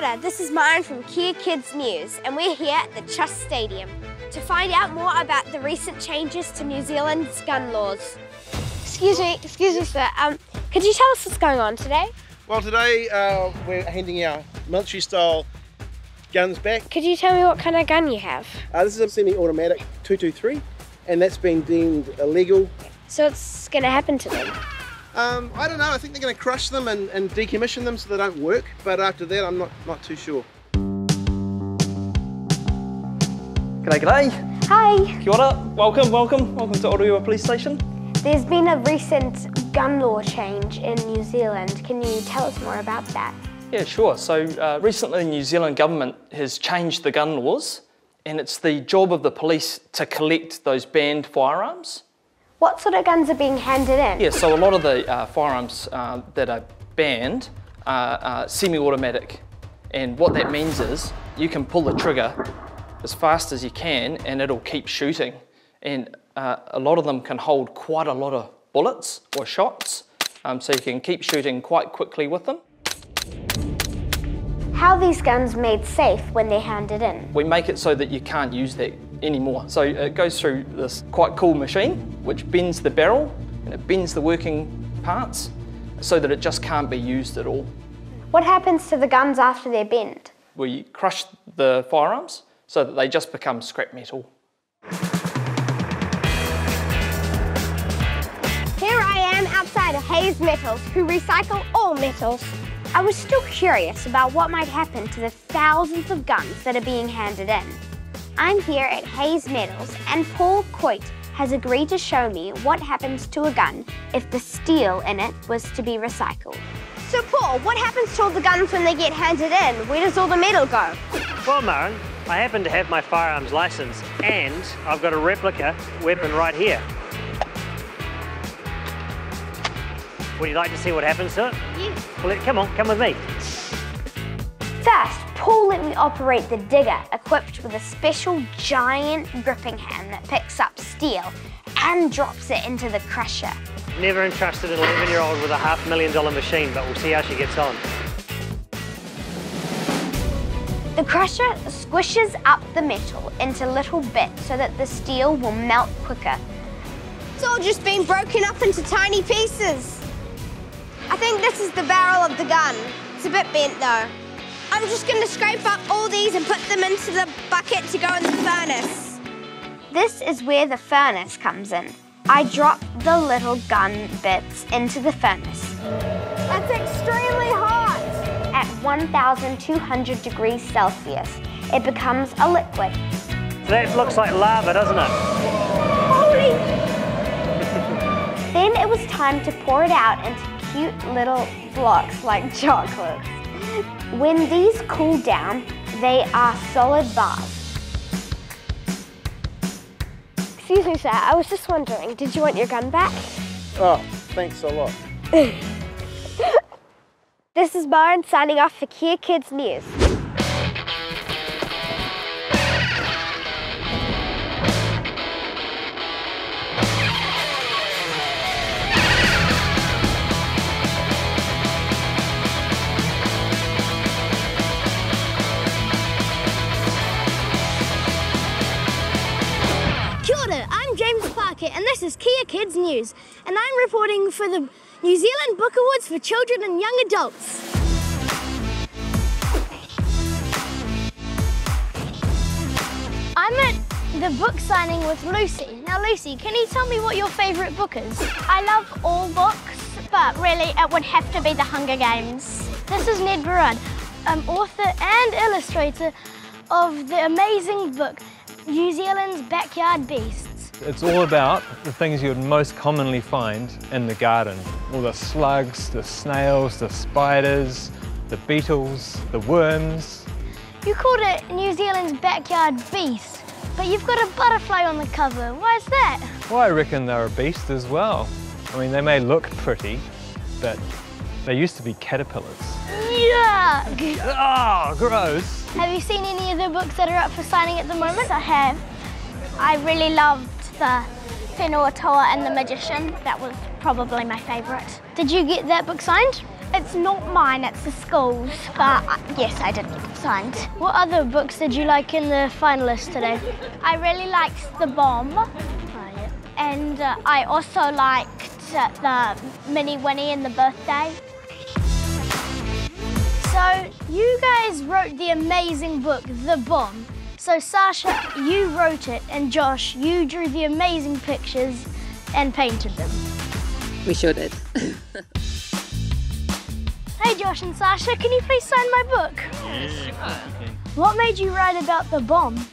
Kia this is Myron from Kea Kids News and we're here at the Trust Stadium to find out more about the recent changes to New Zealand's gun laws. Excuse me, excuse me sir, um, could you tell us what's going on today? Well, today uh, we're handing our military style guns back. Could you tell me what kind of gun you have? Uh, this is a semi-automatic 223 and that's been deemed illegal. So what's going to happen to them? Um, I don't know, I think they're going to crush them and, and, decommission them so they don't work, but after that I'm not, not too sure. G'day, g'day. Hi. Kia ora, welcome, welcome, welcome to Orewa Police Station. There's been a recent gun law change in New Zealand. Can you tell us more about that? Yeah, sure. So uh, recently the New Zealand government has changed the gun laws and it's the job of the police to collect those banned firearms. What sort of guns are being handed in? Yeah, so a lot of the uh, firearms uh, that are banned are uh, semi-automatic. And what that means is you can pull the trigger as fast as you can and it'll keep shooting. And uh, a lot of them can hold quite a lot of bullets or shots, um, so you can keep shooting quite quickly with them. How are these guns made safe when they're handed in? We make it so that you can't use that anymore. So it goes through this quite cool machine which bends the barrel and it bends the working parts so that it just can't be used at all. What happens to the guns after they're bent? We crush the firearms so that they just become scrap metal. Here I am outside of Hayes Metals, who recycle all metals. I was still curious about what might happen to the thousands of guns that are being handed in. I'm here at Hayes Metals and Paul Coit has agreed to show me what happens to a gun if the steel in it was to be recycled. So Paul, what happens to all the guns when they get handed in? Where does all the metal go? Well, Maren, I happen to have my firearms license and I've got a replica weapon right here. Would you like to see what happens to it? Yes. Well, come on, come with me. First, Paul let me operate the digger, equipped with a special giant gripping hand that picks up steel and drops it into the crusher. Never entrusted an 11-year-old with a half million dollar machine, but we'll see how she gets on. The crusher squishes up the metal into little bits so that the steel will melt quicker. It's all just been broken up into tiny pieces. I think this is the barrel of the gun. It's a bit bent though. I'm just going to scrape up all these and put them into the bucket to go in the furnace. This is where the furnace comes in. I drop the little gun bits into the furnace. That's extremely hot! At 1,200 degrees Celsius, it becomes a liquid. That looks like lava, doesn't it? Holy! then it was time to pour it out into cute little blocks like chocolates. When these cool down, they are solid bars. Excuse me, sir, I was just wondering, did you want your gun back? Oh, thanks a lot. this is Maren signing off for Kea Kids News. And this is Kea Kids News, and I'm reporting for the New Zealand Book Awards for Children and Young Adults. I'm at the book signing with Lucy. Now Lucy, can you tell me what your favourite book is? I love all books, but really it would have to be The Hunger Games. This is Ned Barraud, um, author and illustrator of the amazing book, New Zealand's Backyard Beast. It's all about the things you would most commonly find in the garden. All the slugs, the snails, the spiders, the beetles, the worms. You called it New Zealand's backyard beast, but you've got a butterfly on the cover. Why is that? Well, I reckon they're a beast as well. I mean, they may look pretty, but they used to be caterpillars. Yuck! Oh, gross! Have you seen any of the books that are up for signing at the moment? I have. I really loved the Whenua and the Magician. That was probably my favourite. Did you get that book signed? It's not mine, it's the school's, but uh, yes, I did get it signed. What other books did you like in the finalists today? I really liked The Bomb, and uh, I also liked uh, the Mini Winnie and the Birthday. So you guys wrote the amazing book, The Bomb. So Sacha, you wrote it, and Josh, you drew the amazing pictures and painted them. We sure did. Hey Josh and Sacha, can you please sign my book? What made you write about the bomb?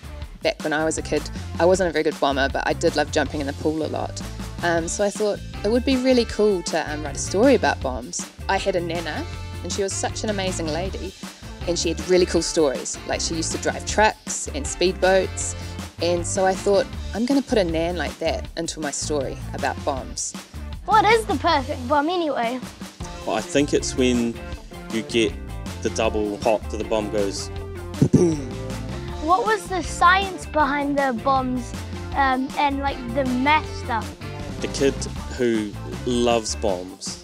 Back when I was a kid, I wasn't a very good bomber, but I did love jumping in the pool a lot. Um, so I thought it would be really cool to um, write a story about bombs. I had a nana, and she was such an amazing lady, and she had really cool stories. Like she used to drive trucks and speedboats, and so I thought I'm going to put a nan like that into my story about bombs. What is the perfect bomb anyway? I think it's when you get the double pop that the bomb goes boom. What was the science behind the bombs um, and like the math stuff? the kid who loves bombs.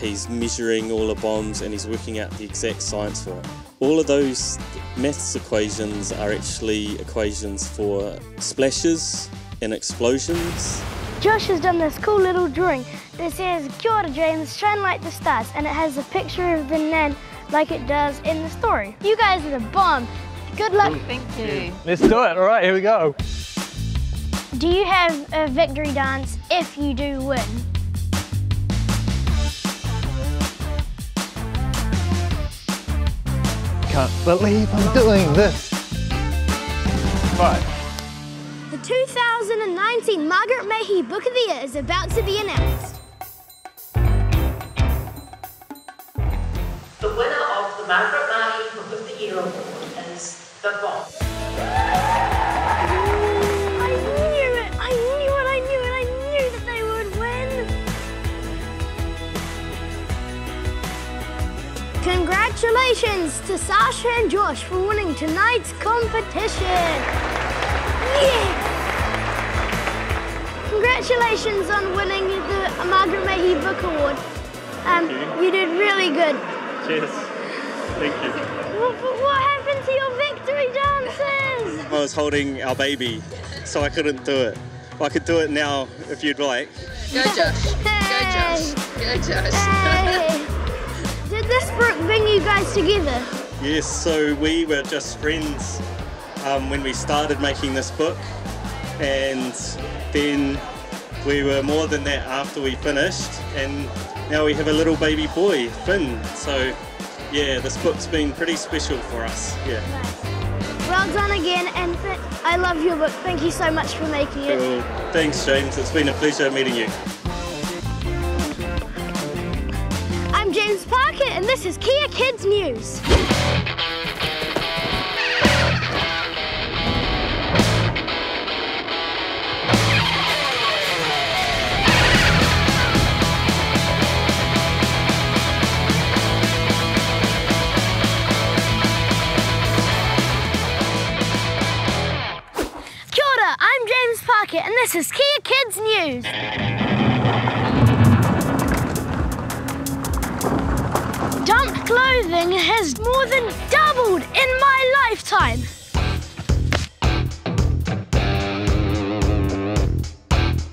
He's measuring all the bombs and he's working out the exact science for it. All of those maths equations are actually equations for splashes and explosions. Josh has done this cool little drawing that says, Kia ora James, shine like the stars, and it has a picture of the Nan like it does in the story. You guys are the bomb. Good luck. Thank you. Let's do it. All right, here we go. Do you have a victory dance if you do win? Can't believe I'm doing this. Right. The 2019 Margaret Mahy Book of the Year is about to be announced. The winner of the Margaret Mahy Book of the Year Award is The Bomb. Congratulations to Sacha and Josh for winning tonight's competition! Yeah! Congratulations on winning the Margaret Mahy Book Award. Um, you did really good. Cheers. Thank you. What, what happened to your victory dances? I was holding our baby, so I couldn't do it. I could do it now if you'd like. Go Josh. Go Josh. Go Josh. Hey. Did this book bring you guys together? Yes, so we were just friends um, when we started making this book, and then we were more than that after we finished, and now we have a little baby boy, Finn. So, yeah, this book's been pretty special for us. Yeah. Well done again, and I love your book. Thank you so much for making it. Cool. Thanks, James. It's been a pleasure meeting you. James Parker, and this is Kea Kids News. I'm James Parker, and this is Kea Kids News. Clothing has more than doubled in my lifetime.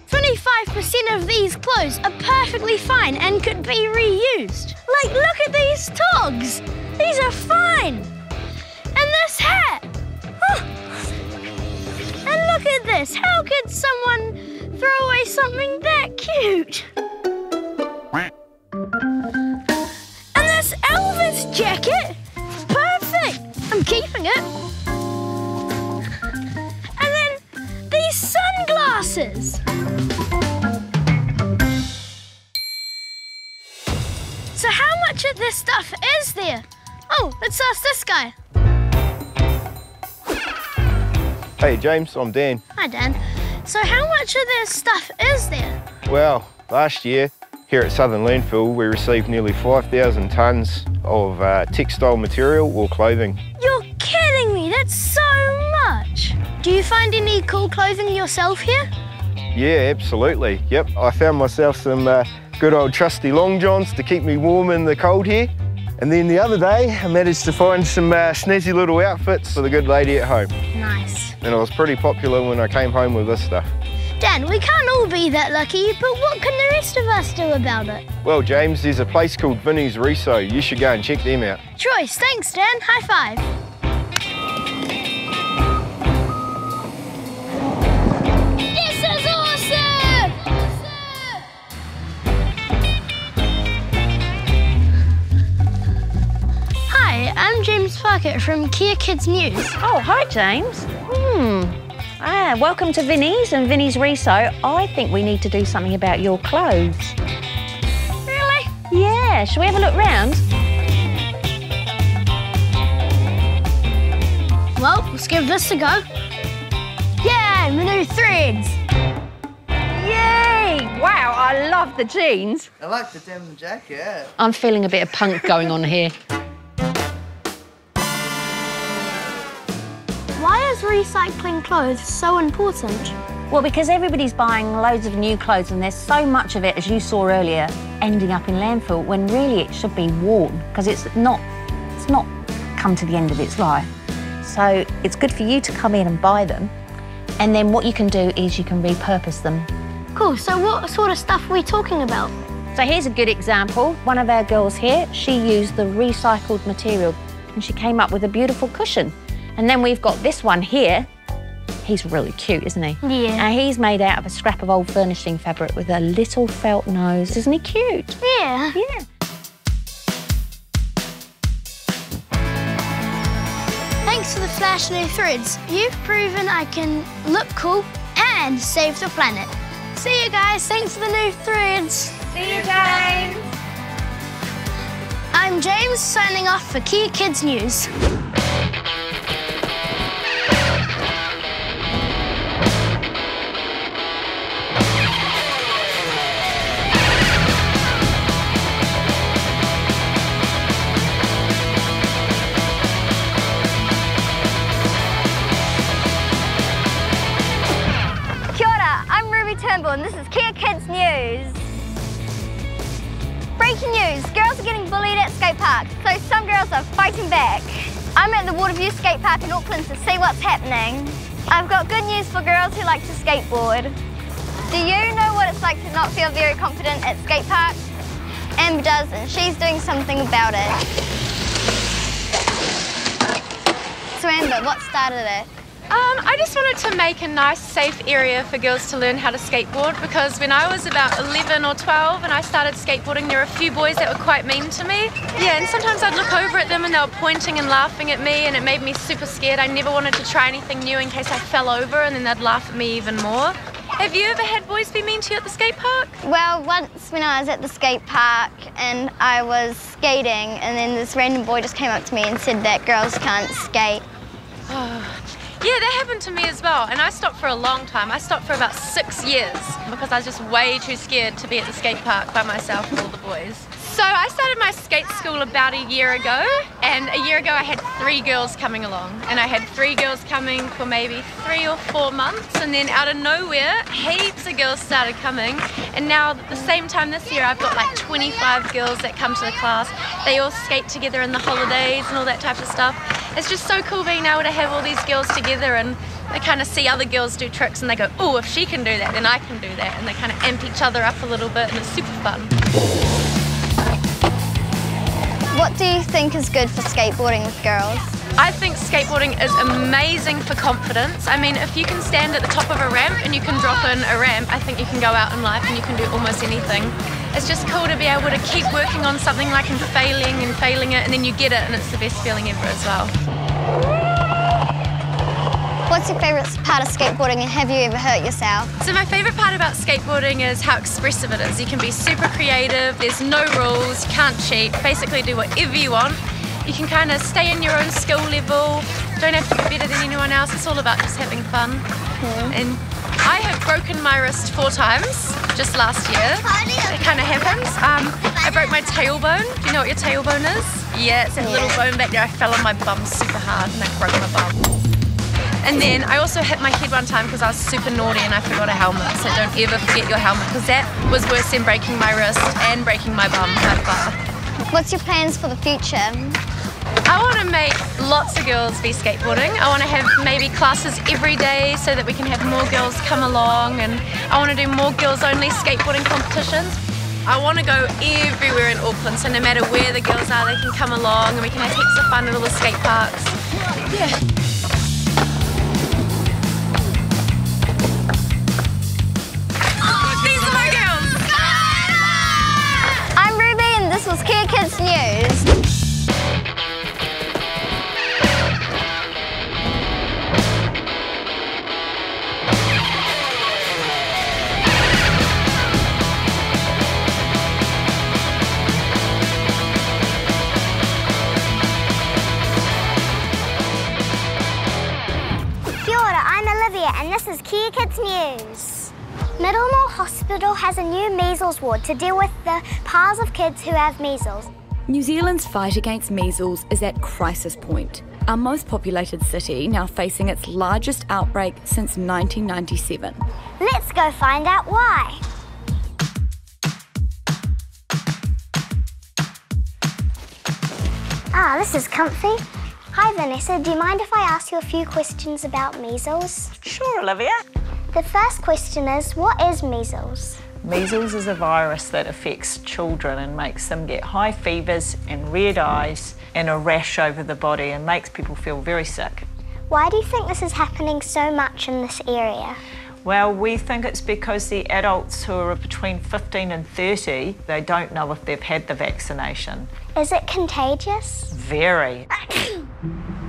Twenty-five percent of these clothes are perfectly fine and could be reused. Like, look at these togs. These are fine. And this hat. Huh. And look at this. How could someone throw away something that cute? Elvis jacket. Perfect. I'm keeping it. And then these sunglasses. So how much of this stuff is there? Oh, let's ask this guy. Hey James, I'm Dan. Hi, Dan. So how much of this stuff is there? Well, last year here at Southern Landfill we receive nearly 5,000 tonnes of uh, textile material or clothing. You're kidding me, that's so much. Do you find any cool clothing yourself here? Yeah, absolutely. Yep, I found myself some uh, good old trusty long johns to keep me warm in the cold here. And then the other day, I managed to find some uh, snazzy little outfits for the good lady at home. Nice. And I was pretty popular when I came home with this stuff. Dan, we can't all be that lucky, but what can the rest of us do about it? Well, James, there's a place called Vinnie's Riso. You should go and check them out. Choice, thanks, Dan. High five. This is awesome! Hi, I'm James Parker from Kea Kids News. Oh, hi, James. Hmm. Ah, welcome to Vinnie's and Vinnie's Riso. I think we need to do something about your clothes. Really? Yeah, shall we have a look round? Well, let's give this a go. Yay, my new threads! Yay! Wow, I love the jeans. I like the denim jacket. I'm feeling a bit of punk going on here. recycling clothes so important? Well, because everybody's buying loads of new clothes and there's so much of it, as you saw earlier, ending up in landfill when really it should be worn because it's not, it's not come to the end of its life. So it's good for you to come in and buy them. And then what you can do is you can repurpose them. Cool, so what sort of stuff are we talking about? So here's a good example. One of our girls here, she used the recycled material and she came up with a beautiful cushion. And then we've got this one here. He's really cute, isn't he? Yeah. And he's made out of a scrap of old furnishing fabric with a little felt nose. Isn't he cute? Yeah. Yeah. Thanks for the flash new threads. You've proven I can look cool and save the planet. See you guys. Thanks for the new threads. See you, James. I'm James, signing off for Kea Kids News. Bullied at skate park, so some girls are fighting back. I'm at the Waterview Skate Park in Auckland to see what's happening. I've got good news for girls who like to skateboard. Do you know what it's like to not feel very confident at skate park? Amber does and she's doing something about it. So Amber, what started it? Um, I just wanted to make a nice, safe area for girls to learn how to skateboard because when I was about 11 or 12 and I started skateboarding, there were a few boys that were quite mean to me. Yeah, and sometimes I'd look over at them and they were pointing and laughing at me, and it made me super scared. I never wanted to try anything new in case I fell over and then they'd laugh at me even more. Have you ever had boys be mean to you at the skate park? Well, once when I was at the skate park and I was skating, and then this random boy just came up to me and said that girls can't skate. Yeah, that happened to me as well. And I stopped for a long time. I stopped for about six years because I was just way too scared to be at the skate park by myself with all the boys. So I started my skate school about a year ago, and a year ago I had three girls coming along, and I had three girls coming for maybe three or four months, and then out of nowhere, heaps of girls started coming, and now at the same time this year I've got like 25 girls that come to the class. They all skate together in the holidays and all that type of stuff. It's just so cool being able to have all these girls together and they kind of see other girls do tricks and they go, oh, if she can do that, then I can do that. And they kind of amp each other up a little bit and it's super fun. What do you think is good for skateboarding with girls? I think skateboarding is amazing for confidence. I mean, if you can stand at the top of a ramp and you can drop in a ramp, I think you can go out in life and you can do almost anything. It's just cool to be able to keep working on something like and failing and failing it and then you get it and it's the best feeling ever as well. What's your favourite part of skateboarding and have you ever hurt yourself? So my favourite part about skateboarding is how expressive it is. You can be super creative, there's no rules, you can't cheat, basically do whatever you want. You can kind of stay in your own skill level, don't have to be better than anyone else, it's all about just having fun. And I have broken my wrist four times just last year. It kind of happens. Um, I broke my tailbone. Do you know what your tailbone is? Yeah, it's that little bone back there. I fell on my bum super hard and I broke my bum. And then I also hit my head one time because I was super naughty and I forgot a helmet. So don't ever forget your helmet because that was worse than breaking my wrist and breaking my bum by far. What's your plans for the future? I want to make lots of girls be skateboarding. I want to have maybe classes every day so that we can have more girls come along and I want to do more girls only skateboarding competitions. I want to go everywhere in Auckland so no matter where the girls are they can come along and we can have heaps of fun at all the skate parks. Yeah. Kea Kids News. Hospital has a new measles ward to deal with the piles of kids who have measles. New Zealand's fight against measles is at crisis point. Our most populated city now facing its largest outbreak since 1997. Let's go find out why. Ah, this is comfy. Hi Vanessa, do you mind if I ask you a few questions about measles? Sure, Olivia. The first question is, what is measles? Measles is a virus that affects children and makes them get high fevers and red eyes and a rash over the body and makes people feel very sick. Why do you think this is happening so much in this area? Well, we think it's because the adults who are between 15 and 30, they don't know if they've had the vaccination. Is it contagious? Very.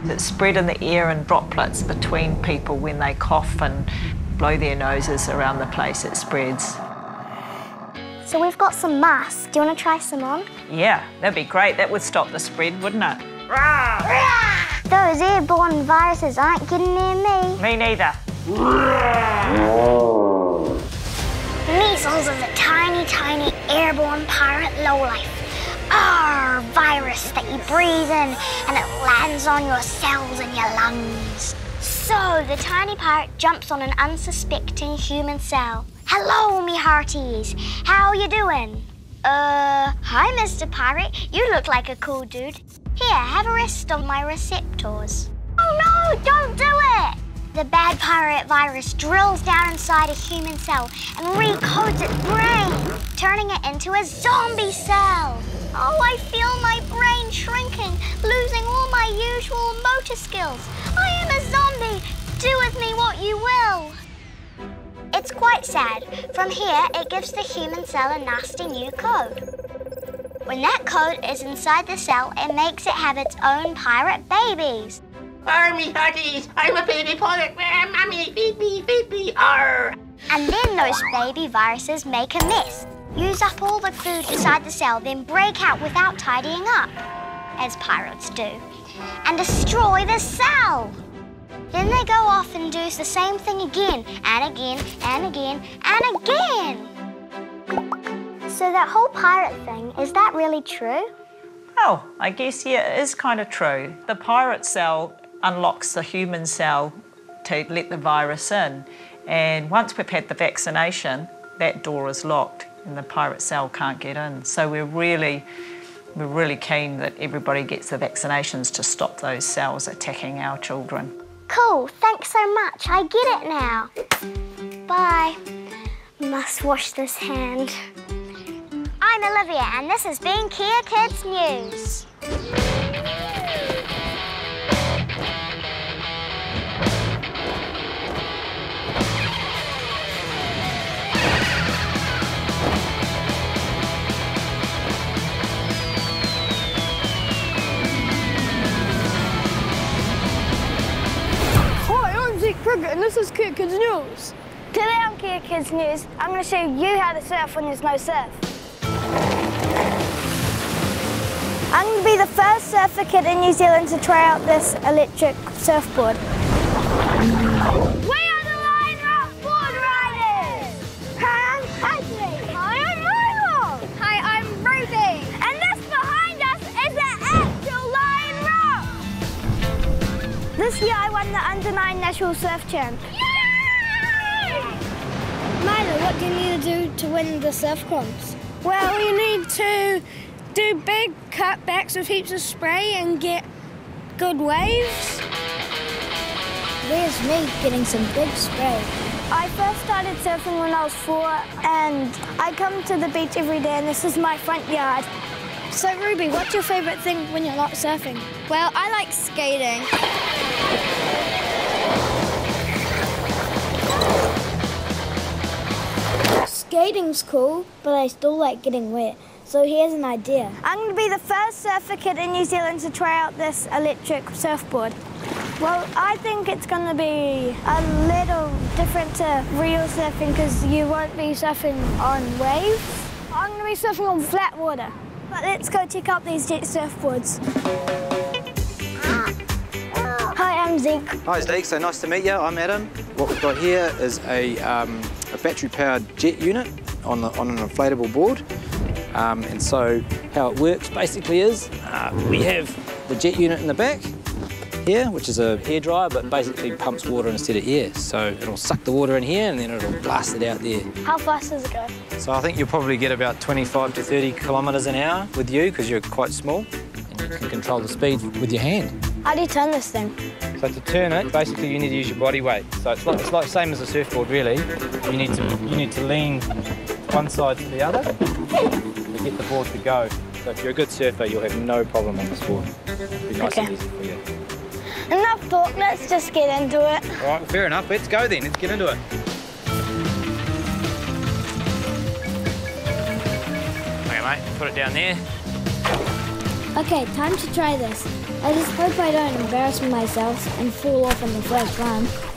It's spread in the air in droplets between people when they cough and blow their noses around the place, it spreads. So we've got some masks. Do you want to try some on? Yeah, that'd be great. That would stop the spread, wouldn't it? Those airborne viruses aren't getting near me. Me neither. Measles is a tiny, tiny airborne pirate lowlife. Arr, virus that you breathe in and it lands on your cells in your lungs. So the tiny pirate jumps on an unsuspecting human cell. Hello, me hearties. How you doing? Uh, hi, Mr. Pirate. You look like a cool dude. Here, have a rest on my receptors. Oh no, don't do it! The bad pirate virus drills down inside a human cell and recodes its brain, turning it into a zombie cell. Oh, I feel my brain shrinking, losing all my usual motor skills. I am a zombie. Do with me what you will. It's quite sad. From here, it gives the human cell a nasty new code. When that code is inside the cell, it makes it have its own pirate babies. Army hearties, I'm a baby pirate. Mommy, feed me, feed me, arr. And then those baby viruses make a mess, use up all the food inside the cell, then break out without tidying up, as pirates do, and destroy the cell. Then they go off and do the same thing again, and again, and again, and again. So that whole pirate thing, is that really true? Oh, I guess, yeah, it is kind of true. The pirate cell unlocks the human cell to let the virus in. And once we've had the vaccination, that door is locked and the pirate cell can't get in. So we're really, we're really keen that everybody gets the vaccinations to stop those cells attacking our children. Cool, thanks so much. I get it now. Bye. Must wash this hand. I'm Olivia, and this has been Kea Kids News. And this is Kea Kids News. Today on Kea Kids News, I'm going to show you how to surf when there's no surf. I'm going to be the first surfer kid in New Zealand to try out this electric surfboard. This year I won the under nine national surf champ. Milo, what do you need to do to win the surf comps? Well, you need to do big cutbacks with heaps of spray and get good waves. There's me getting some big spray. I first started surfing when I was four, and I come to the beach every day, and this is my front yard. So, Ruby, what's your favourite thing when you're not surfing? Well, I like skating. Skating's cool, but I still like getting wet. So here's an idea. I'm going to be the first surfer kid in New Zealand to try out this electric surfboard. Well, I think it's going to be a little different to real surfing because you won't be surfing on waves. I'm going to be surfing on flat water. But let's go check out these jet surfboards. Hi, I'm Zeke. Hi Zeke, so nice to meet you. I'm Adam. What we've got here is a, um, a battery-powered jet unit on, the, on an inflatable board. Um, and so how it works basically is uh, we have the jet unit in the back here, which is a hair dryer, but basically pumps water instead of air. So it'll suck the water in here and then it'll blast it out there. How fast does it go? So I think you'll probably get about 25 to 30 kilometres an hour with you because you're quite small and you can control the speed with your hand. How do you turn this thing? So to turn it, basically you need to use your body weight. So it's like it's like the same as a surfboard really. You need to you need to lean one side to the other to get the board to go. So if you're a good surfer, you'll have no problem on this board. It'll be nice and Okay. easy for you. Enough talk, let's just get into it. All right, fair enough. Let's go then. Let's get into it. Okay, mate. Put it down there. Okay, time to try this. I just hope I don't embarrass myself and fall off on the first run.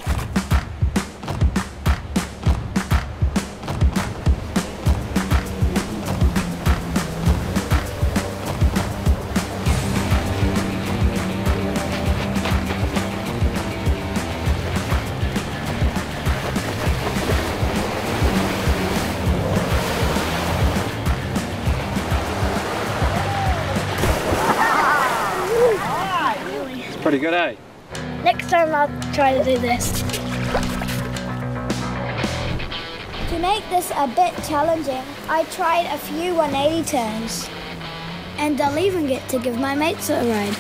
Next time I'll try to do this. To make this a bit challenging, I tried a few 180 turns. And I'll even get to give my mates a ride.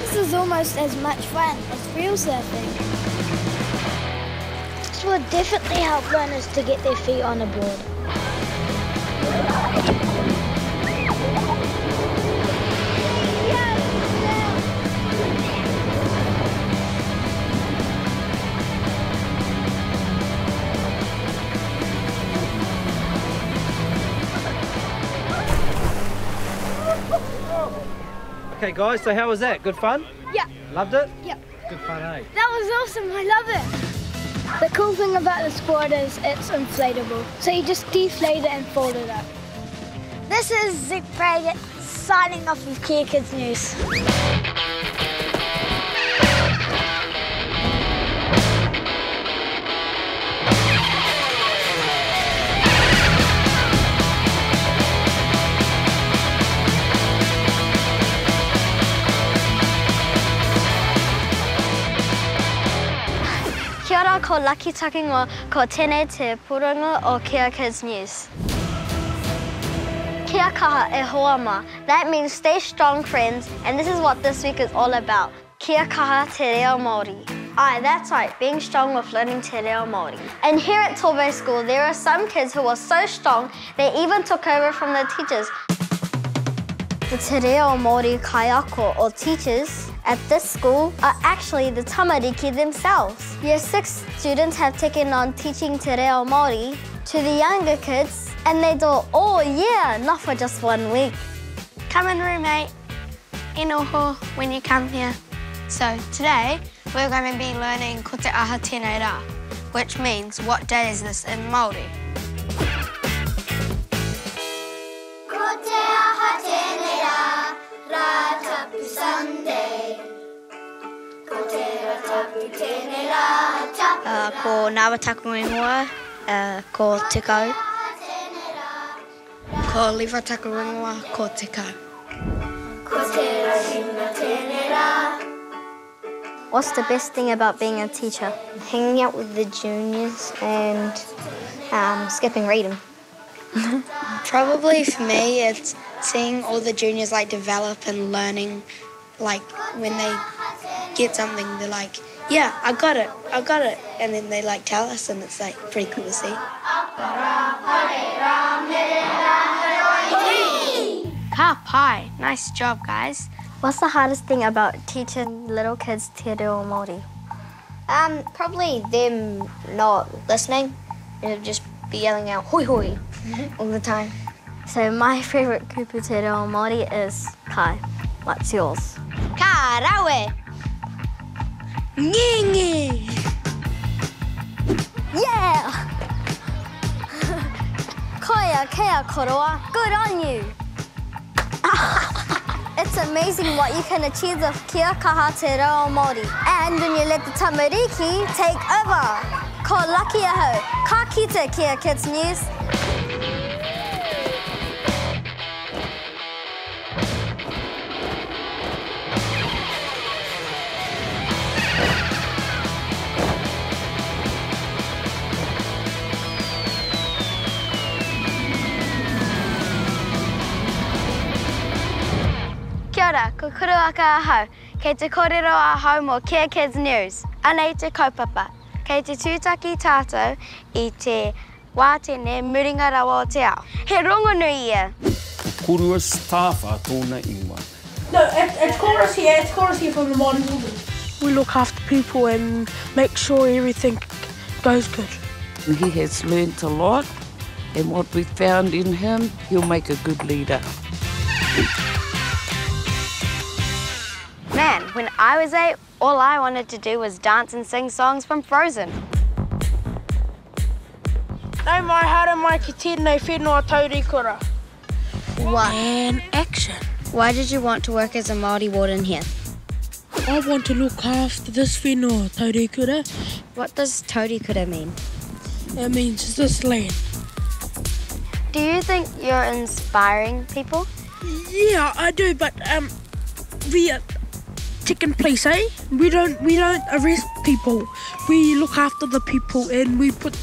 This is almost as much fun as real surfing. This will definitely help learners to get their feet on a board. Okay, guys. So how was that? Good fun? Yeah. Loved it? Yep. Good fun, eh? That was awesome. I love it. The cool thing about the squad is it's inflatable. So you just deflate it and fold it up. This is Zip Praggett signing off with Kea Kids News. Ko Lucky Takingoa, ko tēnei te purunga o Kea Kids News. Kia kaha e hoa ma. That means stay strong, friends, and this is what this week is all about. Kia kaha te reo Māori. Aye, that's right, being strong with learning te reo Māori. And here at Torbay School, there are some kids who are so strong, they even took over from their teachers. The Te Reo Māori kaiako or teachers at this school are actually the tamariki themselves. Year 6 students have taken on teaching Te Reo Māori to the younger kids and they thought, oh yeah, not for just one week. Come in, roommate. Inoho when you come here. So today we're going to be learning ko te aha tēnei rā, which means what day is this in Māori? Ko te aha tēnei rā, rā tapu Sunday. Uh, ko Ngāwa Taku uh, ko Kau. Ko Liwa Taku ko Te What's the best thing about being a teacher? Hanging out with the juniors and um, skipping reading. Probably for me, it's seeing all the juniors like develop and learning. Like when they get something, they're like, "Yeah, I got it, I got it," and then they like tell us, and it's like pretty cool to see. Ka pai. Nice job, guys. What's the hardest thing about teaching little kids Te Reo Māori? Um, probably them not listening and just be yelling out hoi hoi all the time. So my favourite kupu Te Reo Māori is Kai. What's yours? Ka rawe. Yeah! Koia kea koroa. Good on you. It's amazing what you can achieve with Kia Kaha Te Reo Māori. And when you let the tamariki take over. Ko laki aho. Ka kite Kea Kids News. Kia ora, ko kuru aka ahau. Kei te kōrero ahau mō Kia Kids News. Anei te kaupapa. Kei te tūtaki tātou i te wātene muringa rawa o te ao. He rongonui ia. Kurua stāwha tōna ingoa. No, it's, it's chorus here. It's chorus here from the morning children. We look after people and make sure everything goes good. He has learnt a lot, and what we found in him, he'll make a good leader. Man, when I was eight, all I wanted to do was dance and sing songs from Frozen. Nau mai hara mai ki tēnei whenua taurikura. What? And action. Why did you want to work as a Māori warden here? I want to look after this whenua taurikura. What does Taurikura mean? It means this land. Do you think you're inspiring people? Yeah, I do, but um, we are taking place, eh? We don't we don't arrest people. We look after the people and we put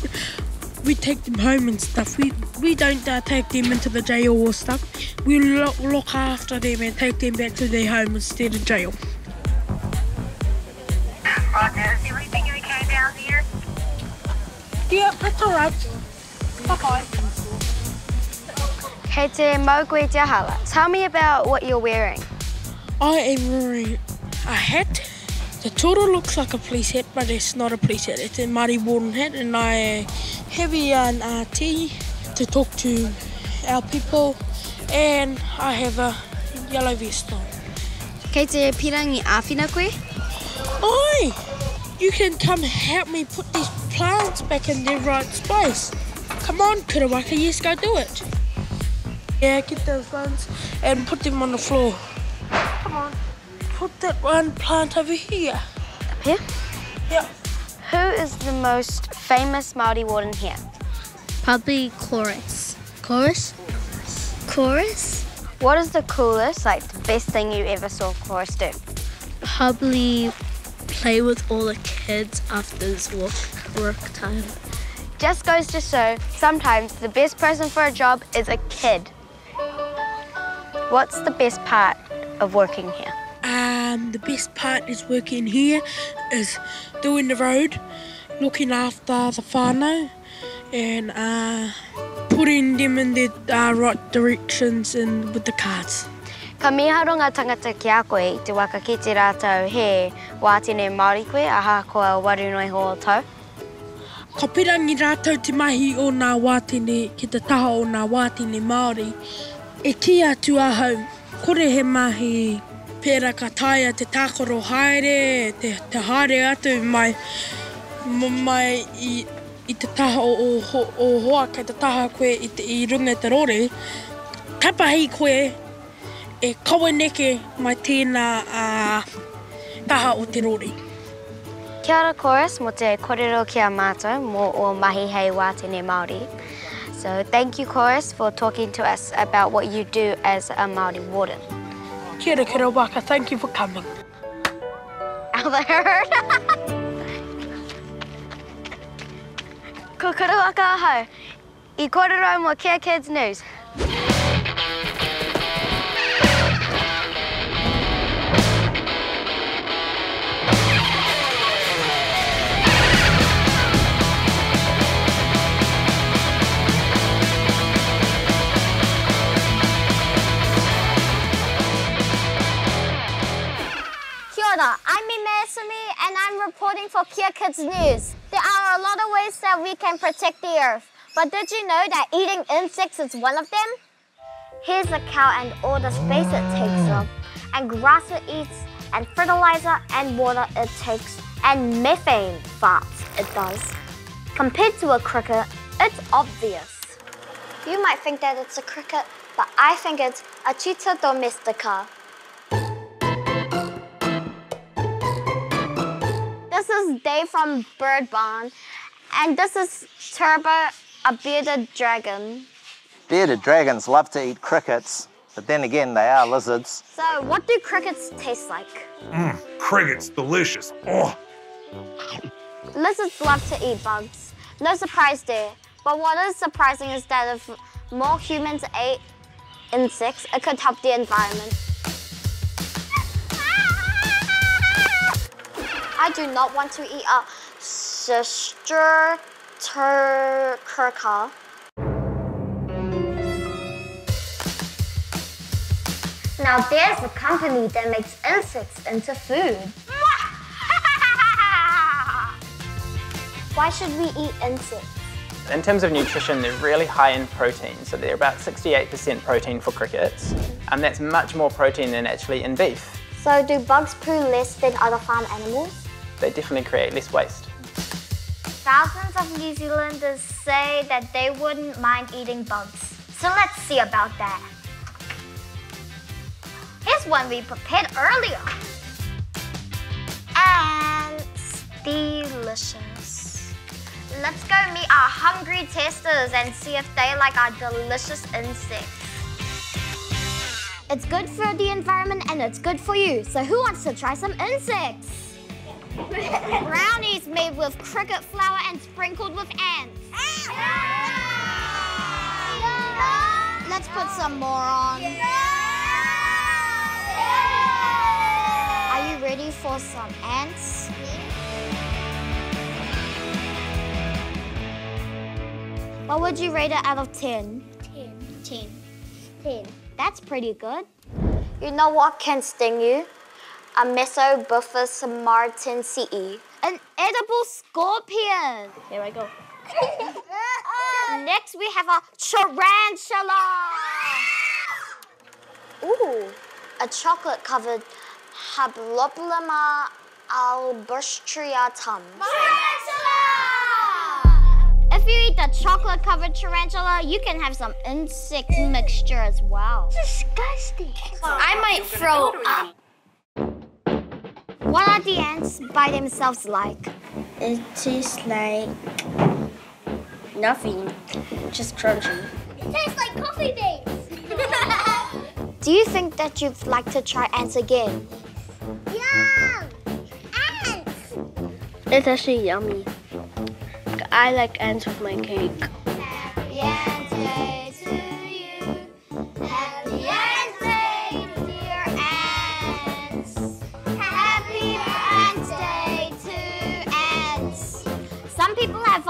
we take them home and stuff. We we don't uh, take them into the jail or stuff. We look, look after them and take them back to their home instead of jail. Roger, is everything okay down here? Yeah, that's all right. Bye bye. Kei te maukui te ahala. Tell me about what you're wearing. I am wearing a hat. The toro looks like a police hat, but it's not a police hat. It's a Māori warden hat, and I have an RT to talk to our people, and I have a yellow vest on. Kei te pirangi āwhina koe? Oi! You can come help me put these plants back in their right space. Come on, Kurawaka, yes, go do it. Yeah, get those ones and put them on the floor. Come on, put that one plant over here. Up here? Yeah. Who is the most famous Māori warden here? Probably chorus. Chorus? Chorus? What is the coolest, like the best thing you ever saw Chorus do? Probably play with all the kids after his work, work time. Just goes to show, sometimes the best person for a job is a kid. What's the best part of working here? Um, the best part is working here is doing the road, looking after the whānau, and uh, putting them in the uh, right directions and with the cards. Ka miharu ngā tangata ki a koe i te waka ki te rātou he wātene Māori koe, aha koa waru noi ho tau. Ka pirangi rātou te mahi o ngā wātene, ki te taha o ngā wātene Māori, e ki atu ahau, kore he mahi pēra ka taia te tākoro haere, te, te haere atu mai, mai i, i te taha o, o, o, hoa kei te taha koe i, te, i runga te rore, Tapahi koe e kawe neke mai tēnā a taha o te rore. Kia ora chorus, mo te korero ki a mātou, mo o mahi hei wātene Māori. So thank you chorus for talking to us about what you do as a Māori warden. Kia ora, kia waka. Thank you for coming. Albert. Ko kura waka ahau. I kōrero mo Kia Kids News. I'm Imeasumi and I'm reporting for Kea Kids News. There are a lot of ways that we can protect the earth, but did you know that eating insects is one of them? Here's a cow and all the space it takes up, and grass it eats, and fertilizer and water it takes, and methane farts it does. Compared to a cricket, it's obvious. You might think that it's a cricket, but I think it's Acheta domesticus. This is Dave from Bird Barn, and this is Turbo, a bearded dragon. Bearded dragons love to eat crickets, but then again, they are lizards. So, what do crickets taste like? Mmm, crickets, delicious. Oh, Lizards love to eat bugs. No surprise there. But what is surprising is that if more humans ate insects, it could help the environment. I do not want to eat a sister turkirka. Now there's a company that makes insects into food. Why should we eat insects? In terms of nutrition, they're really high in protein, so they're about 68% protein for crickets, and that's much more protein than actually in beef. So do bugs poo less than other farm animals? They definitely create less waste. Thousands of New Zealanders say that they wouldn't mind eating bugs. So let's see about that. Here's one we prepared earlier. Ants, delicious. Let's go meet our hungry testers and see if they like our delicious insects. It's good for the environment and it's good for you. So who wants to try some insects? Brownies made with cricket flour and sprinkled with ants. Let's put some more on. Are you ready for some ants? What would you rate it out of 10? 10. 10. 10. That's pretty good. You know what can sting you? A Mesobuthus martensii. An edible scorpion. Here I go. Next we have a tarantula. Ooh, a chocolate-covered Haplopelma albostriatum. Tarantula! If you eat the chocolate-covered tarantula, you can have some insect mixture as well. Disgusting. I might throw up. What are the ants by themselves like? It tastes like nothing, just crunchy. It tastes like coffee beans. Do you think that you'd like to try ants again? Yum! Ants! It's actually yummy. I like ants with my cake. Happy Ants Day to you. Happy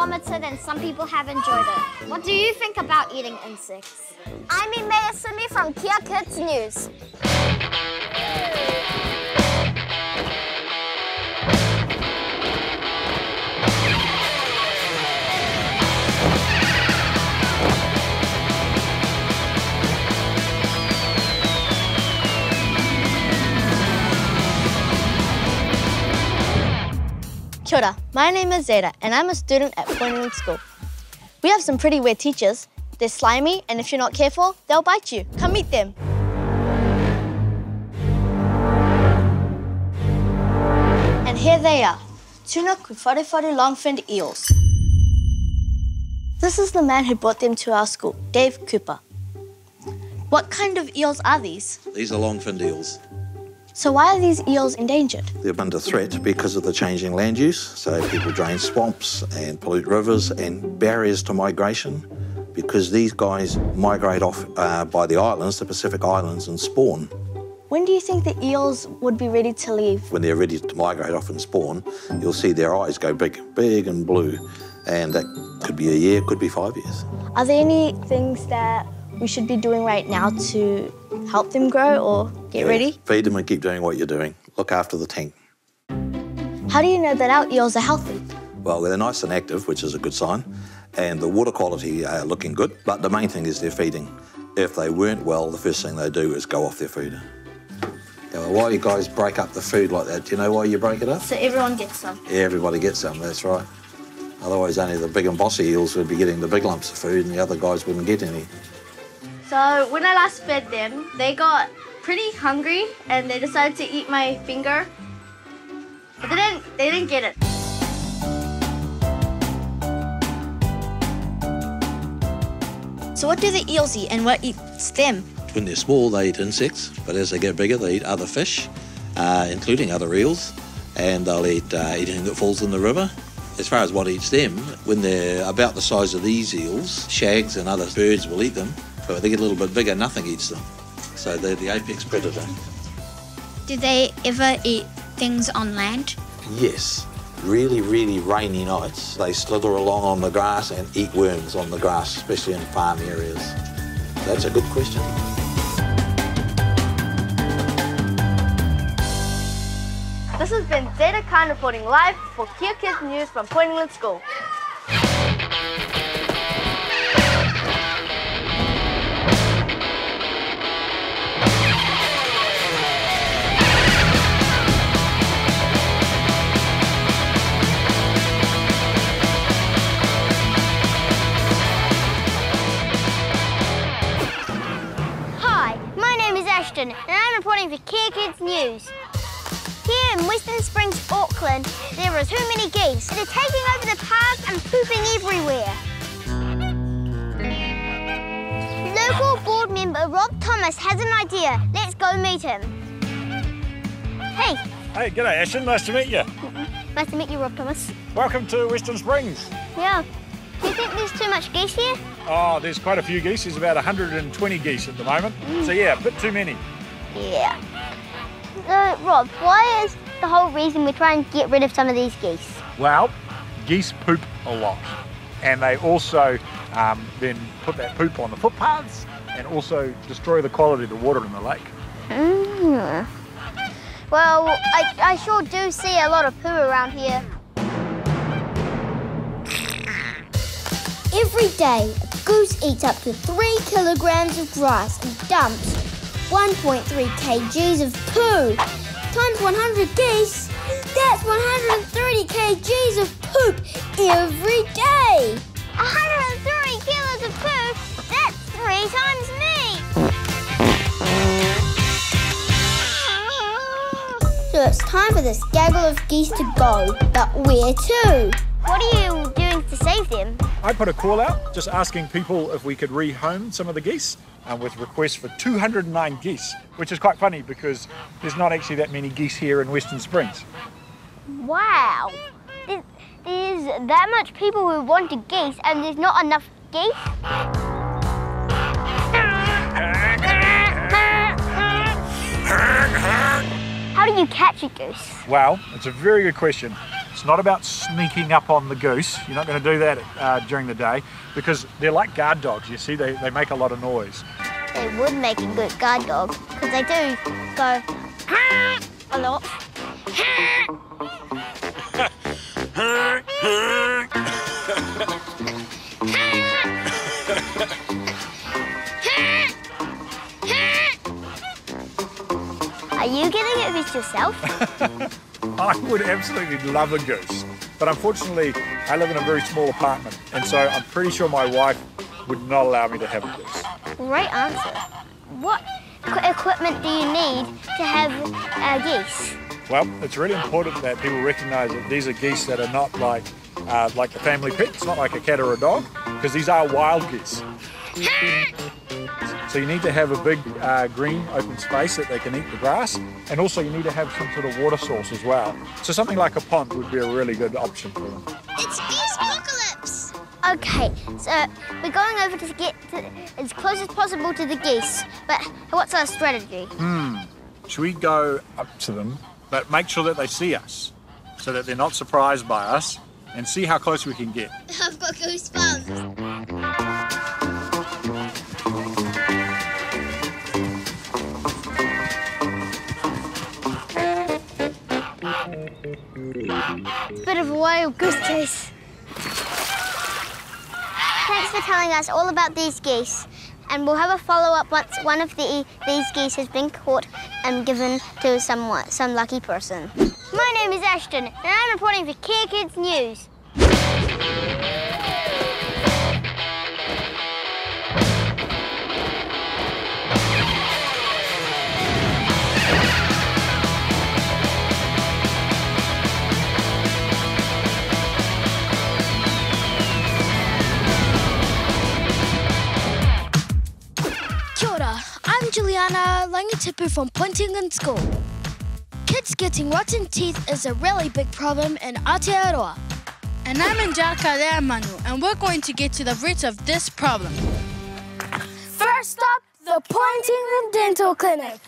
vomited and some people have enjoyed it. What do you think about eating insects? I'm Imea Sumi from Kea Kids News. Kia ora, my name is Zeta and I'm a student at Point England School. We have some pretty weird teachers. They're slimy and if you're not careful, they'll bite you. Come meet them. And here they are, tuna kuwharuwharu long-finned eels. This is the man who brought them to our school, Dave Cooper. What kind of eels are these? These are long-finned eels. So why are these eels endangered? They're under threat because of the changing land use. So people drain swamps and pollute rivers and barriers to migration because these guys migrate off uh, by the islands, the Pacific Islands, and spawn. When do you think the eels would be ready to leave? When they're ready to migrate off and spawn, you'll see their eyes go big, big and blue. And that could be a year, could be five years. Are there any things that we should be doing right now to help them grow or get Yeah, ready? Feed them and keep doing what you're doing. Look after the tank. How do you know that our eels are healthy? Well, they're nice and active, which is a good sign, and the water quality uh, looking good. But the main thing is they're feeding. If they weren't well, the first thing they do is go off their food. Well, why you guys break up the food like that? Do you know why you break it up? So everyone gets some. Everybody gets some, that's right. Otherwise, only the big and bossy eels would be getting the big lumps of food, and the other guys wouldn't get any. So when I last fed them, they got pretty hungry and they decided to eat my finger. But they didn't they didn't get it. So what do the eels eat and what eats them? When they're small, they eat insects, but as they get bigger, they eat other fish, uh, including other eels, and they'll eat uh, anything that falls in the river. As far as what eats them, when they're about the size of these eels, shags and other birds will eat them. But they get a little bit bigger, nothing eats them. So they're the apex predator. Do they ever eat things on land? Yes, really, really rainy nights, they slither along on the grass and eat worms on the grass, especially in farm areas. That's a good question. This has been Zeta Khan reporting live for Kea Kids News from Point England School. Ashton, and I'm reporting for Kea Kids News. Here in Western Springs, Auckland, there are too many geese. They're taking over the park and pooping everywhere. Local board member Rob Thomas has an idea. Let's go meet him. Hey, Hey, g'day Ashton, nice to meet you. nice to meet you, Rob Thomas. Welcome to Western Springs. Yeah. Do you think there's too much geese here? Oh, there's quite a few geese. There's about 120 geese at the moment. So yeah, a bit too many. Yeah. Uh, Rob, why is the whole reason we're trying to get rid of some of these geese? Well, geese poop a lot. And they also um, then put that poop on the footpaths and also destroy the quality of the water in the lake. Mm. Well, I, I sure do see a lot of poo around here. Every day, a goose eats up to three kilograms of grass and dumps 1.3 kgs of poo. Times 100 geese, that's 130 kgs of poop every day. 130 kilos of poo? That's three times me. So it's time for this gaggle of geese to go. But where to? What are you doing to save them? I put a call out just asking people if we could rehome some of the geese uh, with requests for 209 geese, which is quite funny because there's not actually that many geese here in Western Springs. Wow. There's, there's that much people who want a geese and there's not enough geese? How do you catch a goose? Well, it's a very good question. It's not about sneaking up on the goose. You're not going to do that uh, during the day because they're like guard dogs. You see, they, they make a lot of noise. They would make a good guard dog because they do go a lot. Are you getting it with yourself? I would absolutely love a goose, but unfortunately, I live in a very small apartment, and so I'm pretty sure my wife would not allow me to have a goose. Great answer. What equipment do you need to have a geese? Well, it's really important that people recognise that these are geese that are not like uh, like a family pet. It's not like a cat or a dog, because these are wild geese. So you need to have a big uh, green open space that they can eat the grass, and also you need to have some sort of water source as well. So something like a pond would be a really good option for them. It's Geese Apocalypse! Okay, so we're going over to get to, as close as possible to the geese. But what's our strategy? Hmm. Should we go up to them, but make sure that they see us, so that they're not surprised by us, and see how close we can get. I've got goosebumps. Bit of a wild goose chase. Thanks for telling us all about these geese. And we'll have a follow-up once one of the, these geese has been caught and given to someone, some lucky person. My name is Ashton, and I'm reporting for Kea Kids News. Juliana Langatipu from Point England School. Kids getting rotten teeth is a really big problem in Aotearoa. And I'm Angelica Leamanu, and we're going to get to the root of this problem. First up, the Point England Dental Clinic.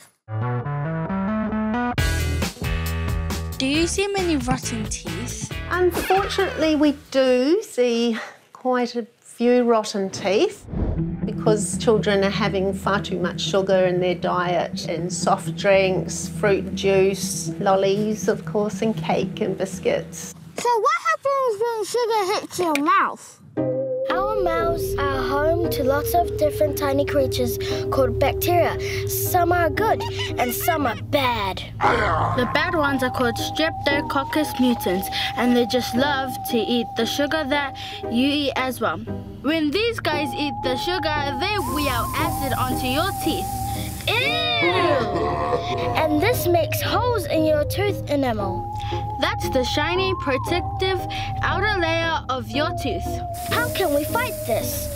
Do you see many rotten teeth? Unfortunately, we do see quite a few rotten teeth because children are having far too much sugar in their diet and soft drinks, fruit juice, lollies, of course, and cake and biscuits. So what happens when sugar hits your mouth? Our mouths are home to lots of different tiny creatures called bacteria. Some are good and some are bad. The bad ones are called Streptococcus mutans, and they just love to eat the sugar that you eat as well. When these guys eat the sugar, they out acid onto your teeth. And this makes holes in your tooth enamel. That's the shiny, protective outer layer of your tooth. How can we fight this?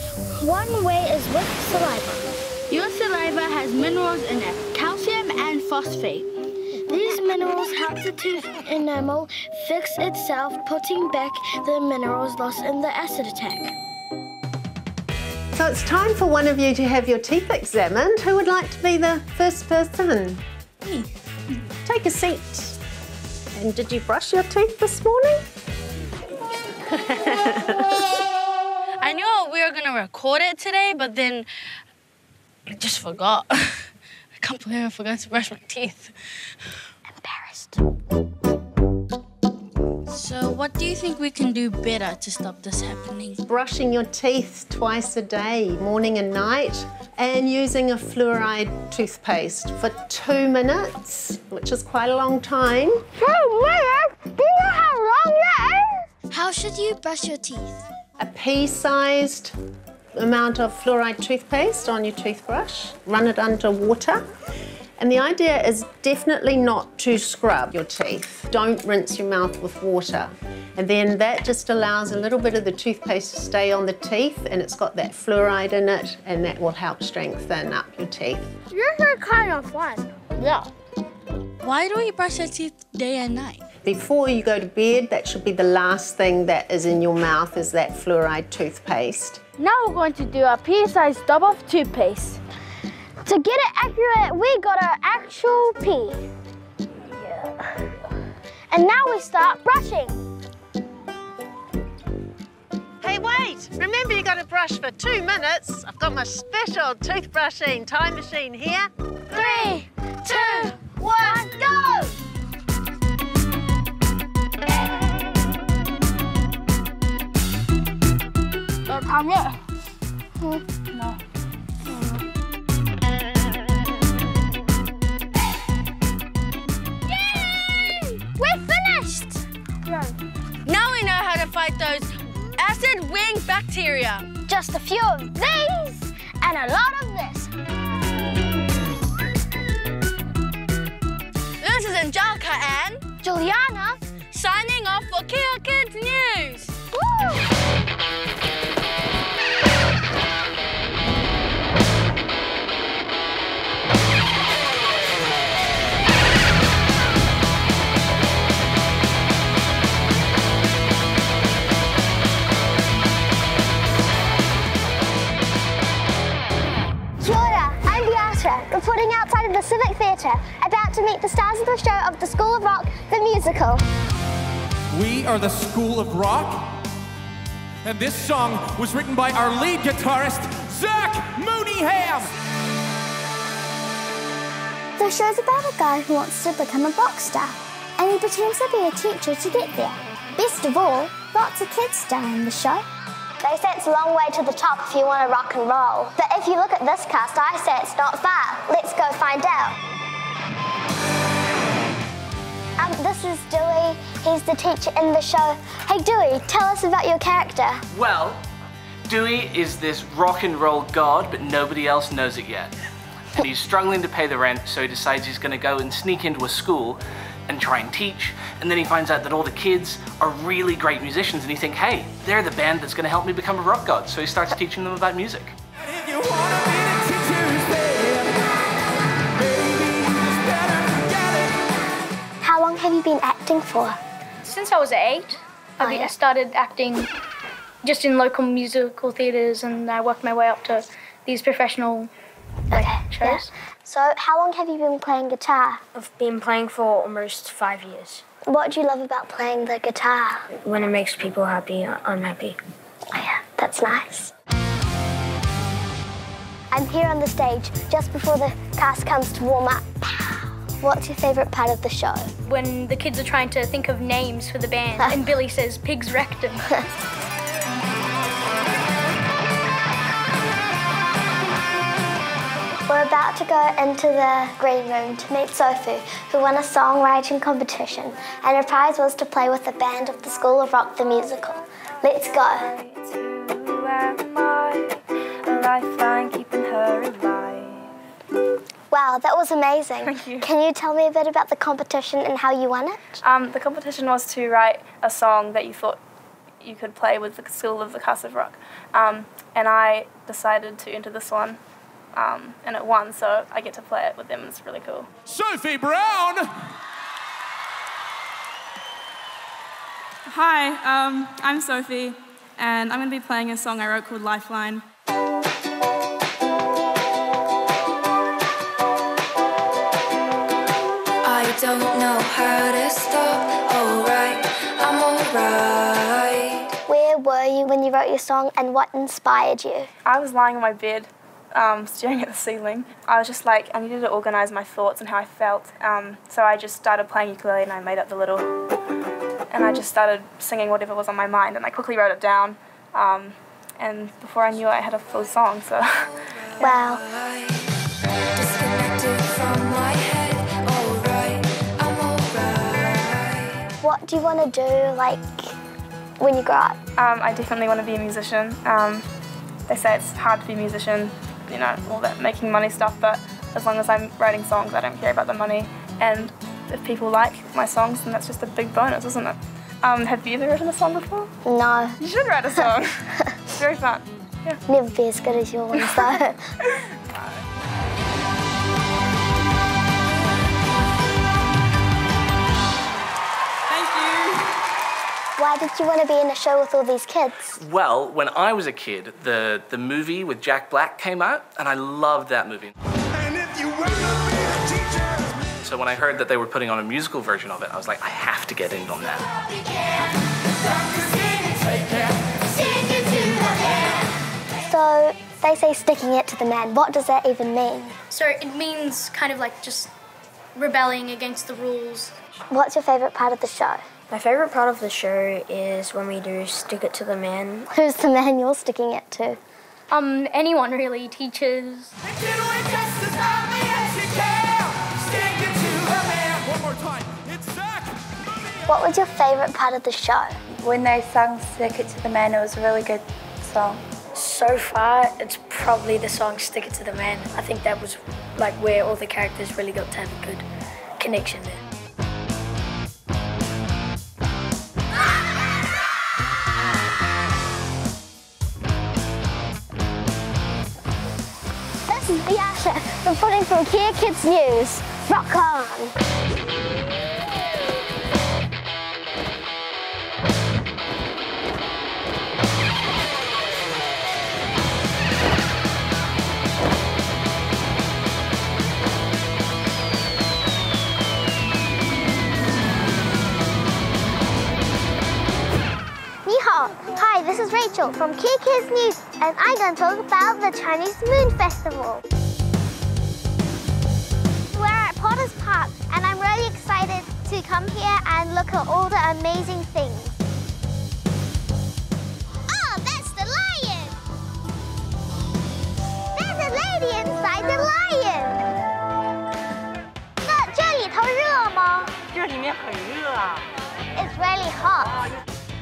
One way is with saliva. Your saliva has minerals in it, calcium and phosphate. These minerals help the tooth enamel fix itself, putting back the minerals lost in the acid attack. So it's time for one of you to have your teeth examined. Who would like to be the first person? Me. Take a seat. And did you brush your teeth this morning? I knew we were going to record it today, but then I just forgot. I can't believe I forgot to brush my teeth. So, what do you think we can do better to stop this happening? Brushing your teeth twice a day, morning and night, and using a fluoride toothpaste for two minutes, which is quite a long time. Two minutes? Do you know how long that is? How should you brush your teeth? A pea-sized amount of fluoride toothpaste on your toothbrush, run it under water. And the idea is definitely not to scrub your teeth. Don't rinse your mouth with water. And then that just allows a little bit of the toothpaste to stay on the teeth and it's got that fluoride in it and that will help strengthen up your teeth. This is kind of fun. Yeah. Why do we brush our teeth day and night? Before you go to bed, that should be the last thing that is in your mouth is that fluoride toothpaste. Now we're going to do a pea-sized dab of toothpaste. To get it accurate, we got our actual pea. Yeah. And now we start brushing. Hey, wait! Remember you got to brush for two minutes. I've got my special toothbrushing time machine here. Three, two, one, go! Don't time bacteria. Just a few of these and a lot of this. This is Angelica and Juliana signing the Civic Theatre, about to meet the stars of the show of the School of Rock, the musical. We are the School of Rock, and this song was written by our lead guitarist, Zach Mooneyham. The show's about a guy who wants to become a rock star, and he pretends to be a teacher to get there. Best of all, lots of kids star in the show. They say it's a long way to the top if you want to rock and roll. But if you look at this cast, I say it's not far. Let's go find out. Um, this is Dewey. He's the teacher in the show. Hey, Dewey, tell us about your character. Well, Dewey is this rock and roll god, but nobody else knows it yet. And he's struggling to pay the rent, so he decides he's going to go and sneak into a school and try and teach. And then he finds out that all the kids are really great musicians, and he thinks, hey, they're the band that's going to help me become a rock god. So he starts teaching them about music. How long have you been acting for? Since I was eight, I oh, be- I started acting just in local musical theatres and I worked my way up to these professional like, shows. So, how long have you been playing guitar? I've been playing for almost five years. What do you love about playing the guitar? When it makes people happy, uh, I'm happy. Oh, yeah, that's nice. I'm here on the stage just before the cast comes to warm up. What's your favourite part of the show? When the kids are trying to think of names for the band and Billy says pig's rectum. We're about to go into the green room to meet Sophie, who won a songwriting competition, and her prize was to play with the band of the School of Rock the musical. Let's go. lifeline keeping her alive. Wow, that was amazing. Thank you. Can you tell me a bit about the competition and how you won it? Um, the competition was to write a song that you thought you could play with the School of the Cast of Rock. Um, and I decided to enter this one, um, and it won, so I get to play it with them, and it's really cool. Sophie Brown. Hi, um, I'm Sophie, and I'm going to be playing a song I wrote called Lifeline. I don't know how to stop. Alright, I'm alright. Where were you when you wrote your song and what inspired you? I was lying on my bed, um, staring at the ceiling. I was just like, I needed to organize my thoughts and how I felt. Um, so I just started playing ukulele and I made up the little, and I just started singing whatever was on my mind and I quickly wrote it down. Um, and before I knew it, I had a full song. So. Wow. Disconnected from my head. Alright, What do you want to do, like, when you grow up? Um, I definitely want to be a musician. Um, they say it's hard to be a musician, you know, all that making money stuff, but as long as I'm writing songs, I don't care about the money. And if people like my songs, then that's just a big bonus, isn't it? Um, have you ever written a song before? No. You should write a song. it's very fun. Yeah. Never be as good as your ones, though. Why did you want to be in a show with all these kids? Well, when I was a kid, the, the movie with Jack Black came out, and I loved that movie. So when I heard that they were putting on a musical version of it, I was like, I have to get in on that. So, they say sticking it to the man. What does that even mean? So it means kind of like just rebelling against the rules. What's your favourite part of the show? My favorite part of the show is when we do stick it to the man. Who's the man you're sticking it to? Um, anyone really, teachers. One more time. It's Zach. What was your favourite part of the show? When they sung Stick It to the Man, it was a really good song. So far, it's probably the song Stick It to the Man. I think that was like where all the characters really got to have a good connection there. reporting from Kea Kids News. Rock on! Hi, this is Rachel from Kea Kids News, and I'm going to talk about the Chinese Moon Festival. excited to come here and look at all the amazing things. Oh, that's the lion! There's a lady inside the lion! 那这里头热吗？这里面很热啊。 It's really hot.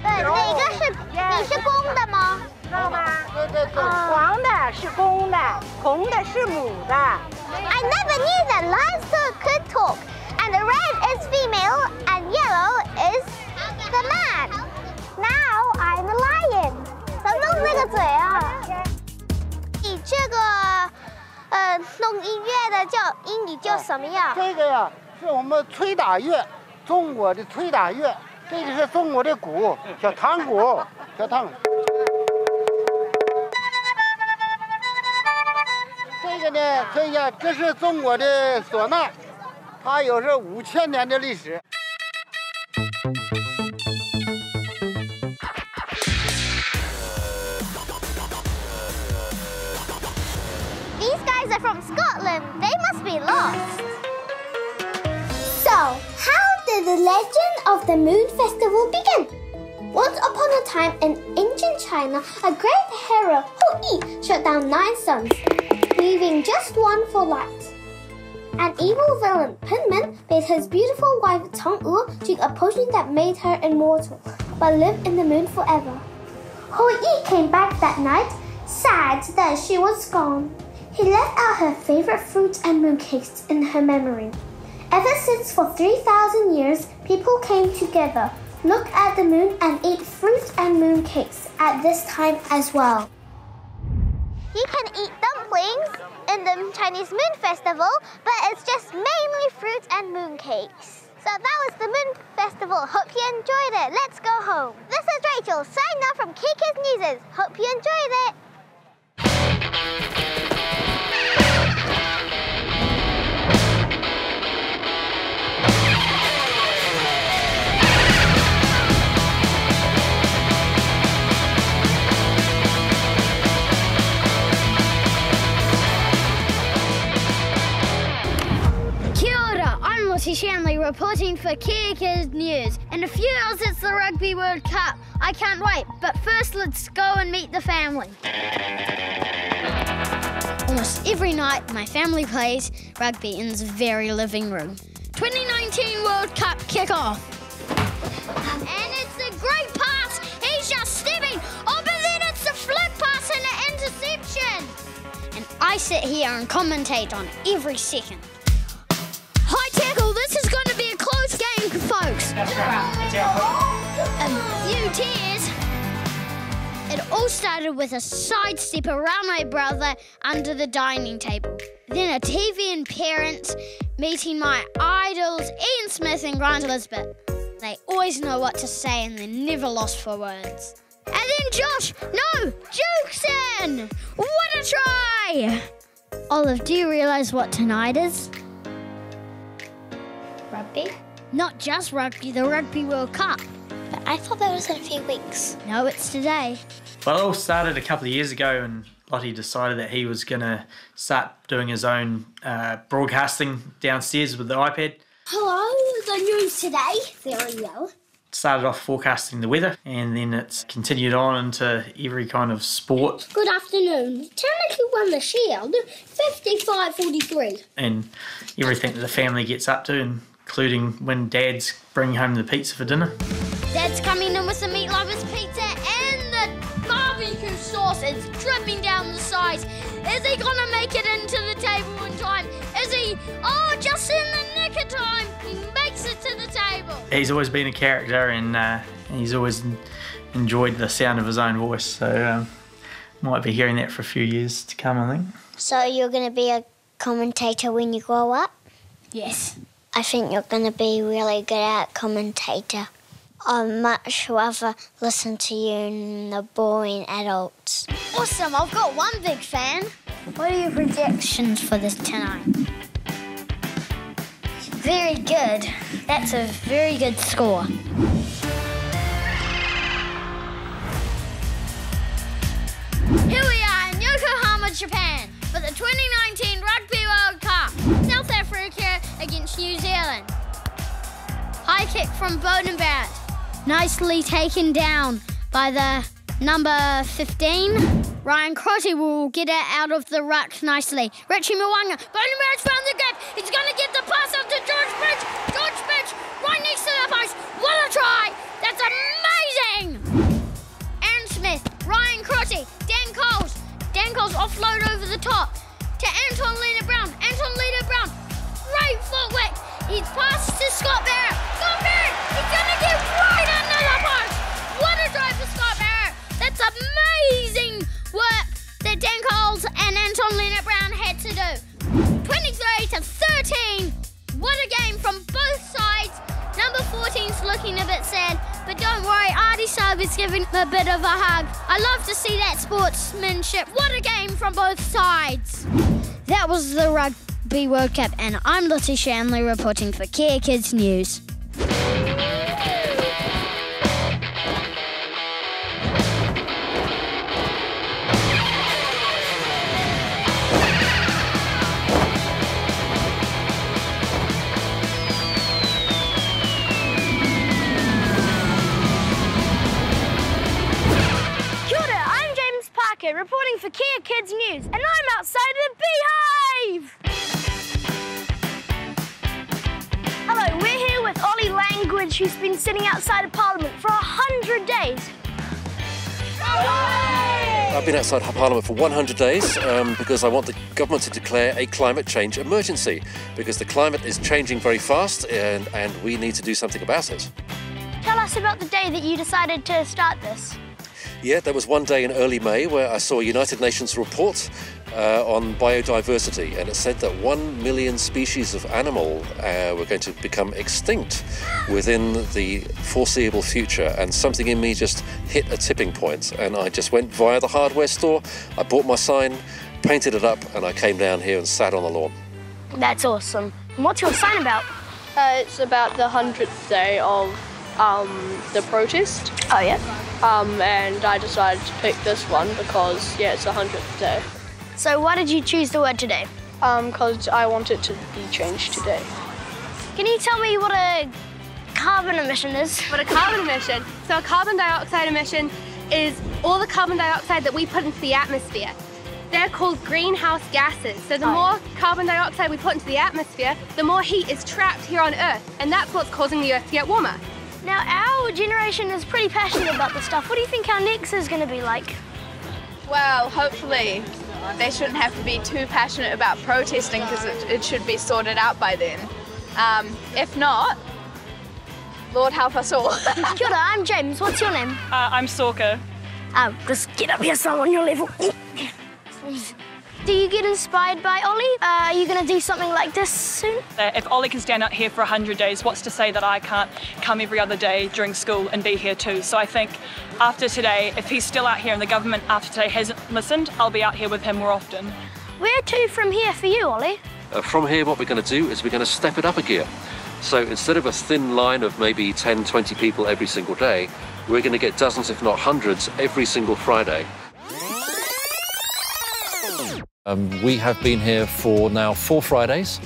对，哪个是你是公的吗？知道吗？对对对，黄的是公的，红的是母的。 I never knew that livestock could talk. And the red is female and yellow is the man. Now I'm a lion. 怎么弄这个嘴啊？你这个呃弄音乐的叫英语叫什么呀？这个呀，是我们吹打乐，中国的吹打乐。这个是中国的鼓，小糖鼓，小糖。这个呢，可以呀这是中国的唢呐，它有是五千年的历史。These guys are from Scotland. They must be lost. So, how did the legend of the Moon Festival begin? Once upon a time in ancient China, a great hero, Hou Yi, shut down nine suns, leaving just one for light. An evil villain, Pinman, made his beautiful wife Tong-u drink a potion that made her immortal, but live in the moon forever. Hou Yi came back that night, sad that she was gone. He left out her favorite fruits and mooncakes in her memory. Ever since for 3,000 years, people came together, look at the moon, and eat fruit and mooncakes at this time as well. You can eat dumplings in the Chinese Moon Festival, but it's just mainly fruits and mooncakes. So that was the Moon Festival. Hope you enjoyed it. Let's go home. This is Rachel, signing off from Kiki's Newses. Hope you enjoyed it. Ora, Shanley reporting for Kea Kids News. In a few hours it's the Rugby World Cup. I can't wait, but first let's go and meet the family. Almost every night my family plays rugby in this very living room. 2019 World Cup kickoff. And it's a great pass. He's just stepping. Oh, but then it's a flick pass and an interception. And I sit here and commentate on every second. High tackle, folks. A few tears. It all started with a sidestep around my brother under the dining table. Then a TV and parents meeting my idols Ian Smith and Grant Nisbett. They always know what to say and they're never lost for words. And then Josh, no, Jukesen! What a try! Olive, do you realise what tonight is? Rugby? Not just rugby, the Rugby World Cup. But I thought that was in a few weeks. No, it's today. Well, it all started a couple of years ago and Lottie decided that he was going to start doing his own uh, broadcasting downstairs with the iPad. Hello, the news today. Very well. Started off forecasting the weather and then it's continued on into every kind of sport Good afternoon. Technically won the shield, 55-43. and everything that the family gets up to, including when dads bring home the pizza for dinner. Dad's coming in with the meat lovers pizza and the barbecue sauce. It's dripping down the sides. Is he gonna make it into the table in time? Is he? Oh, just in the nick of time, he makes it to the table. He's always been a character and uh, he's always enjoyed the sound of his own voice, so um, might be hearing that for a few years to come, I think. So you're going to be a commentator when you grow up? Yes. I think you're going to be really good at commentator. I'd much rather listen to you than the boring adults. Awesome, I've got one big fan. What are your projections for this tonight? Very good. That's a very good score. Here we are in Yokohama, Japan for the 2019 Rugby Kids New Zealand. High kick from Beauden Barrett. Nicely taken down by the number 15. Ryan Crotty will get it out of the ruck nicely. Richie Mo'unga. Beauden Barrett's found the gap. He's going to get the pass out to George Bridge. George Bridge right next to the post. What a try! That's amazing! Aaron Smith, Ryan Crotty, Dane Coles. Dane Coles offload over the top to Anton Lienert-Brown. Anton Lienert-Brown, great footwork. He's passed to Scott Barrett. Scott Barrett, he's gonna get right under the post. What a drive for Scott Barrett. That's amazing work that Dane Coles and Anton Lienert-Brown had to do. 23 to 13. What a game from both sides. Number 14's looking a bit sad, but don't worry, Ardie Savea is giving him a bit of a hug. I love to see that sportsmanship. What a game from both sides. That was the Rugby World Cup, and I'm Lottie Shanley reporting for Kea Kids News. Kia ora, I'm James Parker reporting for Kea Kids News, and I'm outside the Beehive! Hello, we're here with Ollie Langridge, who's been sitting outside of Parliament for a hundred days. I've been outside Parliament for 100 days um, because I want the government to declare a climate change emergency because the climate is changing very fast and, and we need to do something about it. Tell us about the day that you decided to start this. Yeah, there was one day in early May where I saw a United Nations report uh, on biodiversity, and it said that one million species of animal uh, were going to become extinct within the foreseeable future. And something in me just hit a tipping point, and I just went via the hardware store. I bought my sign, painted it up, and I came down here and sat on the lawn. That's awesome. And what's your sign about? Uh, it's about the 100th day of um, the protest. Oh, yeah? Um, and I decided to pick this one because, yeah, it's the 100th day. So why did you choose the word today? Um, because I want it to be changed today. Can you tell me what a carbon emission is? What a carbon emission. So a carbon dioxide emission is all the carbon dioxide that we put into the atmosphere. They're called greenhouse gases. So the oh. more carbon dioxide we put into the atmosphere, the more heat is trapped here on Earth, and that's what's causing the Earth to get warmer. Now, our generation is pretty passionate about this stuff. What do you think our next is going to be like? Well, hopefully they shouldn't have to be too passionate about protesting because it, it should be sorted out by then. Um, if not, Lord help us all. Kia ora, I'm James. What's your name? Uh, I'm Sorka. Oh, just get up here, so on your level. Do you get inspired by Ollie? Uh, are you going to do something like this soon? Uh, If Ollie can stand out here for 100 days, what's to say that I can't come every other day during school and be here too? So I think after today, if he's still out here and the government after today hasn't listened, I'll be out here with him more often. Where to from here for you, Ollie? Uh, from here, what we're going to do is we're going to step it up a gear. So instead of a thin line of maybe 10, 20 people every single day, we're going to get dozens, if not hundreds, every single Friday. Um, we have been here for now four Fridays,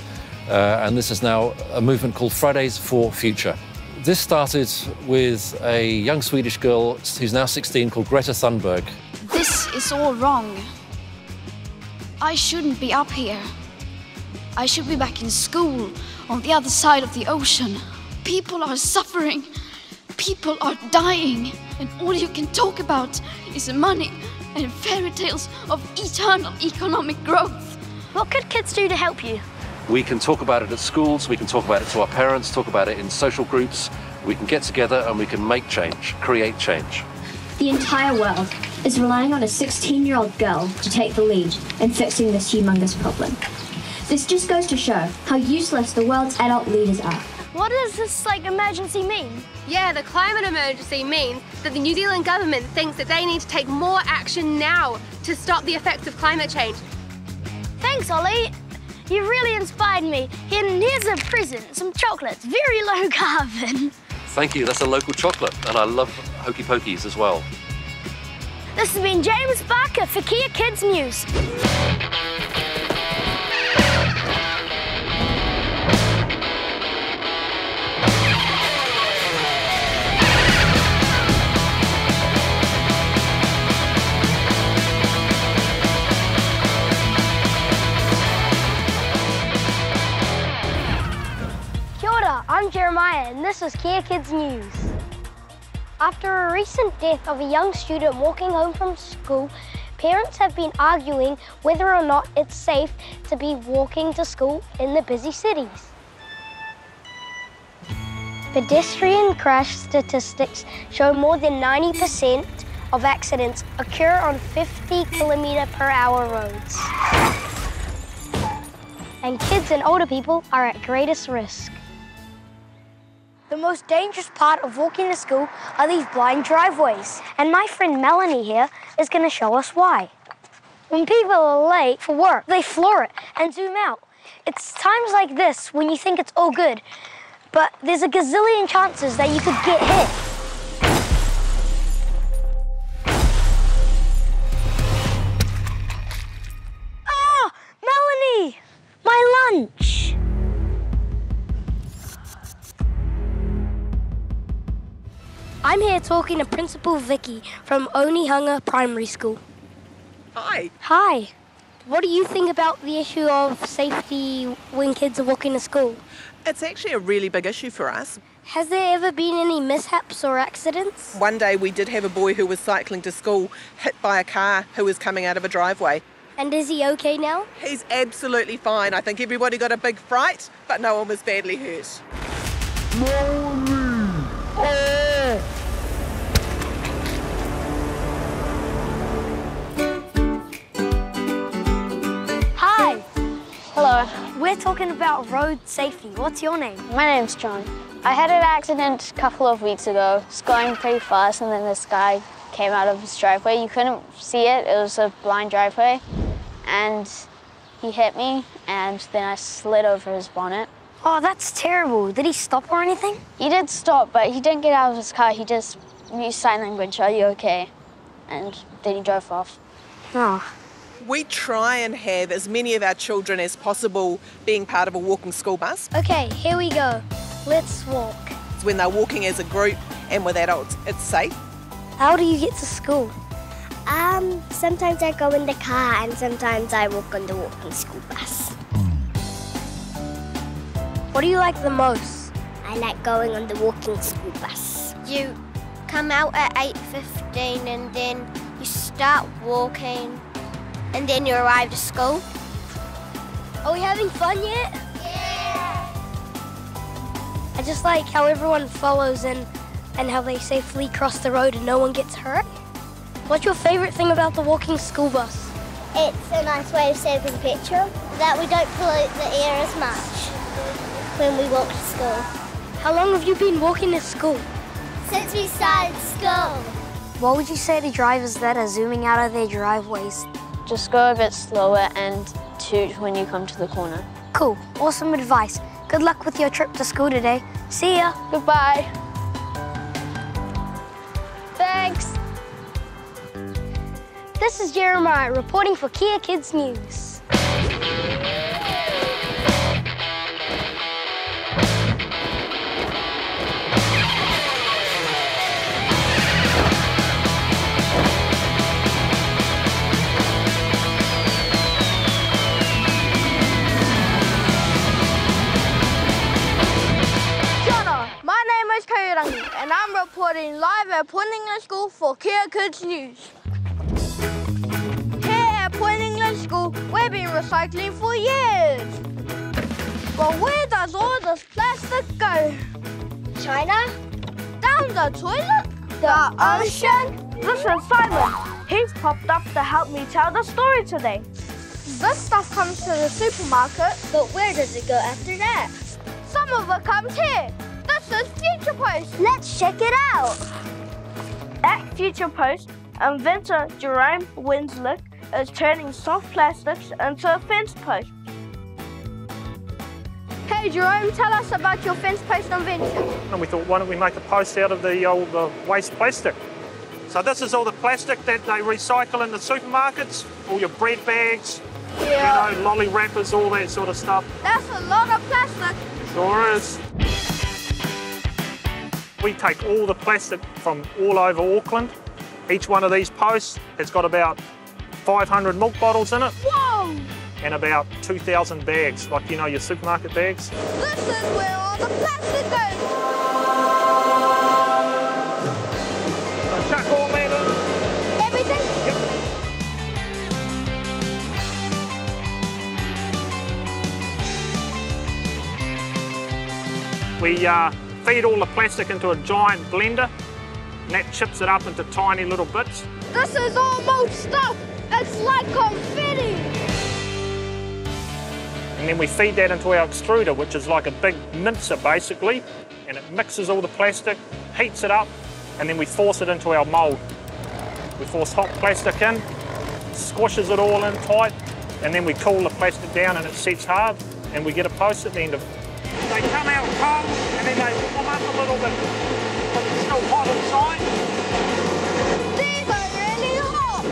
uh, and this is now a movement called Fridays for Future. This started with a young Swedish girl who's now 16 called Greta Thunberg. This is all wrong. I shouldn't be up here. I should be back in school on the other side of the ocean. People are suffering. People are dying. And all you can talk about is money and fairy tales of eternal economic growth. What could kids do to help you? We can talk about it at schools, we can talk about it to our parents, talk about it in social groups. We can get together and we can make change, create change. The entire world is relying on a 16 year old girl to take the lead in fixing this humongous problem. This just goes to show how useless the world's adult leaders are. What does this like emergency mean? Yeah, the climate emergency means that the New Zealand government thinks that they need to take more action now to stop the effects of climate change. Thanks, Ollie. You really inspired me. Here, and here's a present, some chocolates, very low carbon. Thank you, that's a local chocolate, and I love Hokey Pokeys as well. This has been James Parker for Kea Kids News. Jeremiah, and this is Kea Kids News. After a recent death of a young student walking home from school, parents have been arguing whether or not it's safe to be walking to school in the busy cities. Pedestrian crash statistics show more than 90% of accidents occur on 50 kilometre per hour roads. And kids and older people are at greatest risk. The most dangerous part of walking to school are these blind driveways. And my friend Melanie here is going to show us why. When people are late for work, they floor it and zoom out. It's times like this when you think it's all good, but there's a gazillion chances that you could get hit. Ah, Melanie! My lunch! I'm here talking to Principal Vicky from Onehunga Primary School. Hi. Hi. What do you think about the issue of safety when kids are walking to school? It's actually a really big issue for us. Has there ever been any mishaps or accidents? One day we did have a boy who was cycling to school hit by a car who was coming out of a driveway. And is he okay now? He's absolutely fine. I think everybody got a big fright, but no one was badly hurt. Hi. Hello. We're talking about road safety. What's your name? My name's John. I had an accident a couple of weeks ago. I was going pretty fast and then this guy came out of his driveway. You couldn't see it, it was a blind driveway. And he hit me and then I slid over his bonnet. Oh, that's terrible. Did he stop or anything? He did stop, but he didn't get out of his car. He just used sign language, are you okay? And then he drove off. Oh. We try and have as many of our children as possible being part of a walking school bus. Okay, here we go. Let's walk. It's When they're walking as a group and with adults, it's safe. How do you get to school? Um, sometimes I go in the car and sometimes I walk on the walking school bus. What do you like the most? I like going on the walking school bus. You come out at 8.15 and then you start walking and then you arrive to school. Are we having fun yet? Yeah! I just like how everyone follows and, and how they safely cross the road and no one gets hurt. What's your favorite thing about the walking school bus? It's a nice way of saving petrol, that we don't pollute the air as much when we walk to school. How long have you been walking to school? Since we started school. What would you say to drivers that are zooming out of their driveways? Just go a bit slower and toot when you come to the corner. Cool. Awesome advice. Good luck with your trip to school today. See ya. Goodbye. Thanks. This is Jeremiah reporting for Kea Kids News. Is Kairangi and I'm reporting live at Point England School for Kea Kids News. Here at Point England School, we've been recycling for years. But where does all this plastic go? China? Down the toilet? The ocean? This is Simon. He's popped up to help me tell the story today. This stuff comes to the supermarket. But where does it go after that? Some of it comes here. This is Future Post. Let's check it out. At Future Post, inventor Jerome Wenzlick is turning soft plastics into a fence post. Hey Jerome, tell us about your fence post invention. And we thought, why don't we make a post out of the old uh, waste plastic? So this is all the plastic that they recycle in the supermarkets, all your bread bags, Yeah. you know, lolly wrappers, all that sort of stuff. That's a lot of plastic. Sure is. We take all the plastic from all over Auckland. Each one of these posts has got about 500 milk bottles in it. Whoa! and about 2,000 bags, like you know your supermarket bags. This is where all the plastic goes. Chuck all. Everything? We uh, feed all the plastic into a giant blender, and that chips it up into tiny little bits. This is almost stuff. It's like confetti. And then we feed that into our extruder, which is like a big mincer basically, and it mixes all the plastic, heats it up, and then we force it into our mould. We force hot plastic in, squishes it all in tight, and then we cool the plastic down and it sets hard, and we get a post at the end of it. They come out cold, and then they warm up a little bit, but it's still hot inside. These are really hot.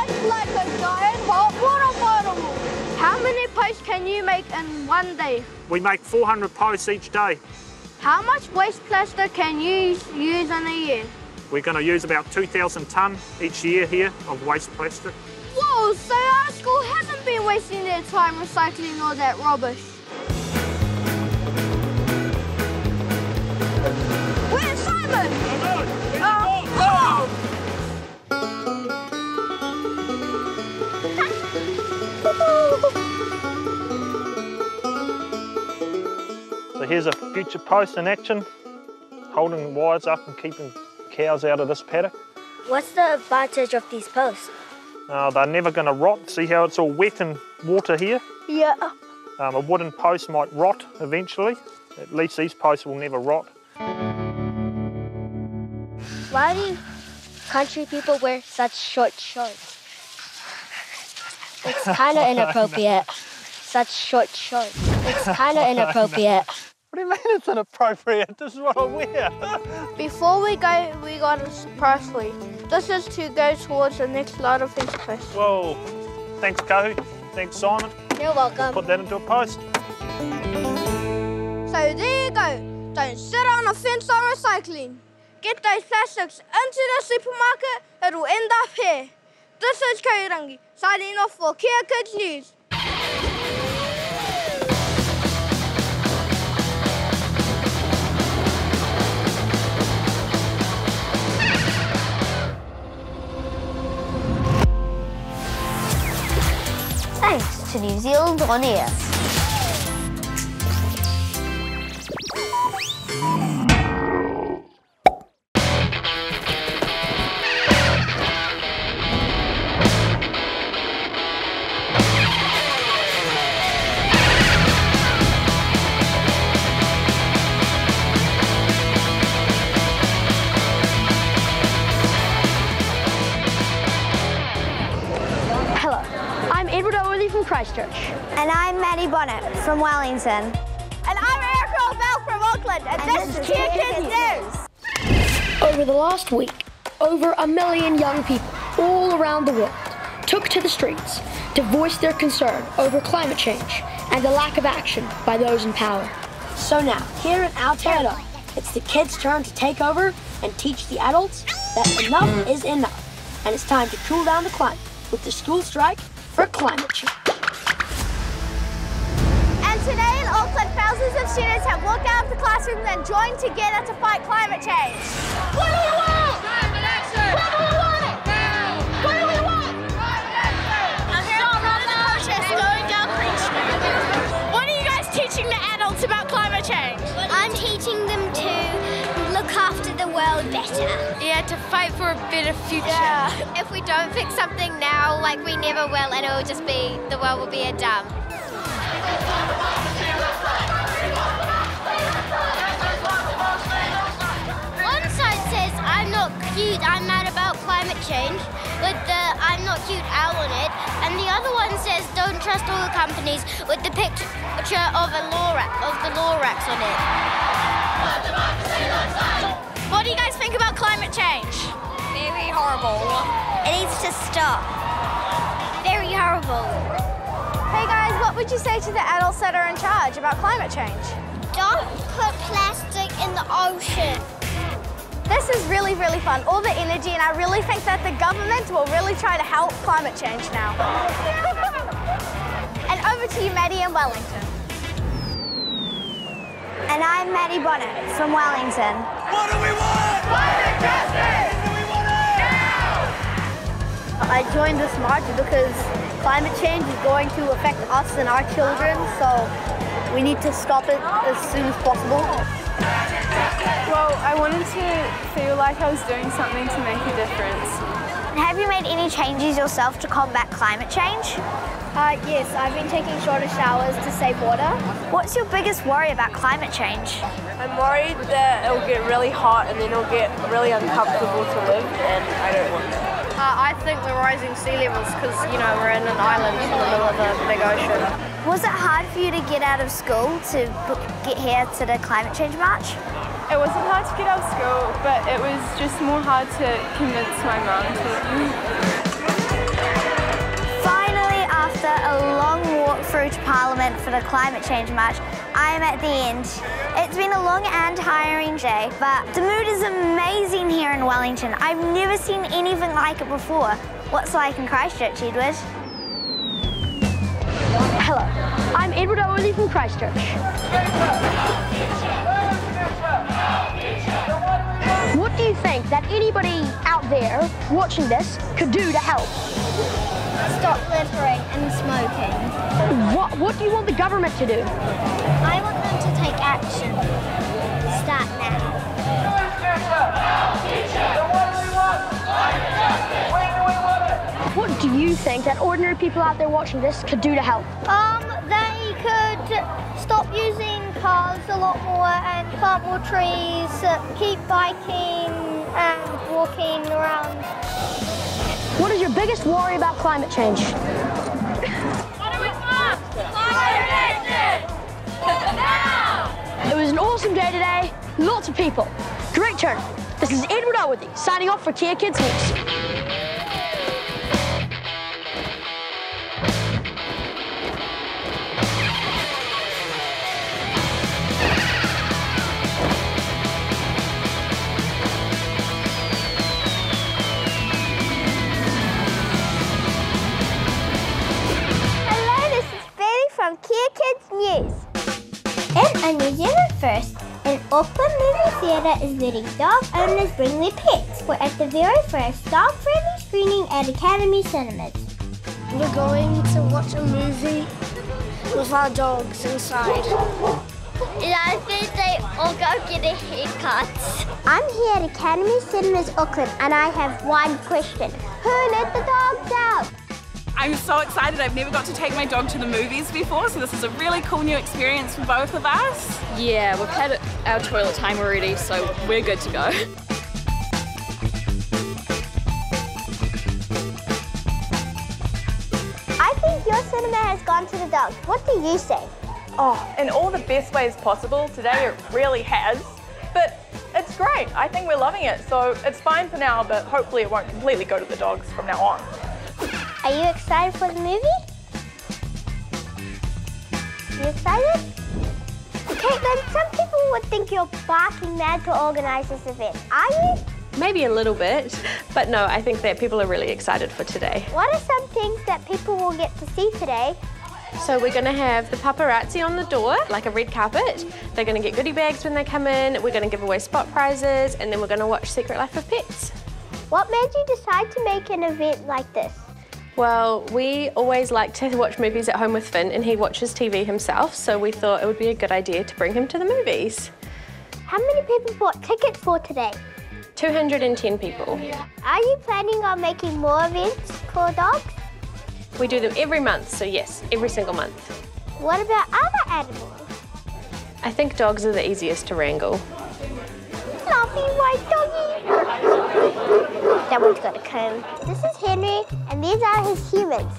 It's like a giant hot water bottle. How many posts can you make in one day? We make 400 posts each day. How much waste plastic can you use in a year? We're going to use about 2,000 tonne each year here of waste plastic. Whoa, so our school hasn't been wasting their time recycling all that rubbish. Where's Simon? Oh, So here's a future post in action, holding wires up and keeping cows out of this paddock. What's the advantage of these posts? Uh, they're never going to rot. See how it's all wet and water here? Yeah. Um, a wooden post might rot eventually. At least these posts will never rot. Why do country people wear such short shorts? It's kind of inappropriate. Such short shorts. It's kind of inappropriate. What do you mean it's inappropriate? This is what I wear. Before we go, we got a surprise for you. This is to go towards the next lot of fence posts. Whoa. Thanks, Kohu. Thanks, Simon. You're welcome. Put that into a post. So there you go. Don't sit on a fence on recycling. Get those plastics into the supermarket, it'll end up here. This is Kairangi, signing off for Kea Kids News. Thanks to New Zealand On Air. Christchurch. And I'm Maddie Bonnet from Wellington. And I'm Erica Bell from Auckland, and, this, is Kea Kids News. Over the last week, over a million young people all around the world took to the streets to voice their concern over climate change and the lack of action by those in power. So now, here in Aotearoa, it's the kids' turn to take over and teach the adults that enough is enough. And it's time to cool down the climate with the school strike for climate change. Today in Auckland, thousands of students have walked out of the classrooms and joined together to fight climate change. What do we want? Climate action! What do we want? What do we want? Climate action! I'm here on the protest going down Queen Street. What are you guys teaching the adults about climate change? I'm teaching them to look after the world better. Yeah, to fight for a better future. Yeah. If we don't fix something now, like we never will, and it will just be, the world will be a dump. One side says I'm not cute, I'm mad about climate change, with the I'm not cute owl on it, and the other one says don't trust all the companies with the picture of a Lorax, of the Lorax on it. What do you guys think about climate change? Very horrible. It needs to stop. Very horrible. Hey guys, what would you say to the adults that are in charge about climate change? Don't put plastic in the ocean. This is really, really fun. All the energy, and I really think that the government will really try to help climate change now. and over to you, Maddie in Wellington. And I'm Maddie Bonnet from Wellington. What do we want? Climate justice! I joined this march because climate change is going to affect us and our children, so we need to stop it as soon as possible. Well, I wanted to feel like I was doing something to make a difference. Have you made any changes yourself to combat climate change? Uh, yes, I've been taking shorter showers to save water. What's your biggest worry about climate change? I'm worried that it'll get really hot and then it'll get really uncomfortable to live, and I don't want that. Uh, I think the rising sea levels because, you know, we're in an island in the middle of a big ocean. Was it hard for you to get out of school to get here to the climate change march? It wasn't hard to get out of school, but it was just more hard to convince my mum to. Finally, after a long walk through to Parliament for the climate change march, I am at the end. It's been a long and tiring day, but the mood is amazing here in Wellington. I've never seen anything like it before. What's like in Christchurch, Edward? Hello, I'm Edward Owerley from Christchurch. What do you think that anybody out there watching this could do to help? Stop littering and smoking. What, what do you want the government to do? I want them to take action. Start now. What do you think that ordinary people out there watching this could do to help? Um, they could stop using cars a lot more and plant more trees, keep biking and walking around. What is your biggest worry about climate change? What do we want? Climate change! It was an awesome day today. Lots of people. Great turn. This is Edward Owerthy signing off for Kea Kids News. From Kea Kids News. In a New Zealand first, an Auckland movie theatre is letting dog owners bring their pets. We're at the very first dog-friendly screening at Academy Cinemas. We're going to watch a movie with our dogs inside. And I think they all go get a haircut. I'm here at Academy Cinemas Auckland and I have one question. Who let the dogs out? I'm so excited. I've never got to take my dog to the movies before, so this is a really cool new experience for both of us. Yeah, we've had our toilet time already, so we're good to go. I think your cinema has gone to the dogs. What do you say? Oh, in all the best ways possible. Today it really has. But it's great. I think we're loving it. So it's fine for now, but hopefully it won't completely go to the dogs from now on. Are you excited for the movie? You excited? Caitlin, some people would think you're barking mad to organise this event. Are you? Maybe a little bit, but no, I think that people are really excited for today. What are some things that people will get to see today? So we're going to have the paparazzi on the door, like a red carpet. They're going to get goodie bags when they come in. We're going to give away spot prizes, and then we're going to watch Secret Life of Pets. What made you decide to make an event like this? Well, we always like to watch movies at home with Finn, and he watches TV himself, so we thought it would be a good idea to bring him to the movies. How many people bought tickets for today? 210 people. Are you planning on making more events for dogs? We do them every month, so yes, every single month. What about other animals? I think dogs are the easiest to wrangle. Fluffy white doggy. That one's got a comb. This is Henry, and these are his humans.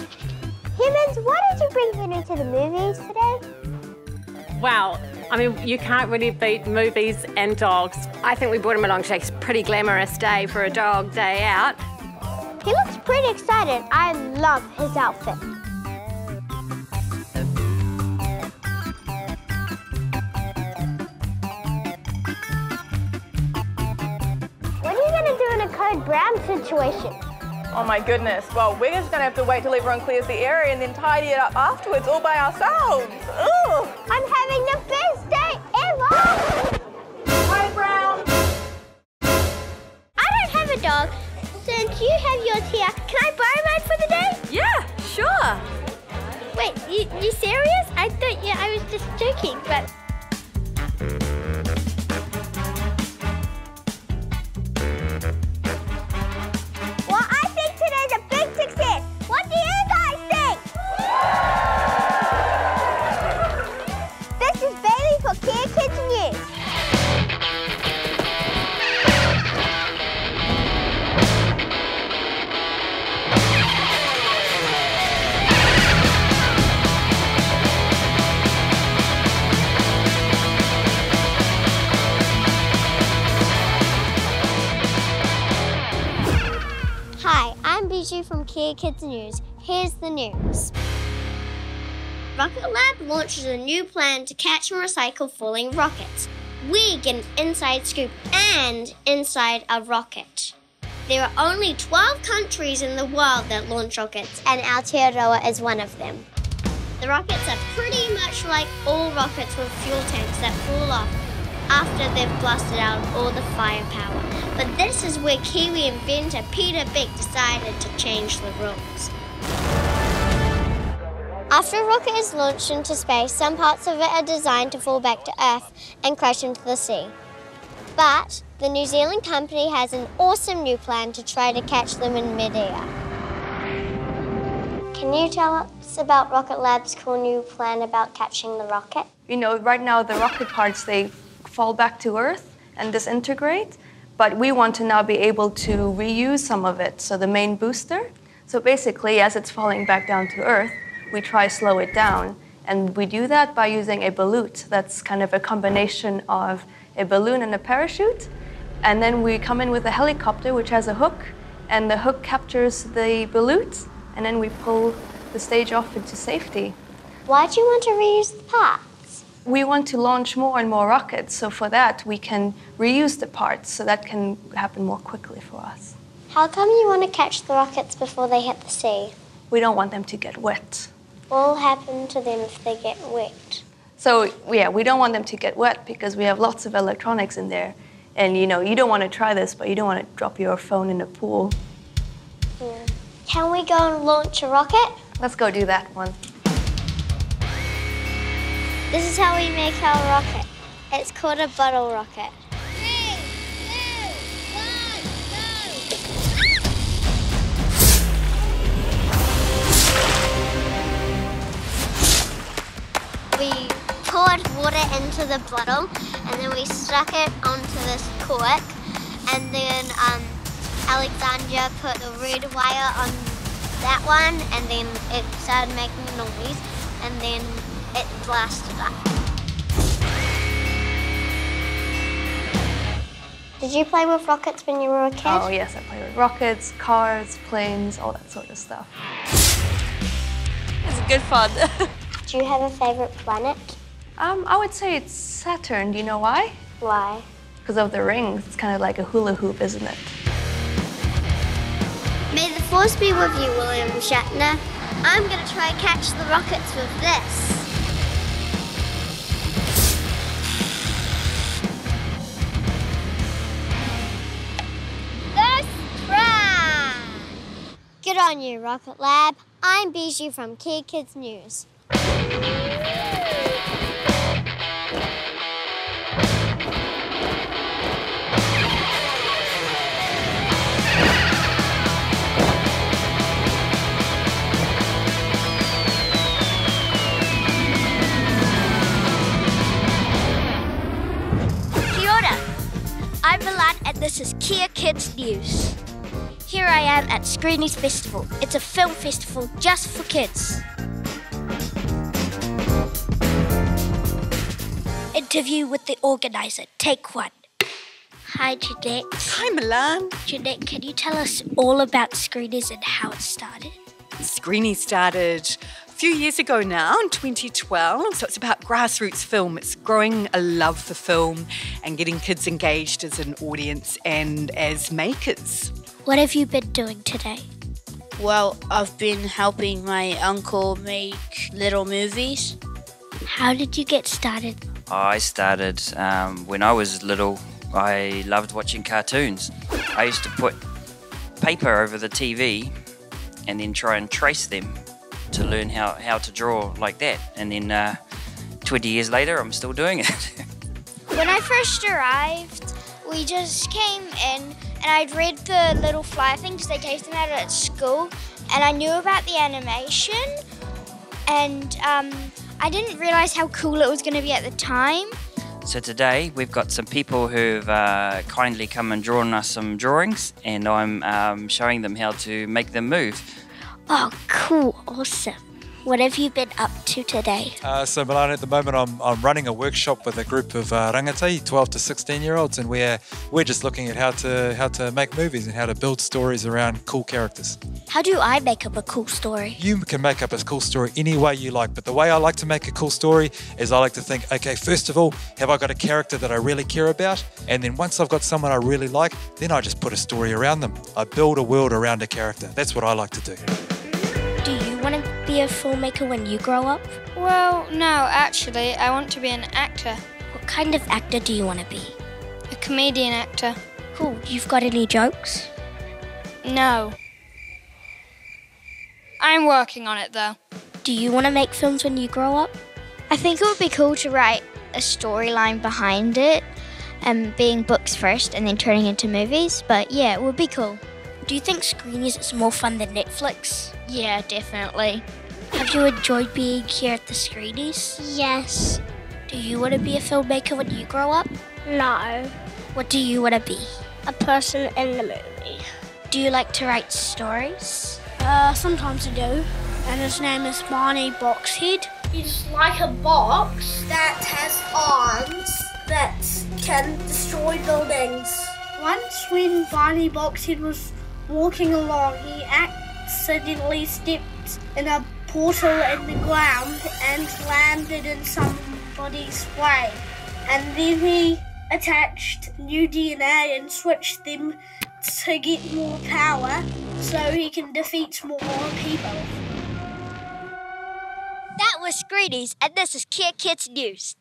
Humans, why did you bring Henry to the movies today? Wow. I mean, you can't really beat movies and dogs. I think we brought him along. today. It's a pretty glamorous day for a dog day out. He looks pretty excited. I love his outfit. Brown situation. Oh my goodness. Well, we're just gonna have to wait till everyone clears the area and then tidy it up afterwards all by ourselves. Ugh. I'm having the best day ever! Hi, Brown. I don't have a dog. Since you have yours here, can I borrow mine for the day? Yeah, sure. Wait, you, you serious? I thought yeah, I was just joking, but From Kea Kids News. Here's the news. Rocket Lab launches a new plan to catch and recycle falling rockets. We get an inside scoop and inside a rocket. There are only 12 countries in the world that launch rockets, and Aotearoa is one of them. The rockets are pretty much like all rockets with fuel tanks that fall off after they've blasted out all the firepower. But this is where Kiwi inventor Peter Beck decided to change the rules. After a rocket is launched into space, some parts of it are designed to fall back to Earth and crash into the sea. But the New Zealand company has an awesome new plan to try to catch them in midair. Can you tell us about Rocket Lab's cool new plan about catching the rocket? You know, right now the rocket parts they fall back to Earth and disintegrate, but we want to now be able to reuse some of it. So the main booster. So basically, as it's falling back down to Earth, we try slow it down, and we do that by using a ballute. That's kind of a combination of a balloon and a parachute, and then we come in with a helicopter which has a hook, and the hook captures the ballute, and then we pull the stage off into safety. Why do you want to reuse the parts? We want to launch more and more rockets, so for that we can reuse the parts, so that can happen more quickly for us. How come you want to catch the rockets before they hit the sea? We don't want them to get wet. What will happen to them if they get wet? So yeah, we don't want them to get wet because we have lots of electronics in there. And you know, you don't want to try this, but you don't want to drop your phone in the pool. Can we go and launch a rocket? Let's go do that one. This is how we make our rocket. It's called a bottle rocket. We poured water into the bottle and then we stuck it onto this cork and then um, Alexandra put the red wire on that one and then it started making a noise and then it blasted up. Did you play with rockets when you were a kid? Oh yes, I played with rockets, cars, planes, all that sort of stuff. It's a good fun. Do you have a favorite planet? Um, I would say it's Saturn. Do you know why? Why? Because of the rings. It's kind of like a hula hoop, isn't it? May the force be with you, William Shatner. I'm gonna try and catch the rockets with this. Good on you, Rocket Lab. I'm Bijou from Kea Kids News. I'm Milan and this is Kea Kids News. Here I am at Screenies Festival. It's a film festival just for kids. Interview with the organizer. Take one. Hi, Jeanette. Hi, Milan. Jeanette, can you tell us all about Screenies and how it started? Screeny started a few years ago now, in 2012. So it's about grassroots film. It's growing a love for film and getting kids engaged as an audience and as makers. What have you been doing today? Well, I've been helping my uncle make little movies. How did you get started? I started um, when I was little. I loved watching cartoons. I used to put paper over the TV and then try and trace them to learn how, how to draw like that. And then uh, 20 years later, I'm still doing it. when I first arrived, we just came in and I'd read the little flyer thing because they gave them out at school, and I knew about the animation, and um, I didn't realize how cool it was going to be at the time. So today we've got some people who've uh, kindly come and drawn us some drawings, and I'm um, showing them how to make them move. Oh, cool, awesome. What have you been up to today? Uh, so, Milan, at the moment, I'm, I'm running a workshop with a group of uh, rangatahi, 12 to 16 year olds, and we're we're just looking at how to how to make movies and how to build stories around cool characters. How do I make up a cool story? You can make up a cool story any way you like, but the way I like to make a cool story is I like to think, okay, first of all, have I got a character that I really care about? And then once I've got someone I really like, then I just put a story around them. I build a world around a character. That's what I like to do. Do you want to be a filmmaker when you grow up? Well, no, actually, I want to be an actor. What kind of actor do you want to be? A comedian actor. Cool. You've got any jokes? No. I'm working on it though. Do you want to make films when you grow up? I think it would be cool to write a storyline behind it and being books first and then turning into movies. But yeah, it would be cool. Do you think Screenies is more fun than Netflix? Yeah, definitely. Have you enjoyed being here at the Screenies? Yes. Do you want to be a filmmaker when you grow up? No. What do you want to be? A person in the movie. Do you like to write stories? Uh, sometimes I do. And his name is Barney Boxhead. He's like a box that has arms that can destroy buildings. Once when Barney Boxhead was walking along, he accidentally stepped in a portal in the ground and landed in somebody's way. And then he attached new DNA and switched them to get more power so he can defeat more people. That was Screenies, and this is Kea Kids News.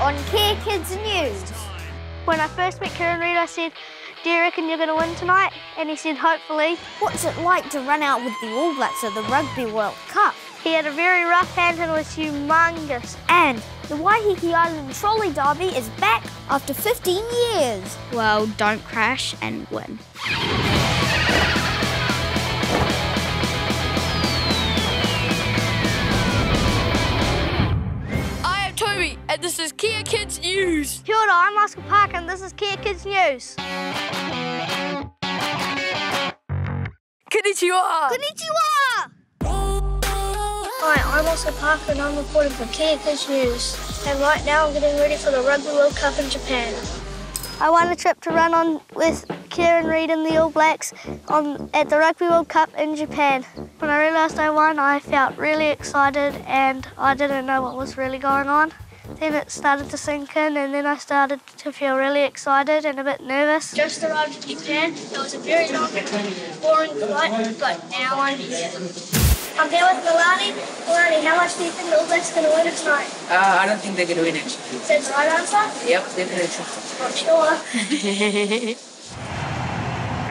On Kea Kids News. When I first met Kieran Read, I said, Do you reckon you're going to win tonight? And he said, Hopefully. What's it like to run out with the All Blacks at the Rugby World Cup? He had a very rough hand and was humongous. And the Waiheke Island Trolley Derby is back after 15 years. Well, don't crash and win. I and this is Kea Kids News. Kia ora, I'm Oscar Park, and this is Kea Kids News. Konnichiwa. Konnichiwa. Hi, I'm Oscar Parker and I'm reporting for Kea Kids News. And right now I'm getting ready for the Rugby World Cup in Japan. I won a trip to run on with Kieran Read and the All Blacks on, at the Rugby World Cup in Japan. When I realised I won, I felt really excited and I didn't know what was really going on. Then it started to sink in and then I started to feel really excited and a bit nervous. Just arrived in Japan. It was a very long, boring flight, but now I'm here. I'm here with Milani. Milani, how much do you think the All Blacks are going to win tonight? Uh, I don't think they're going to win actually. Is that the right answer? Yep, definitely. Not sure.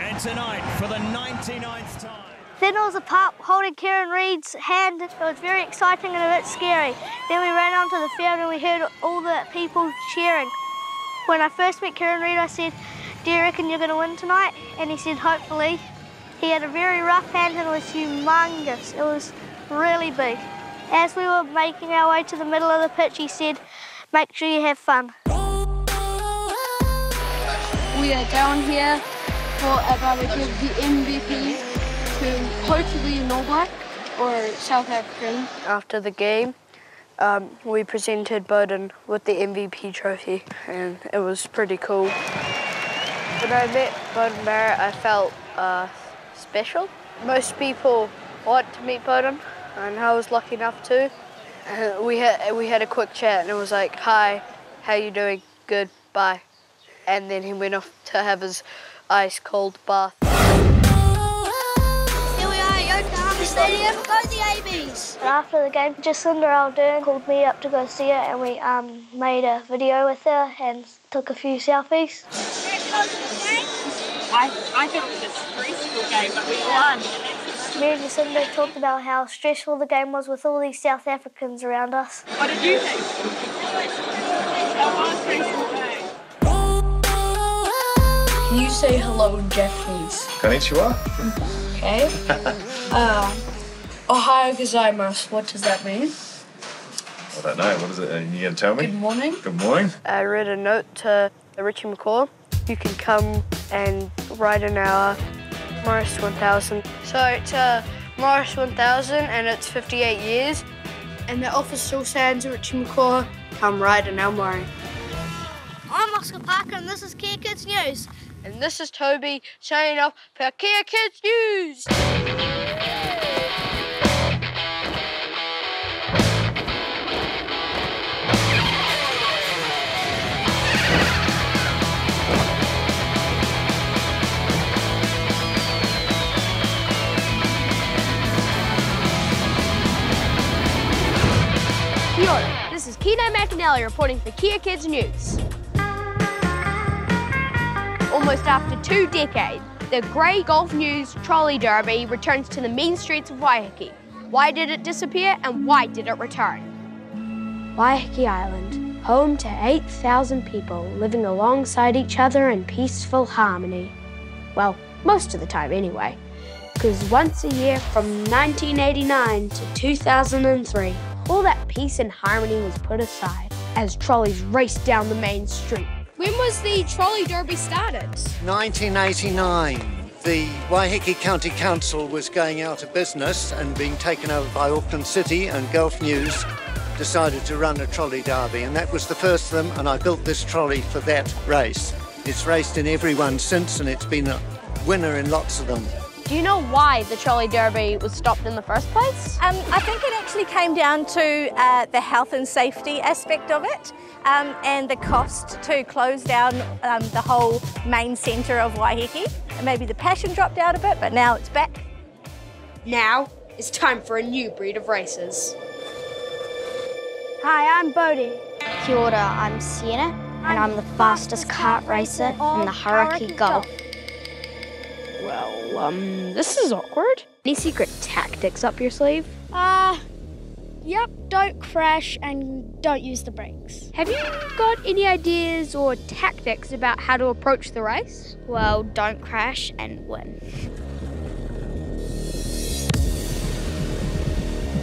And tonight, for the 99th time. Then I was a pup holding Kieran Read's hand. It was very exciting and a bit scary. Then we ran onto the field and we heard all the people cheering. When I first met Kieran Read, I said, Do you reckon you're going to win tonight? And he said, Hopefully. He had a very rough hand and it was humongous. It was really big. As we were making our way to the middle of the pitch, he said, Make sure you have fun. We are down here for to give the MVP to hopefully an Black or South African. After the game, um, we presented Beauden with the MVP trophy, and it was pretty cool. When I met Beauden Barrett, I felt uh, special. Most people want to meet Beauden, and I was lucky enough to. Uh, we had we had a quick chat, and it was like, "Hi, how you doing? Good, bye." And then he went off to have his ice cold bath. Stadium. Go the ABs! After the game, Jacinda Ardern called me up to go see it, and we um, made a video with her and took a few selfies. I, I thought it was a stressful game, but we won. Me and Jacinda talked about how stressful the game was with all these South Africans around us. What did you think? That was a stressful game. Can you say hello in Japanese? Konnichiwa. Okay. uh, Ohayo gozaimasu. What does that mean? I don't know. What is it? Are you going to tell me? Good morning. Good morning. I read a note to Richie McCaw. You can come and ride in our Morris 1000. So it's a Morris 1000 and it's 58 years. And the office still stands at Richie McCaw. Come ride in our Murray. I'm Oscar Parker, and this is Kea Kids News. And this is Toby signing off for Kea Kids News. This is Kino McAnally reporting for Kea Kids News. Almost after two decades, the Grey Gulf News Trolley Derby returns to the main streets of Waiheke. Why did it disappear and why did it return? Waiheke Island, home to 8,000 people living alongside each other in peaceful harmony. Well, most of the time anyway. Because once a year from 1989 to 2003, all that peace and harmony was put aside as trolleys raced down the main street. When was the trolley derby started? 1989, the Waiheke County Council was going out of business and being taken over by Auckland City, and Gulf News decided to run a trolley derby, and that was the first of them. And I built this trolley for that race. It's raced in every one since, and it's been a winner in lots of them. Do you know why the trolley derby was stopped in the first place? Um, I think it actually came down to uh, the health and safety aspect of it um, and the cost to close down um, the whole main centre of Waiheke. And maybe the passion dropped out a bit, but now it's back. Now it's time for a new breed of racers. Hi, I'm Bodie. Kia ora, I'm Sienna, and I'm the fastest kart racer in the Hauraki Gulf. Well, um, this is awkward. Any secret tactics up your sleeve? Uh, yep, don't crash and don't use the brakes. Have you got any ideas or tactics about how to approach the race? Well, don't crash and win.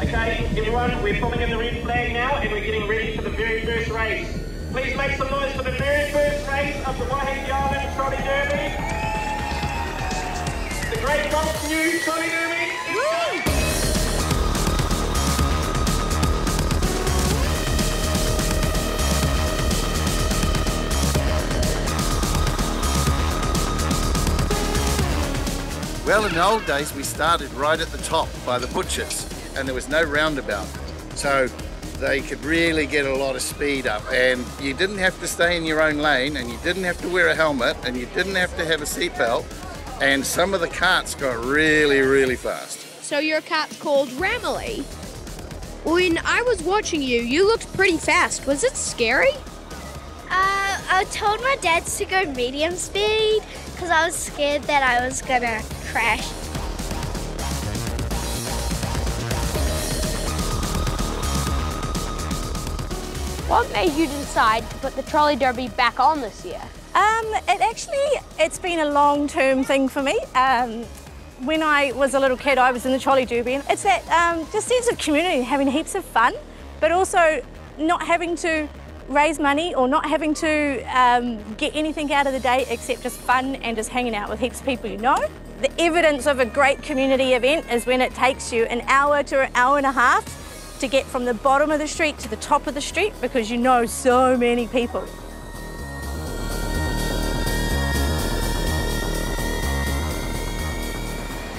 Okay, everyone, we're pulling in the red flag now and we're getting ready for the very first race. Please make some noise for the very first race of the Waiheke Island Trolley Derby. The Great Gulf News Trolley Derby. Well, in the old days, we started right at the top by the butchers, and there was no roundabout. So they could really get a lot of speed up, and you didn't have to stay in your own lane, and you didn't have to wear a helmet, and you didn't have to have a seatbelt, and some of the carts got really, really fast. So your cart's called Ramily. When I was watching you, you looked pretty fast. Was it scary? Uh, I told my dad to go medium speed because I was scared that I was gonna crash. What made you decide to put the trolley derby back on this year? Um, it actually, it's been a long-term thing for me. Um, when I was a little kid, I was in the trolley derby, it's that um, just sense of community, having heaps of fun, but also not having to raise money or not having to um, get anything out of the day except just fun and just hanging out with heaps of people you know. The evidence of a great community event is when it takes you an hour to an hour and a half to get from the bottom of the street to the top of the street because you know so many people.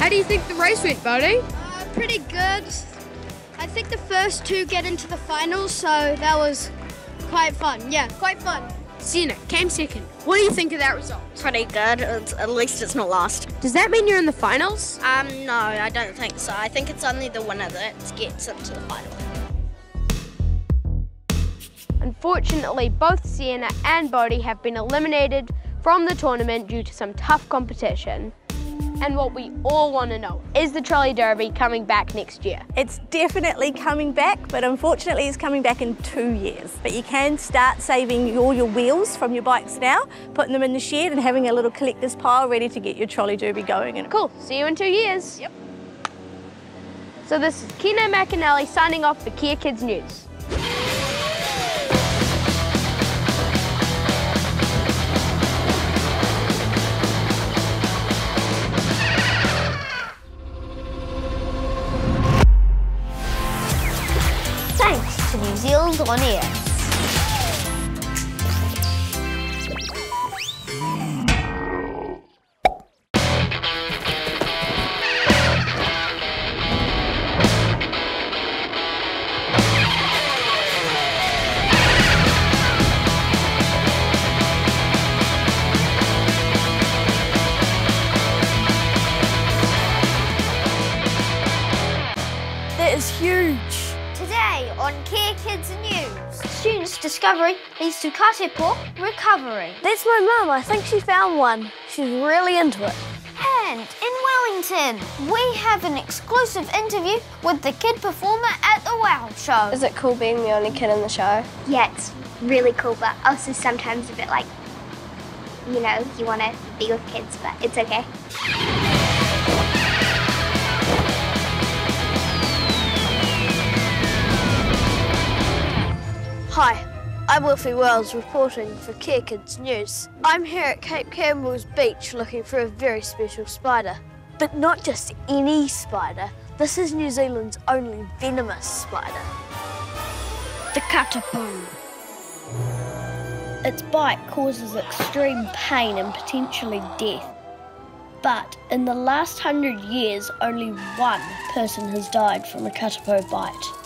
How do you think the race went, Bodie? Uh, pretty good. I think the first two get into the finals, so that was quite fun. Yeah, quite fun. Sienna came second. What do you think of that result? Pretty good. It's, at least it's not last. Does that mean you're in the finals? Um, no, I don't think so. I think it's only the winner that gets into the final. Unfortunately, both Sienna and Bodie have been eliminated from the tournament due to some tough competition. And what we all want to know is the Trolley Derby coming back next year? It's definitely coming back, but unfortunately it's coming back in two years. But you can start saving all your wheels from your bikes now, putting them in the shed and having a little collector's pile ready to get your trolley derby going. And Cool. See you in two years. Yep. So this is Keno McAnally signing off for Kea Kids News. Zealand On students' discovery leads to katipo recovery. That's my mum. I think she found one. She's really into it. And in Wellington, we have an exclusive interview with the kid performer at the Wow Show. Is it cool being the only kid in the show? Yeah, it's really cool, but also sometimes a bit like, you know, you want to be with kids, but it's okay. Hi, I'm Wilfie Wells reporting for Kea Kids News. I'm here at Cape Campbell's beach looking for a very special spider. But not just any spider. This is New Zealand's only venomous spider. The katipo. Its bite causes extreme pain and potentially death. But in the last hundred years, only one person has died from a katipo bite.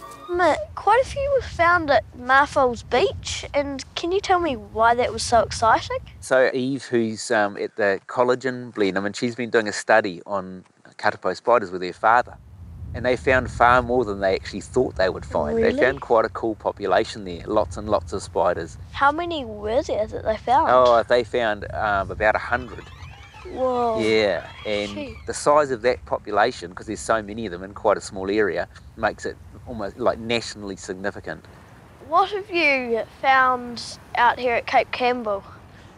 Quite a few were found at Marfells Beach, and can you tell me why that was so exciting? So Eve, who's um, at the college in Blenheim, and she's been doing a study on katipo spiders with her father. And they found far more than they actually thought they would find. Really? They found quite a cool population there, lots and lots of spiders. How many were there that they found? Oh, they found um, about a hundred. Whoa. Yeah, and Gee. the size of that population, because there's so many of them in quite a small area, makes it almost like nationally significant. What have you found out here at Cape Campbell?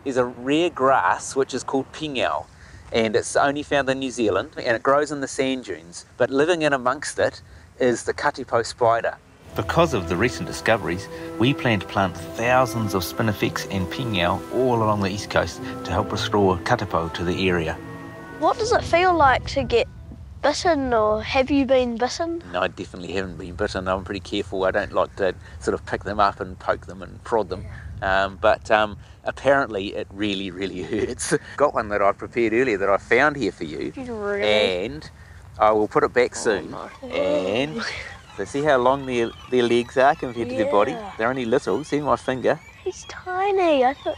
There's a rare grass which is called pingao, and it's only found in New Zealand, and it grows in the sand dunes. But living in amongst it is the katipo spider. Because of the recent discoveries, we plan to plant thousands of spinifex and pingao all along the east coast to help restore katipo to the area. What does it feel like to get bitten, or have you been bitten? No, I definitely haven't been bitten. I'm pretty careful. I don't like to sort of pick them up and poke them and prod them. Um, but um, apparently, it really, really hurts. Got one that I prepared earlier that I found here for you, Really? and I will put it back soon. And so see how long their, their legs are compared to their body. They're only little. See my finger. He's tiny. I thought,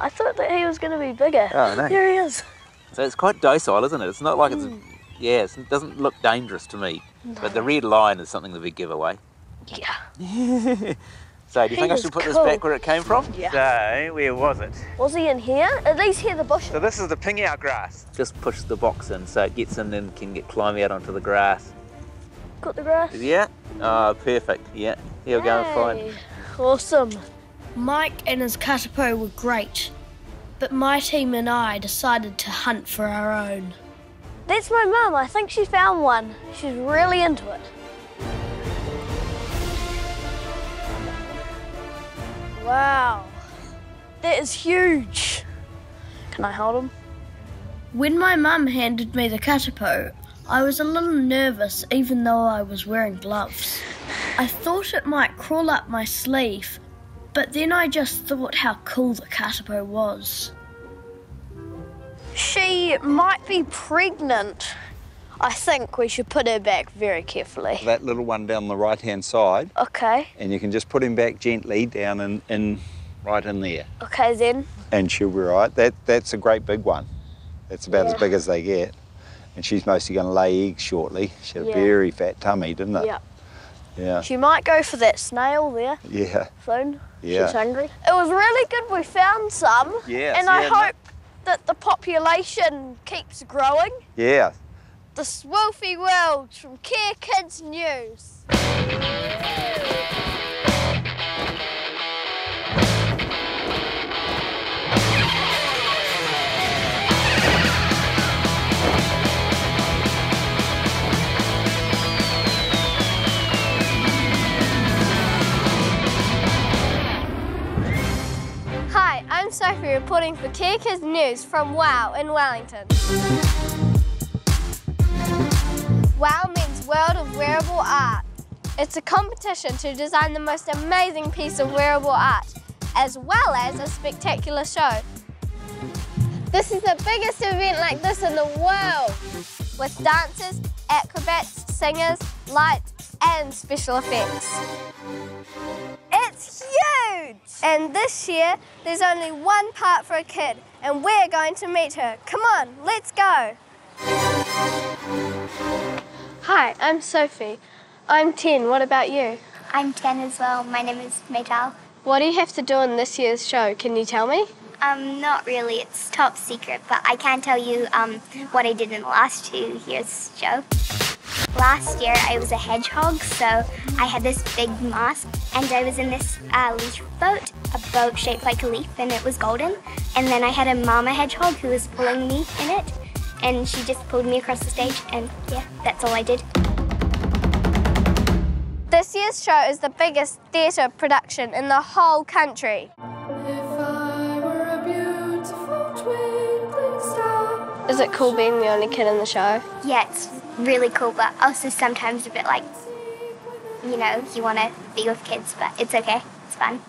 I thought that he was going to be bigger. Oh, no. There he is. So it's quite docile, isn't it? It's not like it's Mm. yeah. It's, it doesn't look dangerous to me. But the red line is something that we give away. Yeah. So do you He think I should put cool. this back where it came from? Yeah. So where was it? Was he in here? At least here the bushes? So this is the pingao grass. Just push the box in so it gets in and can get climb out onto the grass. Got the grass? Yeah. Oh, perfect. Yeah. Here we go and find. Awesome. Mike and his katipo were great, but my team and I decided to hunt for our own. That's my mum. I think she found one. She's really into it. Wow. That is huge. Can I hold him? When my mum handed me the katipo, I was a little nervous even though I was wearing gloves. I thought it might crawl up my sleeve, but then I just thought how cool the katipo was. She might be pregnant. I think we should put her back very carefully. That little one down the right hand side, Okay, and you can just put him back gently down in, in right in there, okay then. and she'll be right. That that's a great big one. That's about Yeah. as big as they get, and she's mostly going to lay eggs shortly. She had a very fat tummy, didn't it? Yeah. Yeah. She might go for that snail there Yeah. soon. Yeah. She's hungry. It was really good we found some. Yes, And I yeah, no- hope that the population keeps growing. Yeah. The Swoofy World from Kea Kids News. I'm Sophie reporting for Kids News from WOW in Wellington. WOW means World of Wearable Art. It's a competition to design the most amazing piece of wearable art, as well as a spectacular show. This is the biggest event like this in the world, with dancers, acrobats, singers, lights, and special effects. It's huge! And this year, there's only one part for a kid, and we're going to meet her. Come on, let's go! Hi, I'm Sophie. I'm 10. What about you? I'm 10 as well. My name is Maytal. What do you have to do in this year's show? Can you tell me? Um, not really. It's top secret, but I can tell you um, what I did in the last two years' show. Last year, I was a hedgehog, so I had this big mask, and I was in this uh, leaf boat, a boat shaped like a leaf, and it was golden. And then I had a mama hedgehog who was pulling me in it, and she just pulled me across the stage, and yeah, that's all I did. This year's show is the biggest theatre production in the whole country. Is it cool being the only kid in the show? Yeah, it's really cool, but also sometimes a bit like, you know, you want to be with kids, but it's okay. It's fun.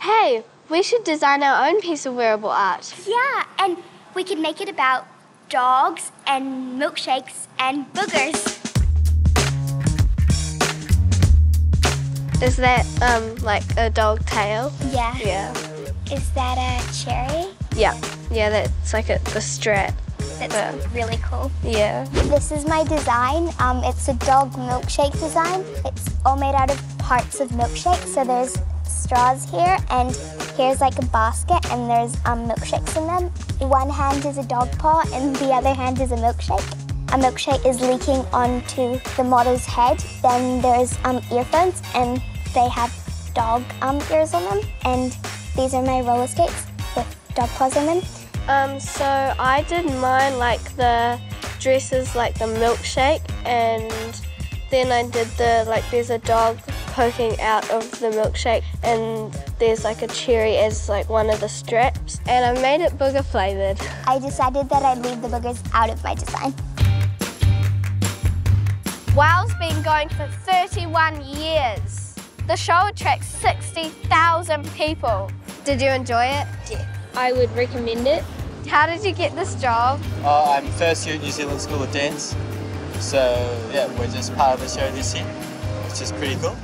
Hey, we should design our own piece of wearable art. Yeah, and we could make it about dogs and milkshakes and boogers. Is that um like a dog tail? Yeah. Yeah. Is that a cherry? Yeah. Yeah, that's like a, the strap. That's really cool. Yeah. This is my design. Um, it's a dog milkshake design. It's all made out of parts of milkshake. So there's straws here, and here's like a basket, and there's um, milkshakes in them. One hand is a dog paw, and the other hand is a milkshake. A milkshake is leaking onto the model's head. Then there's um, earphones, and they have dog um, ears on them. And these are my roller skates with dog paws on them. Um, so I did mine like the dresses like the milkshake and then I did the like there's a dog poking out of the milkshake and there's like a cherry as like one of the straps and I made it booger flavoured. I decided that I'd leave the boogers out of my design. WOW's been going for 31 years. The show attracts 60,000 people. Did you enjoy it? Yeah. I would recommend it. How did you get this job? Uh, I'm first year at New Zealand School of Dance, so yeah, we're just part of the show this year, which is pretty cool.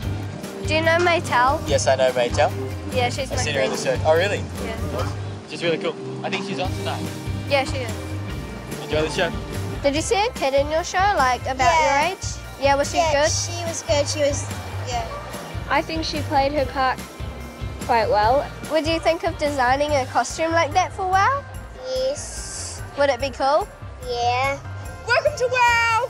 Do you know Maytel? Yes, I know Maytel. Yeah, she's I've my seen her in the show. Oh, really? Yeah. She's really cool. I think she's on tonight. Yeah, she is. Enjoy the show. Did you see a kid in your show, like about Yeah. your age? Yeah, was she Yeah, good? she was good. She was, yeah. I think she played her part quite well. Would you think of designing a costume like that for WOW? Yes. Would it be cool? Yeah. Welcome to WOW!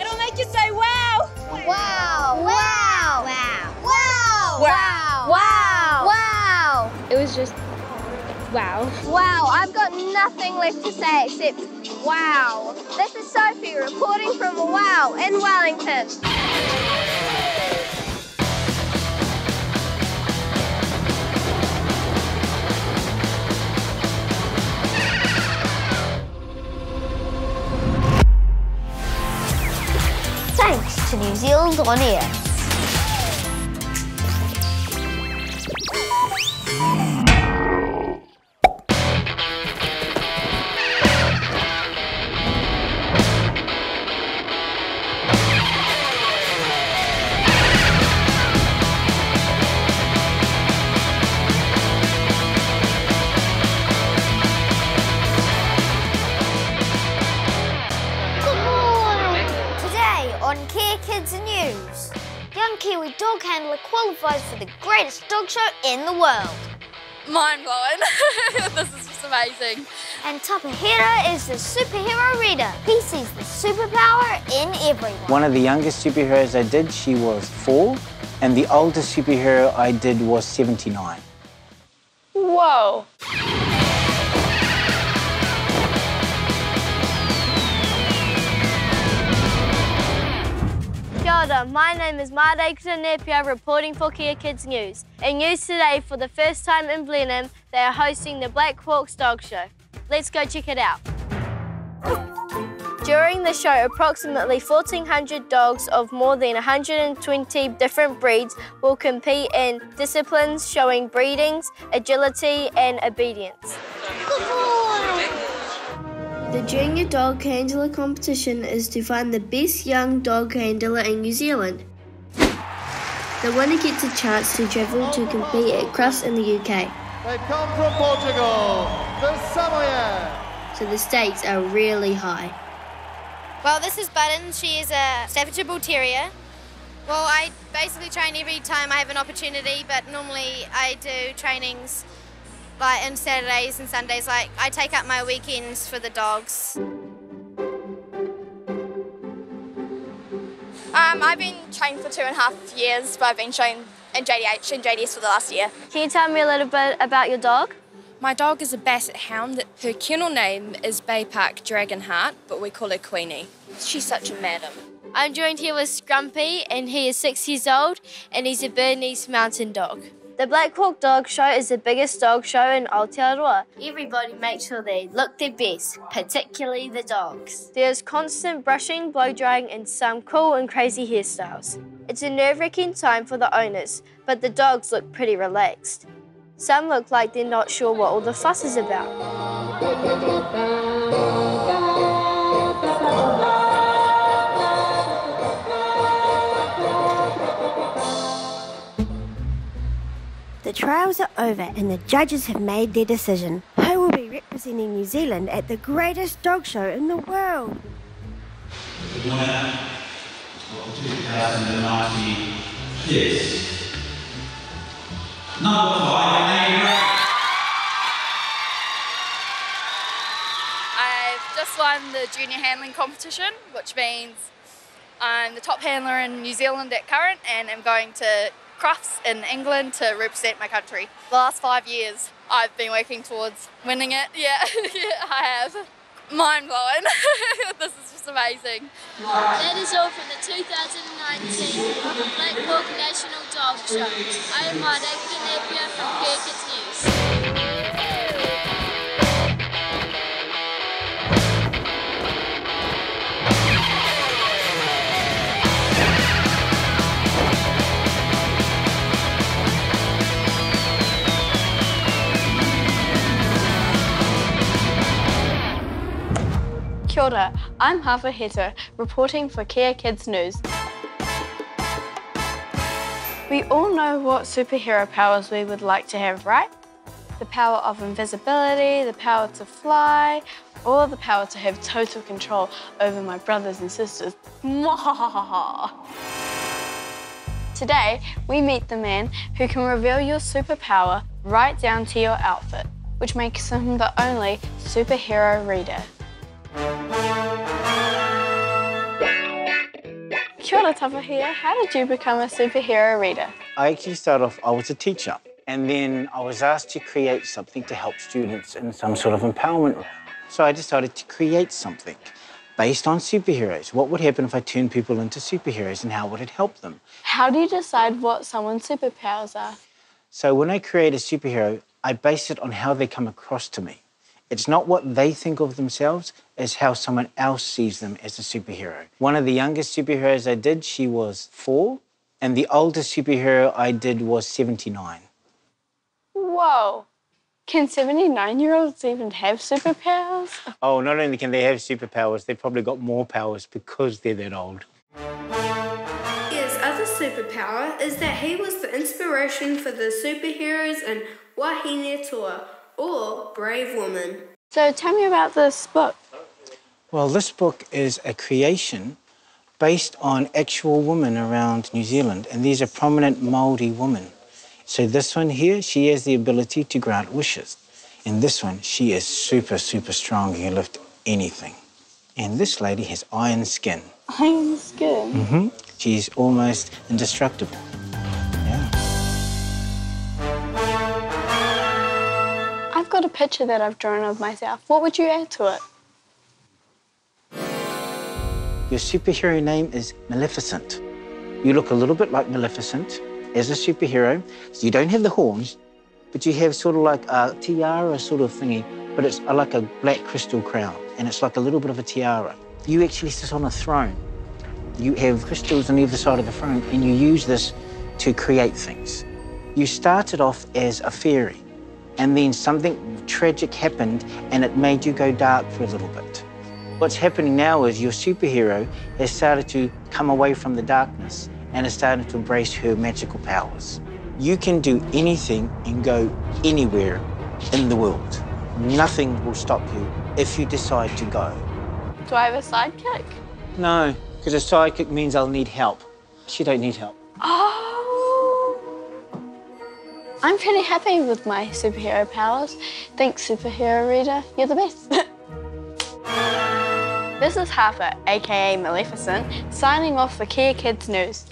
It'll make you say wow! Wow! Wow! Wow! Wow! Wow! Wow! Wow! It was just wow. Wow, I've got nothing left to say except wow. This is Sophie reporting from WOW in Wellington. New Zealand On Air. Dog handler qualifies for the greatest dog show in the world. Mind blowing. this is just amazing. And Tapahira is the superhero reader. He sees the superpower in everyone. One of the youngest superheroes I did, she was four, and the oldest superhero I did was 79. Whoa. Kia my name is Mārei Napier reporting for Kea Kids News. In news today, for the first time in Blenheim, they are hosting the Black Hawks Dog Show. Let's go check it out. During the show, approximately 1,400 dogs of more than 120 different breeds will compete in disciplines showing breedings, agility and obedience. The Junior Dog Handler competition is to find the best young dog handler in New Zealand. The winner gets a chance to travel to compete at Crufts in the UK. They come from Portugal, the Samoyed. So the stakes are really high. Well, this is Button. She is a Staffordshire Bull Terrier. Well, I basically train every time I have an opportunity, but normally I do trainings like on Saturdays and Sundays. Like I take up my weekends for the dogs. Um, I've been trained for two and a half years, but I've been trained in JDH and JDS for the last year. Can you tell me a little bit about your dog? My dog is a Basset Hound. Her kennel name is Bay Park Dragonheart, but we call her Queenie. She's such a madam. I'm joined here with Scrumpy, and he is six years old, and he's a Bernese Mountain Dog. The Black Hawk Dog Show is the biggest dog show in Aotearoa. Everybody makes sure they look their best, particularly the dogs. There's constant brushing, blow drying, and some cool and crazy hairstyles. It's a nerve wracking time for the owners, but the dogs look pretty relaxed. Some look like they're not sure what all the fuss is about. The trials are over and the judges have made their decision. Who will be representing New Zealand at the greatest dog show in the world? The winner of the 2019 Kids. Number five, I've just won the junior handling competition, which means I'm the top handler in New Zealand at current and I'm going to Crufts in England to represent my country. The last five years I've been working towards winning it. Yeah, yeah I have. Mind blowing. this is just amazing. That is all from the 2019 Black Hawk National Dog Show. I am Mārei Napier from Kea News. Kia ora, I'm Harper Heta, reporting for Kea Kids News. We all know what superhero powers we would like to have, right? The power of invisibility, the power to fly, or the power to have total control over my brothers and sisters. Today, we meet the man who can reveal your superpower right down to your outfit, which makes him the only superhero reader. Kia ora, Tapahia. How did you become a superhero reader? I actually started off, I was a teacher, and then I was asked to create something to help students in some sort of empowerment. So I decided to create something based on superheroes. What would happen if I turned people into superheroes and how would it help them? How do you decide what someone's superpowers are? So when I create a superhero, I base it on how they come across to me. It's not what they think of themselves, it's how someone else sees them as a superhero. One of the youngest superheroes I did, she was four, and the oldest superhero I did was 79. Whoa. Can 79 year olds even have superpowers? Oh, not only can they have superpowers, they've probably got more powers because they're that old. His other superpower is that he was the inspiration for the superheroes in Wahine Toa, or Brave Woman. So tell me about this book. Well, this book is a creation based on actual women around New Zealand, and these are prominent Maori women. So this one here, she has the ability to grant wishes. And this one, she is super, super strong. And can lift anything. And this lady has iron skin. Iron skin? Mm-hmm. She's almost indestructible. Got a picture that I've drawn of myself. What would you add to it? Your superhero name is Maleficent. You look a little bit like Maleficent as a superhero. So you don't have the horns, but you have sort of like a tiara sort of thingy, but it's like a black crystal crown, and it's like a little bit of a tiara. You actually sit on a throne. You have crystals on either side of the throne, and you use this to create things. You started off as a fairy, and then something tragic happened, and it made you go dark for a little bit. What's happening now is your superhero has started to come away from the darkness and is starting to embrace her magical powers. You can do anything and go anywhere in the world. Nothing will stop you if you decide to go. Do I have a sidekick? No, because a sidekick means I'll need help. She don't need help. Oh. I'm pretty happy with my superhero powers. Thanks, superhero reader. You're the best. this is Harper, aka Maleficent, signing off for Kea Kids News.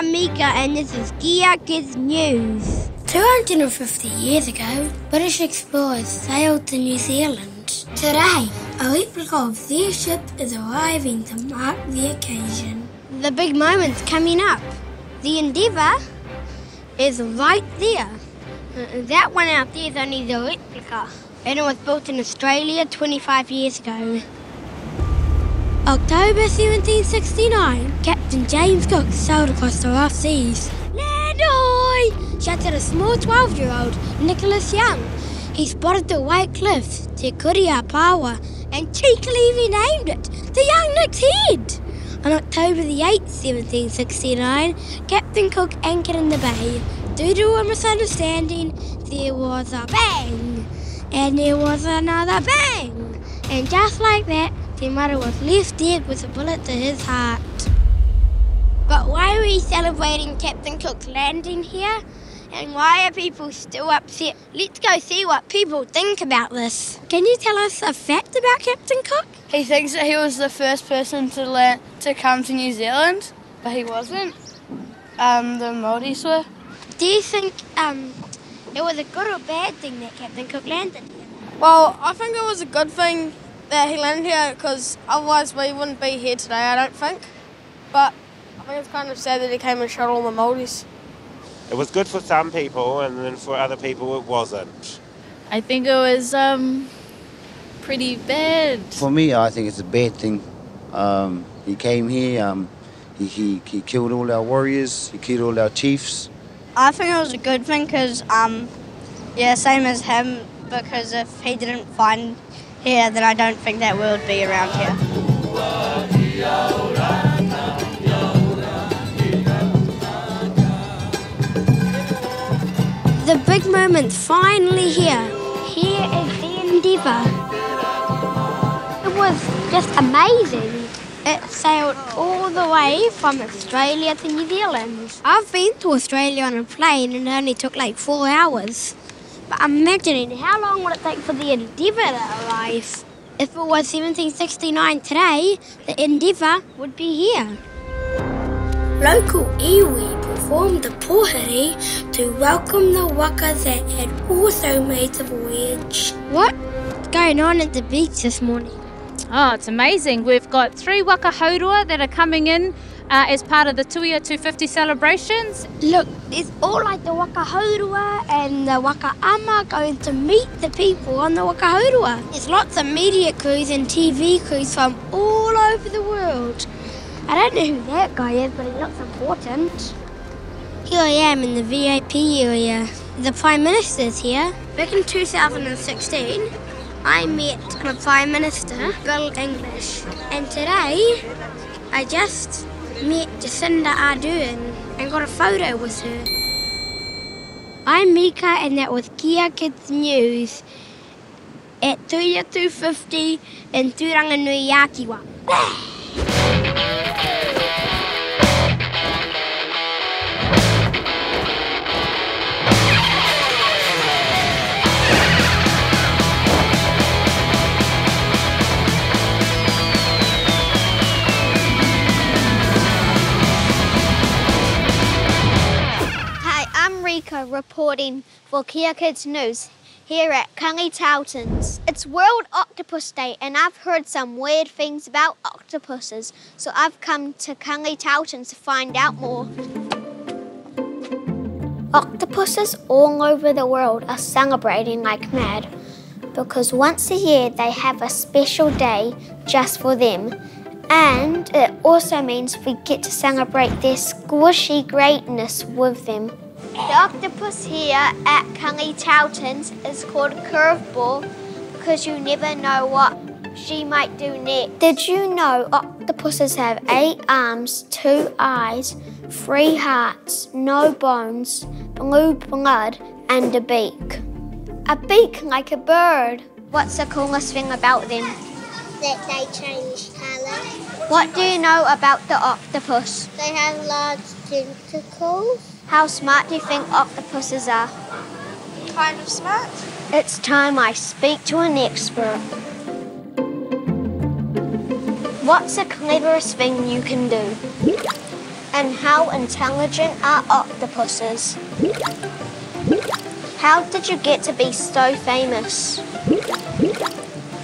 I'm Mika and this is Kea Kids News. 250 years ago, British explorers sailed to New Zealand. Today, a replica of their ship is arriving to mark the occasion. The big moment's coming up. The Endeavour is right there. Uh, That one out there is only the replica, and it was built in Australia 25 years ago. October 1769, Captain James Cook sailed across the rough seas. Land ahoy! shouted a small 12 year old, Nicholas Young. He spotted the white cliffs, Te Pawa, and cheekily renamed it the Young Nick's Head. On October the 8th, 1769, Captain Cook anchored in the bay. Due to a misunderstanding, there was a bang, and there was another bang. And just like that, the mother was left dead with a bullet to his heart. But why are we celebrating Captain Cook's landing here? And why are people still upset? Let's go see what people think about this. Can you tell us a fact about Captain Cook? He thinks that he was the first person to land, to come to New Zealand, but he wasn't. Um, the Māoris were. Do you think um, it was a good or bad thing that Captain Cook landed here? Well, I think it was a good thing that he landed here because otherwise we wouldn't be here today, I don't think. But I think it's kind of sad that he came and shot all the Māoris. It was good for some people, and then for other people, it wasn't. I think it was um, pretty bad. For me, I think it's a bad thing. Um, he came here, um, he, he, he killed all our warriors, he killed all our chiefs. I think it was a good thing because, um, yeah, same as him, because if he didn't find here, then I don't think that will be around here. The big moment's finally here. Here is the Endeavour. It was just amazing. It sailed all the way from Australia to New Zealand. I've been to Australia on a plane and it only took like four hours. But I'm imagining how long would it take for the Endeavour to arrive? If it was 1769 today, the Endeavour would be here. Local iwi performed the pohere to welcome the waka that had also made the voyage. What's going on at the beach this morning? Oh, it's amazing. We've got three waka hourua that are coming in uh, as part of the Tuia 250 celebrations. Look, it's all like the waka hourua and the waka ama going to meet the people on the waka hourua. There's lots of media crews and TV crews from all over the world. I don't know who that guy is, but he looks important. Here I am in the VIP area. The Prime Minister's here. Back in 2016, I met the Prime Minister, Bill English, and today I just met Jacinda Ardern and got a photo with her. I'm Mika and that was Kia Kids News at Tuia 250 in Turanganui Yakiwa. Rika reporting for Kea Kids News here at Kelly Tarlton's. It's World Octopus Day and I've heard some weird things about octopuses, so I've come to Kelly Tarlton's to find out more. Octopuses all over the world are celebrating like mad because once a year they have a special day just for them. And it also means we get to celebrate their squishy greatness with them. The octopus here at Kelly Tarlton's is called Curveball because you never know what she might do next. Did you know octopuses have eight arms, two eyes, three hearts, no bones, blue blood, and a beak? A beak like a bird. What's the coolest thing about them? That they change colour. What do you know about the octopus? They have large tentacles. How smart do you think octopuses are? Kind of smart. It's time I speak to an expert. What's the cleverest thing you can do? And how intelligent are octopuses? How did you get to be so famous?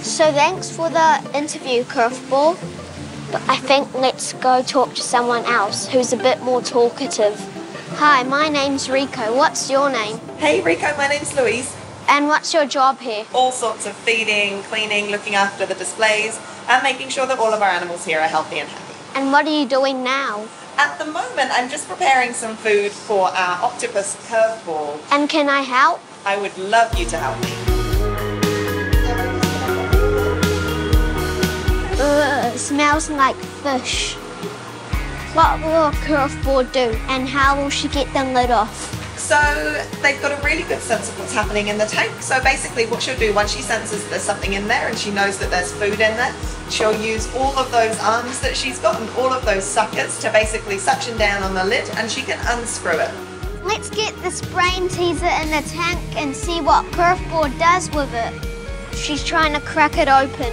So thanks for the interview, Curveball. But I think let's go talk to someone else who's a bit more talkative. Hi, my name's Rico. What's your name? Hey Rico, my name's Louise. And what's your job here? All sorts of feeding, cleaning, looking after the displays, and making sure that all of our animals here are healthy and happy. And what are you doing now? At the moment, I'm just preparing some food for our octopus curveball. And can I help? I would love you to help me. Ugh, smells like fish. What will a curveball do? And how will she get the lid off? So they've got a really good sense of what's happening in the tank. So basically what she'll do once she senses there's something in there and she knows that there's food in there, she'll use all of those arms that she's got and all of those suckers to basically suction down on the lid and she can unscrew it. Let's get this brain teaser in the tank and see what Curveball does with it. She's trying to crack it open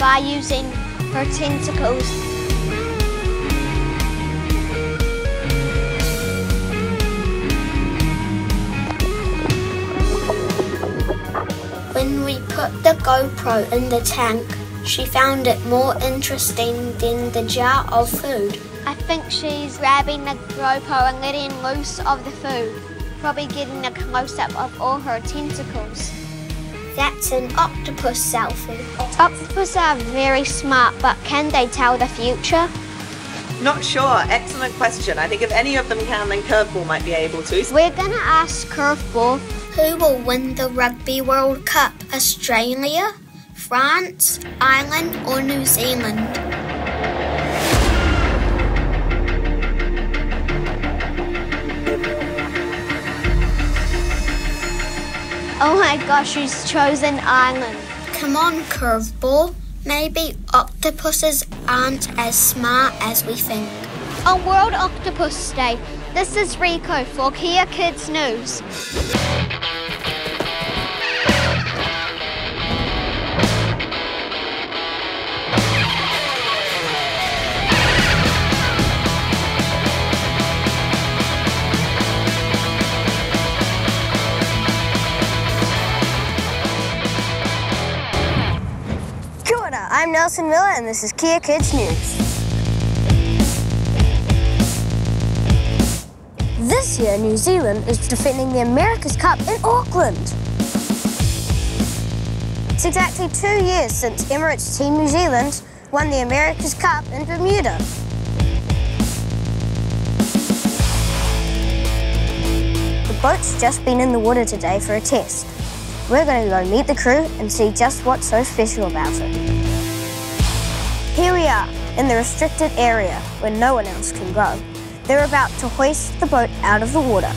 by using her tentacles. When we put the GoPro in the tank, she found it more interesting than the jar of food. I think she's grabbing the GoPro and letting loose of the food. Probably getting a close-up of all her tentacles. That's an octopus selfie. Octopuses are very smart, but can they tell the future? Not sure. Excellent question. I think if any of them can, then Curveball might be able to. We're gonna ask Curveball Who will win the Rugby World Cup? Australia, France, Ireland, or New Zealand? Oh my gosh, she's chosen Ireland. Come on, Curveball. Maybe octopuses aren't as smart as we think. On World Octopus Day, this is Rico for Kea Kids News. I'm Nelson Miller and this is Kia Kids News. This year, New Zealand is defending the America's Cup in Auckland. It's exactly two years since Emirates Team New Zealand won the America's Cup in Bermuda. The boat's just been in the water today for a test. we're going to go meet the crew and see just what's so special about it. Here we are, in the restricted area where no one else can go. They're about to hoist the boat out of the water.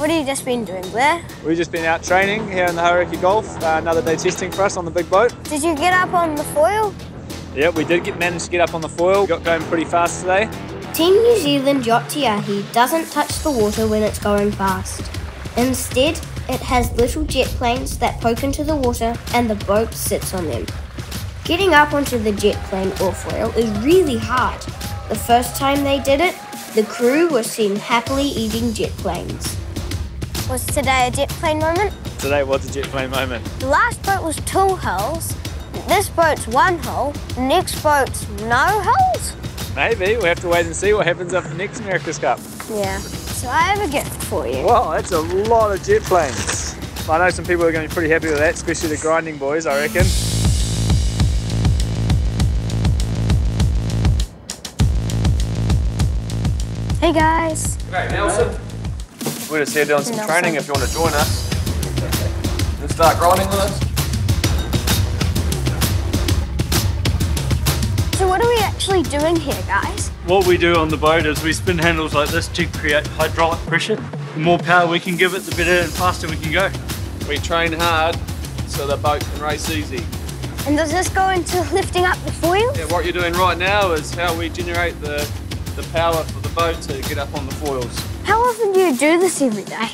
What have you just been doing, Blair? We've just been out training here in the Hauraki Gulf. Uh, another day testing for us on the big boat. Did you get up on the foil? Yeah, we did get managed to get up on the foil. Got going pretty fast today. Team New Zealand Yacht Te Aihe doesn't touch the water when it's going fast. Instead, it has little jet planes that poke into the water and the boat sits on them. Getting up onto the jet plane or foil is really hard. The first time they did it, the crew were seen happily eating jet planes. Was today a jet plane moment? Today was a jet plane moment. The last boat was two hulls. This boat's one hull. Next boat's no hulls? Maybe. We have to wait and see what happens after the next America's Cup. Yeah. So I have a gift for you. Wow, that's a lot of jet planes. I know some people are going to be pretty happy with that, especially the grinding boys, I reckon. Hey guys. Hey Nelson. We're just here doing some Nelson. training if you want to join us. Let's start grinding with us. So what are we actually doing here, guys? What we do on the boat is we spin handles like this to create hydraulic pressure. The more power we can give it, the better and faster we can go. We train hard so the boat can race easy. And does this go into lifting up the foil? Yeah, what you're doing right now is how we generate the, the power for the boat to get up on the foils. How often do you do this every day?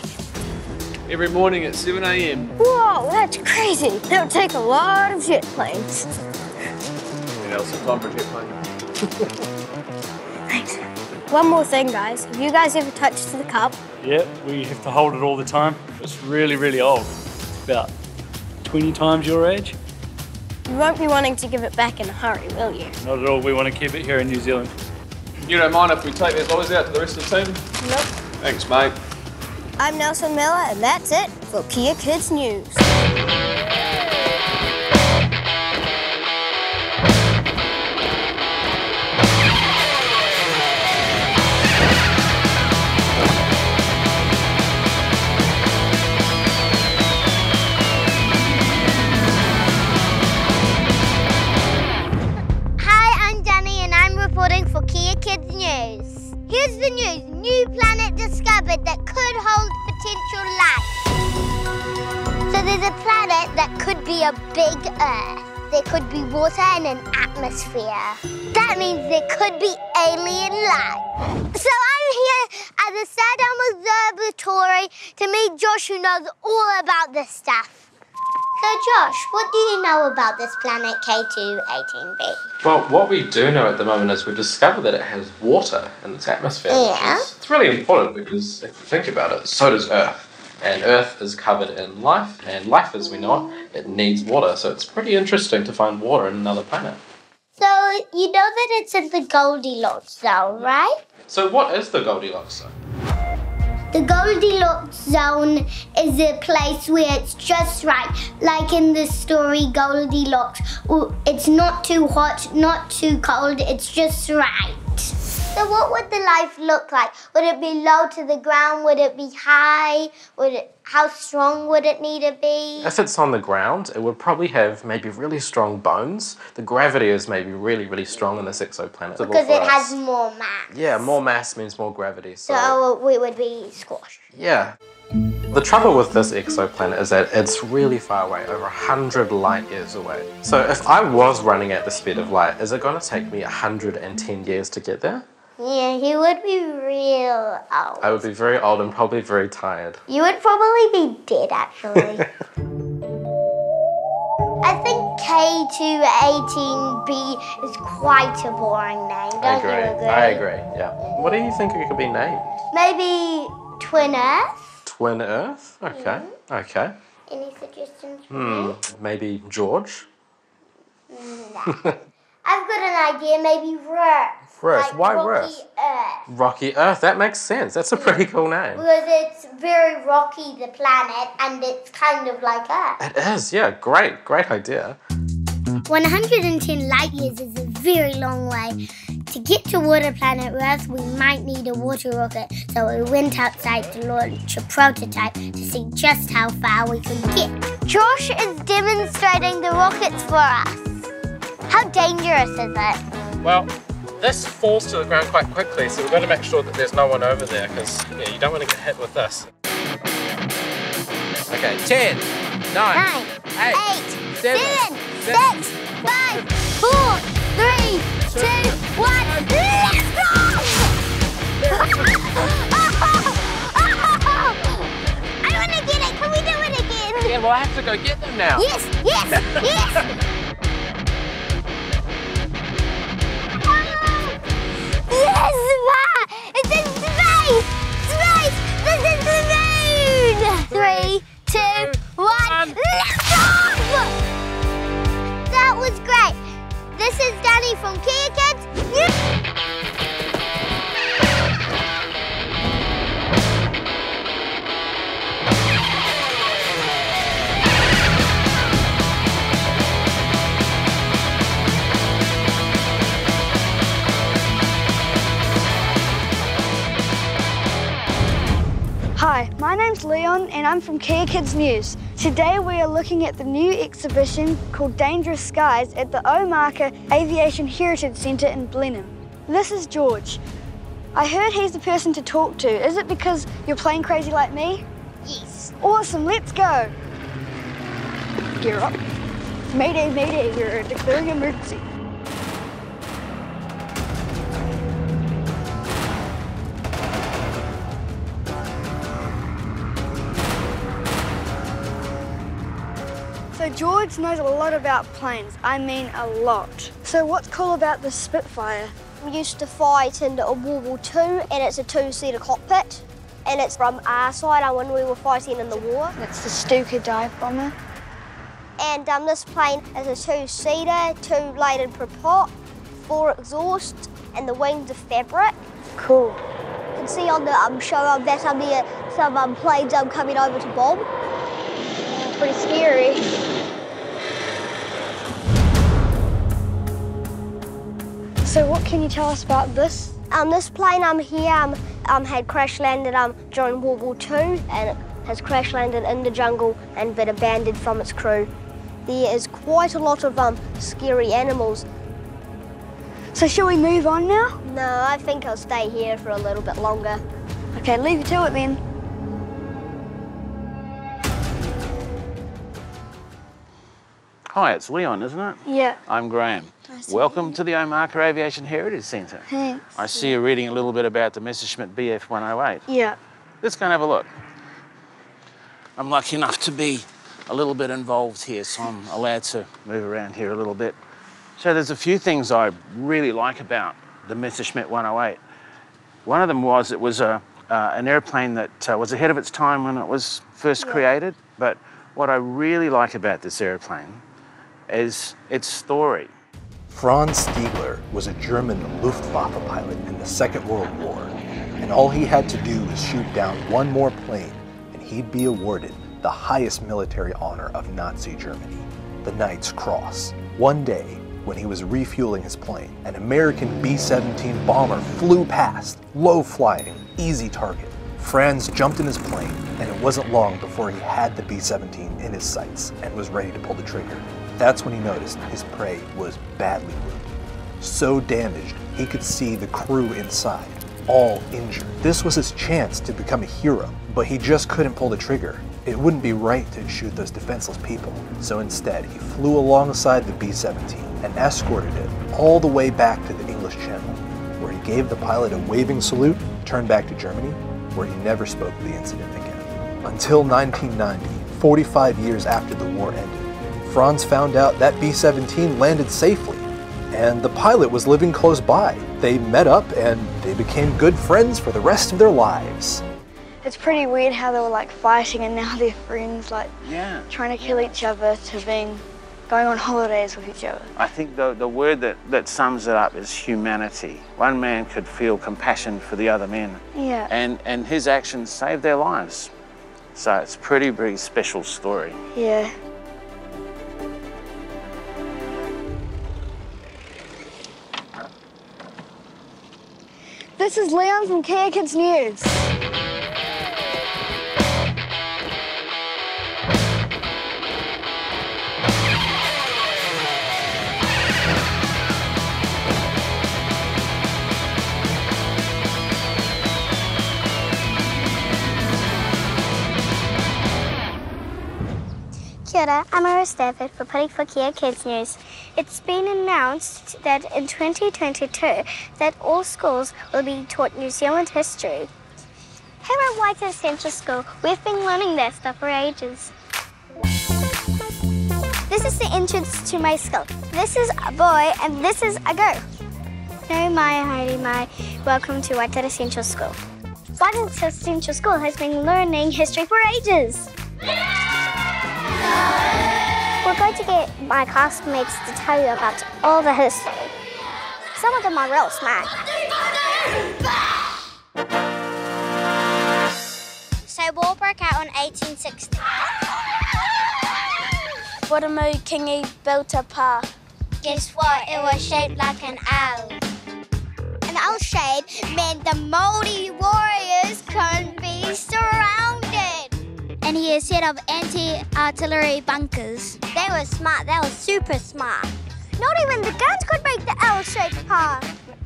Every morning at 7 a.m. Whoa, that's crazy. That would take a lot of jet planes. You know, some time for jet plane. Thanks. One more thing, guys. Have you guys ever touched the cup? Yeah, we have to hold it all the time. It's really, really old. It's about 20 times your age. You won't be wanting to give it back in a hurry, will you? Not at all. We want to keep it here in New Zealand. You don't mind if we take that boys out to the rest of the team? Nope. Thanks, mate. I'm Nelson Miller, and that's it for Kea Kids News. There's a planet that could be a big Earth. There could be water and an atmosphere. That means there could be alien life. So I'm here at the Stardome Observatory to meet Josh who knows all about this stuff. So Josh, what do you know about this planet K2-18b? Well, what we do know at the moment is we've discovered that it has water in its atmosphere. Yeah. is- it's really important because if you think about it, so does Earth. And Earth is covered in life, and life as we know it, it needs water. So it's pretty interesting to find water in another planet. So you know that it's in the Goldilocks zone, right? So what is the Goldilocks zone? The Goldilocks zone is a place where it's just right. Like in the story Goldilocks, it's not too hot, not too cold, it's just right. So what would the life look like? Would it be low to the ground? Would it be high? Would it how strong would it need to be? If it's on the ground, it would probably have maybe really strong bones. The gravity is maybe really, really strong in this exoplanet. Because it us. has more mass. Yeah, more mass means more gravity. So, So we would be squashed. yeah. The trouble with this exoplanet is that it's really far away, over 100 light years away. So if I was running at the speed of light, is it going to take me 110 years to get there? Yeah, he would be real old. I would be very old and probably very tired. You would probably be dead, actually. I think K2-18b is quite a boring name, don't I agree. you agree? I agree, yeah. What do you think it could be named? Maybe Twin Earth? Twin Earth? Okay, okay. Any suggestions? Hmm, maybe George? No. I've got an idea, maybe Earth. Earth, Like why Rocky Earth? Earth. Rocky Earth, that makes sense. That's a pretty mm. cool name. Because it's very rocky, the planet, and it's kind of like Earth. It is, yeah, great, great idea. 110 light years is a very long way. To get to water planet Earth, we might need a water rocket, so we went outside to launch a prototype to see just how far we could get. Josh is demonstrating the rockets for us. How dangerous is it? Well, this falls to the ground quite quickly, so we've got to make sure that there's no one over there, because yeah, you don't want to get hit with this. Okay, 10, 9, Nine, 8, eight, 7, seven, six, five, four, three, two, one. Let's go! I want to get it. Can we do it again? Yeah, well, I have to go get them now. Yes, yes, yes. Yes, Ma! It's in space! Space! This is the moon! Three, two, one, lift off! That was great. This is Danny from Kea Kids. Hi, my name's Leon and I'm from Kea Kids News. Today we are looking at the new exhibition called Dangerous Skies at the Omaka Aviation Heritage Centre in Blenheim. This is George. I heard he's the person to talk to. Is it because you're playing crazy like me? Yes. Awesome, let's go. Gear up. Mayday, mayday, we're declaring emergency. So George knows a lot about planes. I mean a lot. So what's cool about the Spitfire? We used to fight in a World War II, and it's a two-seater cockpit. And it's from our side uh, when we were fighting in the war. That's the Stuka dive bomber. And um, this plane is a two-seater, two-bladed prop, four exhausts, and the wings are fabric. Cool. You can see on the um, show um, that um, there some um, planes um, coming over to bomb. Pretty scary. So what can you tell us about this? Um, this plane um, here um, um, had crash landed um, during World War II and it has crash landed in the jungle and been abandoned from its crew. There is quite a lot of um, scary animals. So shall we move on now? No, I think I'll stay here for a little bit longer. Okay, leave you to it then. Hi, it's Leon, isn't it? Yeah. I'm Graham. Nice Welcome to the Omaka Aviation Heritage Centre. Thanks. I see you're reading a little bit about the Messerschmitt Bf 108. Yeah. Let's go and have a look. I'm lucky enough to be a little bit involved here, so I'm allowed to move around here a little bit. So there's a few things I really like about the Messerschmitt 108. One of them was it was a, uh, an airplane that uh, was ahead of its time when it was first created, but what I really like about this airplane is its story. Franz Stigler was a German Luftwaffe pilot in the Second World War, and all he had to do was shoot down one more plane, and he'd be awarded the highest military honor of Nazi Germany, the Knight's Cross. One day, when he was refueling his plane, an American B 17 bomber flew past, low flying, easy target. Franz jumped in his plane, and it wasn't long before he had the B 17 in his sights and was ready to pull the trigger. That's when he noticed his prey was badly wounded. So damaged, he could see the crew inside, all injured. This was his chance to become a hero, but he just couldn't pull the trigger. It wouldn't be right to shoot those defenseless people. So instead, he flew alongside the B 17 and escorted it all the way back to the English Channel, where he gave the pilot a waving salute, turned back to Germany, where he never spoke of the incident again. Until 1990, 45 years after the war ended, Franz found out that B 17 landed safely, and the pilot was living close by. They met up and they became good friends for the rest of their lives. It's pretty weird how they were like fighting and now they're friends, like Yeah. trying to kill each other to being going on holidays with each other. I think the, the word that, that sums it up is humanity. One man could feel compassion for the other men, Yeah. and, and his actions saved their lives. So it's a pretty, pretty special story. Yeah. This is Leon from Kea Kids News. Kia ora, I'm Iris Stafford reporting for Kea Kids News. It's been announced that in 2022 that all schools will be taught New Zealand history. Here at Waitara Central School, we've been learning that stuff for ages. This is the entrance to my school. This is a boy and this is a girl. No, my Heidi, my welcome to Waitara Central School. Waitara Central School has been learning history for ages. We're going to get my classmates to tell you about all the history. Some of them are real smart. So war broke out in 1860. What Wiremu Kingi built a pa. Guess what? It was shaped like an owl. An owl shape meant the Māori warriors couldn't be surrounded. And he has set up anti-artillery bunkers. They were smart. They were super smart. Not even the guns could make the L-shaped pa.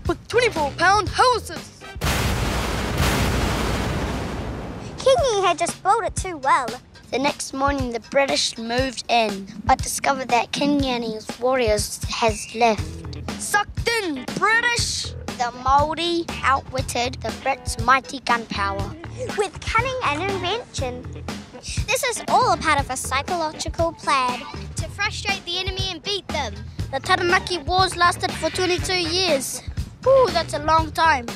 With 24-pound hoses. Kingi had just built it too well. The next morning, the British moved in, but discovered that Kingi and his warriors has left. Sucked in, British! The Māori outwitted the Brits' mighty gunpowder. With cunning and invention. This is all a part of a psychological plan to frustrate the enemy and beat them. The Taranaki Wars lasted for 22 years. Ooh, that's a long time.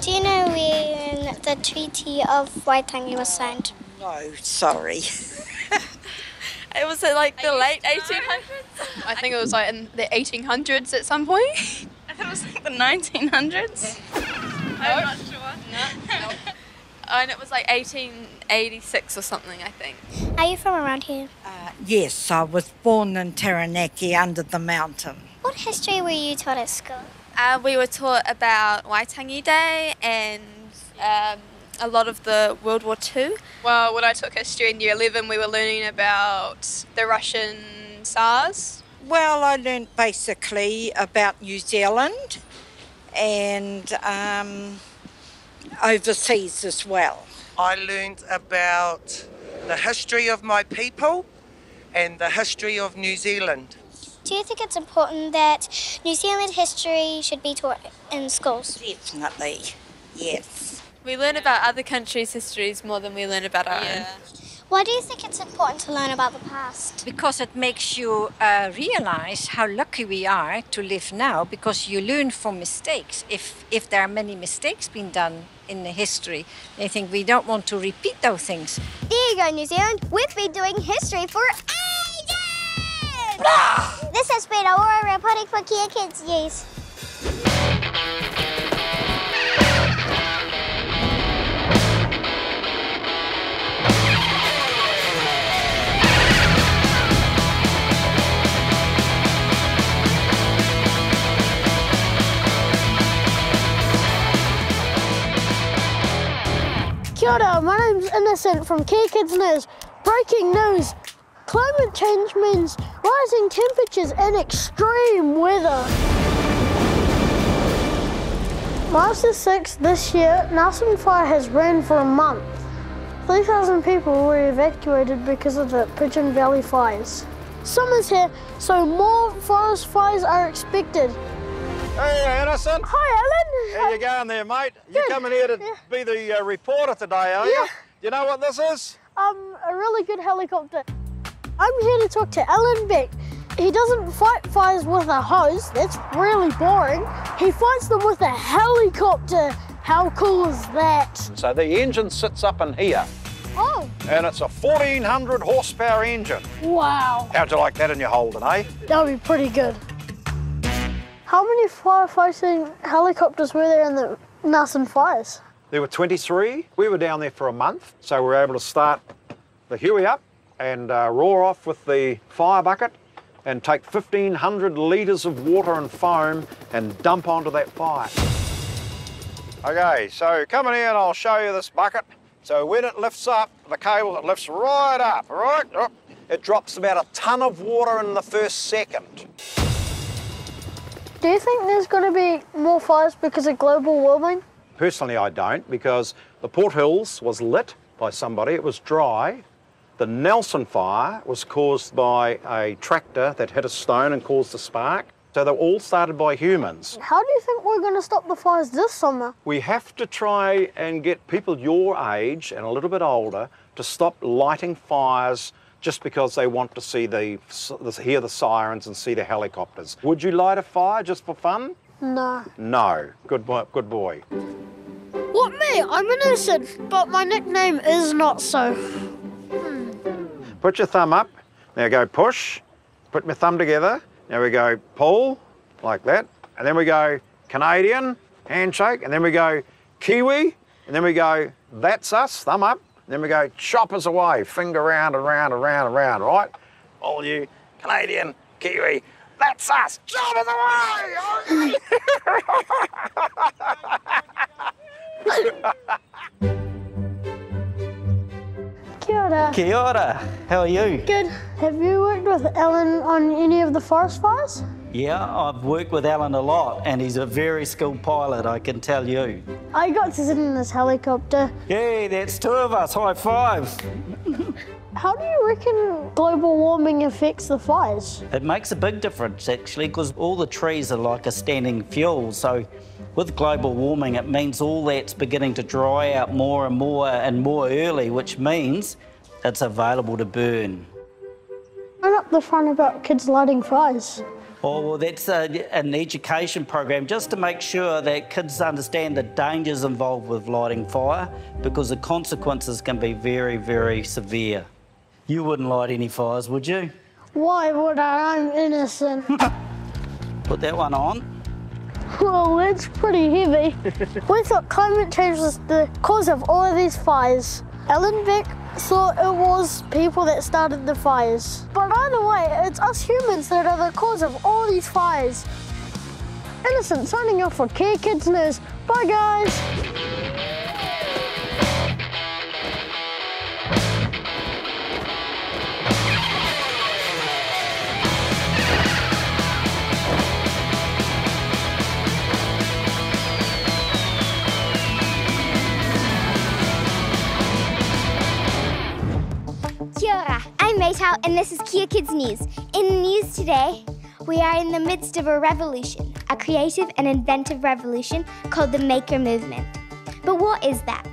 Do you know when the Treaty of Waitangi was signed? No, sorry. It was like the late 1800s. I think it was like in the 1800s at some point. I think it was like the 1900s. I'm not sure. No. and it was like 1886 or something, I think. Are you from around here? Yes, I was born in Taranaki under the mountain. What history were you taught at school? Uh, we were taught about Waitangi Day and um, a lot of the World War II. Well, when I took history in year 11, we were learning about the Russian tsars. Well, I learnt basically about New Zealand and um, overseas as well. I learned about the history of my people and the history of New Zealand. Do you think it's important that New Zealand history should be taught in schools? Definitely, yes. We learn about other countries' histories more than we learn about our own. Why do you think it's important to learn about the past? Because it makes you uh, realize how lucky we are to live now because you learn from mistakes. If, if there are many mistakes being done in the history, they think we don't want to repeat those things. There you go, New Zealand. We've been doing history for ages! this has been Aurora reporting for Kea Kids News. Kia ora, my name's Innocent from Kea Kids News. Breaking news. Climate change means rising temperatures and extreme weather. March the 6th this year, Nelson Fire has ran for a month. 3,000 people were evacuated because of the Pigeon Valley fires. Summer's here, so more forest fires are expected. Hey, Anderson. Hi, Alan. How you going there, mate? You're coming here to be the uh, reporter today, are you? Yeah. You know what this is? Um, a really good helicopter. I'm here to talk to Alan Beck. He doesn't fight fires with a hose, that's really boring. He fights them with a helicopter. How cool is that? So the engine sits up in here, Oh, and it's a 1400 horsepower engine. wow. How'd you like that in your Holden, eh? That would be pretty good. How many firefighting helicopters were there in the Nelson fires? There were 23. We were down there for a month, so we were able to start the Huey up and uh, roar off with the fire bucket and take 1,500 litres of water and foam and dump onto that fire. Okay, so coming in I'll show you this bucket. So when it lifts up, the cable, it lifts right up, right? Oh, It drops about a tonne of water in the first second. Do you think there's going to be more fires because of global warming? Personally, I don't, because the Port Hills was lit by somebody, it was dry. The Nelson fire was caused by a tractor that hit a stone and caused a spark. So they were all started by humans. How do you think we're going to stop the fires this summer? We have to try and get people your age and a little bit older to stop lighting fires just because they want to see the, hear the sirens and see the helicopters. Would you light a fire just for fun? No. No. Good boy. Good boy. What, me? I'm innocent, but my nickname is not so. Put your thumb up. Now go push. Put my thumb together. Now we go pull, like that. And then we go Canadian, handshake. And then we go Kiwi. And then we go, that's us, thumb up. And then we go choppers away, finger round and round and round and round, right? All you Canadian, Kiwi, that's us, choppers away! Kia ora. Kia ora. How are you? Good. Have you worked with Alan on any of the forest fires? Yeah, I've worked with Alan a lot, and he's a very skilled pilot, I can tell you. I got to sit in this helicopter. Yay, that's two of us. High five. How do you reckon global warming affects the fires? It makes a big difference, actually, because all the trees are like a standing fuel. So, with global warming, it means all that's beginning to dry out more and more and more early, which means it's available to burn. Run up the front about kids lighting fires. Oh, well, that's a, an education program just to make sure that kids understand the dangers involved with lighting fire because the consequences can be very, very severe. You wouldn't light any fires, would you? Why would I? I'm innocent. Put that one on. Oh, well, that's pretty heavy. we thought climate change was the cause of all of these fires. Alan Beck thought it was people that started the fires. But either way, it's us humans that are the cause of all these fires. Innocent signing off for Kea Kids News. Bye, guys. Kia ora, I'm Maytal and this is Kea Kids News. In the news today, we are in the midst of a revolution, a creative and inventive revolution called the Maker Movement. But what is that?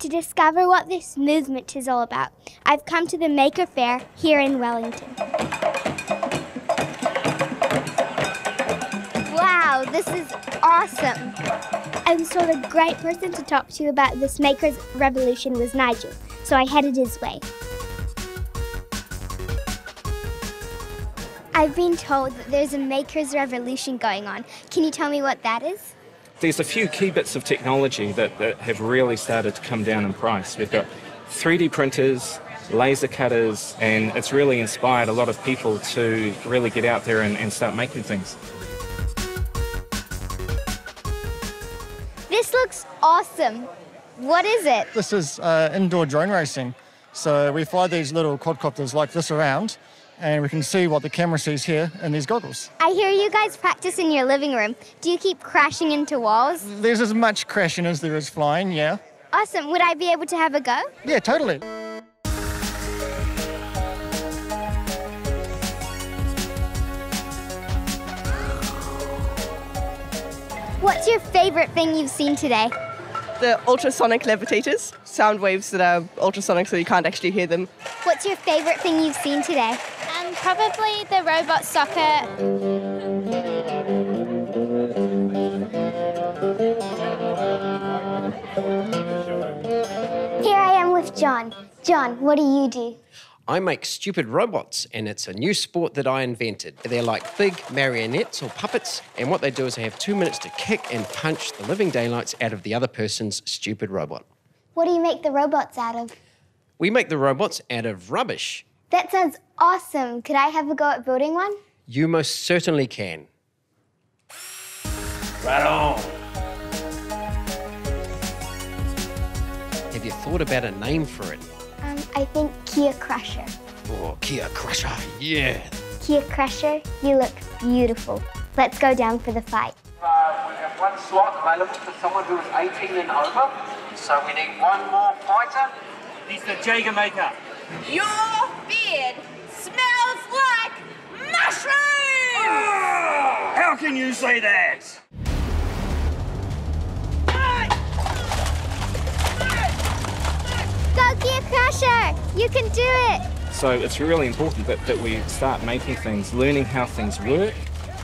To discover what this movement is all about, I've come to the Maker Fair here in Wellington. Wow, this is awesome. I was told a great person to talk to about this Maker's Revolution was Nigel, so I headed his way. I've been told that there's a Maker's Revolution going on. Can you tell me what that is? There's a few key bits of technology that, that have really started to come down in price. We've got 3D printers, laser cutters, and it's really inspired a lot of people to really get out there and, and start making things. This looks awesome. What is it? This is uh, indoor drone racing. So we fly these little quadcopters like this around and we can see what the camera sees here in these goggles. I hear you guys practice in your living room. Do you keep crashing into walls? There's as much crashing as there is flying, yeah. Awesome. Would I be able to have a go? Yeah, totally. What's your favorite thing you've seen today? The ultrasonic levitators, sound waves that are ultrasonic so you can't actually hear them. What's your favorite thing you've seen today? Um, probably the robot soccer. Here I am with John. John, what do you do? I make stupid robots, and it's a new sport that I invented. They're like big marionettes or puppets, and what they do is they have two minutes to kick and punch the living daylights out of the other person's stupid robot. What do you make the robots out of? We make the robots out of rubbish. That sounds awesome. Could I have a go at building one? You most certainly can. Right on. Have you thought about a name for it? Um, I think Kia Crusher. Oh, Kia Crusher, yeah. Kia Crusher, you look beautiful. Let's go down for the fight. Uh, we have one slot available for someone who is 18 and over. So we need one more fighter. He's the Jager Maker. Your beard smells like mushrooms! How can you say that? Go Kia Crusher! You can do it! So it's really important that, that we start making things, learning how things work.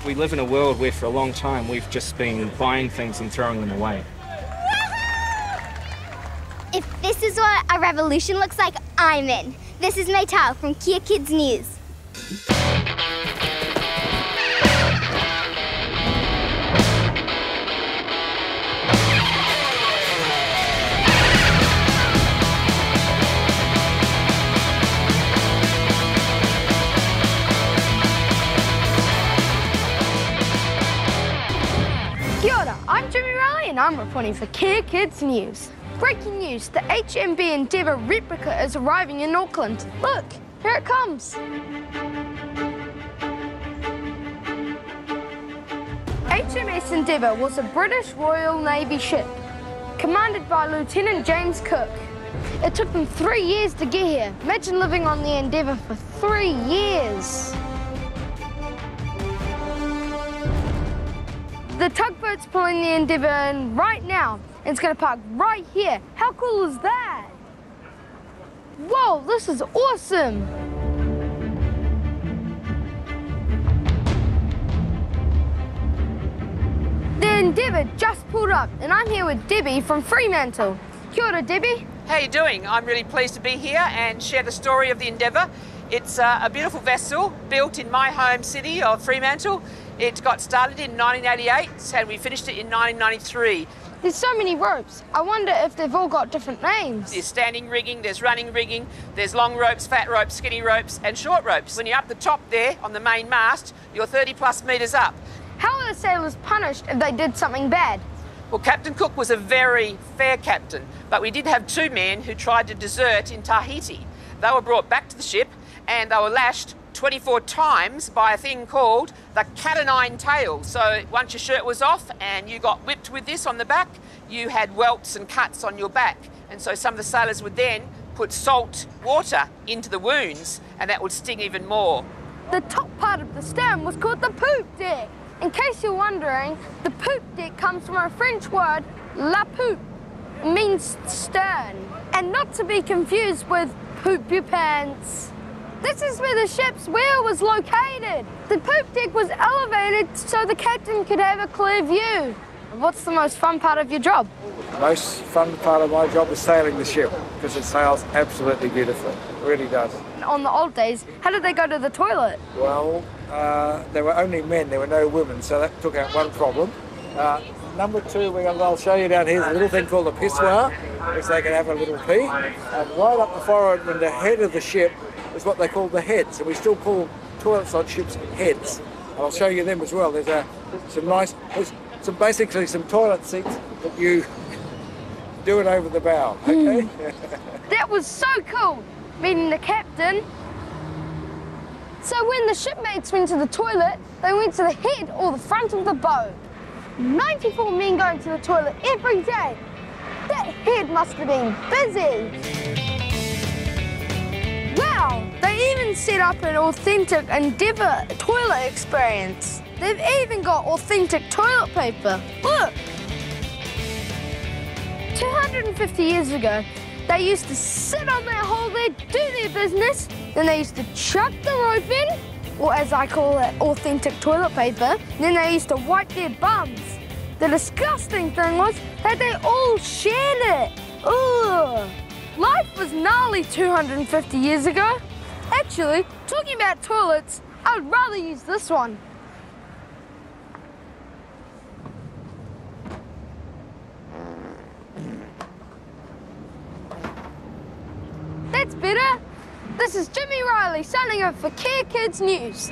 We live in a world where for a long time we've just been buying things and throwing them away. If this is what a revolution looks like, I'm in. This is Maytal from Kea Kids News. I'm reporting for Kea Kids News. Breaking news, the HMB Endeavour replica is arriving in Auckland. Look, here it comes. HMS Endeavour was a British Royal Navy ship commanded by Lieutenant James Cook. It took them three years to get here. Imagine living on the Endeavour for three years. The tugboat's pulling the Endeavour in right now. and It's going to park right here. How cool is that? Whoa, this is awesome. The Endeavour just pulled up, and I'm here with Debbie from Fremantle. Kia ora, Debbie. How you doing? I'm really pleased to be here and share the story of the Endeavour. It's uh, a beautiful vessel built in my home city of Fremantle. It got started in 1988 and we finished it in 1993. There's so many ropes. I wonder if they've all got different names. There's standing rigging, there's running rigging, there's long ropes, fat ropes, skinny ropes, and short ropes. When you're up the top there on the main mast, you're 30 plus metres up. How are the sailors punished if they did something bad? Well, Captain Cook was a very fair captain, but we did have two men who tried to desert in Tahiti. They were brought back to the ship and they were lashed 24 times by a thing called the cat o' nine tails. So once your shirt was off and you got whipped with this on the back, you had welts and cuts on your back. And so some of the sailors would then put salt water into the wounds and that would sting even more. The top part of the stem was called the poop deck. In case you're wondering, the poop deck comes from a French word, la. It means stern. And not to be confused with poop your pants. This is where the ship's wheel was located. The poop deck was elevated so the captain could have a clear view. What's the most fun part of your job? Most fun part of my job is sailing the ship because it sails absolutely beautifully. It really does. On the old days, how did they go to the toilet? Well, uh, there were only men, there were no women, so that took out one problem. Uh, number two, we're I'll show you down here, is a little thing called a pissoir, which they can have a little pee. And right up the forward in the head of the ship is what they call the heads, and we still call toilets on ships heads. And I'll show you them as well. There's a, some nice, there's some basically some toilet seats that you do it over the bow, hmm. okay? That was so cool, meeting the captain. So when the shipmates went to the toilet, they went to the head or the front of the boat. 94 men going to the toilet every day. That head must have been busy. Wow, they even set up an authentic Endeavour toilet experience. They've even got authentic toilet paper. Look! 250 years ago, they used to sit on their hole there, do their business, then they used to chuck the rope in, or as I call it, authentic toilet paper, then they used to wipe their bums. The disgusting thing was that they all shared it. Ugh. Life was gnarly 250 years ago. Actually, talking about toilets, I'd rather use this one. That's better. This is Jimmy Riley signing up for Kea Kids News.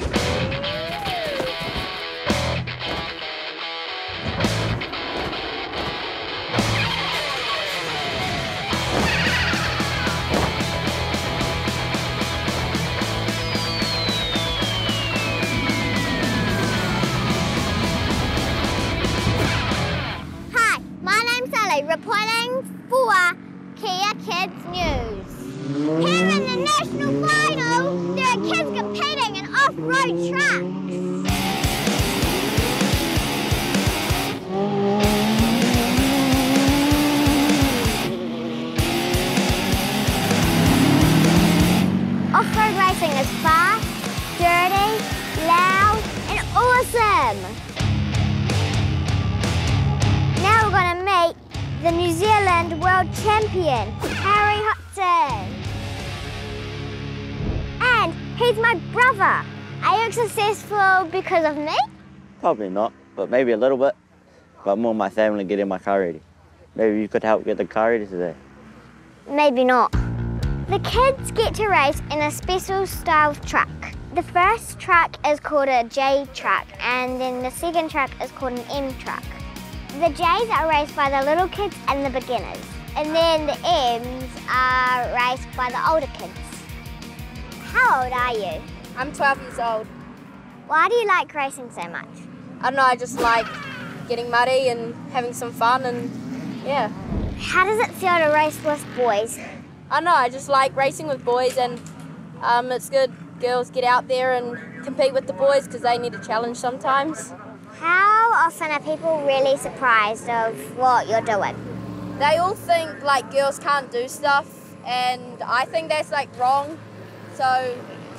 Probably not, but maybe a little bit. But more my family getting my car ready. Maybe you could help get the car ready today. Maybe not. The kids get to race in a special style truck. The first truck is called a J truck, and then the second truck is called an M truck. The J's are raced by the little kids and the beginners, and then the M's are raced by the older kids. How old are you? I'm 12 years old. Why do you like racing so much? I don't know, I just like getting muddy and having some fun and yeah. How does it feel to race with boys? I don't know, I just like racing with boys and um, it's good girls get out there and compete with the boys because they need a challenge sometimes. How often are people really surprised of what you're doing? They all think like girls can't do stuff and I think that's like wrong. So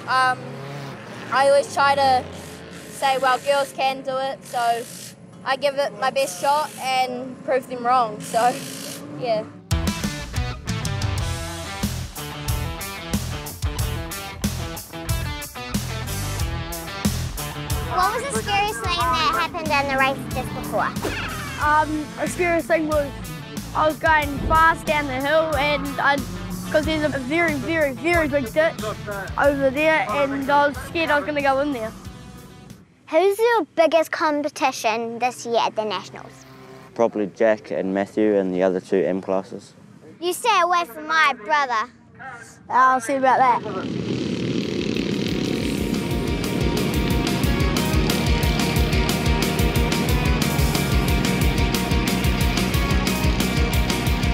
um, I always try to say, well, girls can do it. So I give it my best shot and prove them wrong. So yeah. What was the scariest thing that happened in the race just before? Um, the scariest thing was I was going fast down the hill and I, because there's a very, very, very big ditch over there and I was scared I was going to go in there. Who's your biggest competition this year at the Nationals? Probably Jack and Matthew and the other two M classes. You stay away from my brother. I'll see about that.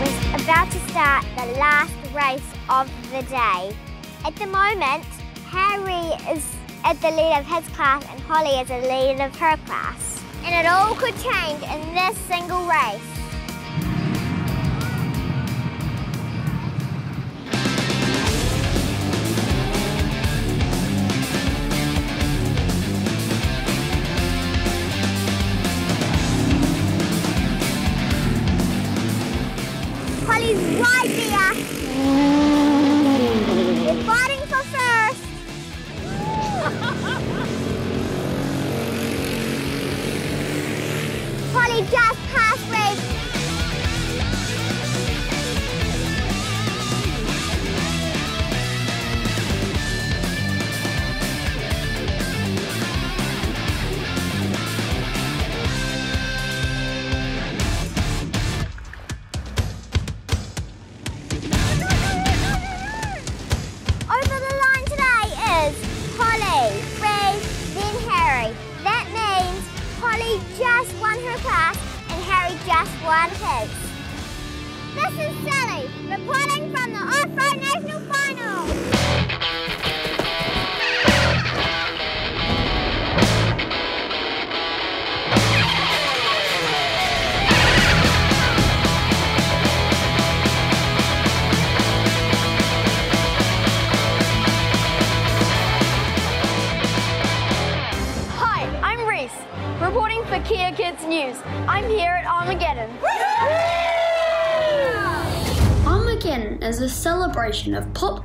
We're about to start the last race of the day. At the moment, Harry is at the lead of his class and Holly is the lead of her class. And it all could change in this single race.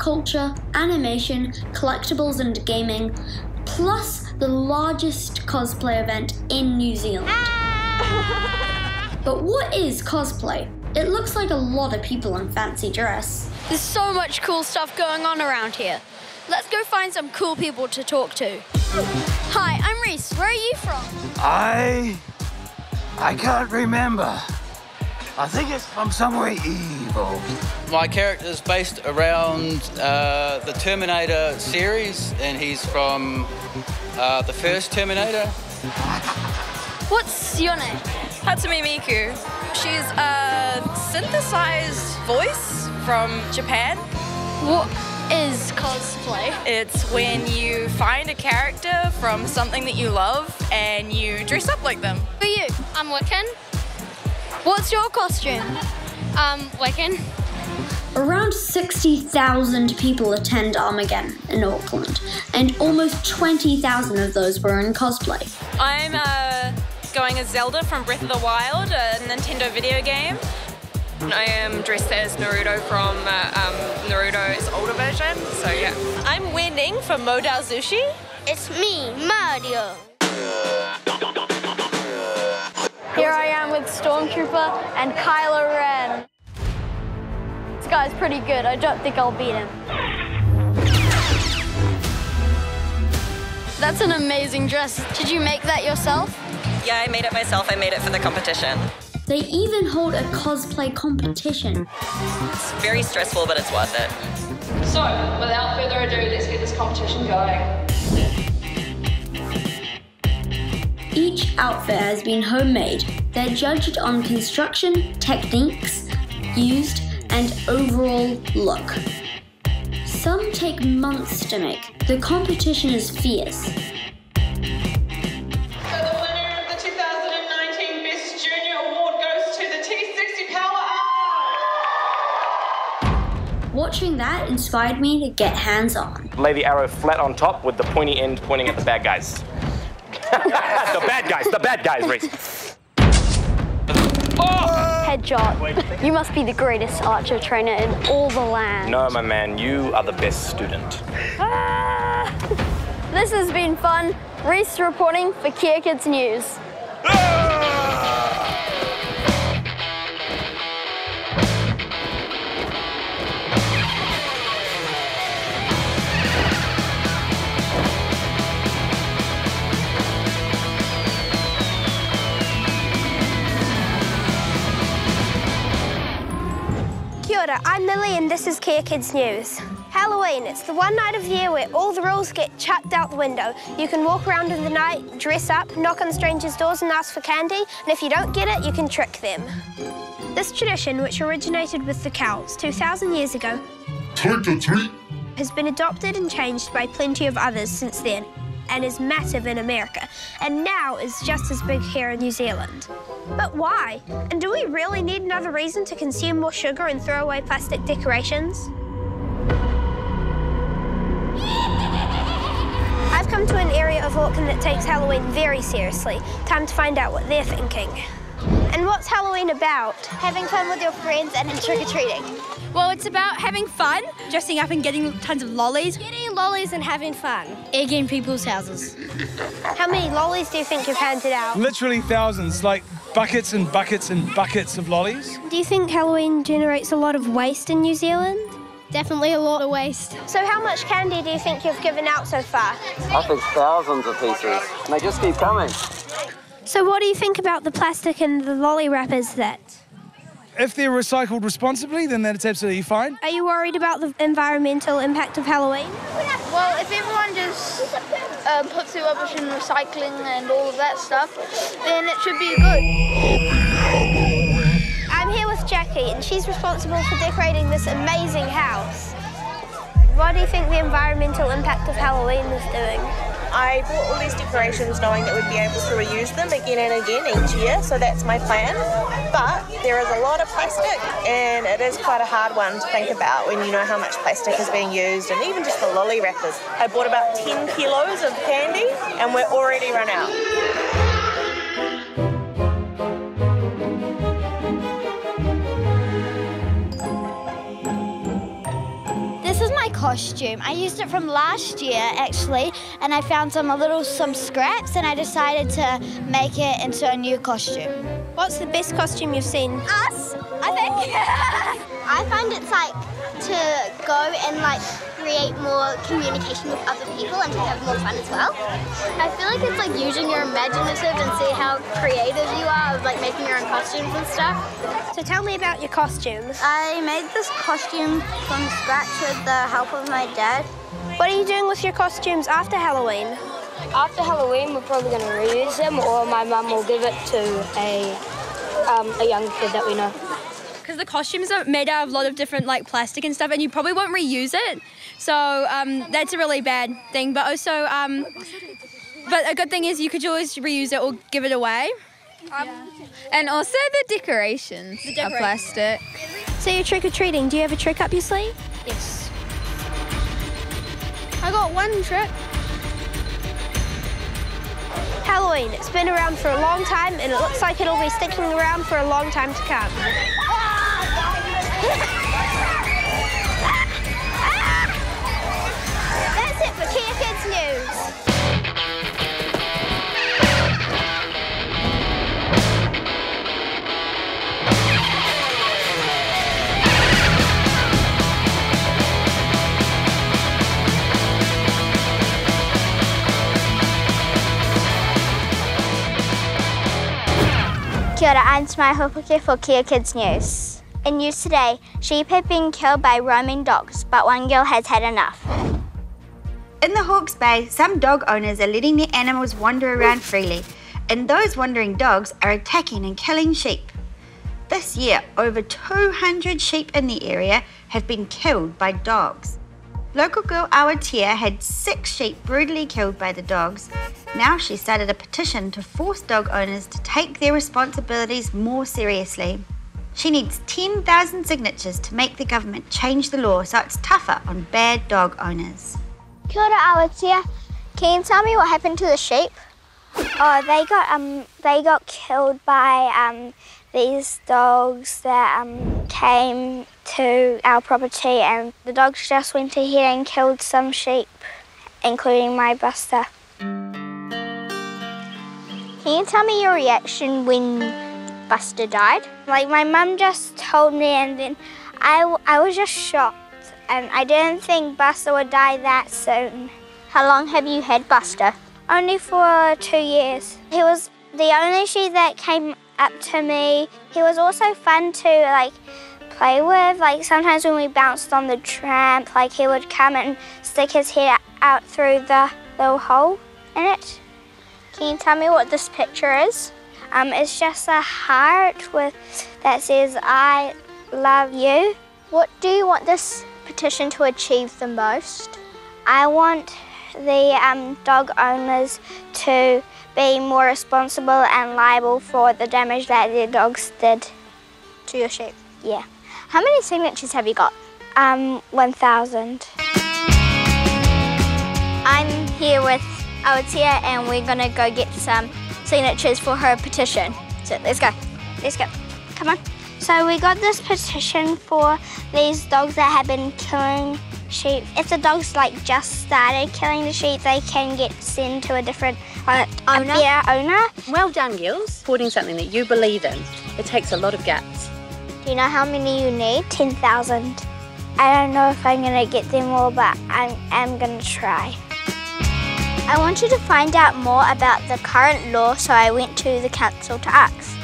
Culture, animation, collectibles, and gaming, plus the largest cosplay event in New Zealand. but what is cosplay? It looks like a lot of people in fancy dress. There's so much cool stuff going on around here. Let's go find some cool people to talk to. Hi, I'm Reese. Where are you from? I. I can't remember. I think it's from somewhere evil. My character is based around uh, the Terminator series, and he's from uh, the first Terminator. What's your name? Hatsune Miku. She's a synthesized voice from Japan. What is cosplay? It's when you find a character from something that you love and you dress up like them. For you, I'm Wiccan. What's your costume? Um, Wiccan. Around 60,000 people attend Armageddon in Auckland, and almost 20,000 of those were in cosplay. I'm uh, going as Zelda from Breath of the Wild, a Nintendo video game. I am dressed as Naruto from uh, um, Naruto's older version, so yeah. I'm Wen Ning from Mo Dao Zu Shi. It's me, Mario. Here I am with Stormtrooper and Kylo Ren. This guy's pretty good. I don't think I'll beat him. That's an amazing dress. Did you make that yourself? Yeah, I made it myself. I made it for the competition. They even hold a cosplay competition. It's very stressful, but it's worth it. So, without further ado, let's get this competition going. Each outfit has been homemade. They're judged on construction, techniques used, and overall look. Some take months to make. The competition is fierce. So the winner of the 2019 Best Junior Award goes to the T60 Power Watching that inspired me to get hands on. Lay the arrow flat on top with the pointy end pointing at the bad guys. the bad guys, the bad guys, Reese. Headshot. You must be the greatest archer trainer in all the land. No, my man, you are the best student. Ah! This has been fun. Reese reporting for Kea Kids News. Kia ora, I'm Lily and this is Kea Kids News. Halloween, it's the one night of the year where all the rules get chucked out the window. You can walk around in the night, dress up, knock on strangers' doors and ask for candy, and if you don't get it, you can trick them. This tradition, which originated with the Celts 2,000 years ago, has been adopted and changed by plenty of others since then and is massive in America, and now is just as big here in New Zealand. But why? And do we really need another reason to consume more sugar and throw away plastic decorations? I've come to an area of Auckland that takes Halloween very seriously. Time to find out what they're thinking. And what's Halloween about? Having fun with your friends and trick-or-treating. Well, it's about having fun, dressing up and getting tons of lollies. Getting lollies and having fun. Egging people's houses. How many lollies do you think you've handed out? Literally thousands, like buckets and buckets and buckets of lollies. Do you think Halloween generates a lot of waste in New Zealand? Definitely a lot of waste. So how much candy do you think you've given out so far? I think thousands of pieces, and they just keep coming. So what do you think about the plastic and the lolly wrappers that? If they're recycled responsibly, then that's absolutely fine. Are you worried about the environmental impact of Halloween? Well, if everyone just um, puts their rubbish in recycling and all of that stuff, then it should be good. I'm here with Jackie, and she's responsible for decorating this amazing house. What do you think the environmental impact of Halloween is doing? I bought all these decorations knowing that we'd be able to reuse them again and again each year, so that's my plan. But there is a lot of plastic, and it is quite a hard one to think about when you know how much plastic is being used, and even just the lolly wrappers. I bought about 10 kilos of candy, and we're already run out. Costume. I used it from last year actually, and I found some little some scraps, and I decided to make it into a new costume. What's the best costume you've seen? Us, I think. I find it's like to go and like create more communication with other people and to have more fun as well. I feel like it's like using your imaginative and see how creative you are of like making your own costumes and stuff. So tell me about your costumes. I made this costume from scratch with the help of my dad. What are you doing with your costumes after Halloween? After Halloween, we're probably going to reuse them, or my mum will give it to a um, a young kid that we know. Because the costumes are made out of a lot of different like plastic and stuff, and you probably won't reuse it. So um, that's a really bad thing. But also, um, but a good thing is you could always reuse it or give it away. And also the decorations The are plastic. So you're trick or treating. Do you have a trick up your sleeve? Yes. I got one trick. Halloween. It's been around for a long time and it looks like it'll be sticking around for a long time to come. That's it for Kea Kids News. Kia ora, I'm Smai Hopuke for Kea Kids News. In news today, sheep have been killed by roaming dogs, but one girl has had enough. In the Hawke's Bay, some dog owners are letting their animals wander around freely, and those wandering dogs are attacking and killing sheep. This year, over 200 sheep in the area have been killed by dogs. Local girl Awatia had six sheep brutally killed by the dogs. Now she started a petition to force dog owners to take their responsibilities more seriously. She needs 10,000 signatures to make the government change the law so it's tougher on bad dog owners. Kia ora, Awatia. Can you tell me what happened to the sheep? Oh, they got um they got killed by um these dogs that um came to our property and the dogs just went ahead and killed some sheep, including my Buster. Can you tell me your reaction when Buster died? Like my mum just told me and then I, I was just shocked and I didn't think Buster would die that soon. How long have you had Buster? Only for two years. He was the only sheep that came up to me. He was also fun to like play with. Like sometimes when we bounced on the tramp, like he would come and stick his head out through the little hole in it. Can you tell me what this picture is? Um, it's just a heart with that says "I love you." What do you want this petition to achieve the most? I want the um, dog owners to be more responsible and liable for the damage that their dogs did to your sheep. Yeah. How many signatures have you got? Um, 1,000. I'm here with Awatia and we're gonna go get some signatures for her petition. So let's go. Let's go. Come on. So we got this petition for these dogs that have been killing sheep. If the dogs like just started killing the sheep, they can get sent to a different uh, Owner? A better owner. Well done, girls. Supporting something that you believe in. It takes a lot of guts. Do you know how many you need? 10,000. I don't know if I'm gonna get them all, but I'm, I'm gonna try. I wanted to find out more about the current law, so I went to the council to ask.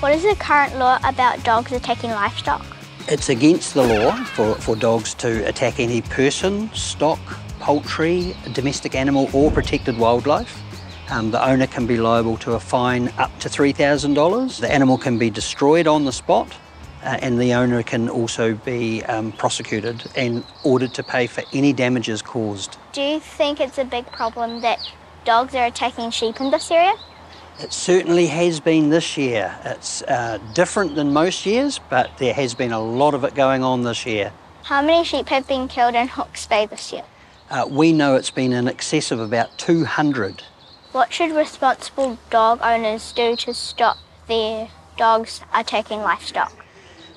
What is the current law about dogs attacking livestock? It's against the law for, for dogs to attack any person, stock, poultry, domestic animal, or protected wildlife. Um, the owner can be liable to a fine up to $3,000. The animal can be destroyed on the spot, uh, and the owner can also be um, prosecuted and ordered to pay for any damages caused. Do you think it's a big problem that dogs are attacking sheep in this area? It certainly has been this year. It's uh, different than most years, but there has been a lot of it going on this year. How many sheep have been killed in Hawke's Bay this year? Uh, we know it's been in excess of about 200. What should responsible dog owners do to stop their dogs attacking livestock?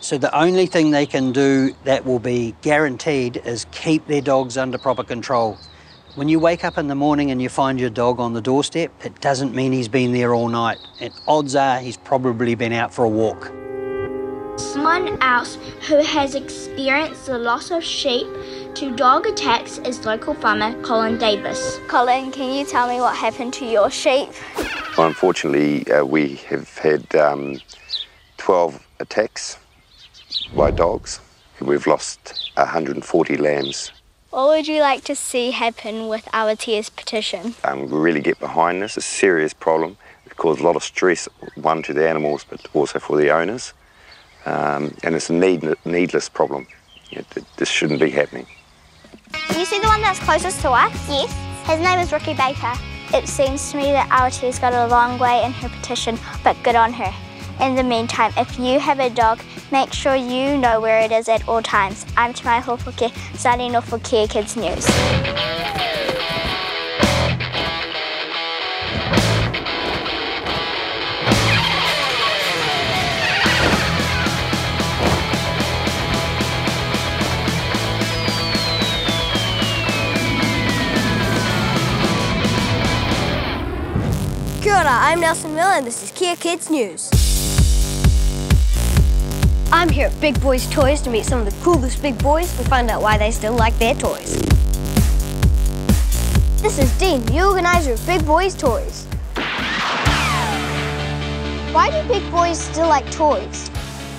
So the only thing they can do that will be guaranteed is keep their dogs under proper control. When you wake up in the morning and you find your dog on the doorstep, it doesn't mean he's been there all night. And odds are he's probably been out for a walk. Someone else who has experienced the loss of sheep to dog attacks is local farmer Colin Davis. Colin, can you tell me what happened to your sheep? Well, unfortunately, uh, we have had um, 12 attacks by dogs. We've lost 140 lambs. What would you like to see happen with Awatia's petition? Um, we really get behind this. It's a serious problem. It causes a lot of stress, one to the animals, but also for the owners. Um, and it's a need, needless problem. It, it, this shouldn't be happening. You see the one that's closest to us? Yes. His name is Ricky Baker. It seems to me that Awatia got a long way in her petition, but good on her. In the meantime, if you have a dog, make sure you know where it is at all times. I'm Tamai Hofuke, signing off for Kea Kids News. I'm Nelson Miller and this is Kea Kids News. I'm here at Big Boys Toys to meet some of the coolest big boys and find out why they still like their toys. This is Dean, the organizer of Big Boys Toys. Why do big boys still like toys?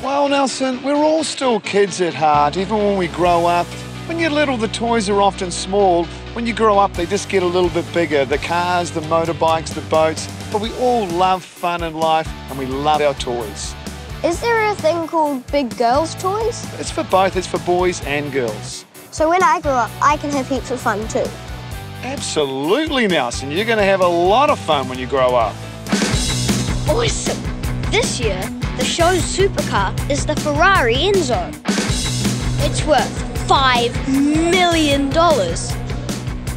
Well, Nelson, we're all still kids at heart, even when we grow up. When you're little, the toys are often small. When you grow up, they just get a little bit bigger. The cars, the motorbikes, the boats. But we all love fun in life and we love our toys. Is there a thing called big girls' toys? It's for both, it's for boys and girls. So when I grow up, I can have heaps of fun too. Absolutely, Nelson. You're going to have a lot of fun when you grow up. Awesome! This year, the show's supercar is the Ferrari Enzo. It's worth $5 million.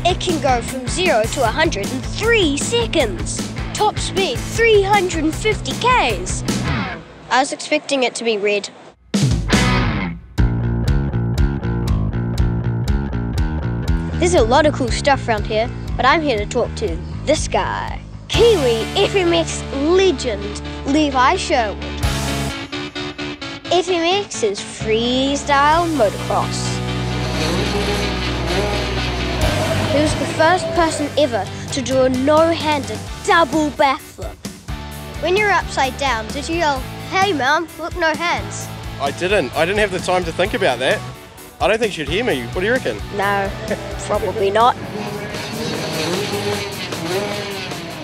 It can go from 0 to 100 in 3 seconds. Top speed 350 Ks. I was expecting it to be red. There's a lot of cool stuff around here, but I'm here to talk to this guy. Kiwi FMX legend Levi Sherwood. FMX is freestyle motocross. He was the first person ever to do a no-handed double backflip. When you were upside down, did you yell, hey mum, look no hands? I didn't. I didn't have the time to think about that. I don't think she'd hear me. What do you reckon? No, probably not.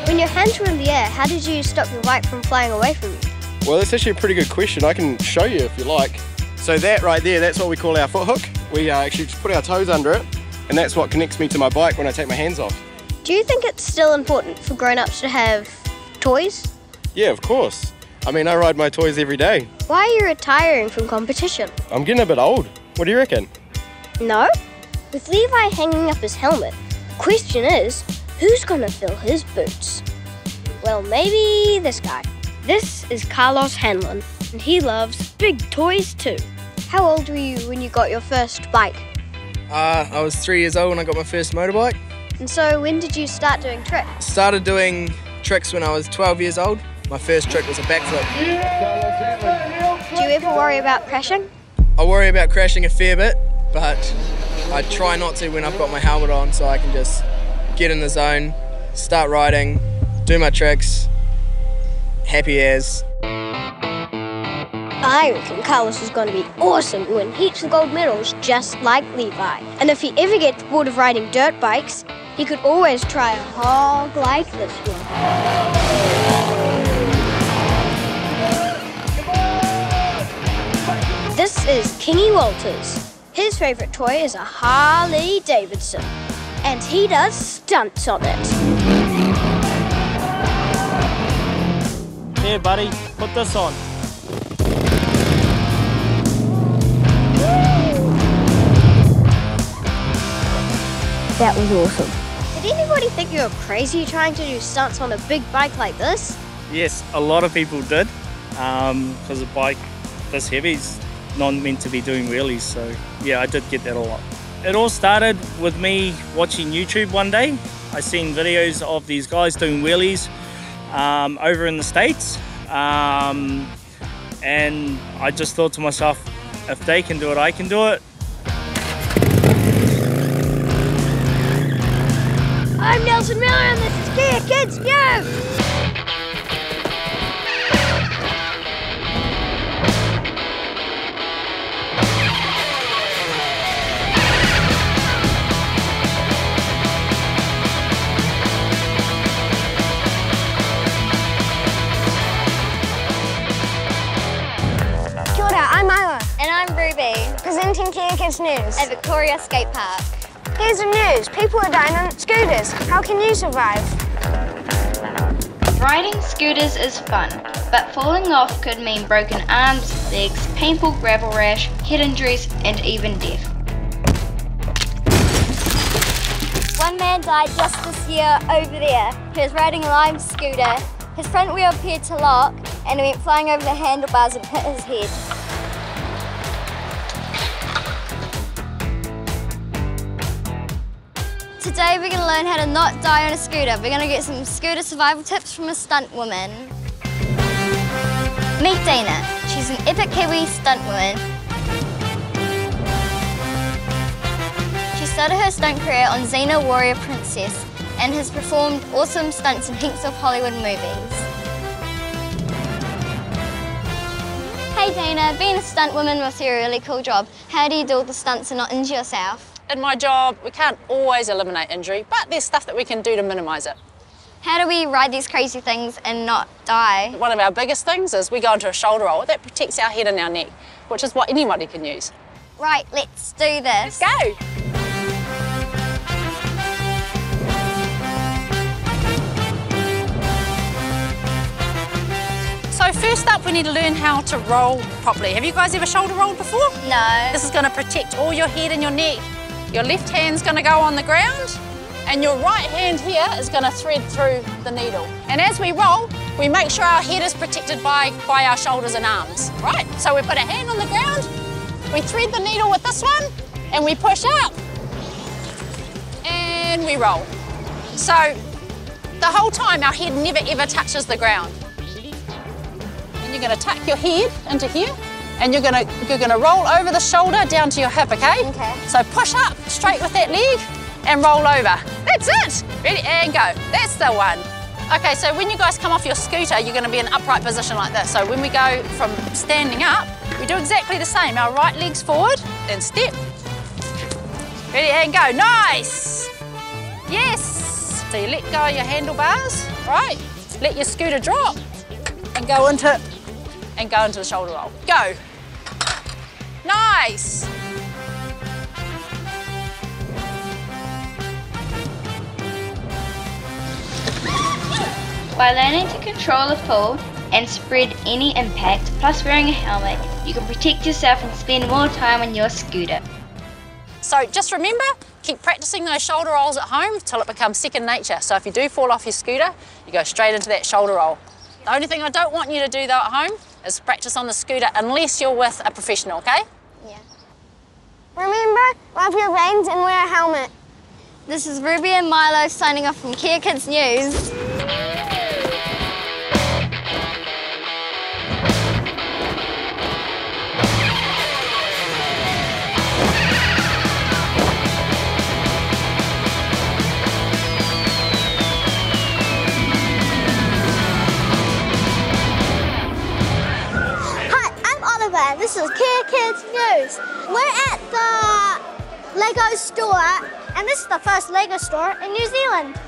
When your hands were in the air, how did you stop your bike from flying away from you? Well, that's actually a pretty good question. I can show you if you like. So that right there, that's what we call our foot hook. We uh, actually just put our toes under it, and that's what connects me to my bike when I take my hands off. Do you think it's still important for grown-ups to have toys? Yeah, of course. I mean, I ride my toys every day. Why are you retiring from competition? I'm getting a bit old. What do you reckon? No? With Levi hanging up his helmet, the question is, who's gonna fill his boots? Well, maybe this guy. This is Carlos Hanlon, and he loves big toys too. How old were you when you got your first bike? Uh, I was three years old when I got my first motorbike. And so when did you start doing tricks? Started doing tricks when I was 12 years old. My first trick was a backflip. Do you ever worry about crashing? I worry about crashing a fair bit, but I try not to when I've got my helmet on so I can just get in the zone, start riding, do my tricks, happy as. I reckon Carlos is going to be awesome and win heaps of gold medals just like Levi. And if he ever gets bored of riding dirt bikes, he could always try a hog like this one. This is Kingy Walters. His favourite toy is a Harley Davidson, and he does stunts on it. Here, buddy, put this on. That was awesome. Did anybody think you were crazy trying to do stunts on a big bike like this? Yes, a lot of people did, um, because a bike this heavy is not meant to be doing wheelies. So yeah, I did get that a lot. It all started with me watching YouTube one day. I seen videos of these guys doing wheelies um, over in the States. Um, and I just thought to myself, if they can do it, I can do it. I'm Nelson Miller and this is Kea Kids News. Presenting Kea Kids News. At Victoria Skate Park. Here's the news. People are dying on scooters. How can you survive? Riding scooters is fun, but falling off could mean broken arms, legs, painful gravel rash, head injuries, and even death. One man died just this year over there. He was riding a lime scooter. His front wheel appeared to lock and he went flying over the handlebars and hit his head. Today we're going to learn how to not die on a scooter. We're going to get some scooter survival tips from a stunt woman. Meet Dana. She's an epic Kiwi stunt woman. She started her stunt career on Xena Warrior Princess and has performed awesome stunts in heaps of Hollywood movies. Hey Dana, being a stunt woman must be a really cool job. How do you do all the stunts and not injure yourself? In my job, we can't always eliminate injury, but there's stuff that we can do to minimise it. How do we ride these crazy things and not die? One of our biggest things is we go into a shoulder roll. That protects our head and our neck, which is what anybody can use. Right, let's do this. Let's go! So first up, we need to learn how to roll properly. Have you guys ever shoulder rolled before? No. This is going to protect all your head and your neck. Your left hand's going to go on the ground, and your right hand here is going to thread through the needle. And as we roll, we make sure our head is protected by, by our shoulders and arms, right? So we put a hand on the ground, we thread the needle with this one, and we push up, and we roll. So the whole time, our head never ever touches the ground. And you're going to tuck your head into here, and you're going to you're going to roll over the shoulder down to your hip, okay? Okay. So push up straight with that leg and roll over. That's it. Ready and go. That's the one. Okay, so when you guys come off your scooter, you're going to be in an upright position like this. So when we go from standing up, we do exactly the same. Our right leg's forward and step. Ready and go. Nice. Yes. So you let go of your handlebars, right? Let your scooter drop and go into and go into the shoulder roll. Go. Nice. By learning to control the fall and spread any impact, plus wearing a helmet, you can protect yourself and spend more time on your scooter. So just remember, keep practicing those shoulder rolls at home till it becomes second nature. So if you do fall off your scooter, you go straight into that shoulder roll. The only thing I don't want you to do though at home is practice on the scooter unless you're with a professional, okay? Yeah. Remember, rub your veins and wear a helmet. This is Ruby and Milo signing off from Kea Kids News. This is Kea Kids News. We're at the Lego store, and this is the first Lego store in New Zealand.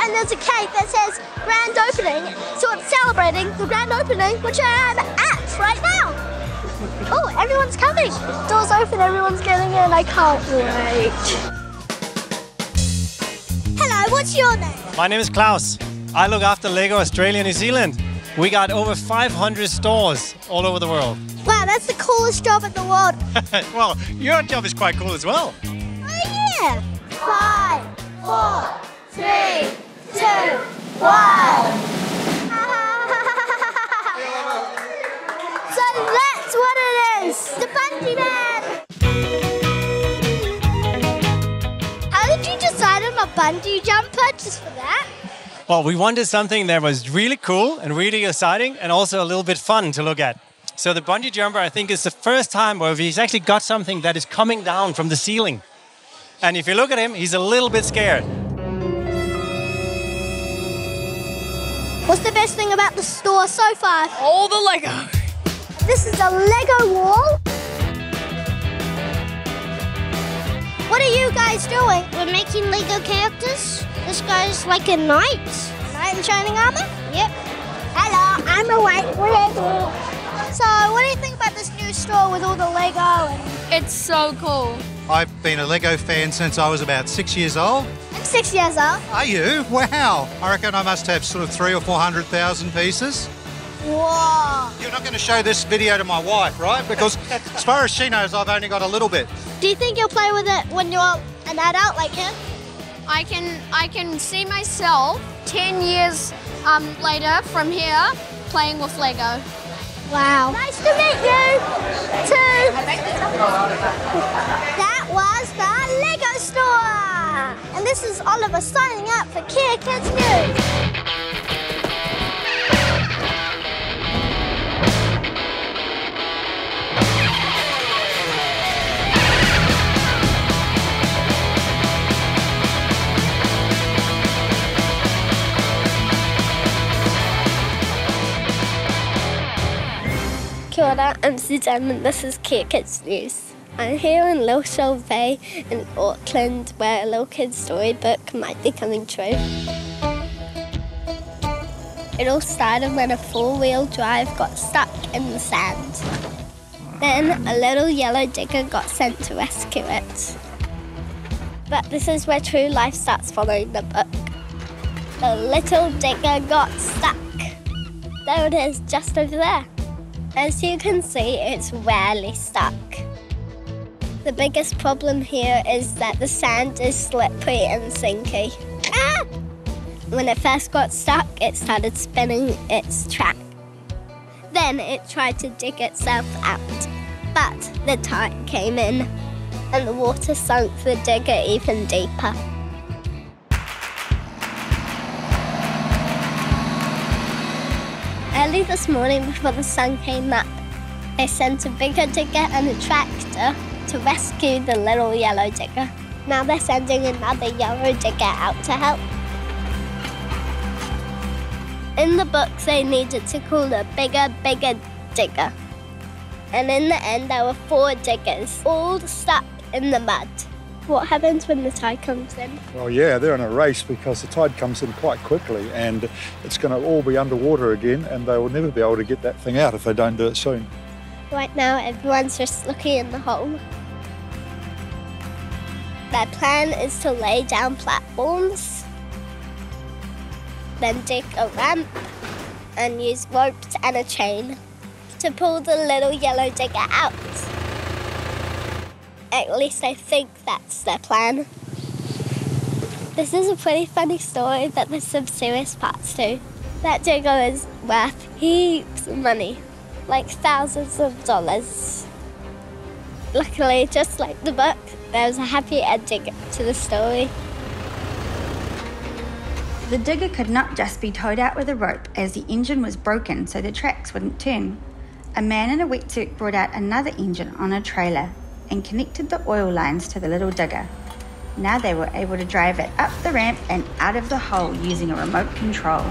And there's a cake that says grand opening, so it's celebrating the grand opening, which I am at right now. Oh, everyone's coming. Doors open, everyone's getting in. I can't wait. Hello, what's your name? My name is Klaus. I look after Lego Australia New Zealand. We got over 500 stores all over the world. Wow, that's the coolest job in the world. well, your job is quite cool as well. Oh, yeah. Five, four, three, two, one. so that's what it is. The bungee man. How oh, did you decide on a bungee jumper just for that? Well, we wanted something that was really cool and really exciting and also a little bit fun to look at. So the bungee jumper, I think, is the first time where he's actually got something that is coming down from the ceiling. And if you look at him, he's a little bit scared. What's the best thing about the store so far? All the Lego. This is a Lego wall. What are you guys doing? We're making Lego characters. This guy's like a knight. Knight in shining armor? Yep. Hello, I'm a white Lego. So, what do you think about this new store with all the Lego? And... It's so cool. I've been a Lego fan since I was about six years old. I'm six years old. Are you? Wow. I reckon I must have sort of three or four hundred thousand pieces. Whoa. You're not going to show this video to my wife, right? Because as far as she knows, I've only got a little bit. Do you think you'll play with it when you're an adult like him? I can I can see myself 10 years um, later from here playing with Lego. Wow. Nice to meet you, too. That was the Lego store. And this is Oliver signing up for Kea Kids News. Kia ora, I'm Suzanne and this is Kea Kids News. I'm here in Little Shoal Bay in Auckland where a little kid's storybook might be coming true. It all started when a four-wheel drive got stuck in the sand. Then a little yellow digger got sent to rescue it. But this is where true life starts following the book. The little digger got stuck. There it is, just over there. As you can see, it's rarely stuck. The biggest problem here is that the sand is slippery and sinky. Ah! When it first got stuck, it started spinning its track. Then it tried to dig itself out, but the tide came in and the water sunk the digger even deeper. Early this morning, before the sun came up, they sent a bigger digger and a tractor to rescue the little yellow digger. Now they're sending another yellow digger out to help. In the book, they needed to call a bigger, bigger digger. And in the end, there were four diggers, all stuck in the mud. What happens when the tide comes in? Well, yeah, they're in a race because the tide comes in quite quickly and it's going to all be underwater again and they will never be able to get that thing out if they don't do it soon. Right now, everyone's just looking in the hole. Their plan is to lay down platforms, then dig a ramp, and use ropes and a chain to pull the little yellow digger out. At least I think that's their plan. This is a pretty funny story, but there's some serious parts too. That digger is worth heaps of money, like thousands of dollars. Luckily, just like the book, there was a happy ending to the story. The digger could not just be towed out with a rope as the engine was broken so the tracks wouldn't turn. A man in a wetsuit brought out another engine on a trailer and connected the oil lines to the little digger. Now they were able to drive it up the ramp and out of the hole using a remote control.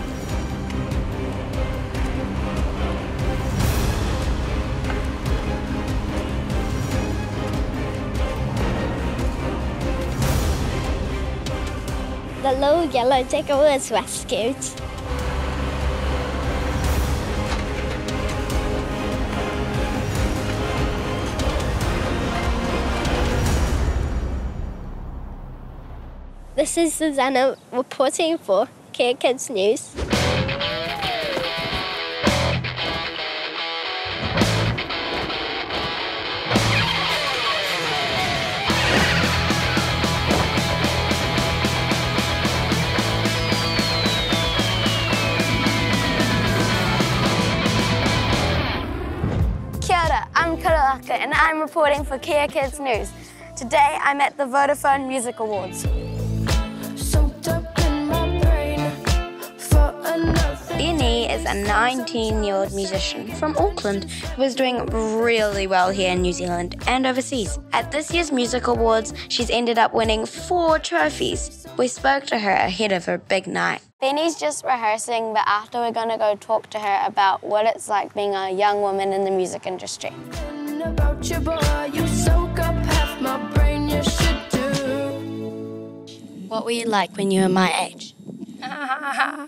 The little yellow digger was rescued. This is Susanna reporting for Kea Kids News. I'm Karalaka and I'm reporting for Kea Kids News. Today I'm at the Vodafone Music Awards. Uni is a 19 year old musician from Auckland who is doing really well here in New Zealand and overseas. At this year's Music Awards, she's ended up winning four trophies. We spoke to her ahead of her big night. Benee's just rehearsing, but after we're going to go talk to her about what it's like being a young woman in the music industry. About your boy, you soak up half my brain, you should do. What were you like when you were my age? I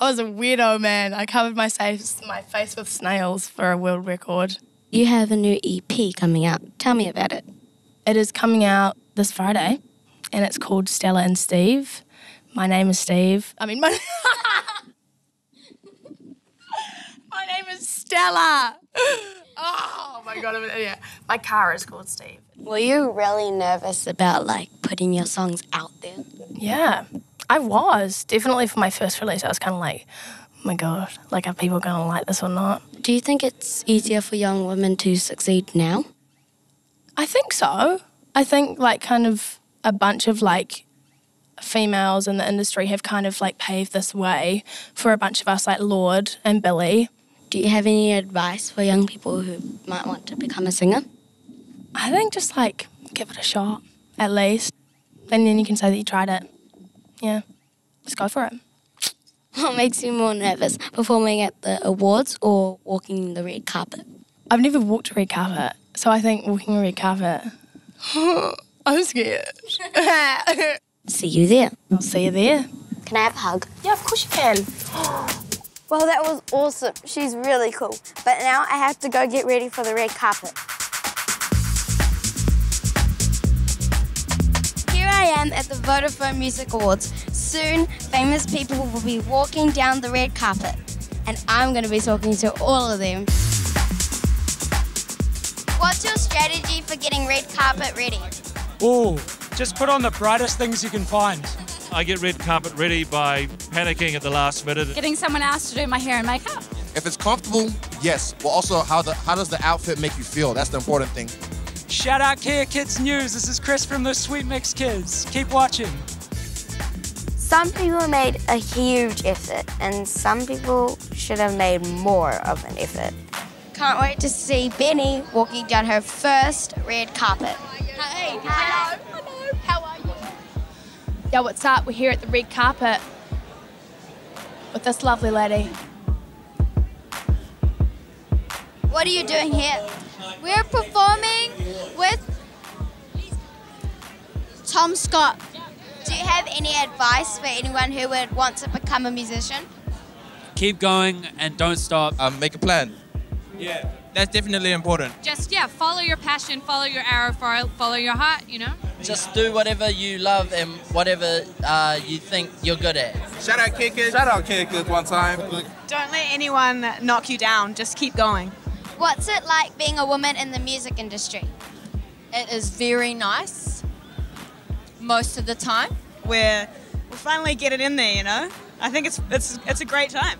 was a weirdo, man. I covered my face, my face with snails for a world record. You have a new EP coming out. Tell me about it. It is coming out this Friday, and it's called Stella and Steve. My name is Steve. I mean, my, my name is Stella. Oh my god! I'm- Yeah, my car is called Steve. Were you really nervous about like putting your songs out there? Yeah, I was definitely for my first release. I was kind of like, oh my god, like are people gonna like this or not? Do you think it's easier for young women to succeed now? I think so. I think like kind of a bunch of like females in the industry have kind of like paved this way for a bunch of us like Lorde and Billie. Do you have any advice for young people who might want to become a singer? I think just like give it a shot at least. And then you can say that you tried it. Yeah. Just go for it. What makes you more nervous, performing at the awards or walking the red carpet? I've never walked a red carpet, so I think walking a red carpet. I'm scared. See you there. I'll see you there. Can I have a hug? Yeah, of course you can. Well, that was awesome. She's really cool. But now I have to go get ready for the red carpet. I am at the Vodafone Music Awards. Soon, famous people will be walking down the red carpet, and I'm going to be talking to all of them. What's your strategy for getting red carpet ready? Oh, just put on the brightest things you can find. I get red carpet ready by panicking at the last minute. Getting someone else to do my hair and makeup. If it's comfortable, yes. But also, how the how does the outfit make you feel? That's the important thing. Shout out Kea Kids News. This is Chris from the Sweet Mix Kids. Keep watching. Some people made a huge effort, and some people should have made more of an effort. Can't wait to see Benee walking down her first red carpet. Hey, hello. Hello. How are you? Yo, what's up? We're here at the red carpet with this lovely lady. What are you doing here? We're performing with Tom Scott. Do you have any advice for anyone who would want to become a musician? Keep going and don't stop. Um, make a plan. Yeah. That's definitely important. Just yeah, follow your passion, follow your arrow, follow, follow your heart. You know. Just do whatever you love and whatever uh, you think you're good at. Shout out Kickers. Shout out Kickers one time. Don't let anyone knock you down. Just keep going. What's it like being a woman in the music industry? It is very nice most of the time. We're, we're finally getting in there, you know? I think it's, it's, it's a great time.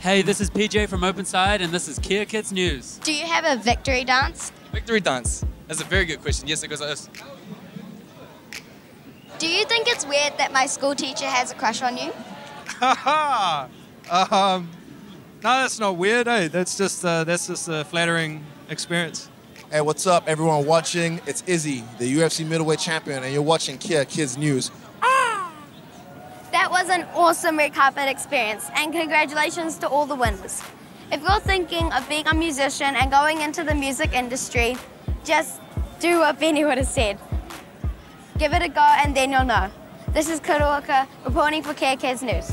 Hey, this is PJ from Openside, and this is Kea Kids News. Do you have a victory dance? Victory dance. That's a very good question. Yes, it goes like this. Do you think it's weird that my school teacher has a crush on you? Haha. um, no, that's not weird. Hey, that's just uh, that's just a flattering experience. Hey, what's up, everyone watching? It's Izzy, the UFC middleweight champion, and you're watching Kea Kids News. That was an awesome red carpet experience, and congratulations to all the winners. If you're thinking of being a musician and going into the music industry, just do what Benee would have said. Give it a go, and then you'll know. This is Kuruoka reporting for Kea Kids News.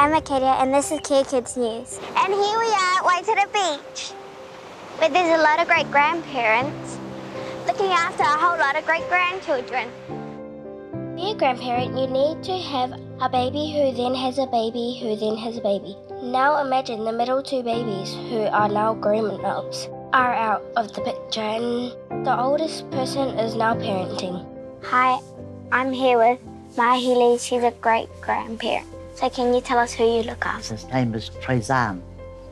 I'm Acadia, and this is Kea Kids News. And here we are at Waitara Beach, where there's a lot of great grandparents looking after a whole lot of great grandchildren. To be a grandparent, you need to have a baby who then has a baby who then has a baby. Now imagine the middle two babies, who are now grown ups, are out of the picture, and the oldest person is now parenting. Hi, I'm here with My Healy, she's a great grandparent. So can you tell us who you look after? His name is Trezan.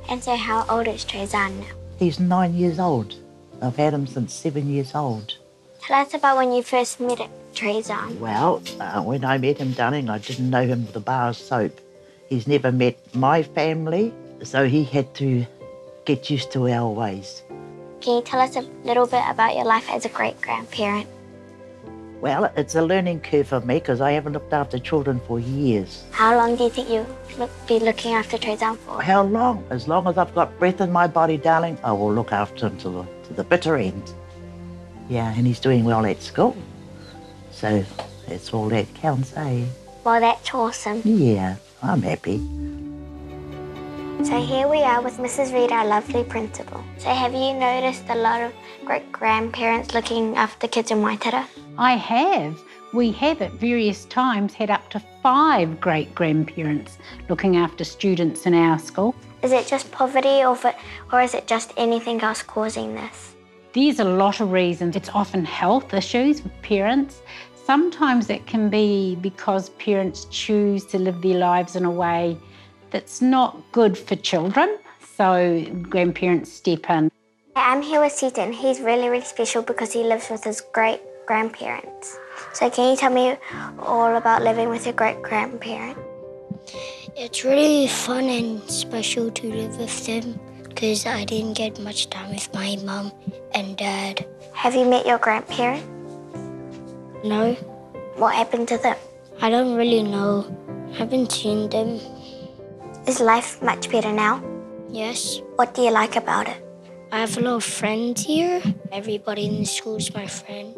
And so how old is Trezan now? He's nine years old. I've had him since seven years old. Tell us about when you first met him, Trezan. Well, uh, when I met him, darling, I didn't know him with a bar of soap. He's never met my family, so he had to get used to our ways. Can you tell us a little bit about your life as a great grandparent? Well, it's a learning curve for me because I haven't looked after children for years. How long do you think you'll look, be looking after Trezan for? How long? As long as I've got breath in my body, darling, I will look after him to the, to the bitter end. Yeah, and he's doing well at school. So that's all that counts, eh? Well, that's awesome. Yeah, I'm happy. So here we are with Mrs. Reed, our lovely principal. So have you noticed a lot of great grandparents looking after kids in Waitara? I have. We have at various times had up to five great grandparents looking after students in our school. Is it just poverty or, or is it just anything else causing this? There's a lot of reasons. It's often health issues with parents. Sometimes it can be because parents choose to live their lives in a way that's not good for children. So grandparents step in. I'm here with Seaton. He's really, really special because he lives with his great grandparents. So can you tell me all about living with your great grandparent? It's really fun and special to live with them because I didn't get much time with my mum and dad. Have you met your grandparent? No, What happened to them? I don't really know. I haven't seen them. Is life much better now? Yes, What do you like about it? I have a lot of friends here. Everybody in the school is my friend.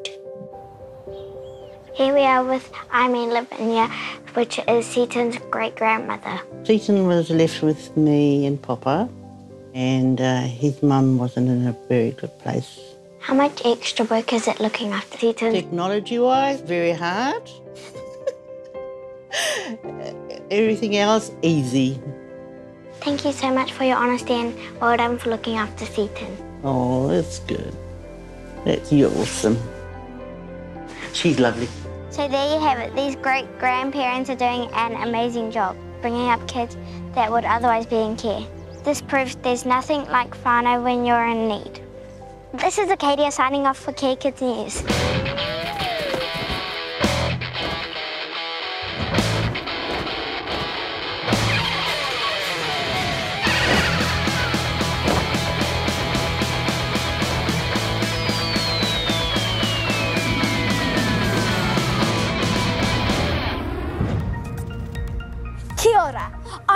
Here we are with Irene Lavinia, which is Seaton's great grandmother. Seaton was left with me and Papa, and uh, his mum wasn't in a very good place. How much extra work is it looking after Seaton? Technology wise, very hard. Everything else, easy. Thank you so much for your honesty and well done for looking after Seaton. Oh, that's good. That's you awesome. She's lovely. So there you have it. These great grandparents are doing an amazing job bringing up kids that would otherwise be in care. This proves there's nothing like whānau when you're in need. This is Acadia signing off for Kea Kids News.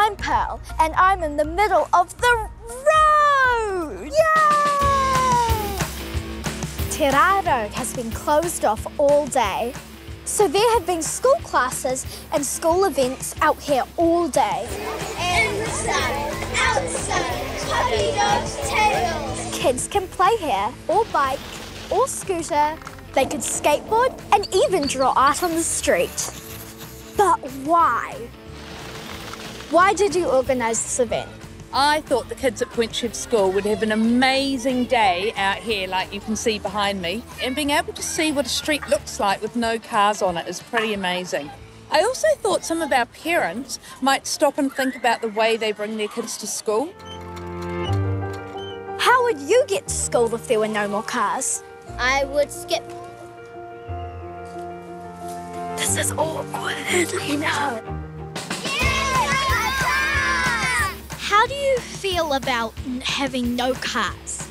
I'm Pearl, and I'm in the middle of the road! Yay! Te Road has been closed off all day. So there have been school classes and school events out here all day. In the outside, puppy dogs' tails. Kids can play here, or bike, or scooter. They could skateboard and even draw art on the street. But why? Why did you organise this event? I thought the kids at Point Chev School would have an amazing day out here, like you can see behind me. And being able to see what a street looks like with no cars on it is pretty amazing. I also thought some of our parents might stop and think about the way they bring their kids to school. How would you get to school if there were no more cars? I would skip. This is awkward. I know. How do you feel about having no cars?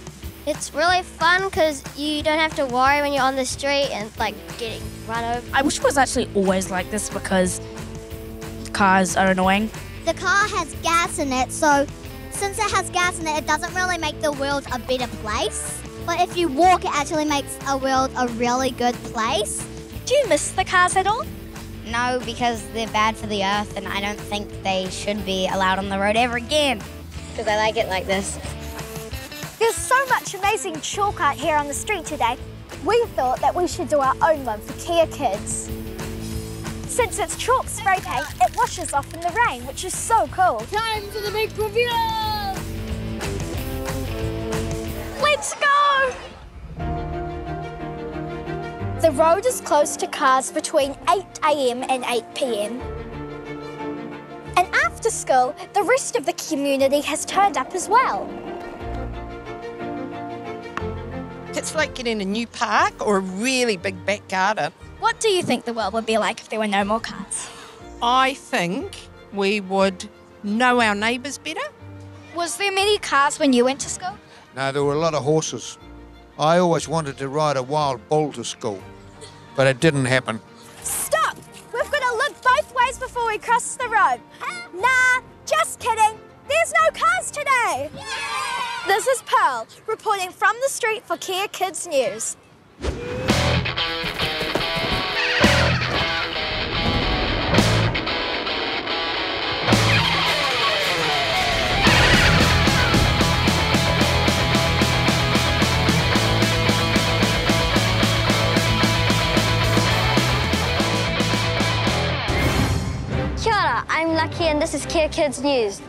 It's really fun because you don't have to worry when you're on the street and like getting run over. I wish it was actually always like this because cars are annoying. The car has gas in it, so since it has gas in it, it doesn't really make the world a better place. But if you walk, it actually makes a world a really good place. Do you miss the cars at all? No, because they're bad for the earth, and I don't think they should be allowed on the road ever again. Because I like it like this. There's so much amazing chalk art here on the street today. We thought that we should do our own one for Kea Kids. Since it's chalk spray paint, it washes off in the rain, which is so cool. Time for the big reveal! Let's go! The road is closed to cars between 8am and 8pm. And after school, the rest of the community has turned up as well. It's like getting a new park or a really big back garden. What do you think the world would be like if there were no more cars? I think we would know our neighbours better. Was there many cars when you went to school? No, there were a lot of horses. I always wanted to ride a wild bull to school, but it didn't happen. Stop! We've got to look both ways before we cross the road. Nah, just kidding. There's no cars today. This is Pearl reporting from the street for Kea Kids News. I'm Lucky and this is Kea Kids News.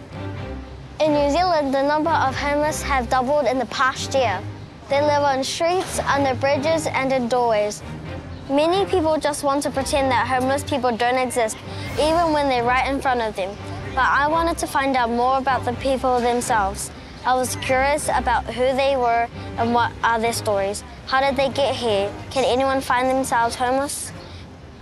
In New Zealand, the number of homeless have doubled in the past year. They live on streets, under bridges, and in doorways. Many people just want to pretend that homeless people don't exist, even when they're right in front of them. But I wanted to find out more about the people themselves. I was curious about who they were and what are their stories. How did they get here? Can anyone find themselves homeless?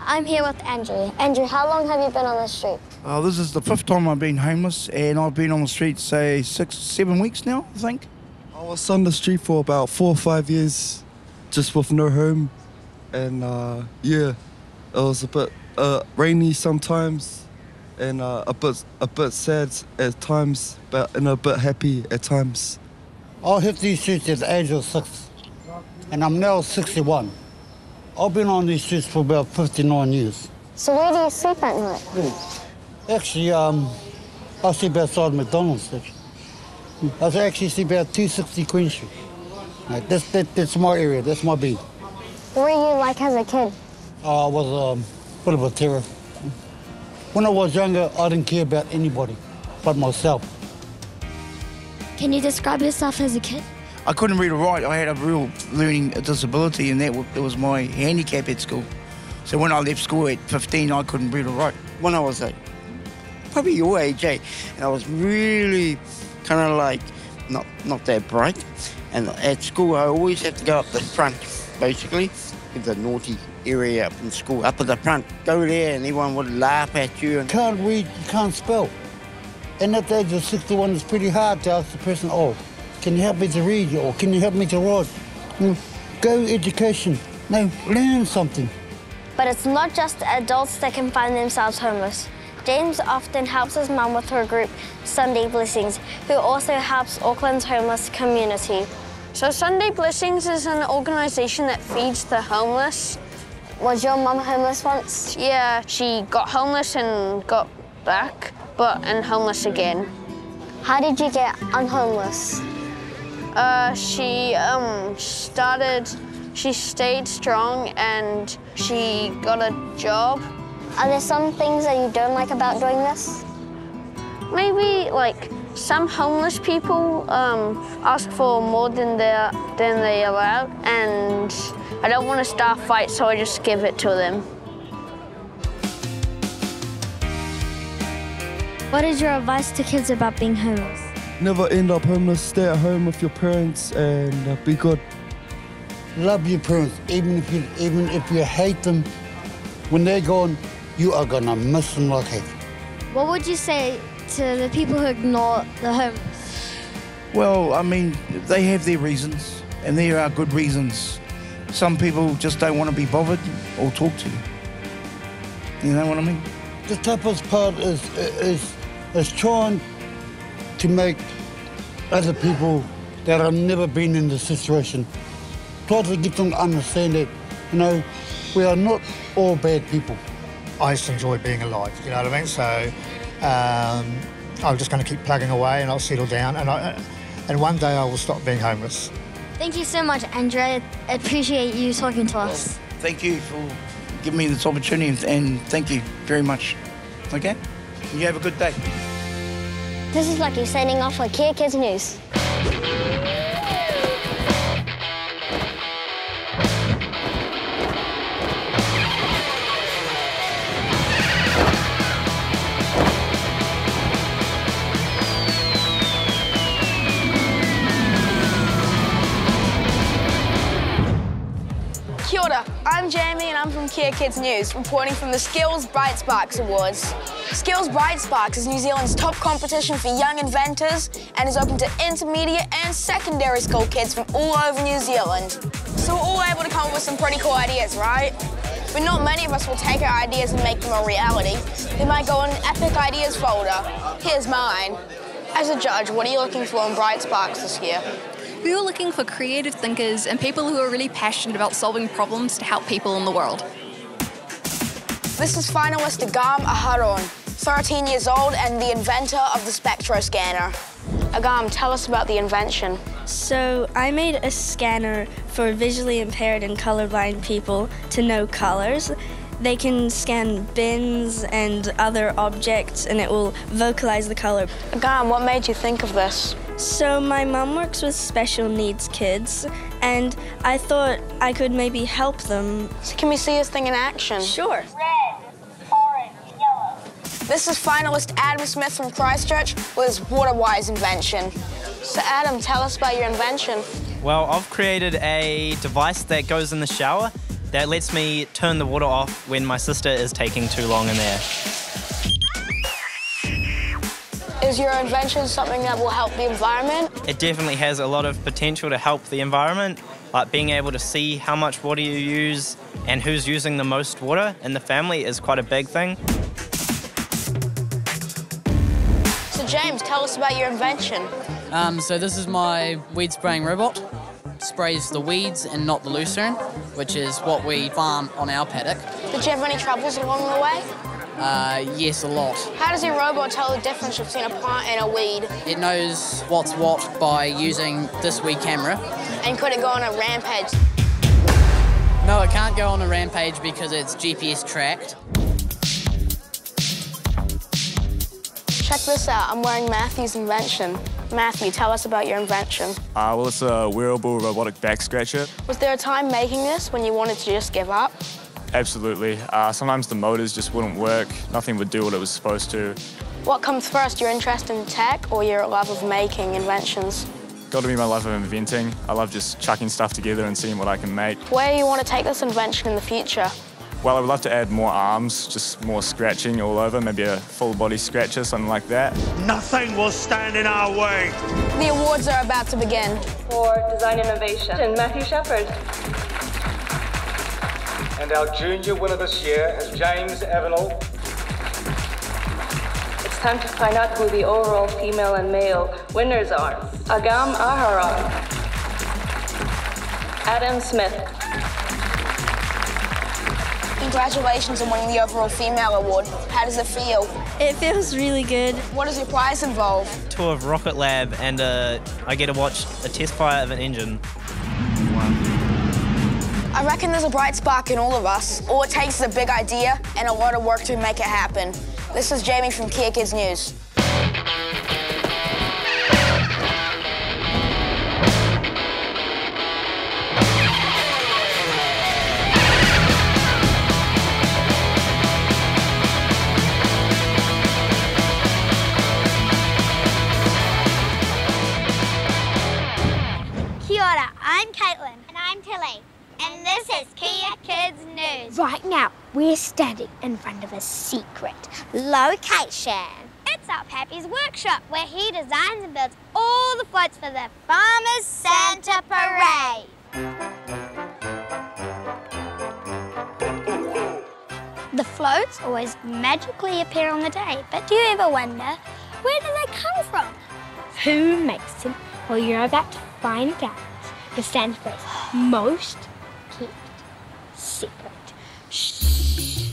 I'm here with Andrew. Andrew, how long have you been on the street? Uh, this is the fifth time I've been homeless, and I've been on the street, say, six, seven weeks now, I think. I was on the street for about four or five years, just with no home. And uh, yeah, it was a bit uh, rainy sometimes, and uh, a bit a bit sad at times, but and a bit happy at times. I hit these streets at the age of six, and I'm now 61. I've been on these streets for about 59 years. So where do you sleep at night? Actually, um, I sleep outside McDonald's. Actually. I actually sleep out 260 Queen Street. Right, that's, that, that's my area, that's my bed. What were you like as a kid? I was um, a bit of a terror. When I was younger, I didn't care about anybody but myself. Can you describe yourself as a kid? I couldn't read or write. I had a real learning disability, and that wa- was my handicap at school. So when I left school at 15, I couldn't read or write. When I was like, probably your age, eh? And I was really kind of like not not that bright. And at school, I always had to go up the front, basically, in the naughty area up in school, up at the front. Go there, and everyone would laugh at you. And can't read, you can't spell. And at the age of 61, it's pretty hard to ask the person, oh, can you help me to read or can you help me to write? Mm, Go education. No, learn something. But it's not just adults that can find themselves homeless. James often helps his mum with her group, Sunday Blessings, who also helps Auckland's homeless community. So Sunday Blessings is an organisation that feeds the homeless. Was your mum homeless once? Yeah, she got homeless and got back, but and homeless again. How did you get unhomeless? Uh, she um, started, she stayed strong and she got a job. Are there some things that you don't like about doing this? Maybe like some homeless people um, ask for more than they than they allow, and I don't want to start fights, so I just give it to them. What is your advice to kids about being homeless? Never end up homeless. Stay at home with your parents and uh, be good. Love your parents, even if you even if you hate them. When they're gone, you are gonna miss them like heck. What would you say to the people who ignore the homeless? Well, I mean, they have their reasons, and there are good reasons. Some people just don't want to be bothered or talk to you. You know what I mean? The toughest part is is is trying to make other people that have never been in this situation try to get them to understand that you know we are not all bad people. I just enjoy being alive, you know what I mean? So um, I'm just going to keep plugging away and I'll settle down and, I, and one day I will stop being homeless. Thank you so much, Andrea. I appreciate you talking to us. Thank you for giving me this opportunity, and- and thank you very much. Okay? You have a good day. This is Lucky signing off for Kea Kids News. Kea Kids News, reporting from the Skills Bright Sparks Awards. Skills Bright Sparks is New Zealand's top competition for young inventors and is open to intermediate and secondary school kids from all over New Zealand. So we're all able to come up with some pretty cool ideas, right? But not many of us will take our ideas and make them a reality. They might go in an epic ideas folder. Here's mine. As a judge, what are you looking for in Bright Sparks this year? We were looking for creative thinkers and people who are really passionate about solving problems to help people in the world. This is finalist Agam Aharon, 13 years old and the inventor of the Spectro Scanner. Agam, tell us about the invention. So, I made a scanner for visually impaired and colorblind people to know colors. They can scan bins and other objects and it will vocalize the color. Agam, what made you think of this? So, my mum works with special needs kids and I thought I could maybe help them. So, can we see this thing in action? Sure. Red, orange, yellow. This is finalist Adam Smith from Christchurch with his WaterWise invention. So, Adam, tell us about your invention. Well, I've created a device that goes in the shower that lets me turn the water off when my sister is taking too long in there. Is your invention something that will help the environment? It definitely has a lot of potential to help the environment, like being able to see how much water you use and who's using the most water in the family is quite a big thing. So, James, tell us about your invention. Um, so this is my weed spraying robot. Sprays the weeds and not the lucerne, which is what we farm on our paddock. Did you have any troubles along the way? Uh, yes, a lot. How does your robot tell the difference between a plant and a weed? It knows what's what by using this weed camera. And could it go on a rampage? No, it can't go on a rampage because it's GPS tracked. Check this out. I'm wearing Matthew's invention. Matthew, tell us about your invention. Uh, well, it's a wearable robotic back scratcher. Was there a time making this when you wanted to just give up? Absolutely. Uh, sometimes the motors just wouldn't work. Nothing would do what it was supposed to. What comes first, your interest in tech or your love of making inventions? Got to be my love of inventing. I love just chucking stuff together and seeing what I can make. Where do you want to take this invention in the future? Well, I would love to add more arms, just more scratching all over, maybe a full body scratcher, or something like that. Nothing will stand in our way. The awards are about to begin. For design innovation, and Matthew Shepard. And our junior winner this year is James Avenel. It's time to find out who the overall female and male winners are. Agam Aharon. Adam Smith. Congratulations on winning the overall female award. How does it feel? It feels really good. What does your prize involve? Tour of Rocket Lab and uh, I get to watch a test fire of an engine. I reckon there's a bright spark in all of us. All it takes is a big idea and a lot of work to make it happen. This is Jamie from Kea Kids News. This is Kea Kids News. Right now, we're standing in front of a secret location. It's our Pappy's workshop where he designs and builds all the floats for the Farmers Santa Parade. The floats always magically appear on the day, but do you ever wonder where do they come from? Who makes them? Well, you're about to find out the Santa's most secret. Shh.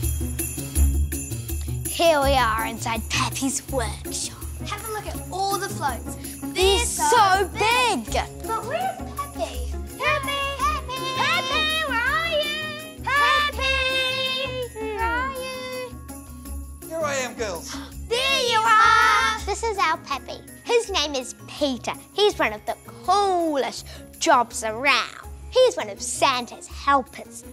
Here we are inside Pappy's workshop. Have a look at all the floats. They're so big. But where's Pappy? Pappy! Pappy! Pappy, where are you? Pappy! Where are you? Here I am, girls. There you are! This is our Peppy. His name is Peter. He's one of the coolest jobs around. He's one of Santa's helpers.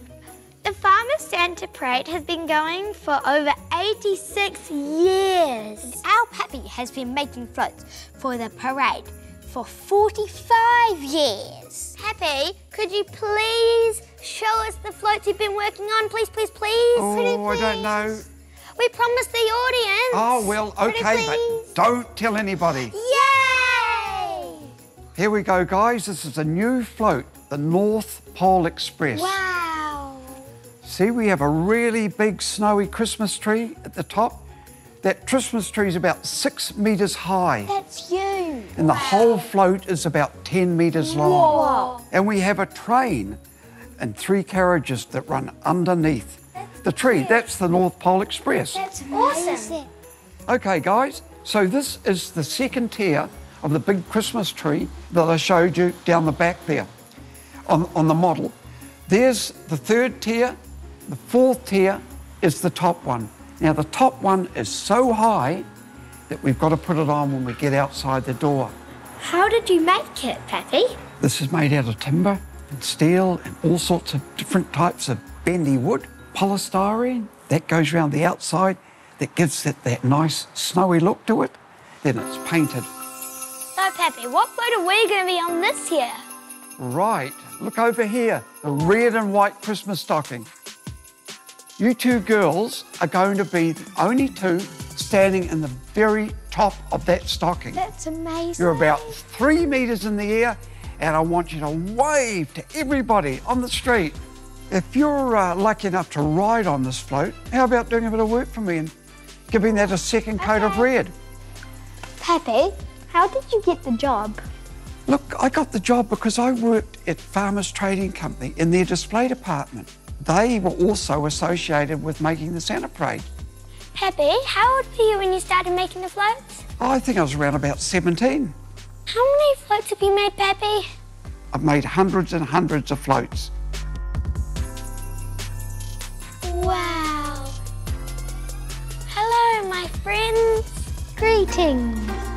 The Farmer Santa Parade has been going for over 86 years. And our Peppy has been making floats for the parade for 45 years. Peppy, could you please show us the floats you've been working on, please, please, please? Oh, I don't know. We promised the audience. Oh, well, Pretty okay, please. but don't tell anybody. Yay! Here we go, guys. This is a new float, the North Pole Express. Wow. See, we have a really big snowy Christmas tree at the top. That Christmas tree is about six metres high, That's you. and the whole float is about 10 metres long. Whoa. And we have a train and three carriages that run underneath the tree. That's the North Pole Express. That's awesome. Okay, guys, so this is the second tier of the big Christmas tree that I showed you down the back there on, on the model. There's the third tier, the fourth tier is the top one. Now, the top one is so high that we've got to put it on when we get outside the door. How did you make it, Pappy? This is made out of timber and steel and all sorts of different types of bendy wood. Polystyrene, that goes around the outside, that gives it that nice snowy look to it. Then it's painted. So, Pappy, what boat are we going to be on this year? Right, look over here, the red and white Christmas stocking. You two girls are going to be the only two standing in the very top of that stocking. That's amazing. You're about three metres in the air, and I want you to wave to everybody on the street. If you're uh, lucky enough to ride on this float, how about doing a bit of work for me and giving that a second coat of red? Pappy, how did you get the job? Look, I got the job because I worked at Farmers Trading Company in their display department. They were also associated with making the Santa Parade. Pappy, how old were you when you started making the floats? I think I was around about 17. How many floats have you made, Peppy? I've made hundreds and hundreds of floats. Wow. Hello, my friends. Greetings.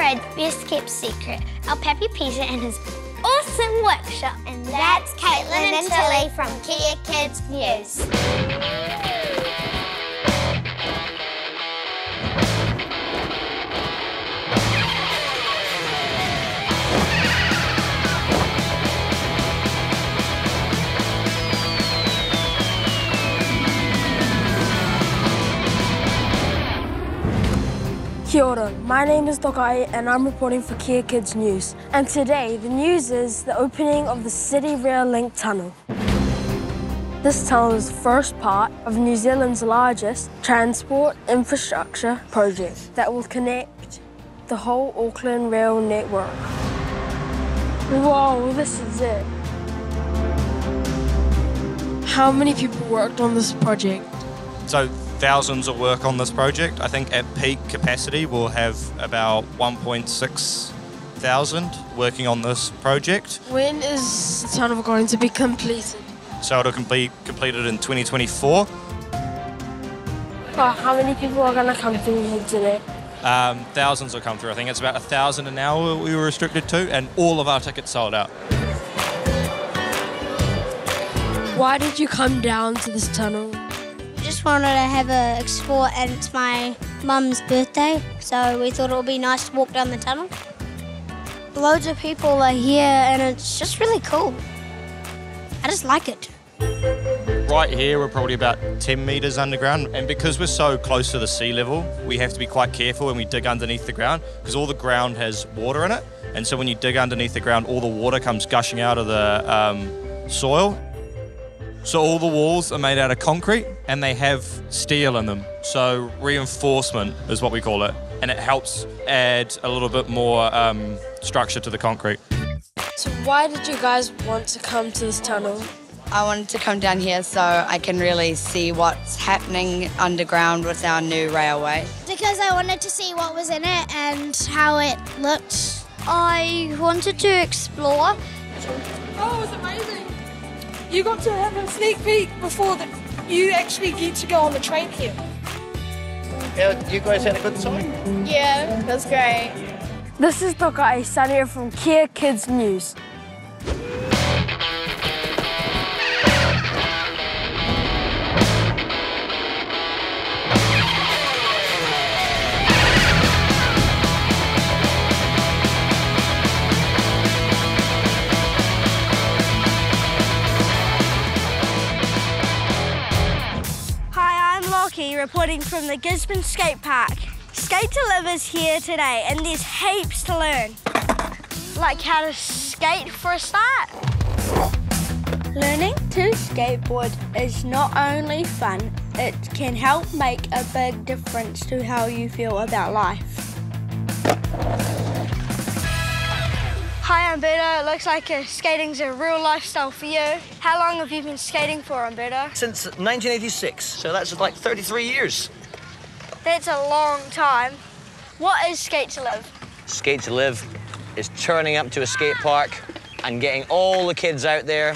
And that's best kept secret, our Pappy Peter and his awesome workshop. And that's Caitlin and Tilly from Kea Kids News. Kia ora, my name is Tokai and I'm reporting for Kea Kids News. And today, the news is the opening of the City Rail Link Tunnel. This tunnel is the first part of New Zealand's largest transport infrastructure project that will connect the whole Auckland rail network. Whoa, this is it. How many people worked on this project? So thousands of work on this project. I think at peak capacity we'll have about 1.6 thousand working on this project. When is the tunnel going to be completed? So it'll be completed in 2024. Oh, how many people are going to come through here today? Um, thousands will come through. I think it's about a thousand an hour we were restricted to, and all of our tickets sold out. Why did you come down to this tunnel? Just wanted to have a explore, and it's my mum's birthday, so we thought it would be nice to walk down the tunnel. Loads of people are here, and it's just really cool. I just like it. Right here, we're probably about 10 metres underground, and because we're so close to the sea level, we have to be quite careful when we dig underneath the ground because all the ground has water in it. And so when you dig underneath the ground, all the water comes gushing out of the um, soil. So all the walls are made out of concrete and they have steel in them. So reinforcement is what we call it, and it helps add a little bit more um, structure to the concrete. So why did you guys want to come to this tunnel? I wanted to come down here so I can really see what's happening underground with our new railway. Because I wanted to see what was in it and how it looked. I wanted to explore. Oh, it was amazing. You got to have a sneak peek before the, you actually get to go on the train here. Uh, yeah, you guys had a good time? Yeah, that's great. This is Tokai Sania from Kea Kids News. Reporting from the Gisborne Skate Park. Skate to Live is here today and there's heaps to learn. Like how to skate for a start. Learning to skateboard is not only fun, it can help make a big difference to how you feel about life. Hi Umberto, it looks like skating's a real lifestyle for you. How long have you been skating for, Umberto? Since 1986, so that's like 33 years. That's a long time. What is Skate to Live? Skate to Live is turning up to a skate park and getting all the kids out there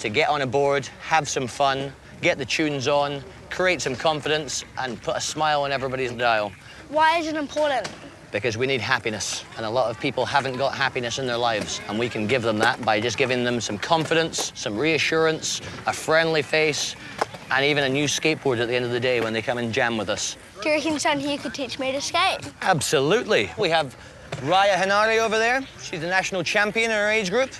to get on a board, have some fun, get the tunes on, create some confidence, and put a smile on everybody's dial. Why is it important? Because we need happiness, and a lot of people haven't got happiness in their lives, and we can give them that by just giving them some confidence, some reassurance, a friendly face, and even a new skateboard at the end of the day when they come and jam with us. Do you reckon someone here could teach me to skate? Absolutely. We have Raya Hanari over there. She's the national champion in her age group.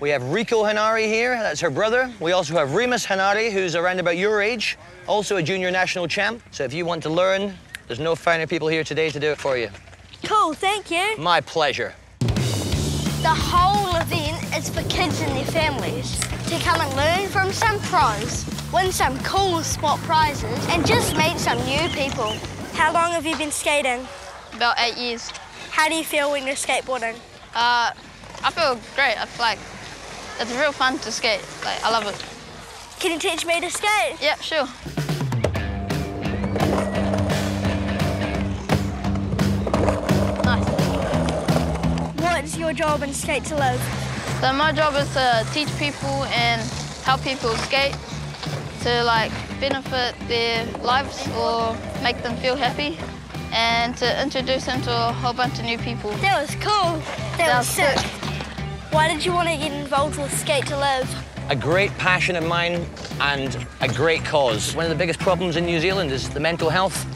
We have Rico Hanari here, that's her brother. We also have Remus Hanari, who's around about your age, also a junior national champ. So if you want to learn, there's no finer people here today to do it for you. Cool, thank you. My pleasure. The whole event is for kids and their families to come and learn from some pros, win some cool spot prizes, and just meet some new people. How long have you been skating? About eight years. How do you feel when you're skateboarding? Uh, I feel great. I feel like it's real fun to skate. Like I love it. Can you teach me to skate? Yeah, sure. What's your job in Skate to Live? So my job is to teach people and help people skate to like benefit their lives or make them feel happy and to introduce them to a whole bunch of new people. That was cool. That, was sick. Why did you want to get involved with Skate to Live? A great passion of mine and a great cause. One of the biggest problems in New Zealand is the mental health.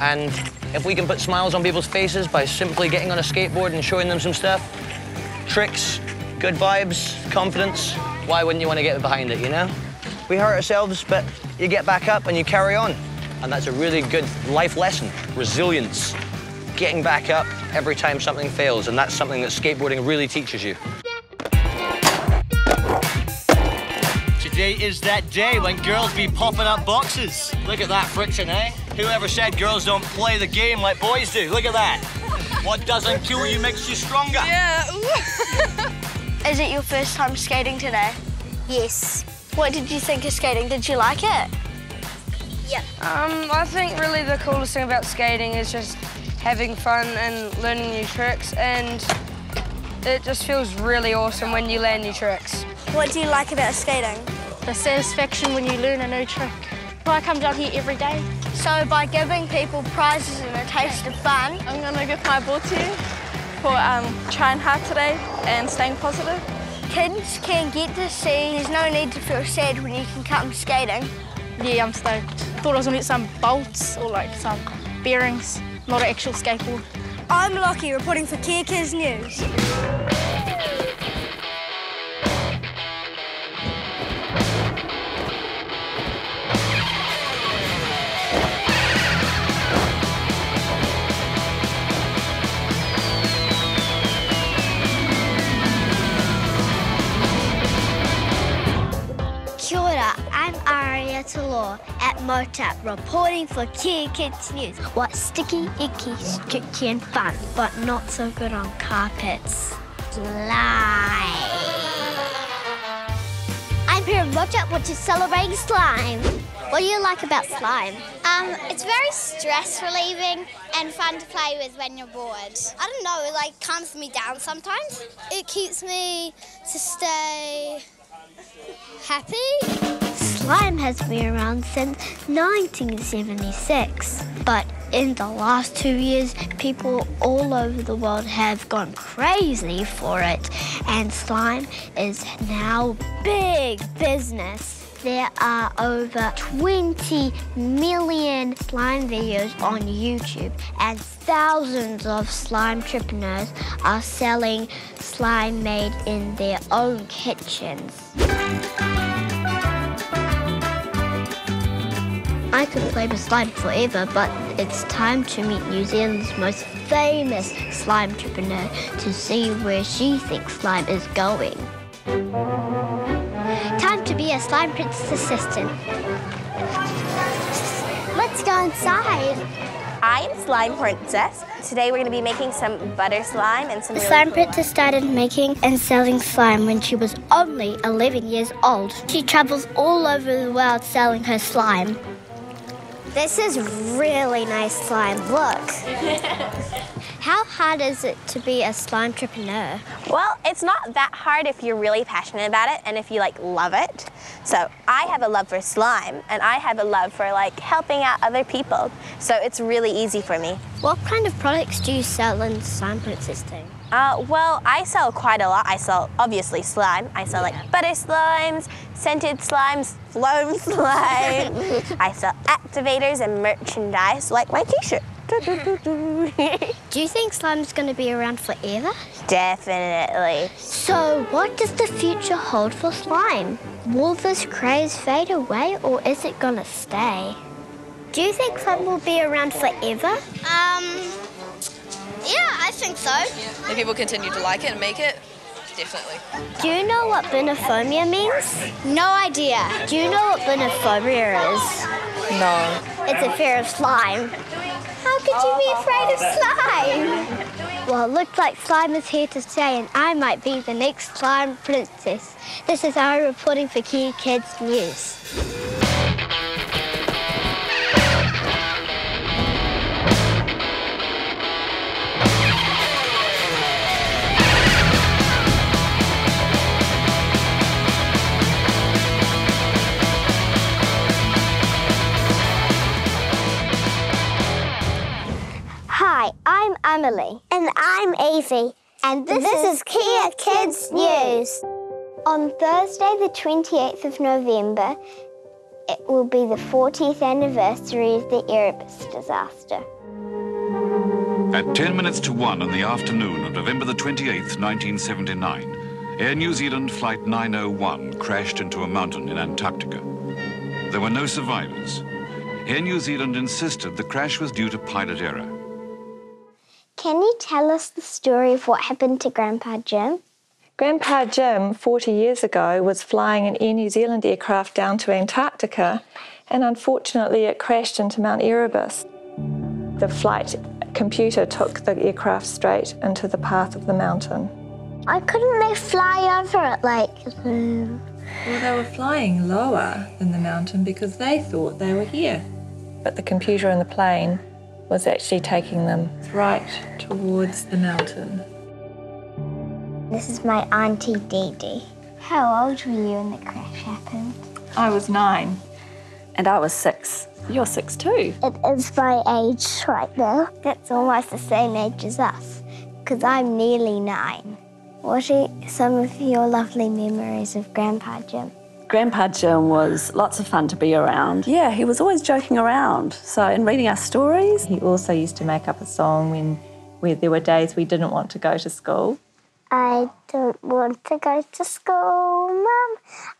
And if we can put smiles on people's faces by simply getting on a skateboard and showing them some stuff, tricks, good vibes, confidence, why wouldn't you want to get behind it, you know? We hurt ourselves, but you get back up and you carry on. And that's a really good life lesson, resilience. Getting back up every time something fails, and that's something that skateboarding really teaches you. Today is that day when girls be popping up boxes. Look at that friction, eh? Whoever said girls don't play the game like boys do? Look at that. What doesn't kill you makes you stronger. Yeah. Is it your first time skating today? Yes. What did you think of skating? Did you like it? Yeah. Um, I think really the coolest thing about skating is just having fun and learning new tricks, and it just feels really awesome when you land new tricks. What do you like about skating? The satisfaction when you learn a new trick. I come down here every day. So by giving people prizes and a taste of fun, I'm going to give my ball to you for um, trying hard today and staying positive. Kids can get to see there's no need to feel sad when you can come skating. Yeah, I'm stoked. Thought I was going to get some bolts or like some bearings, not an actual skateboard. I'm Lockie reporting for Kea Kids News. At MOTAT reporting for Kea Kids News. What's sticky, icky, sticky and fun, but not so good on carpets? Slime. I'm here at MOTAT, which is celebrating slime. What do you like about slime? Um, it's very stress relieving and fun to play with when you're bored. I don't know, it like calms me down sometimes. It keeps me to stay happy. Slime has been around since 1976, but in the last two years, people all over the world have gone crazy for it, and slime is now big business. There are over 20 million slime videos on YouTube, and thousands of slime entrepreneurs are selling slime made in their own kitchens. I could play with slime forever, but it's time to meet New Zealand's most famous slime entrepreneur to see where she thinks slime is going. Time to be a slime princess assistant. Let's go inside. I am Slime Princess. Today we're going to be making some butter slime and some The really slime cool- princess started making and selling slime when she was only 11 years old. She travels all over the world selling her slime. This is really nice slime. Look. How hard is it to be a slime entrepreneur? Well, it's not that hard if you're really passionate about it and if you like love it. So I have a love for slime and I have a love for like helping out other people. So it's really easy for me. What kind of products do you sell in Slime Princess thing? Uh, well, I sell quite a lot. I sell obviously slime. I sell like butter slimes, scented slimes, foam slime. I sell activators and merchandise like my t-shirt. Do you think slime's going to be around forever? Definitely. So, what does the future hold for slime? Will this craze fade away or is it going to stay? Do you think slime will be around forever? Um, yeah, I think so. If people continue to like it and make it, definitely. Do you know what binophobia means? No idea. Do you know what binophobia is? No. It's a fear of slime. How could you be afraid of slime? Well, it looks like slime is here to stay, and I might be the next slime princess. This is our reporting for Kea Kids News. I'm Emily. And I'm Evie. And this, is Kea Kids News. On Thursday, the 28th of November, it will be the 40th anniversary of the Erebus disaster. At 10 minutes to 1 in the afternoon of November the 28th, 1979, Air New Zealand Flight 901 crashed into a mountain in Antarctica. There were no survivors. Air New Zealand insisted the crash was due to pilot error. Can you tell us the story of what happened to Grandpa Jim? Grandpa Jim, 40 years ago, was flying an Air New Zealand aircraft down to Antarctica, and unfortunately, it crashed into Mount Erebus. The flight computer took the aircraft straight into the path of the mountain. Why couldn't they fly over it like? Well, they were flying lower than the mountain because they thought they were here. But the computer in the plane was actually taking them right towards the mountain. This is my auntie Dee Dee. How old were you when the crash happened? I was nine. And I was six. You're six too. It is my age right now. That's almost the same age as us, because I'm nearly nine. What are some of your lovely memories of Grandpa Jim? Grandpa Jim was lots of fun to be around. Yeah, he was always joking around. So, in reading our stories, He also used to make up a song when where there were days we didn't want to go to school. I don't want to go to school, Mum.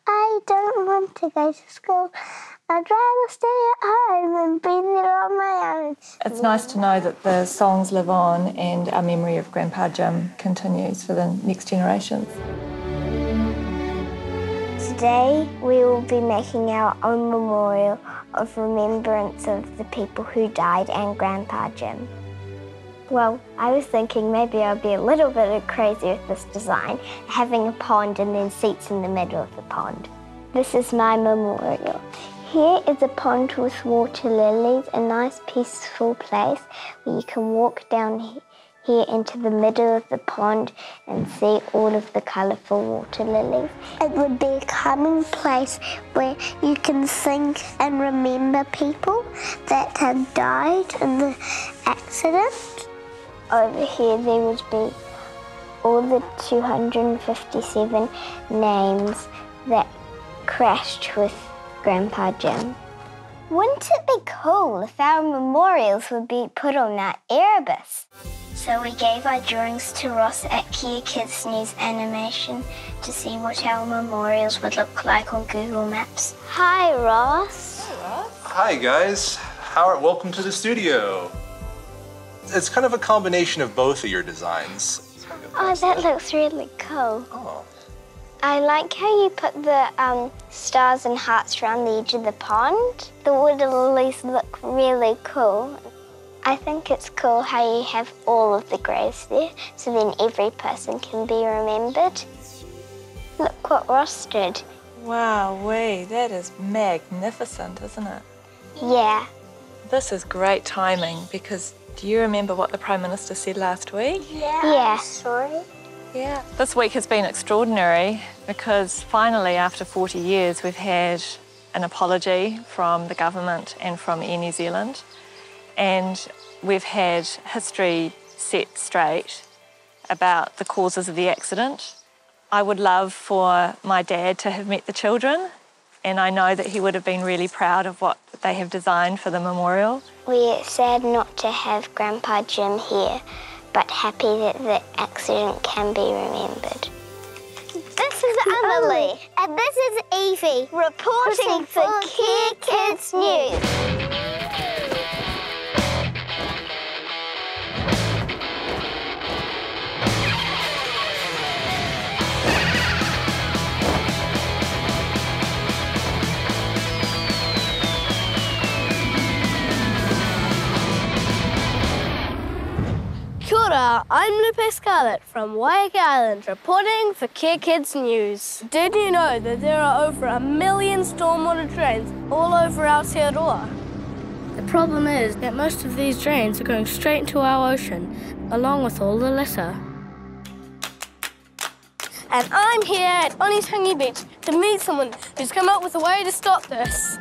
I don't want to go to school. I'd rather stay at home and be there on my own. It's nice to know that the songs live on and our memory of Grandpa Jim continues for the next generations. Today we will be making our own memorial of remembrance of the people who died and Grandpa Jim. Well, I was thinking maybe I'll be a little bit crazy with this design, having a pond and then seats in the middle of the pond. This is my memorial. Here is a pond with water lilies, a nice peaceful place where you can walk down he- here into the middle of the pond and see all of the colourful water lilies. It would be a calming place where you can think and remember people that have died in the accident. Over here there would be all the 257 names that crashed with Grandpa Jim. Wouldn't it be cool if our memorials would be put on that Erebus? So we gave our drawings to Ross at Kea Kids News Animation to see what our memorials would look like on Google Maps. Hi, Ross. Hi guys, Howard, welcome to the studio. It's kind of a combination of both of your designs. Oh, that looks really cool. Oh. I like how you put the um, stars and hearts around the edge of the pond. The water lilies look really cool. I think it's cool how you have all of the graves there, so then every person can be remembered. Look what Ross did. Wow, wee, that is magnificent, isn't it? Yeah. This is great timing because do you remember what the Prime Minister said last week? Yeah. Sorry. Yeah. This week has been extraordinary because finally, after 40 years, we've had an apology from the government and from Air New Zealand. And we've had history set straight about the causes of the accident. I would love for my dad to have met the children, and I know that he would have been really proud of what they have designed for the memorial. We're sad not to have Grandpa Jim here, but happy that the accident can be remembered. This is Emily. And this is Evie. Reporting for Kea Kids News. Kia ora, I'm Lupe Scarlett from Waiheke Island reporting for Kea Kids News. Did you know that there are over a million stormwater drains all over Aotearoa? The problem is that most of these drains are going straight into our ocean, along with all the litter. And I'm here at Onetangi Beach to meet someone who's come up with a way to stop this.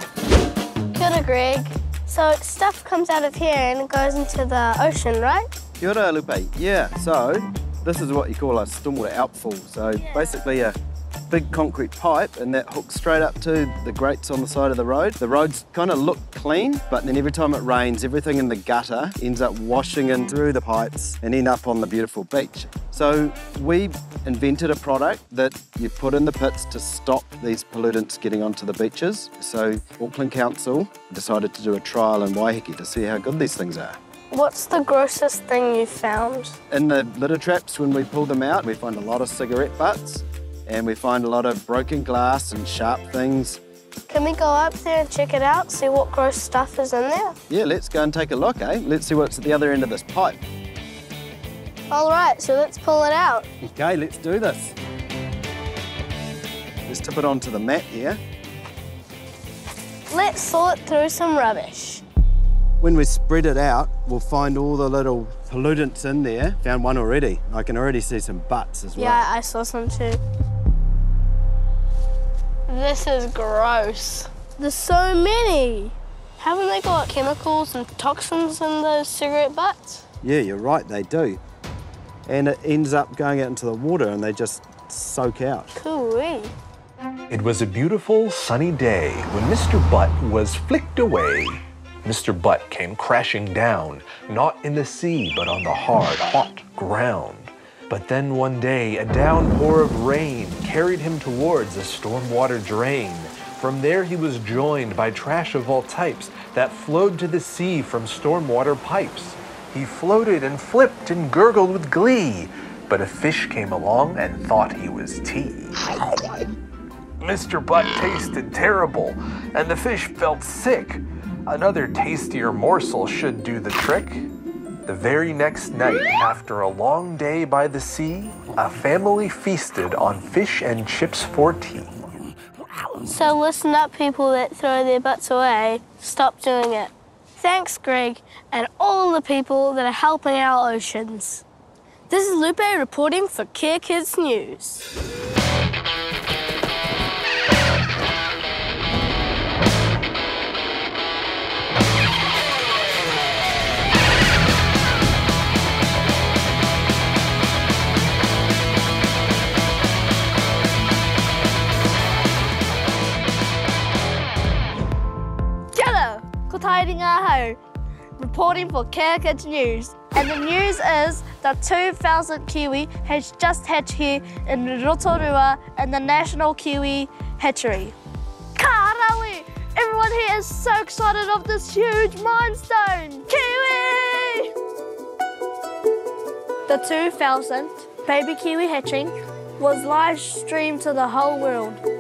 Kia ora, Greg. So stuff comes out of here and it goes into the ocean, right? Kia ora, Lupe. Yeah, so this is what you call a stormwater outfall. So basically a big concrete pipe and that hooks straight up to the grates on the side of the road. The roads kind of look clean, but then every time it rains, everything in the gutter ends up washing in through the pipes and end up on the beautiful beach. So we invented a product that you put in the pits to stop these pollutants getting onto the beaches. So Auckland Council decided to do a trial in Waiheke to see how good these things are. What's the grossest thing you've found? In the litter traps, when we pull them out, we find a lot of cigarette butts and we find a lot of broken glass and sharp things. Can we go up there and check it out, see what gross stuff is in there? Yeah, let's go and take a look, eh? Let's see what's at the other end of this pipe. All right, so let's pull it out. Okay, let's do this. Let's tip it onto the mat here. Let's sort through some rubbish. When we spread it out, we'll find all the little pollutants in there. Found one already. I can already see some butts as well. Yeah, I saw some too. This is gross. There's so many. Haven't they got chemicals and toxins in those cigarette butts? Yeah, you're right, they do. And it ends up going out into the water and they just soak out. Cooey. Eh? It was a beautiful sunny day when Mr. Butt was flicked away. Mr. Butt came crashing down, not in the sea, but on the hard, hot ground. But then one day, a downpour of rain carried him towards a stormwater drain. From there, he was joined by trash of all types that flowed to the sea from stormwater pipes. He floated and flipped and gurgled with glee, but a fish came along and thought he was tea. Mr. Butt tasted terrible, and the fish felt sick. Another tastier morsel should do the trick. The very next night, after a long day by the sea, a family feasted on fish and chips for tea. So listen up, people that throw their butts away. Stop doing it. Thanks, Greg, and all the people that are helping our oceans. This is Lupe reporting for Kea Kids News. Tairi ngā hau, reporting for Kea News. And the news is that 2,000 kiwi has just hatched here in Rotorua in the National Kiwi Hatchery. Ka rawi! Everyone Everyone here is so excited of this huge milestone. Kiwi! The 2000 baby kiwi hatching was live streamed to the whole world.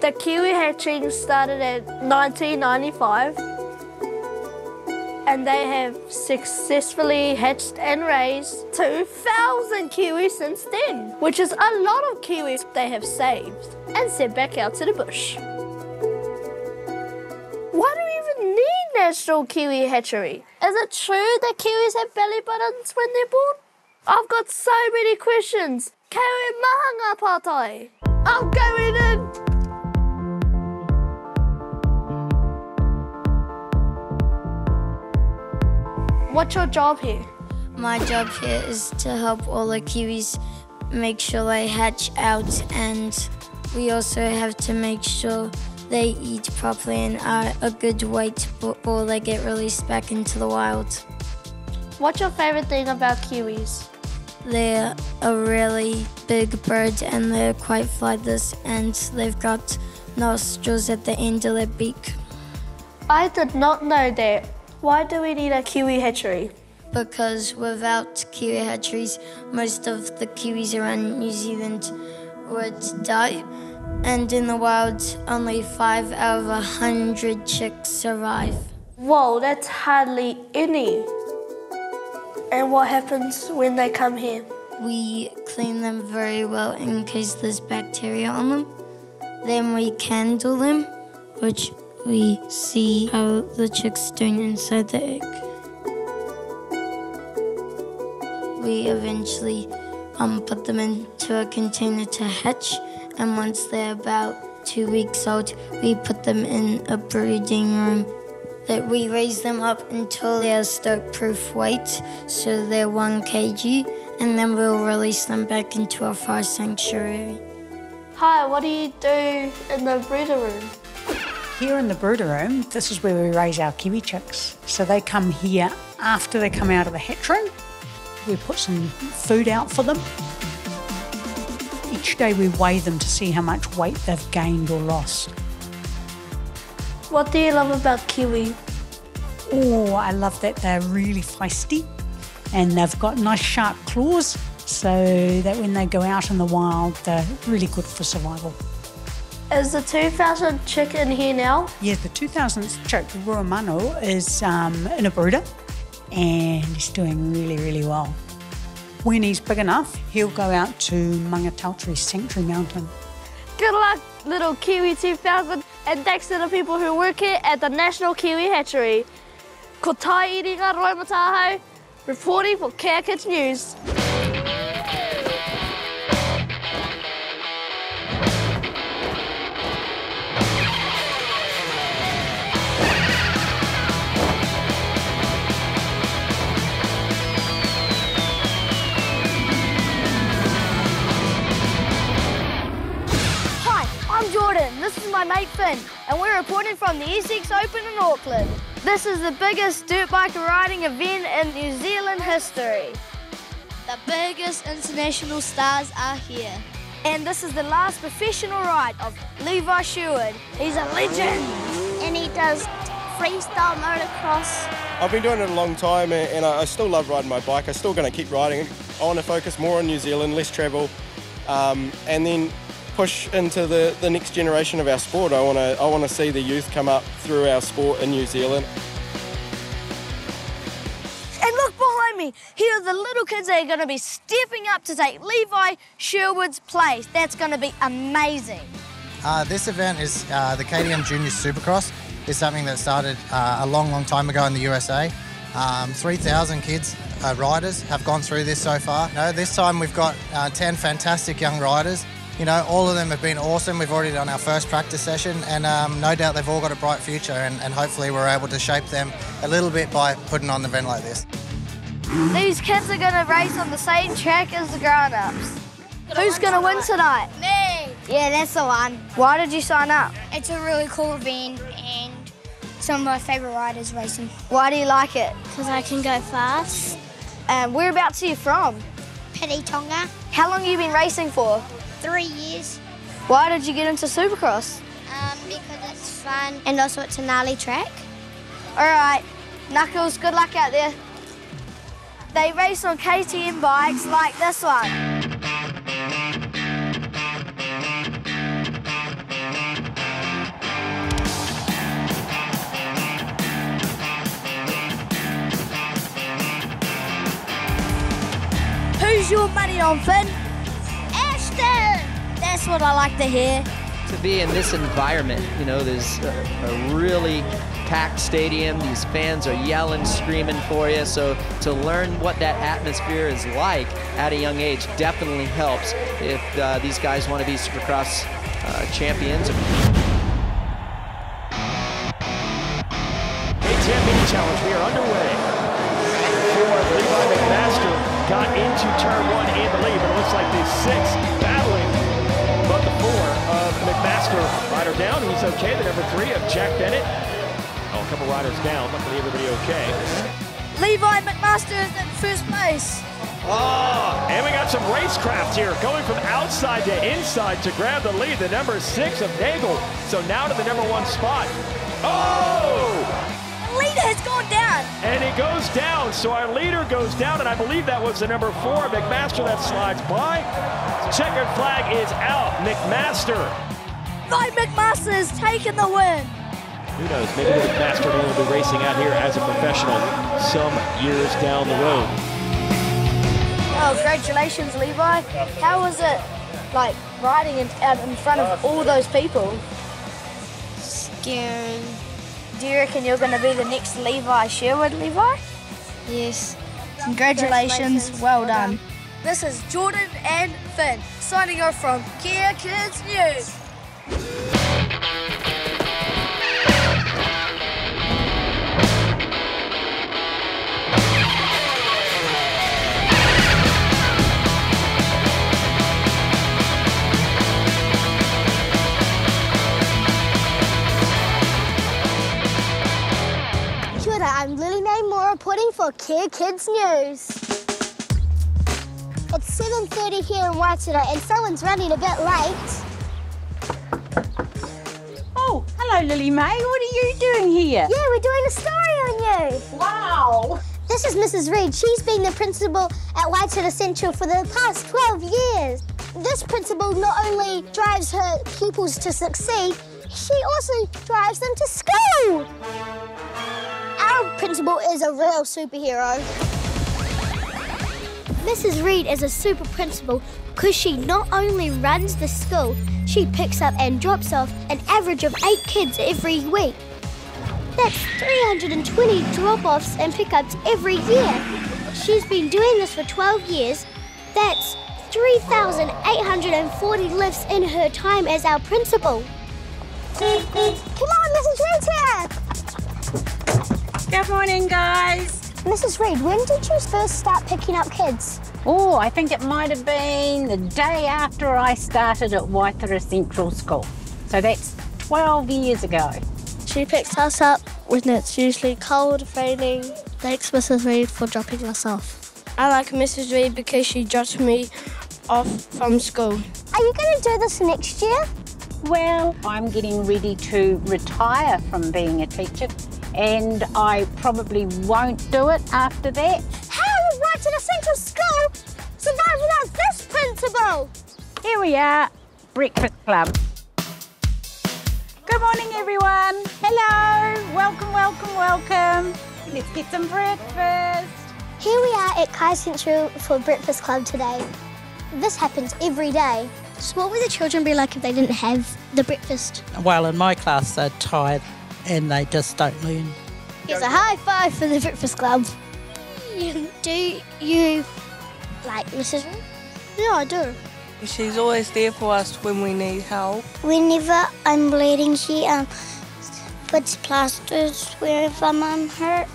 The kiwi hatching started in 1995 and they have successfully hatched and raised 2,000 kiwis since then, which is a lot of kiwis they have saved and sent back out to the bush. Why do we even need National Kiwi Hatchery? Is it true that kiwis have belly buttons when they're born? I've got so many questions. Kiwi mahanga patai. I'm going in. What's your job here? My job here is to help all the kiwis make sure they hatch out and we also have to make sure they eat properly and are a good weight before they get released back into the wild. What's your favorite thing about kiwis? They're a really big bird and they're quite flightless and they've got nostrils at the end of their beak. I did not know that. Why do we need a kiwi hatchery? Because without kiwi hatcheries, most of the kiwis around New Zealand would die. And in the wild, only five out of a hundred chicks survive. Whoa, that's hardly any. And what happens when they come here? We clean them very well in case there's bacteria on them. Then we candle them, which we see how the chick's doing inside the egg. We eventually um, put them into a container to hatch, and once they're about two weeks old, we put them in a breeding room that we raise them up until they're stoat proof weight, so they're 1 kg, and then we'll release them back into our fire sanctuary. Hi, what do you do in the brooder room? Here in the brooder room, this is where we raise our kiwi chicks. So they come here after they come out of the hatch room. We put some food out for them. Each day we weigh them to see how much weight they've gained or lost. What do you love about kiwi? Oh, I love that they're really feisty and they've got nice sharp claws so that when they go out in the wild, they're really good for survival. Is the 2000 chick in here now? Yes, the 2000 chick, Ruamano, is um, in a brooder and he's doing really, really well. When he's big enough, he'll go out to Maungatautari Sanctuary Mountain. Good luck, little Kiwi 2000, and thanks to the people who work here at the National Kiwi Hatchery. Ko Tai Iringa Roimataho, reporting for Kea Kids News. This is my mate Finn, and we're reporting from the Essex Open in Auckland. This is the biggest dirt bike riding event in New Zealand history. The biggest international stars are here. And this is the last professional ride of Levi Sherwood. He's a legend. And he does freestyle motocross. I've been doing it a long time and and I I still love riding my bike. I'm still going to keep riding it. I want to focus more on New Zealand, less travel, um, and then push into the, the next generation of our sport. I want to I want to see the youth come up through our sport in New Zealand. And look behind me. Here are the little kids that are going to be stepping up to take Levi Sherwood's place. That's going to be amazing. Uh, this event is uh, the KTM Junior Supercross. It's something that started uh, a long, long time ago in the USA. Um, 3,000 kids, uh, riders, have gone through this so far. No, this time we've got uh, 10 fantastic young riders. You know, all of them have been awesome. We've already done our first practice session, and um, no doubt they've all got a bright future. And, and hopefully, we're able to shape them a little bit by putting on an event like this. These kids are going to race on the same track as the grown-ups. Who's going to win tonight? Me! Yeah, that's the one. Why did you sign up? It's a really cool event and some of my favourite riders racing. Why do you like it? Because I can go fast. And whereabouts are you from? Piri Tonga. How long have you been racing for? Three years. Why did you get into Supercross? Um, Because it's fun and also it's a gnarly track. All right, Knuckles, good luck out there. They race on KTM bikes like this one. Who's your money on, Finn? Ashton! That's what I like to hear. to be in this environment. You know, there's a, a really packed stadium. These fans are yelling, screaming for you. So to learn what that atmosphere is like at a young age definitely helps if uh, these guys want to be Supercross uh, champions. KTM Mini Challenge, we are underway. For Levi McMaster got into turn one in the lead, but it looks like the six McMaster rider down. He's okay. The number three of Jack Bennett. Oh, a couple riders down. Luckily, everybody okay. Levi McMaster is in first place. Oh, and we got some racecraft here going from outside to inside to grab the lead. The number six of Nagel. So now to the number one spot. Oh! The leader has gone down. And he goes down, so our leader goes down, and I believe that was the number four, McMaster, that slides by. Checkered flag is out, McMaster. Levi McMaster has taken the win. Who knows, maybe the McMaster will be racing out here as a professional some years down the road. Oh, congratulations, Levi. How was it, like, riding in, out in front of all those people? Scary. Do you reckon you're going to be the next Levi Sherwood, Levi? Yes. Congratulations, well done. This is Jordan and Finn signing off from Kea Kids News. I'm Lily Mae reporting for Kea Kids News. It's 7.30 here in Waitara and someone's running a bit late. Oh, hello, Lily May. What are you doing here? Yeah, we're doing a story on you. Wow. This is Mrs. Reed. She's been the principal at Waitara Central for the past 12 years. This principal not only drives her pupils to succeed, she also drives them to school. Our principal is a real superhero. Mrs. Reed is a super principal because she not only runs the school, she picks up and drops off an average of eight kids every week. That's 320 drop-offs and pickups every year. She's been doing this for 12 years. That's 3,840 lifts in her time as our principal. Come on, Mrs. Reed's! Good morning, guys. Mrs. Reed, when did you first start picking up kids? Oh, I think it might have been the day after I started at Waitara Central School. So that's 12 years ago. She picks us up when it's usually cold, raining. Thanks, Mrs. Reed, for dropping us off. I like Mrs. Reed because she drops me off from school. Are you going to do this next year? Well, I'm getting ready to retire from being a teacher, and I probably won't do it after that. How would Waitara Central School survive without this principal? Here we are, Breakfast Club. Good morning, everyone. Hello. Welcome, welcome, welcome. Let's get some breakfast. Here we are at Kai Central for Breakfast Club today. This happens every day. So what would the children be like if they didn't have the breakfast? Well, in my class, they're tired and they just don't learn. Here's a high five for the Breakfast Club. Do you like Mrs. Reed? Yeah, I do. She's always there for us when we need help. Whenever I'm bleeding, she um puts plasters wherever I'm hurt.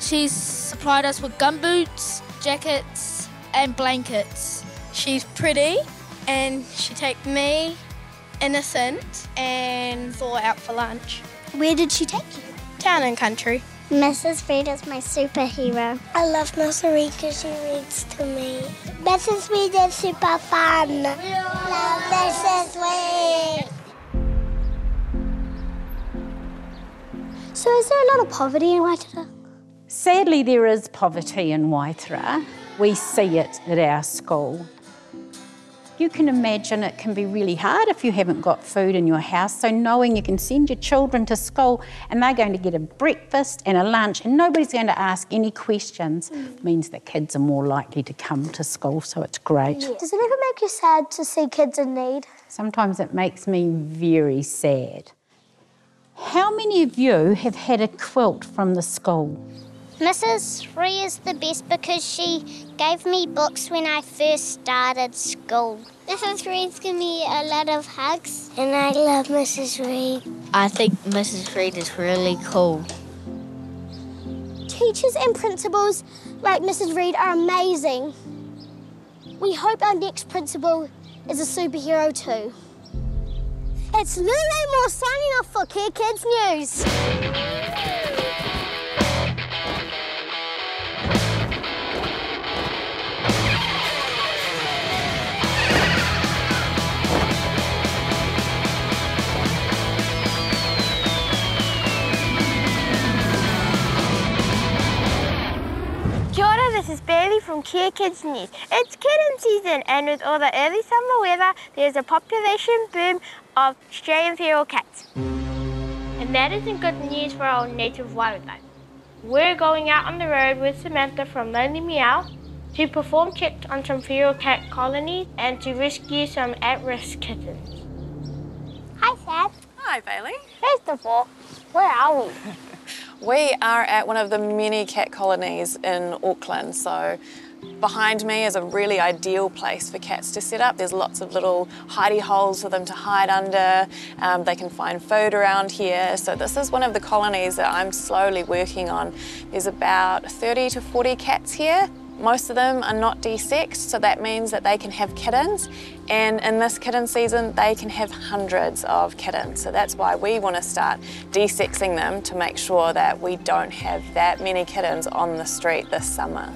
She's supplied us with gumboots, jackets, and blankets. She's pretty, and she takes me, Innocent, and Thor out for lunch. Where did she take you? Town and country. Mrs. Reed is my superhero. I love Mrs. Reed because she reads to me. Mrs. Reed is super fun. Love Mrs. Reed. So is there a lot of poverty in Waitara? Sadly, there is poverty in Waitara. We see it at our school. You can imagine it can be really hard if you haven't got food in your house. So, knowing you can send your children to school and they're going to get a breakfast and a lunch and nobody's going to ask any questions mm. means that kids are more likely to come to school. So, it's great. Yeah. Does it ever make you sad to see kids in need? Sometimes it makes me very sad. How many of you have had a quilt from the school? Mrs. Free is the best because she gave me books when I first started school. Mrs. Reed's given me a lot of hugs, and I love Mrs. Reed. I think Mrs. Reed is really cool. Teachers and principals like Mrs. Reed are amazing. We hope our next principal is a superhero too. It's Lulu Moore signing off for Kea Kids News. This is Bailey from Kea Kids News. It's kitten season and with all the early summer weather, there's a population boom of Australian feral cats. And that isn't good news for our native wildlife. We're going out on the road with Samantha from Lonely Miaow to perform checks on some feral cat colonies and to rescue some at-risk kittens. Hi, Sam. Hi, Bailey. First of all, where are we? We are at one of the many cat colonies in Auckland. So behind me is a really ideal place for cats to set up. There's lots of little hidey holes for them to hide under. Um, they can find food around here. So this is one of the colonies that I'm slowly working on. There's about 30 to 40 cats here. Most of them are not desexed, so that means that they can have kittens. And in this kitten season, they can have hundreds of kittens. So that's why we want to start desexing them to make sure that we don't have that many kittens on the street this summer.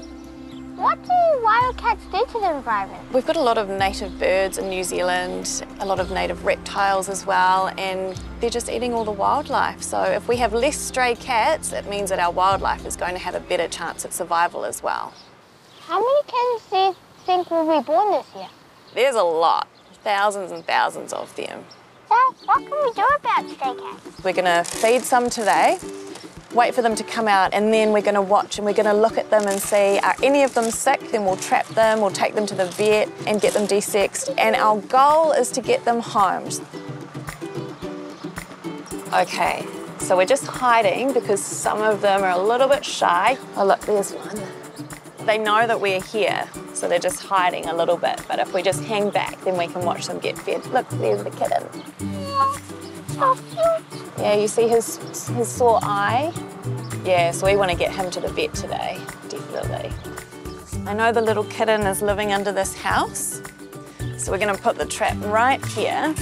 What do wildcats do to the environment? We've got a lot of native birds in New Zealand, a lot of native reptiles as well, and they're just eating all the wildlife. So if we have less stray cats, it means that our wildlife is going to have a better chance at survival as well. How many kittens do you think will be born this year? There's a lot, thousands and thousands of them. So what can we do about stray cats? We're going to feed some today, wait for them to come out, and then we're going to watch and we're going to look at them and see are any of them sick, then we'll trap them, we'll take them to the vet and get them desexed. And our goal is to get them home. Okay, so we're just hiding because some of them are a little bit shy. Oh look, there's one. They know that we're here, so they're just hiding a little bit. But if we just hang back, then we can watch them get fed. Look, there's the kitten. Yeah, you see his, his sore eye? Yeah, so we want to get him to the vet today, definitely. I know the little kitten is living under this house, so we're going to put the trap right here.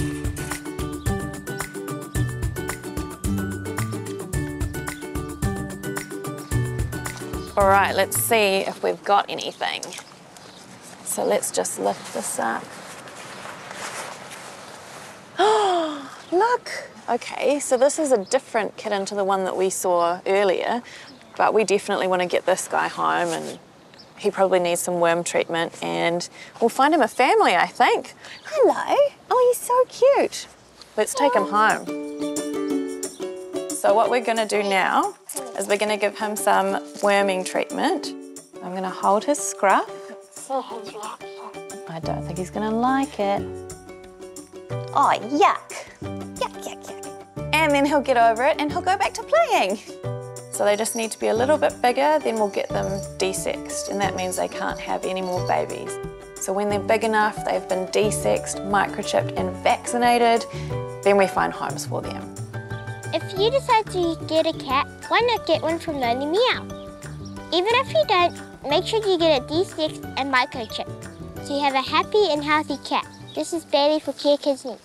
All right, let's see if we've got anything. So let's just lift this up. Oh, look. Okay, so this is a different kitten to the one that we saw earlier, but we definitely want to get this guy home and he probably needs some worm treatment and we'll find him a family, I think. Hello. Oh, he's so cute. Let's take him home. So what we're going to do now is we're going to give him some worming treatment. I'm going to hold his scruff. I don't think he's going to like it. Oh, yuck. Yuck, yuck, yuck. And then he'll get over it and he'll go back to playing. So they just need to be a little bit bigger, then we'll get them desexed, and that means they can't have any more babies. So when they're big enough, they've been desexed, microchipped and vaccinated, then we find homes for them. If you decide to get a cat, why not get one from Lonely Miaow? Even if you don't, make sure you get a D6 and microchip so you have a happy and healthy cat. This is Bailey for Kea Kids News.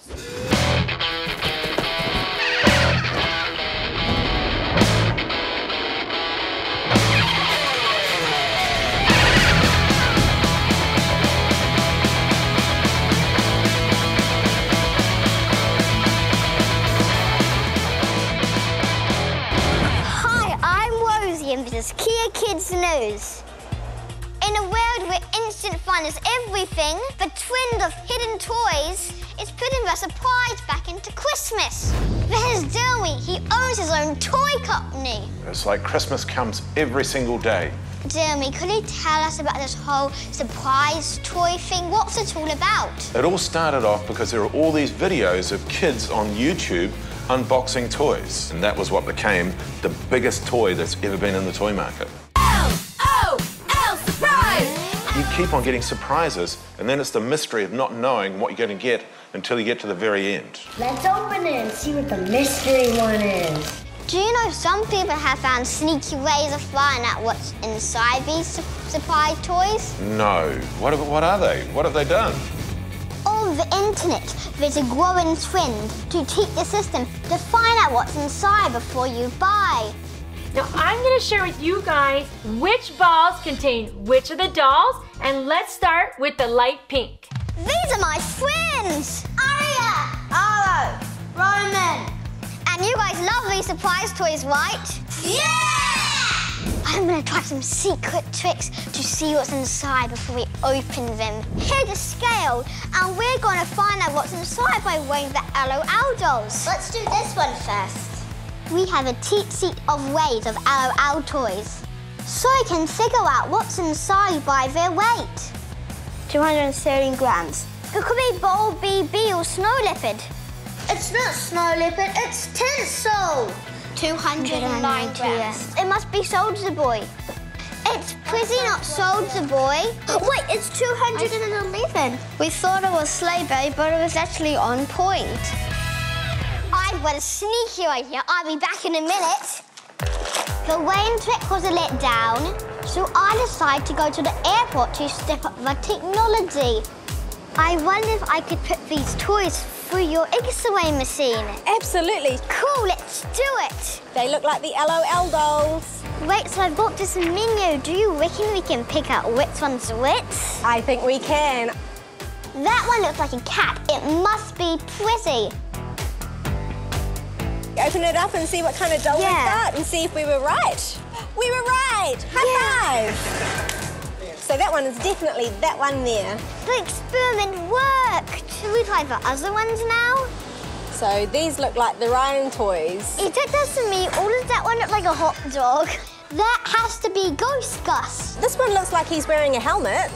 News. In a world where instant fun is everything, the trend of hidden toys is putting the surprise back into Christmas. There's Dewey. He owns his own toy company. It's like Christmas comes every single day. Jeremy, could you tell us about this whole surprise toy thing? What's it all about? It all started off because there are all these videos of kids on YouTube unboxing toys. And that was what became the biggest toy that's ever been in the toy market. Oh, oh, surprise! You keep on getting surprises, and then it's the mystery of not knowing what you're going to get until you get to the very end. Let's open it and see what the mystery one is. Do you know some people have found sneaky ways of finding out what's inside these su surprise toys? No. What, what are they? What have they done? On the internet, there's a growing trend to teach the system to find out what's inside before you buy. Now I'm gonna share with you guys which balls contain which of the dolls, and let's start with the light pink. These are my friends! Aria! Arlo! Roman! And you guys love these surprise toys, right? Yeah! I'm gonna try some secret tricks to see what's inside before we open them. Here's a scale, and we're gonna find out what's inside by weighing the LOL dolls. Let's do this one first. We have a cheat sheet of weight of LOL toys, so we can figure out what's inside by their weight. 230 grams. It could be Bowl BB or Snow Leopard. It's not Snow Leopard, it's Tinsel. 209 grams. It must be Soldier Boy. It's pretty not Soldier Boy. Wait, it's 211. We thought it was Sleigh Babe, but it was actually on point. I've got a sneaky idea. I'll be back in a minute. The weighing trick was a let down, so I decided to go to the airport to step up the technology. I wonder if I could put these toys through your X-ray machine. Absolutely. Cool, let's do it. They look like the LOL dolls. Wait, so I've got this menu. Do you reckon we can pick out which one's which? I think we can. That one looks like a cat. It must be pretty. Open it up and see what kind of doll Yeah. we've got and see if we were right. We were right. High five. So that one is definitely that one there. The experiment worked. Should we try the other ones now? So these look like the Ryan toys. If that does to me, or does that one look like a hot dog? That has to be Ghost Gus. This one looks like he's wearing a helmet.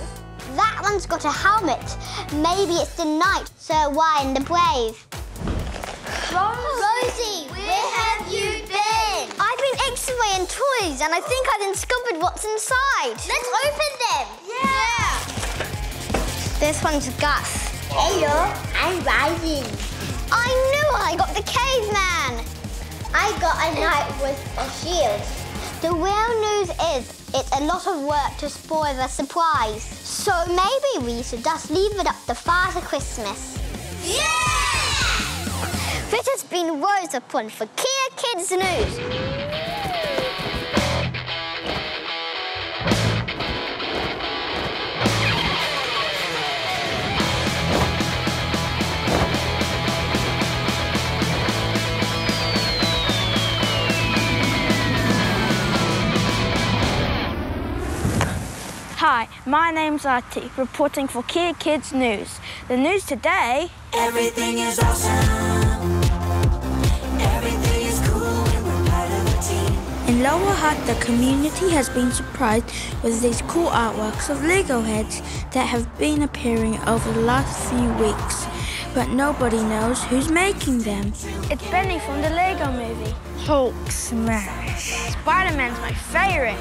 That one's got a helmet. Maybe it's the knight, Sir Wine the Brave. Rosie, where have you been? I've toys and I think I've discovered what's inside. Let's open them. Yeah. This one's Gus. Hello, I'm Rising. I knew I got the caveman. I got a knight with a shield. The real news is it's a lot of work to spoil the surprise. So maybe we should just leave it up to Father Christmas. Yeah! This has been Rose Upon for Kea Kids News. Hi, my name's Artie, reporting for Kea Kids News. The news today. Everything is awesome. Everything is cool when we're part of a team. In Lower Hutt, the community has been surprised with these cool artworks of Lego heads that have been appearing over the last few weeks. But nobody knows who's making them. It's Benny from the Lego movie. Hulk smash. Spider-Man's my favorite.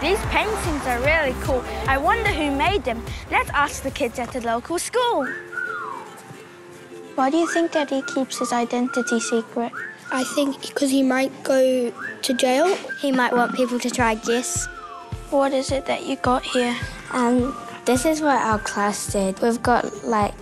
These paintings are really cool. I wonder who made them. Let's ask the kids at the local school. Why do you think that he keeps his identity secret? I think because he might go to jail. He might want people to try guess. What is it that you got here? Um, this is what our class did. We've got like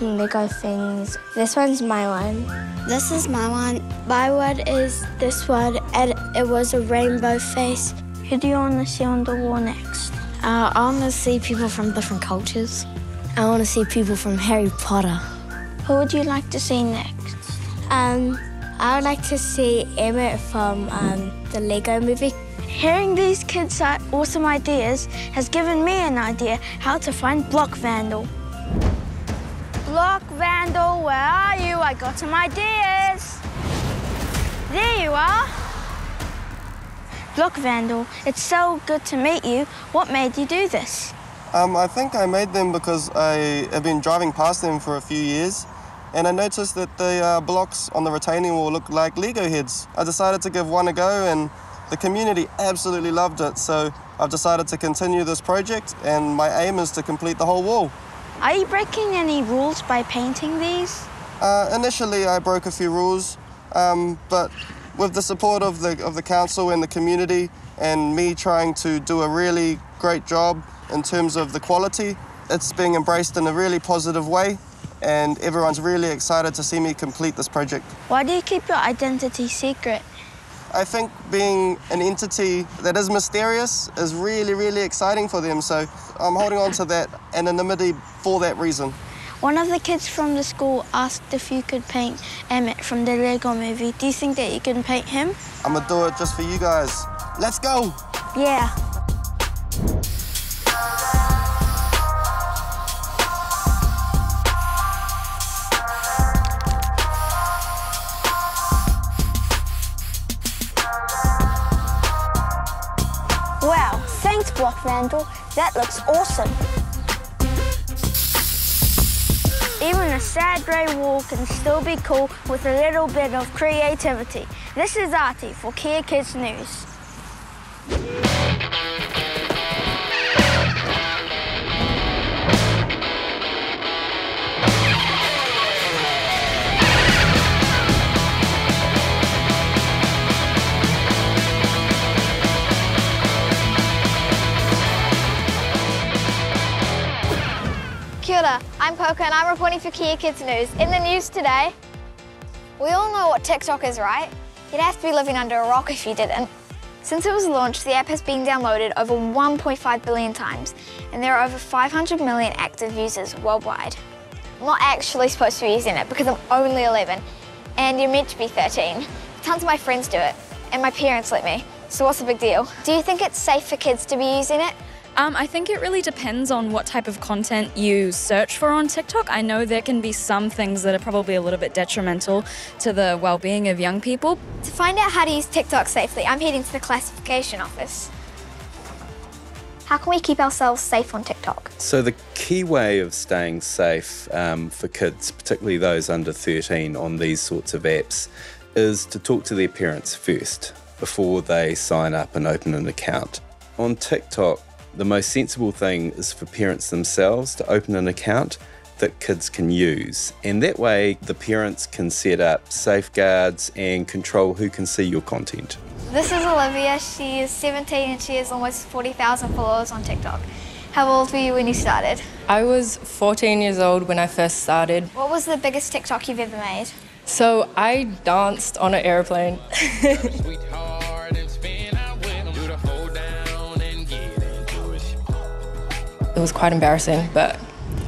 Lego things. This one's my one. This is my one. My one is this one, and it was a rainbow face. Who do you want to see on the wall next? Uh, I want to see people from different cultures. I want to see people from Harry Potter. Who would you like to see next? Um, I would like to see Emmet from um, the Lego movie. Hearing these kids' awesome ideas has given me an idea how to find Block Vandal. Block Vandal, where are you? I got some ideas. There you are. Block Vandal, it's so good to meet you. What made you do this? Um, I think I made them because I have been driving past them for a few years and I noticed that the uh, blocks on the retaining wall looked like Lego heads. I decided to give one a go and the community absolutely loved it, so I've decided to continue this project and my aim is to complete the whole wall. Are you breaking any rules by painting these? Uh, initially, I broke a few rules, um, but with the support of the, of the council and the community and me trying to do a really great job in terms of the quality, it's being embraced in a really positive way and everyone's really excited to see me complete this project. Why do you keep your identity secret? I think being an entity that is mysterious is really, really exciting for them. So I'm holding on to that anonymity for that reason. One of the kids from the school asked if you could paint Emmet from the Lego movie. Do you think that you can paint him? I'm gonna do it just for you guys. Let's go! Yeah. Block Vandal. That looks awesome. Even a sad grey wall can still be cool with a little bit of creativity. This is Artie for Kea Kids News. Kia I'm Coco and I'm reporting for Kea Kids News. In the news today, we all know what TikTok is, right? You'd have to be living under a rock if you didn't. Since it was launched, the app has been downloaded over 1.5 billion times, and there are over 500 million active users worldwide. I'm not actually supposed to be using it because I'm only 11, and you're meant to be 13. Tons of my friends do it, and my parents let me. So what's the big deal? Do you think it's safe for kids to be using it? Um, I think it really depends on what type of content you search for on TikTok. I know there can be some things that are probably a little bit detrimental to the well-being of young people. To find out how to use TikTok safely, I'm heading to the classification office. How can we keep ourselves safe on TikTok? So, the key way of staying safe um, for kids, particularly those under 13 on these sorts of apps, is to talk to their parents first before they sign up and open an account. On TikTok, the most sensible thing is for parents themselves to open an account that kids can use. And that way, the parents can set up safeguards and control who can see your content. This is Olivia. She is 17 and she has almost 40,000 followers on TikTok. How old were you when you started? I was 14 years old when I first started. What was the biggest TikTok you've ever made? So I danced on an airplane. it was quite embarrassing, but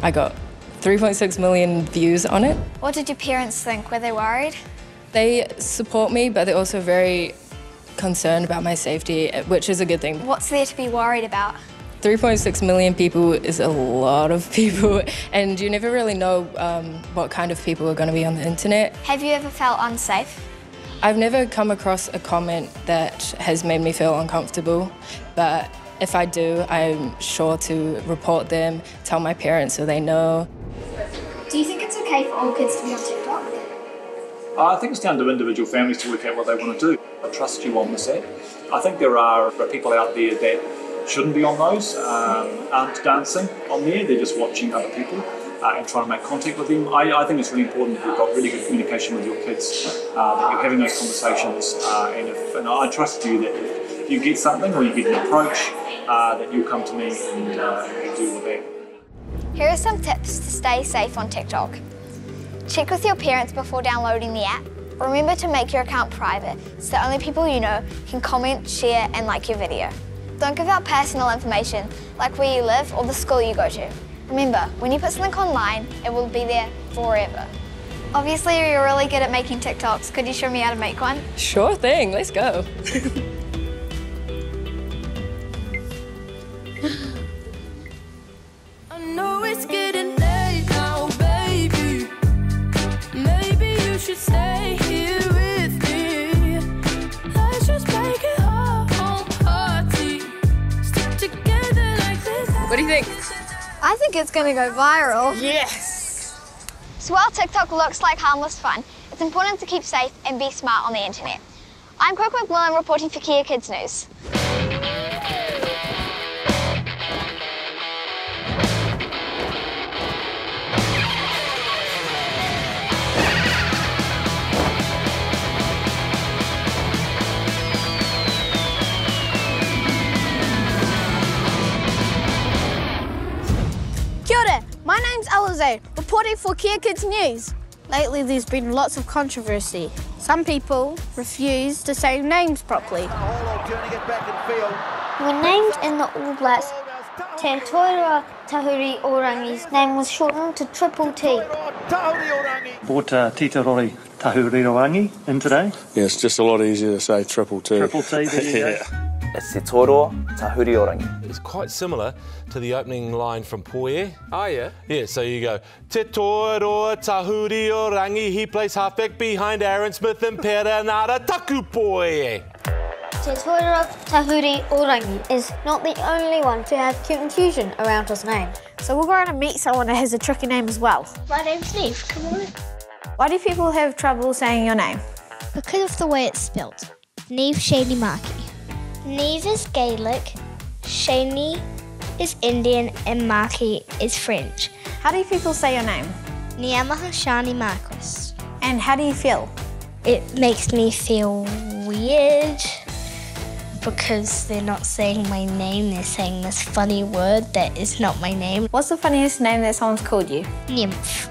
I got 3.6 million views on it. What did your parents think? Were they worried? They support me, but they're also very concerned about my safety, which is a good thing. What's there to be worried about? 3.6 million people is a lot of people, and you never really know um, what kind of people are going to be on the internet. Have you ever felt unsafe? I've never come across a comment that has made me feel uncomfortable, but if I do, I'm sure to report them, tell my parents so they know. Do you think it's okay for all kids to be on TikTok? I think it's down to individual families to work out what they want to do. I trust you on this app. I think there are people out there that shouldn't be on those, um, aren't dancing on there, they're just watching other people. Uh, and trying to make contact with them. I, I think it's really important that you've got really good communication with your kids, uh, that you're having those conversations, uh, and, if, and I trust you that if you get something or you get an approach, uh, that you'll come to me and uh, we'll deal with that. Here are some tips to stay safe on TikTok. Check with your parents before downloading the app. Remember to make your account private so that only people you know can comment, share, and like your video. Don't give out personal information like where you live or the school you go to. Remember, when you put something online, it will be there forever. Obviously, you're really good at making TikToks. Could you show me how to make one? Sure thing, let's go. What do you think? I think it's gonna go viral. Yes! So while TikTok looks like harmless fun, it's important to keep safe and be smart on the internet. I'm Coco McMillan reporting for Kea Kids News. My name's Alize, reporting for Kea Kids News. Lately, there's been lots of controversy. Some people refuse to say names properly. When named in the All Blacks, Te Toira Tahuri Orangi's name was shortened to Triple T. Brought uh, Tita Rori Tahuriroangi in today. Yeah, it's just a lot easier to say triple T. Triple T, there you go. It's Te Toro Tahuri Orangi. It's quite similar to the opening line from Poe. Oh, yeah? Yeah, so you go, Te Toro Tahuri Orangi, he plays halfback behind Aaron Smith and Perenara Taku Poe. Te Toira Tahuri Orangi is not the only one to have confusion around his name. So we're going to meet someone that has a tricky name as well. My name's Neve, come on in. Why do people have trouble saying your name? Because of the way it's spelled. Neve Shaney Markey. Neve is Gaelic, Shani is Indian, and Markey is French. How do people say your name? Niamaha Shani Marquis. And how do you feel? It makes me feel weird because they're not saying my name, they're saying this funny word that is not my name. What's the funniest name that someone's called you? Nymph.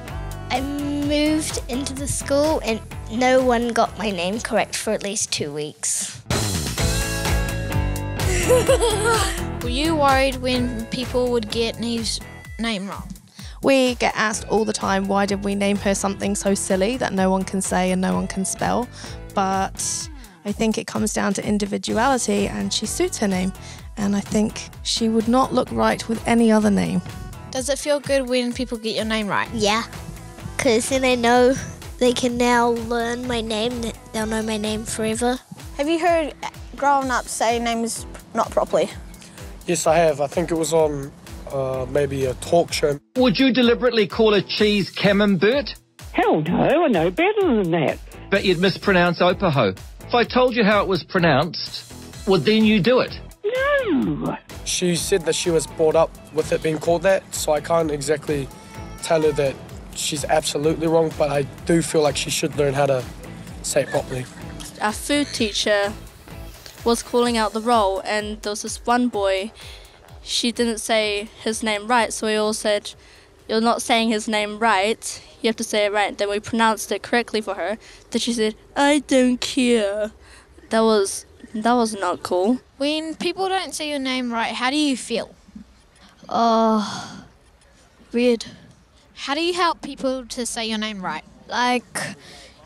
I moved into the school and no one got my name correct for at least two weeks. Were you worried when people would get Neve's name wrong? We get asked all the time why did we name her something so silly that no one can say and no one can spell. But I think it comes down to individuality and she suits her name. And I think she would not look right with any other name. Does it feel good when people get your name right? Yeah, because then they know they can now learn my name, they'll know my name forever. Have you heard grown up say names not properly? Yes, I have. I think it was on uh, maybe a talk show. Would you deliberately call a cheese camembert? Hell no, I know better than that. But you'd mispronounce Opaho. If I told you how it was pronounced, would then you do it? No. She said that she was brought up with it being called that, so I can't exactly tell her that she's absolutely wrong, but I do feel like she should learn how to say it properly. Our food teacher was calling out the roll, and there was this one boy. She didn't say his name right, so we all said, "You're not saying his name right. You have to say it right." Then we pronounced it correctly for her. Then she said, "I don't care." That was that was not cool. When people don't say your name right, how do you feel? Oh, weird. How do you help people to say your name right? Like,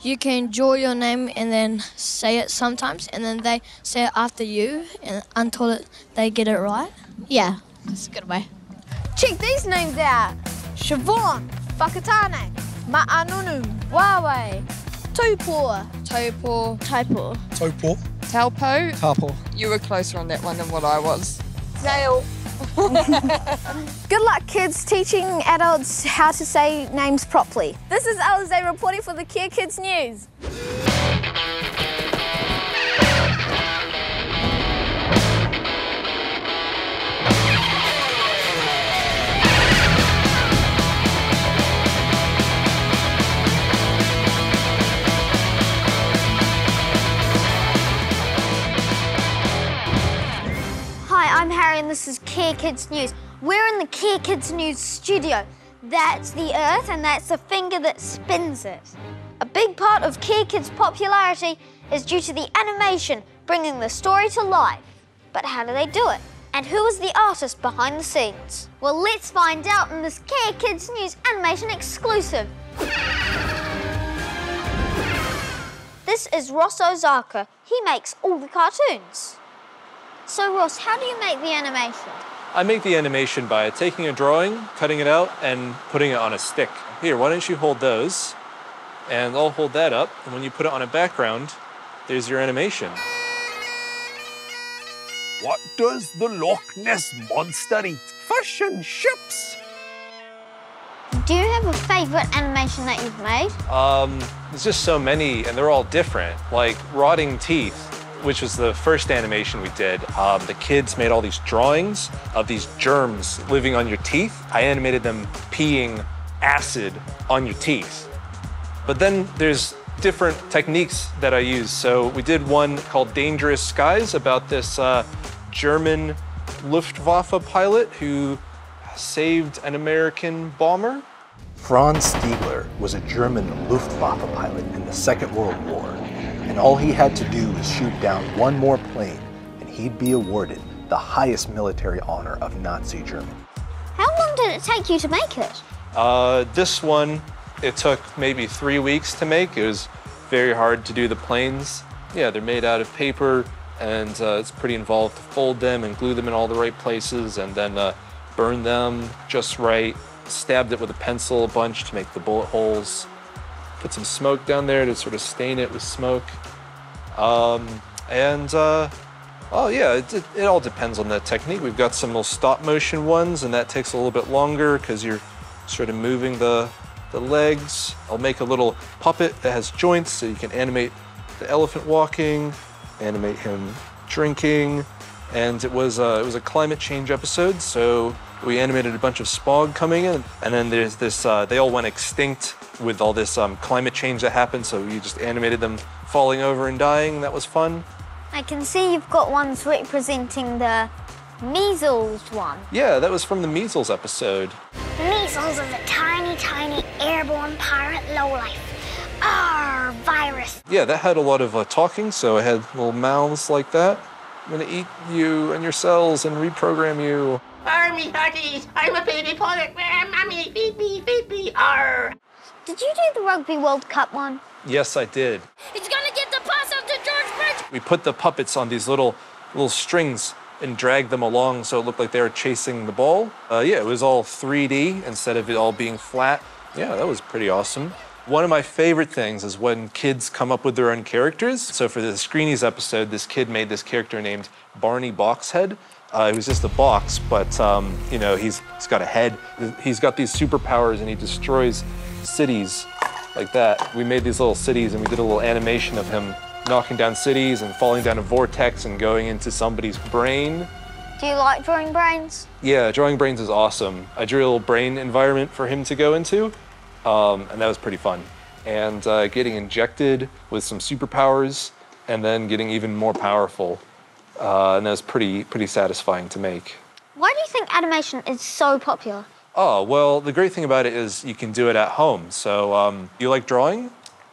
you can draw your name and then say it sometimes, and then they say it after you and until it, they get it right. Yeah, that's a good way. Check these names out Siobhan, Whakatane, Ma'anunu, Wawe, Tupua, Taupo. Taipo, Taupo. Taupo. Taupo. You were closer on that one than what I was. Zale. Good luck, kids, teaching adults how to say names properly. This is Alize reporting for the Kea Kids News. And this is Kea Kids News. We're in the Kea Kids News studio. That's the Earth and that's the finger that spins it. A big part of Kea Kids' popularity is due to the animation bringing the story to life. But how do they do it? And who is the artist behind the scenes? Well, let's find out in this Kea Kids News animation exclusive. This is Ross Ozaka. He makes all the cartoons. So, Ross, how do you make the animation? I make the animation by taking a drawing, cutting it out, and putting it on a stick. Here, why don't you hold those? And I'll hold that up, and when you put it on a background, there's your animation. What does the Loch Ness Monster eat? Fish and ships. Do you have a favourite animation that you've made? Um, there's just so many, and they're all different. Like Rotting Teeth, which was the first animation we did. Um, the kids made all these drawings of these germs living on your teeth. I animated them peeing acid on your teeth. But then there's different techniques that I use. So we did one called Dangerous Skies about this uh, German Luftwaffe pilot who saved an American bomber. Franz Stigler was a German Luftwaffe pilot in the Second World War, and all he had to do was shoot down one more plane, and he'd be awarded the highest military honor of Nazi Germany. How long did it take you to make it? Uh, this one, it took maybe three weeks to make. It was very hard to do the planes. Yeah, they're made out of paper, and uh, it's pretty involved to fold them and glue them in all the right places, and then uh, burn them just right. Stabbed it with a pencil a bunch to make the bullet holes. Put some smoke down there to sort of stain it with smoke. Um, and uh, oh yeah, it, it, it all depends on the technique. We've got some little stop motion ones, and that takes a little bit longer because you're sort of moving the the legs. I'll make a little puppet that has joints so you can animate the elephant walking, animate him drinking, and it was uh, it was a climate change episode, so we animated a bunch of smog coming in, and then there's this. Uh, they all went extinct with all this um, climate change that happened, so you just animated them falling over and dying. That was fun. I can see you've got ones representing the measles one. Yeah, that was from the measles episode. Measles is a tiny, tiny airborne pirate lowlife. Arr, virus. Yeah, that had a lot of uh, talking, so it had little mouths like that. I'm gonna eat you and your cells and reprogram you. Army hearties, I'm a baby polar bear. Mommy, feed me, feed me, arr. Did you do the Rugby World Cup one? Yes, I did. He's gonna get the pass up to George Bridge. We put the puppets on these little little strings and dragged them along so it looked like they were chasing the ball. Uh, yeah, it was all 3D instead of it all being flat. Yeah, that was pretty awesome. One of my favorite things is when kids come up with their own characters. So for the Screenies episode, this kid made this character named Barney Boxhead. Uh, he was just a box, but um, you know he's he's got a head. He's got these superpowers, and he destroys cities like that. We made these little cities, and we did a little animation of him knocking down cities and falling down a vortex and going into somebody's brain. Do you like drawing brains? Yeah, drawing brains is awesome. I drew a little brain environment for him to go into, um, and that was pretty fun. And uh, getting injected with some superpowers, and then getting even more powerful, uh, and that was pretty pretty satisfying to make. Why do you think animation is so popular? Oh well, the great thing about it is you can do it at home. So um, you like drawing?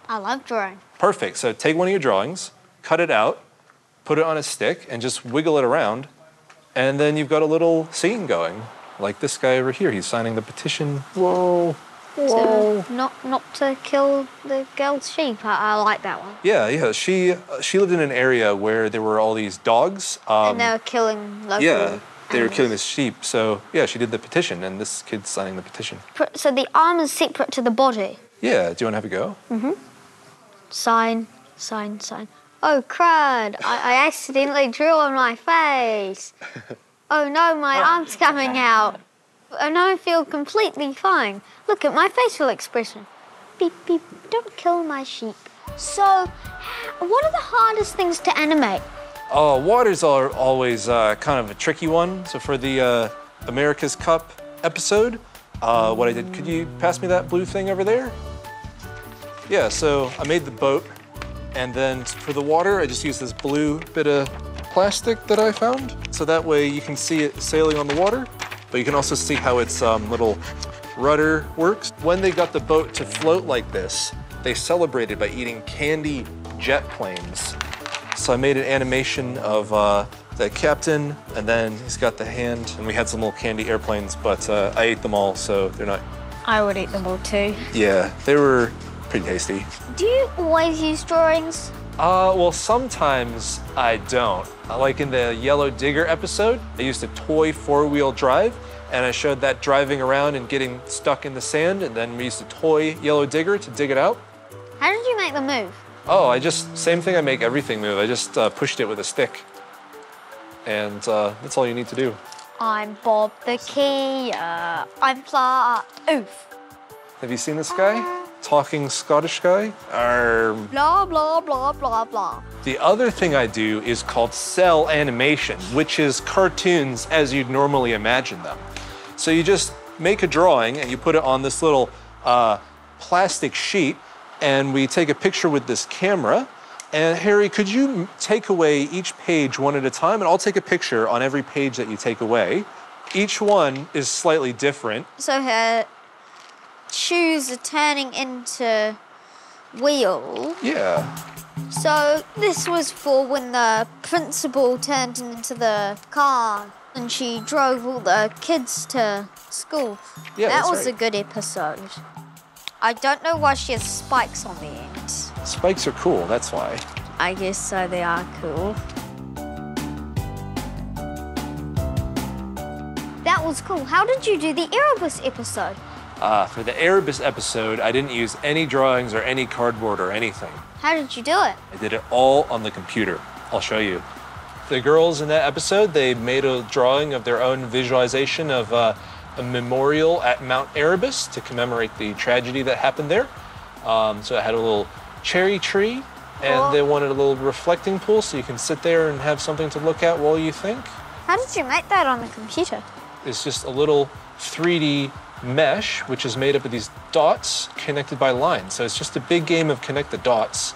I love drawing. Perfect. So take one of your drawings, cut it out, put it on a stick, and just wiggle it around. And then you've got a little scene going. Like this guy over here, he's signing the petition. Whoa. So not not to kill the girl's sheep. I, I like that one. Yeah, yeah. She uh, she lived in an area where there were all these dogs. Um, and they were killing local. yeah, they were killing the sheep. So yeah, she did the petition, and this kid's signing the petition. So the arm is separate to the body. Yeah. Do you want to have a go? Mm-hmm. Sign, sign, sign. Oh crud! I, I accidentally drew on my face. Oh no, my arm's coming out. And I feel completely fine. Look at my facial expression. Beep beep. Don't kill my sheep. So, what are the hardest things to animate? Oh, waters are always uh, kind of a tricky one. So for the uh, America's Cup episode, uh, what I did, could you pass me that blue thing over there? Yeah, so I made the boat, and then for the water, I just used this blue bit of plastic that I found. So that way you can see it sailing on the water, but you can also see how its um, little rudder works. When they got the boat to float like this, they celebrated by eating candy jet planes. So I made an animation of uh, the captain, and then he's got the hand, and we had some little candy airplanes, but uh, I ate them all, so they're not. I would eat them all too. Yeah, they were pretty tasty. Do you always use drawings? Uh, well, sometimes I don't. Uh, Like in the Yellow Digger episode, I used a toy four-wheel drive, and I showed that driving around and getting stuck in the sand, and then we used a toy Yellow Digger to dig it out. How did you make the move? Oh, I just, same thing I make everything move. I just uh, pushed it with a stick. And uh, that's all you need to do. I'm Bob the Keyer. I'm Fla. Oof. Have you seen this guy? Talking Scottish guy? Arr. Blah, blah, blah, blah, blah. The other thing I do is called cell animation, which is cartoons as you'd normally imagine them. So you just make a drawing and you put it on this little uh, plastic sheet, and we take a picture with this camera. And Harry, could you take away each page one at a time? And I'll take a picture on every page that you take away. Each one is slightly different. So her shoes are turning into wheels. Yeah. So this was for when the principal turned into the car and she drove all the kids to school. Yeah, that was a good episode. I don't know why she has spikes on the end. Spikes are cool, that's why. I guess so, they are cool. That was cool. How did you do the Erebus episode? Uh, for the Erebus episode, I didn't use any drawings or any cardboard or anything. How did you do it? I did it all on the computer. I'll show you. The girls in that episode, they made a drawing of their own visualization of uh, a memorial at Mount Erebus to commemorate the tragedy that happened there. Um, so it had a little cherry tree, and they wanted a little reflecting pool so you can sit there and have something to look at while you think. How did you make that on the computer? It's just a little 3D mesh, which is made up of these dots connected by lines. So it's just a big game of connect the dots.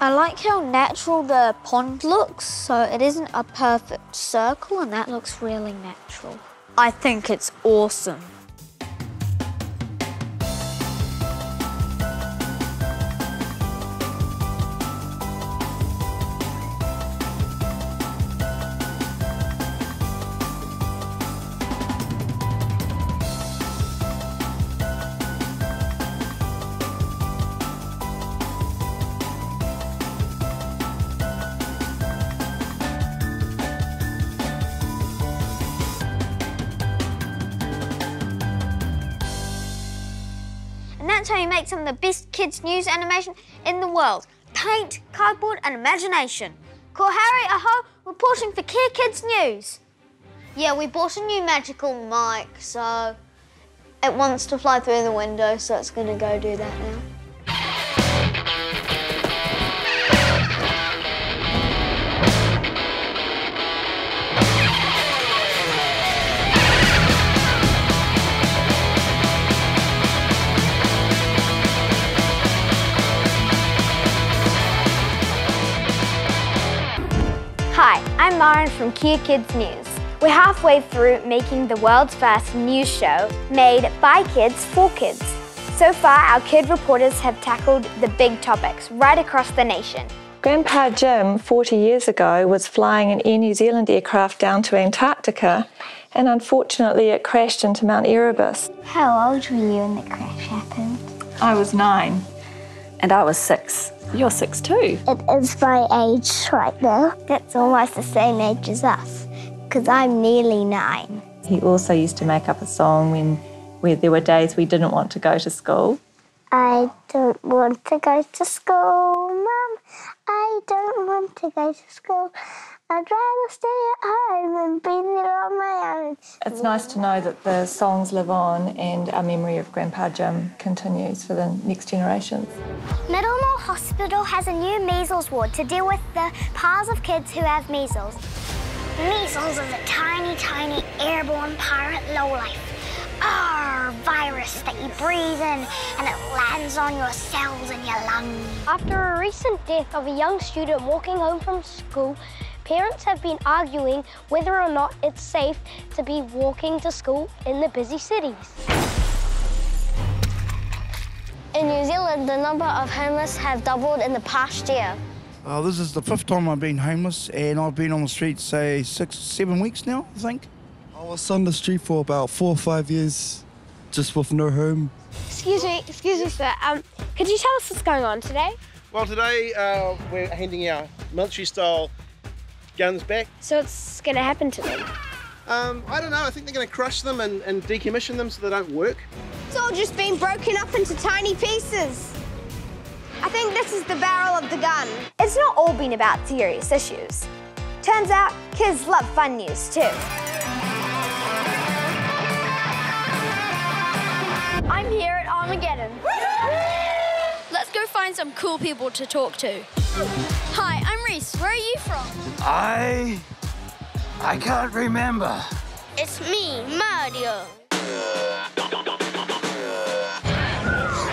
I like how natural the pond looks, so it isn't a perfect circle, and that looks really natural. I think it's awesome. The best kids' news animation in the world. Paint, cardboard, and imagination. Harry Aho, reporting for Kea Kids News. Yeah, we bought a new magical mic, so it wants to fly through the window, so it's gonna go do that now. I'm Maren from Kea Kids News. We're halfway through making the world's first news show made by kids for kids. So far, our kid reporters have tackled the big topics right across the nation. Grandpa Jim, 40 years ago, was flying an Air New Zealand aircraft down to Antarctica, and unfortunately, it crashed into Mount Erebus. How old were you when the crash happened? I was nine. And I was six. You're six too. It is my age right now. That's almost the same age as us, because I'm nearly nine. He also used to make up a song when where there were days we didn't want to go to school. I don't want to go to school, Mum. I don't want to go to school. I'd rather stay at home and be there on my own. It's nice to know that the songs live on and our memory of Grandpa Jim continues for the next generations. Middlemore Hospital has a new measles ward to deal with the piles of kids who have measles. Measles is a tiny, tiny airborne pirate lowlife. A virus that you breathe in and it lands on your cells in your lungs. After a recent death of a young student walking home from school, parents have been arguing whether or not it's safe to be walking to school in the busy cities. In New Zealand, the number of homeless have doubled in the past year. Uh, this is the fifth time I've been homeless, and I've been on the streets, say, six, seven weeks now, I think. I was on the street for about four or five years, just with no home. Excuse me, excuse me, sir. Um, could you tell us what's going on today? Well, today uh, we're handing out military style guns back. So what's going to happen to them? Um, I don't know, I think they're going to crush them and, and decommission them so they don't work. It's all just been broken up into tiny pieces. I think this is the barrel of the gun. It's not all been about serious issues. Turns out, kids love fun news too. I'm here at Armageddon. Let's go find some cool people to talk to. Hi, I'm Reese. Where are you from? I. I can't remember. It's me, Mario.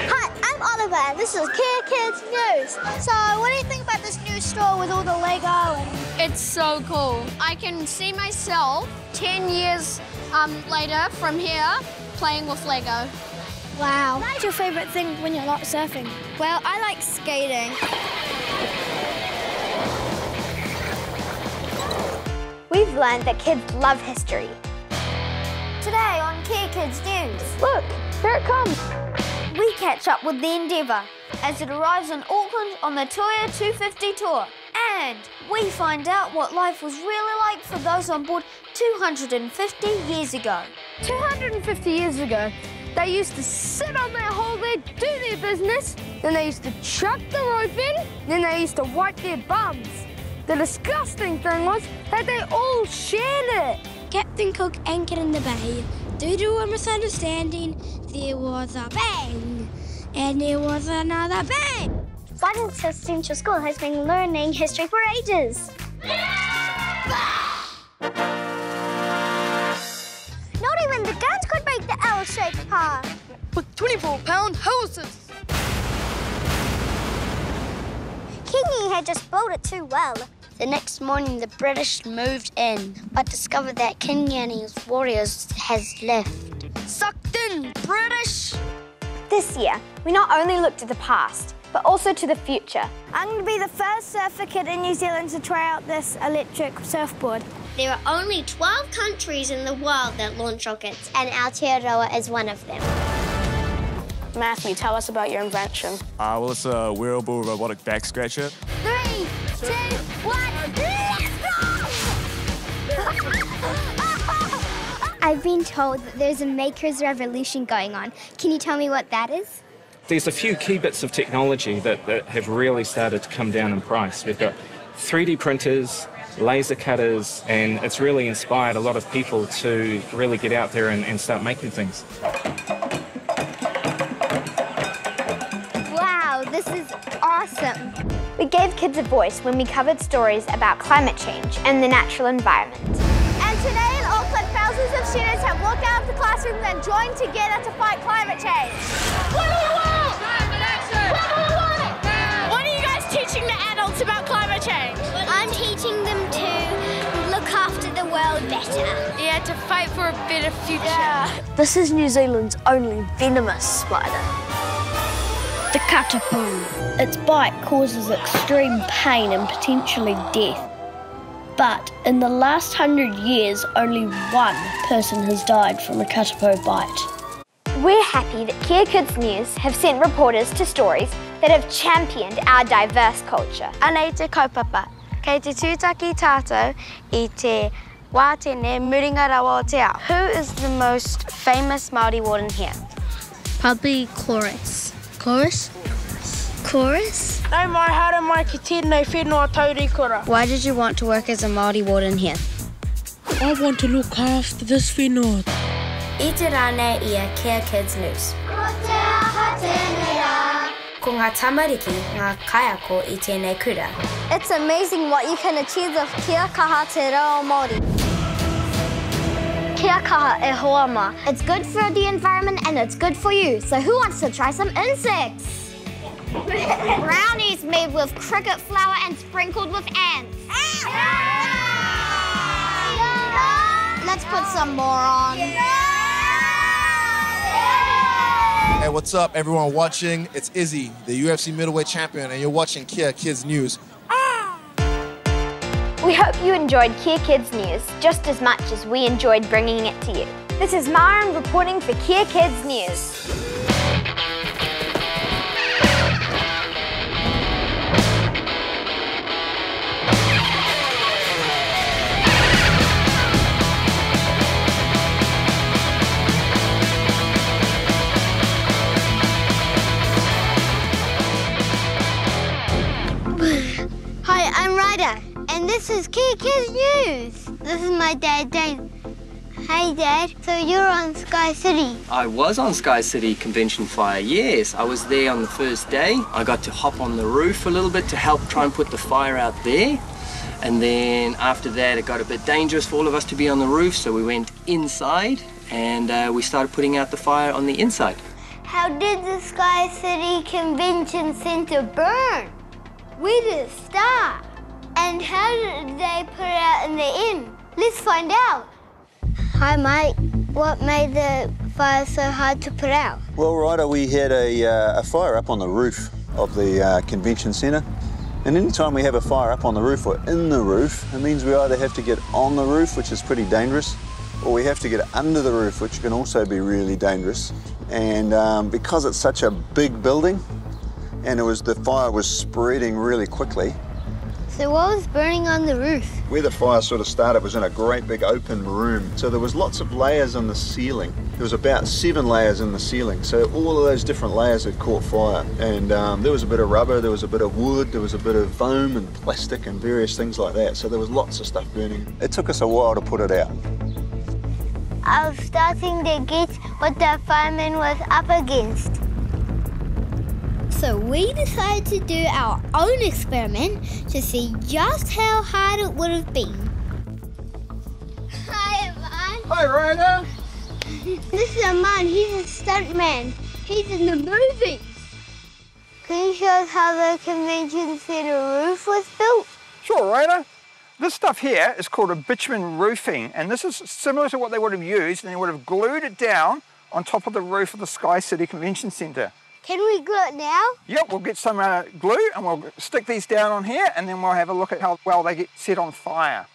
Hi, I'm Oliver. This is Kea Kids News. So, what do you think about this new store with all the Lego and It's so cool. I can see myself 10 years um, later from here playing with Lego. Wow. What is your favourite thing when you're not surfing? Well, I like skating. We've learned that kids love history. Today on Kea Kids News. Look, here it comes. We catch up with the Endeavour as it arrives in Auckland on the Tuia 250 tour. And we find out what life was really like for those on board 250 years ago. 250 years ago, they used to sit on their hole there, do their business, then they used to chuck the rope in, then they used to wipe their bums. The disgusting thing was that they all shared it. Captain Cook anchored in the bay. Due to a misunderstanding, there was a bang. And there was another bang. Buddington Central School has been learning history for ages. Not even the guns could break the L-shaped path. With 24-pound hoses. Kingi had just built it too well. The next morning, the British moved in, but discovered that King and his warriors has left. Sucked in, British! This year, we not only looked at the past, but also to the future. I'm going to be the first surfer kid in New Zealand to try out this electric surfboard. There are only 12 countries in the world that launch rockets, And Aotearoa is one of them. Matthew, tell us about your invention. Uh, well, it's a wearable robotic back scratcher. Three, two, one, let's go! I've been told that there's a maker's revolution going on. Can you tell me what that is? There's a few key bits of technology that, that have really started to come down in price. We've got 3D printers, laser cutters, and it's really inspired a lot of people to really get out there and, and start making things. Wow, this is awesome. We gave kids a voice when we covered stories about climate change and the natural environment. And today in Auckland, thousands of students have walked out of the classrooms and joined together to fight climate change. The about climate change? I'm teaching them to look after the world better. Yeah, to fight for a better future. Yeah. This is New Zealand's only venomous spider. The katipo. Its bite causes extreme pain and potentially death. But in the last hundred years, only one person has died from a katipo bite. We're happy that Kea Kids News have sent reporters to stories that have championed our diverse culture. Anei te kaupapa. Kei te tūtaki tātou i te wātene muringa rawa o te ao. Who is the most famous Māori warden here? Probably Chorus. Chorus? Chorus? Nau mai hara mai ki tēnei whenua taurikura. Why did you want to work as a Māori warden here? I want to look after this whenua. I te rāne i a Kia Kids News. Ko ngā tamariki ngā kaiako i tēnei kura. It's amazing what you can achieve with Kia Kaha Te Reo Māori. Kia kaha e hoa ma. It's good for the environment and it's good for you. So who wants to try some insects? Brownies made with cricket flour and sprinkled with ants. Let's put some more on. Hey, what's up, everyone watching? It's Izzy, the UFC middleweight champion, and you're watching Kea Kids News. Ah! We hope you enjoyed Kea Kids News just as much as we enjoyed bringing it to you. This is Maren reporting for Kea Kids News. And this is Kea Kids News. This is my dad, Dane. Hey, Dad. So you're on Sky City. I was on Sky City Convention Flyer, yes. I was there on the first day. I got to hop on the roof a little bit to help try and put the fire out there. And then after that, it got a bit dangerous for all of us to be on the roof, so we went inside and uh, we started putting out the fire on the inside. How did the Sky City Convention Center burn? Where did it start? And how did they put it out in the end? Let's find out. Hi, Mike. What made the fire so hard to put out? Well, Ryder, we had a, uh, a fire up on the roof of the uh, convention centre. And anytime we have a fire up on the roof or in the roof, it means we either have to get on the roof, which is pretty dangerous, or we have to get under the roof, which can also be really dangerous. And um, because it's such a big building, and it was the fire was spreading really quickly, So what was burning on the roof? where the fire sort of started was in a great big open room. So there was lots of layers on the ceiling. There was about seven layers in the ceiling. So all of those different layers had caught fire. And um, there was a bit of rubber, there was a bit of wood, there was a bit of foam and plastic and various things like that. So there was lots of stuff burning. It took us a while to put it out. I was starting to get what the fireman was up against. So we decided to do our own experiment to see just how hard it would have been. Hi, Ivan. Hi, Ryder. This is Aman. He's a stuntman. He's in the movies. Can you show us how the convention center roof was built? Sure, Ryder. This stuff here is called a bitumen roofing, and this is similar to what they would have used, and they would have glued it down on top of the roof of the Sky City Convention Centre. Can we glue it now? Yep, we'll get some uh, glue and we'll stick these down on here, and then we'll have a look at how well they get set on fire.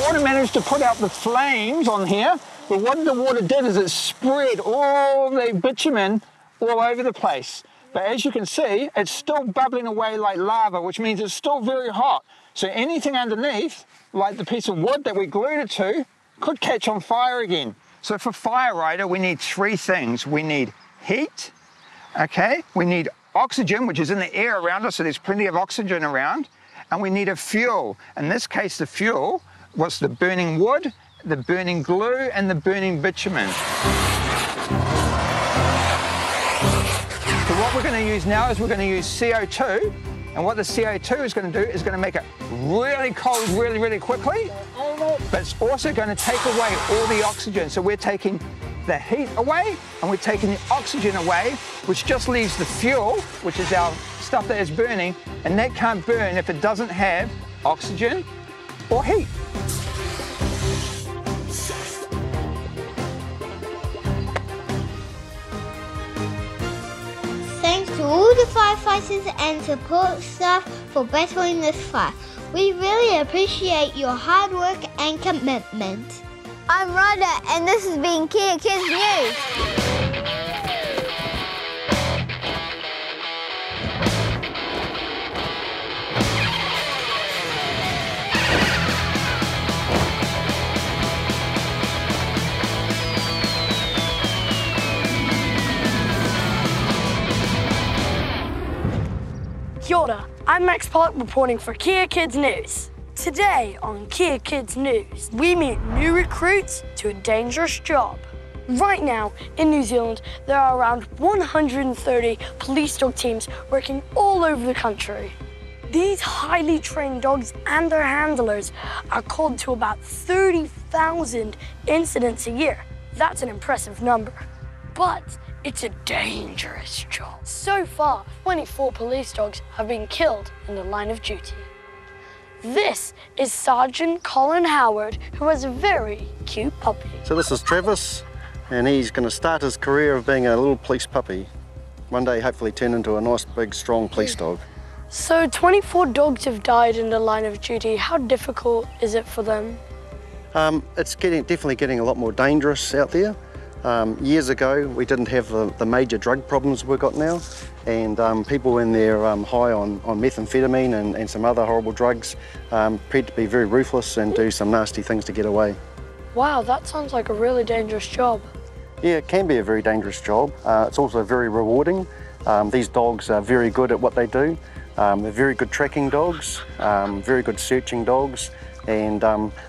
Water managed to put out the flames on here, but what the water did is it spread all the bitumen all over the place. But as you can see, it's still bubbling away like lava, which means it's still very hot. So anything underneath, like the piece of wood that we glued it to, could catch on fire again. So for Fire Rider, we need three things. We need heat, okay? We need oxygen, which is in the air around us, so there's plenty of oxygen around. And we need a fuel. In this case, the fuel was the burning wood, the burning glue, and the burning bitumen. What we're going to use now is we're going to use CO2, and what the CO2 is going to do is going to make it really cold really, really quickly, but it's also going to take away all the oxygen. So we're taking the heat away, and we're taking the oxygen away, which just leaves the fuel, which is our stuff that is burning, and that can't burn if it doesn't have oxygen or heat. Thanks to all the firefighters and support staff for battling this fire. We really appreciate your hard work and commitment. I'm Ryder, and this has been Kea Kids News. Kia ora, I'm Max Pollock reporting for Kea Kids News. Today on Kea Kids News, we meet new recruits to a dangerous job. Right now, in New Zealand, there are around 130 police dog teams working all over the country. These highly trained dogs and their handlers are called to about 30,000 incidents a year. That's an impressive number. But it's a dangerous job. So far, 24 police dogs have been killed in the line of duty. This is Sergeant Colin Howard, who has a very cute puppy. So this is Travis. and he's going to start his career of being a little police puppy. One day, hopefully, turn into a nice, big, strong police dog. So 24 dogs have died in the line of duty. How difficult is it for them? Um, it's getting definitely getting a lot more dangerous out there. Um, years ago, we didn't have the, the, major drug problems we've got now, and um, people when they're um, high on, on methamphetamine and, and, some other horrible drugs um, appear to be very ruthless and do some nasty things to get away. Wow, that sounds like a really dangerous job. Yeah, it can be a very dangerous job. Uh, it's also very rewarding. Um, these dogs are very good at what they do. Um, they're very good tracking dogs, very good searching dogs, and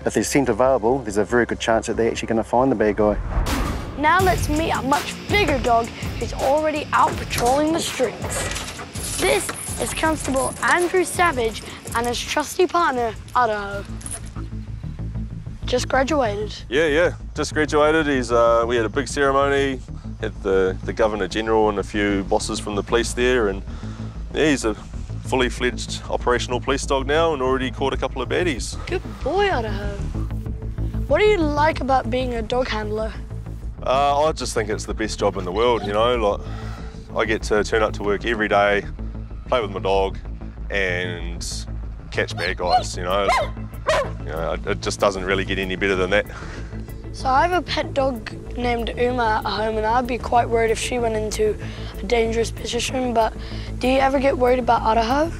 if there's scent available, there's a very good chance that they're actually going to find the bad guy. Now let's meet a much bigger dog who's already out patrolling the streets. This is Constable Andrew Savage and his trusty partner, Idaho. Just graduated. Yeah, yeah, just graduated. He's uh, we had a big ceremony, had the, the Governor General and a few bosses from the police there, and yeah, he's a fully fledged operational police dog now and already caught a couple of baddies. Good boy, Idaho. What do you like about being a dog handler? Uh, I just think it's the best job in the world, you know. Like, I get to turn up to work every day, play with my dog, and catch bad guys, you know. You know, it just doesn't really get any better than that. So I have a pet dog named Uma at home, and I'd be quite worried if she went into a dangerous position. But do you ever get worried about Idaho?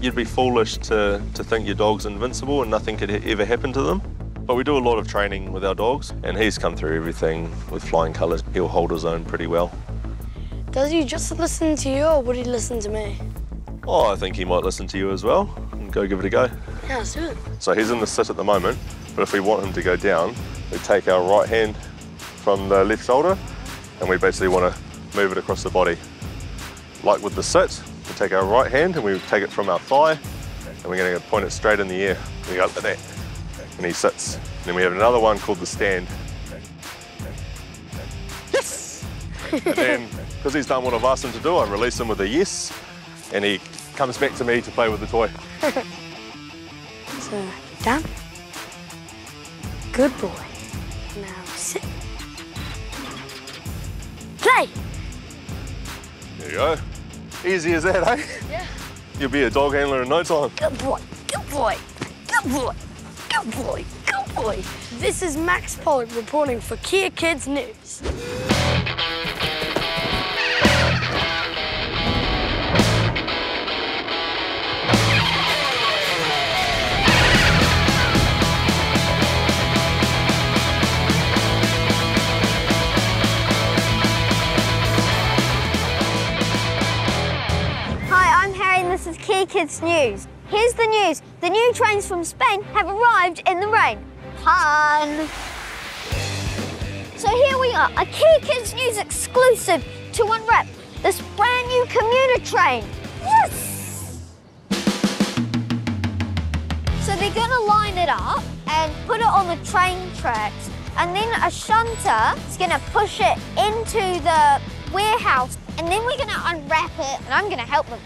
You'd be foolish to, to think your dog's invincible and nothing could ever happen to them. But we do a lot of training with our dogs, and he's come through everything with flying colours. He'll hold his own pretty well. Does he just listen to you, or would he listen to me? Oh, I think he might listen to you as well, and go give it a go. Yeah, let's do it. So he's in the sit at the moment, but if we want him to go down, we take our right hand from the left shoulder, and we basically want to move it across the body. Like with the sit, we take our right hand and we take it from our thigh, and we're going to point it straight in the air. We go like that and he sits. And then we have another one called the stand. Yes! and then, because he's done what I've asked him to do, I release him with a yes, and he comes back to me to play with the toy. so, down. Good boy. Now sit. Play! There you go. Easy as that, eh? Yeah. You'll be a dog handler in no time. Good boy, good boy, good boy. Good boy, good boy. This is Max Pollock reporting for Kea Kids News. Hi, I'm Harry this is Kia Kids News. Here's the news. The new trains from Spain have arrived in the rain. Pun. So here we are, a Kea Kids News exclusive to unwrap this brand new commuter train. Yes! So they're gonna line it up and put it on the train tracks and then a shunter is gonna push it into the warehouse and then we're gonna unwrap it and I'm gonna help them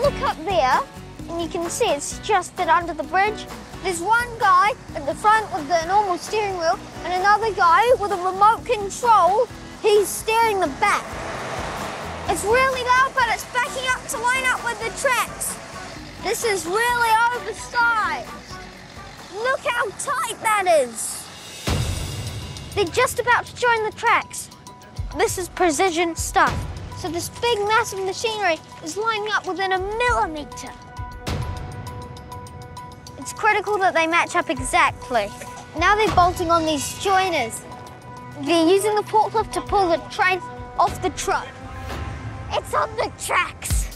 look up there, and you can see it's just fit under the bridge. There's one guy at the front with the normal steering wheel, and another guy with a remote control. He's steering the back. It's really loud, but it's backing up to line up with the tracks. This is really oversized. Look how tight that is. They're just about to join the tracks. This is precision stuff. So this big, massive machinery is lining up within a millimetre. It's critical that they match up exactly. Now they're bolting on these joiners. They're using the forklift to pull the train off the truck. It's on the tracks.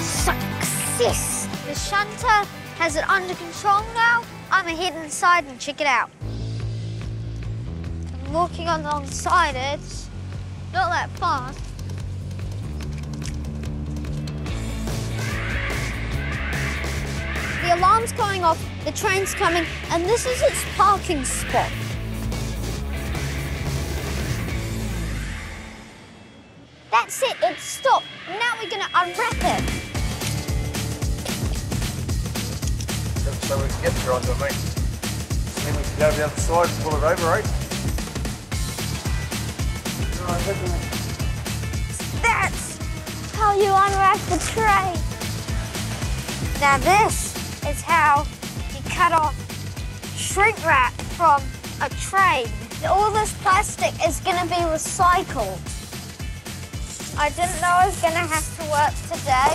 Success! The shunter has it under control now. I'm gonna head inside and check it out walking alongside it. Not that fast. The alarm's going off, the train's coming, and this is its parking spot. That's it, it's stopped. Now we're gonna unwrap it. so we can get on the mate. Then we can go to the other side and pull it over, right? That's how you unwrap the tray. Now this is how you cut off shrink wrap from a train. All this plastic is going to be recycled. I didn't know I was going to have to work today.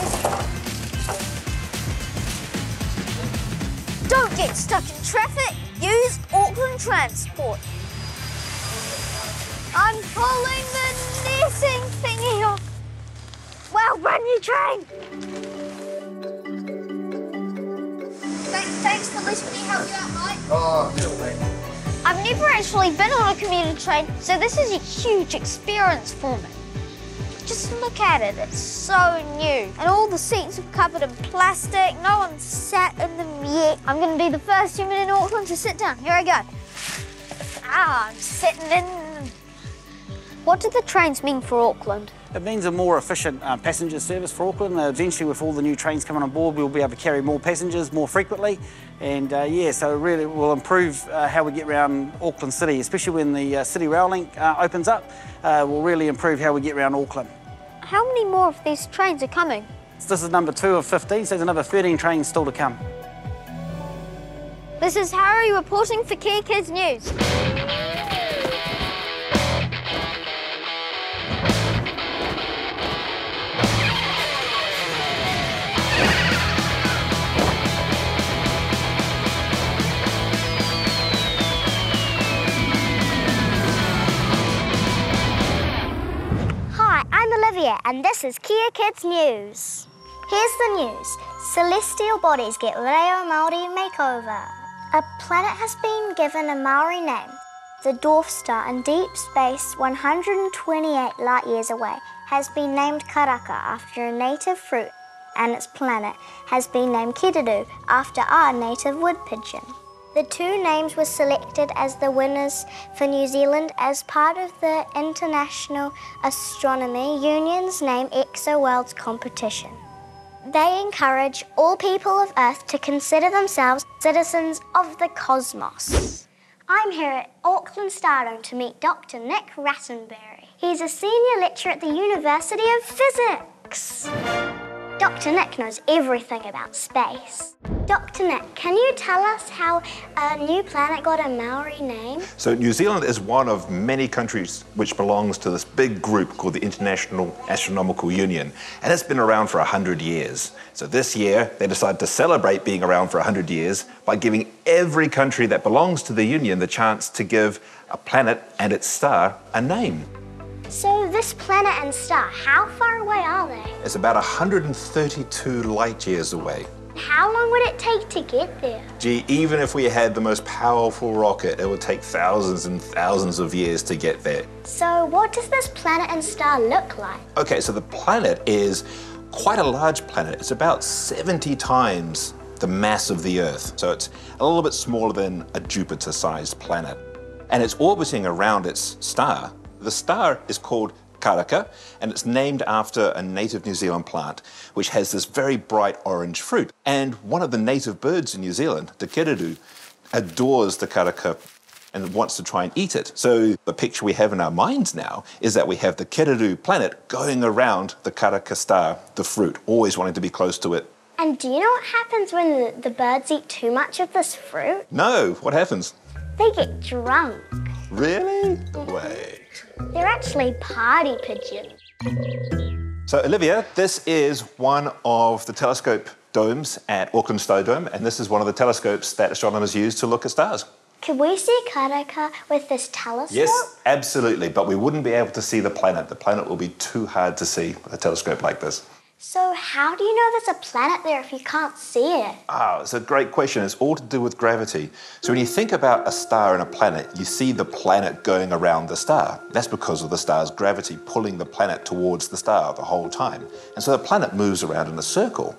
Don't get stuck in traffic. Use Auckland Transport. I'm pulling the netting thingy off. Well run, you train. Thanks, thanks for me help you out, Mike. Oh, good, mate. I've never actually been on a commuter train, so this is a huge experience for me. Just look at it, it's so new. And all the seats are covered in plastic, no one's sat in them yet. I'm gonna be the first human in Auckland to sit down. Here I go. Ah, I'm sitting in. What do the trains mean for Auckland? It means a more efficient uh, passenger service for Auckland. Uh, eventually, with all the new trains coming on board, we'll be able to carry more passengers more frequently. And uh, yeah, so it really will improve uh, how we get around Auckland City, especially when the uh, City Rail Link uh, opens up. Uh, will really improve how we get around Auckland. How many more of these trains are coming? So this is number two of 15, so there's another 13 trains still to come. This is Harry reporting for Kea Kids News. Olivia, and this is Kea Kids News. Here's the news. Celestial bodies get Reo Maori makeover. A planet has been given a Maori name. The dwarf star in deep space 128 light years away has been named Karaka after a native fruit and its planet has been named Kererū after our native wood pigeon. The two names were selected as the winners for New Zealand as part of the International Astronomy Union's Name ExoWorlds competition. They encourage all people of Earth to consider themselves citizens of the cosmos. I'm here at Auckland Stardome to meet Dr. Nick Rattenbury. He's a senior lecturer at the University of Physics. Dr. Nick knows everything about space. Dr. Nick, can you tell us how a new planet got a Maori name? So New Zealand is one of many countries which belongs to this big group called the International Astronomical Union, and it's been around for 100 years. So this year, they decided to celebrate being around for 100 years by giving every country that belongs to the Union the chance to give a planet and its star a name. So, this planet and star, how far away are they? It's about 132 light years away. How long would it take to get there? Gee, even if we had the most powerful rocket, it would take thousands and thousands of years to get there. So, what does this planet and star look like? Okay, so the planet is quite a large planet. It's about 70 times the mass of the Earth. So it's a little bit smaller than a Jupiter sized planet. And it's orbiting around its star. The star is called Karaka, and it's named after a native New Zealand plant which has this very bright orange fruit. And one of the native birds in New Zealand, the kererū, adores the Karaka and wants to try and eat it. So the picture we have in our minds now is that we have the Kererū planet going around the Karaka star, the fruit, always wanting to be close to it. And do you know what happens when the, the birds eat too much of this fruit? No, what happens? They get drunk. Really? Wait. They're actually party pigeons. So Olivia, this is one of the telescope domes at Auckland Stardome, and this is one of the telescopes that astronomers use to look at stars. Can we see Karaka with this telescope? Yes, absolutely, but we wouldn't be able to see the planet. The planet will be too hard to see with a telescope like this. So, how do you know there's a planet there if you can't see it? Ah, it's a great question. It's all to do with gravity. So when you think about a star and a planet, you see the planet going around the star. That's because of the star's gravity pulling the planet towards the star the whole time. And so the planet moves around in a circle.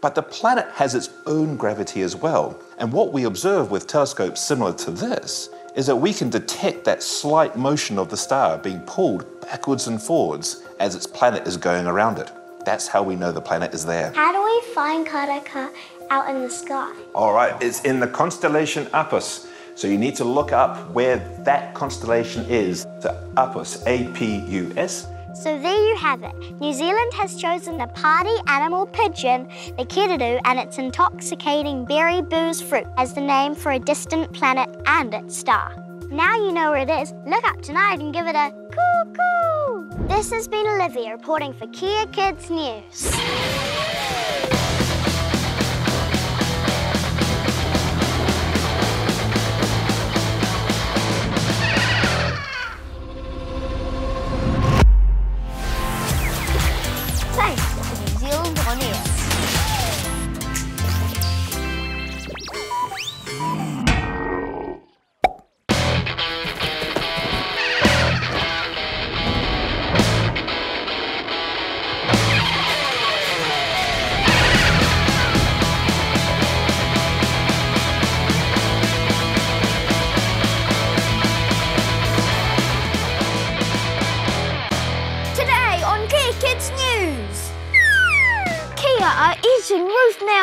But the planet has its own gravity as well. And what we observe with telescopes similar to this is that we can detect that slight motion of the star being pulled backwards and forwards as its planet is going around it. That's how we know the planet is there. How do we find Karaka out in the sky? All right, it's in the constellation Apus. So you need to look up where that constellation is. So Apus, A-P-U-S. So there you have it. New Zealand has chosen the party animal pigeon, the kererū, and its intoxicating berry booze fruit as the name for a distant planet and its star. Now you know where it is. Look up tonight and give it a cuckoo. This has been Olivia reporting for Kea Kids News.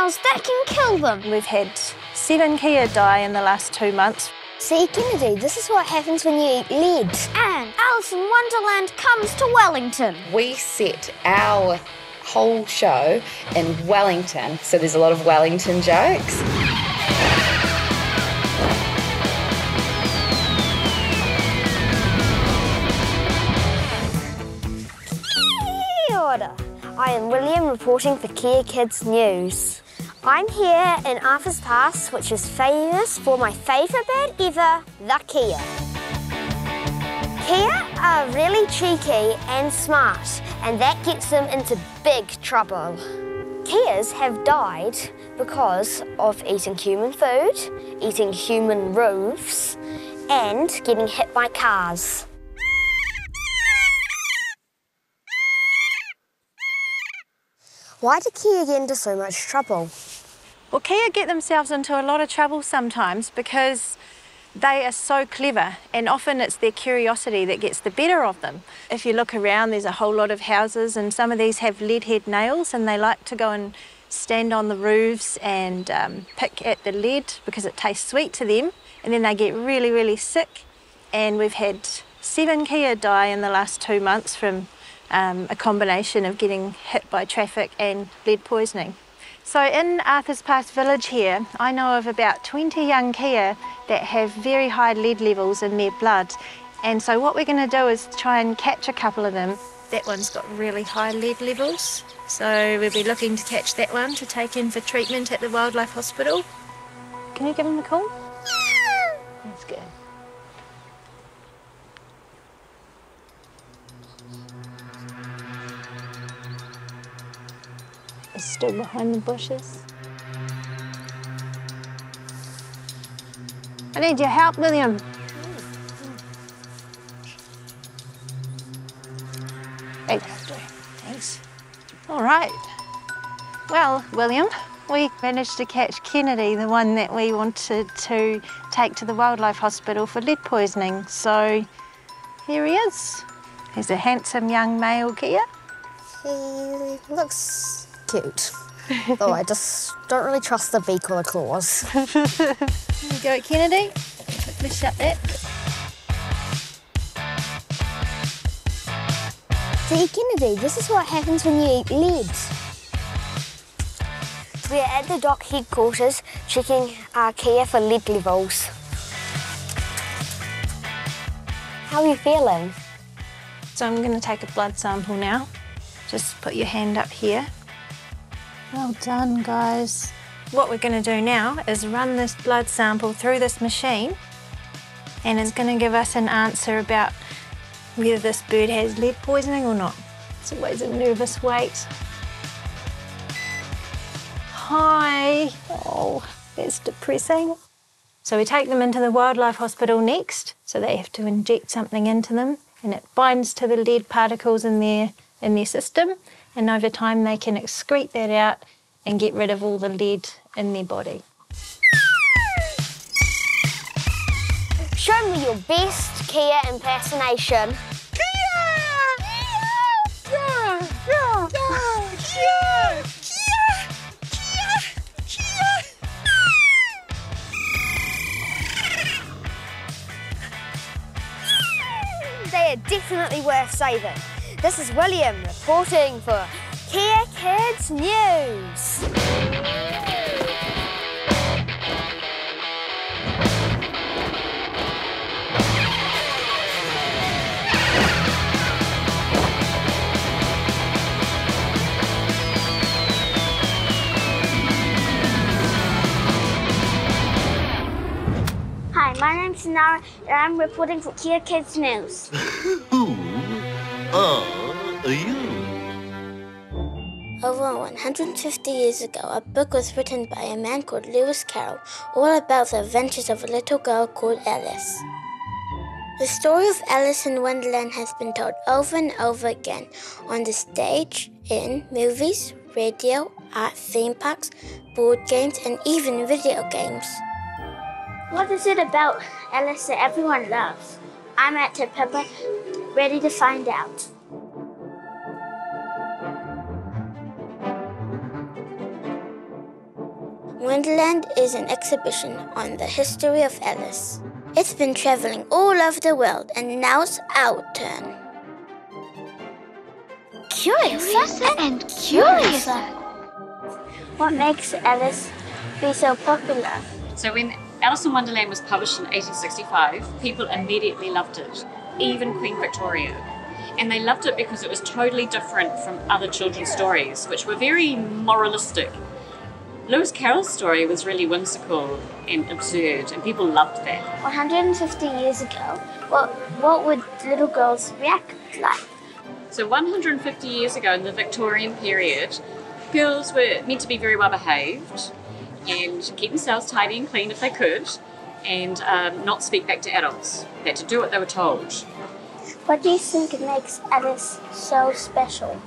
Root that can kill them. We've had seven Kea die in the last two months. See, Kennedy, this is what happens when you eat lead. And Alice in Wonderland comes to Wellington. We set our whole show in Wellington, so there's a lot of Wellington jokes. Kia. I am William reporting for Kea Kids News. I'm here in Arthur's Pass, which is famous for my favourite bird ever, the Kea. Kea are really cheeky and smart, and that gets them into big trouble. Keas have died because of eating human food, eating human roofs, and getting hit by cars. Why do Kea get into so much trouble? Well, Kea get themselves into a lot of trouble sometimes because they are so clever and often it's their curiosity that gets the better of them. If you look around, there's a whole lot of houses and some of these have lead head nails and they like to go and stand on the roofs and um, pick at the lead because it tastes sweet to them and then they get really, really sick. And we've had seven Kea die in the last two months from um, a combination of getting hit by traffic and lead poisoning. So in Arthur's Pass village here, I know of about 20 young Kea that have very high lead levels in their blood. And so what we're going to do is try and catch a couple of them. That one's got really high lead levels. So we'll be looking to catch that one to take in for treatment at the Wildlife Hospital. Can you give him a call? He's still behind the bushes. I need your help, William. There you. Thanks. All right. Well, William, we managed to catch Kennedy, the one that we wanted to take to the wildlife hospital for lead poisoning. So here he is. He's a handsome young male Kea. He looks cute. Though I just don't really trust the beak or the claws. Go, Kennedy. Quickly shut that. See, Kennedy, this is what happens when you eat lead. We're at the DOC headquarters checking our care for lead levels. How are you feeling? So I'm going to take a blood sample now. Just put your hand up here. Well done, guys. What we're going to do now is run this blood sample through this machine and it's going to give us an answer about whether this bird has lead poisoning or not. It's always a nervous wait. Hi. Oh, that's depressing. So we take them into the wildlife hospital next. So they have to inject something into them and it binds to the lead particles in their in their system and over time they can excrete that out and get rid of all the lead in their body. Show me your best Kea impersonation. They are definitely worth saving. This is William reporting for Kea Kids News. Hi, my name's Nara and I'm reporting for Kea Kids News. Who are you? Over 150 years ago, a book was written by a man called Lewis Carroll, all about the adventures of a little girl called Alice. The story of Alice in Wonderland has been told over and over again on the stage, in movies, radio, art theme parks, board games, and even video games. What is it about Alice that everyone loves? I'm at Te Papa, ready to find out. Wonderland is an exhibition on the history of Alice. It's been traveling all over the world, and now it's our turn. Curiouser and curiouser. What makes Alice be so popular? So when Alice in Wonderland was published in 1865, people immediately loved it, even Queen Victoria. And they loved it because it was totally different from other children's stories, which were very moralistic. Lewis Carroll's story was really whimsical and absurd, and people loved that. 150 years ago, what, what would little girls react like? So 150 years ago, in the Victorian period, girls were meant to be very well behaved and keep themselves tidy and clean if they could, and um, not speak back to adults. They had to do what they were told. What do you think makes Alice so special?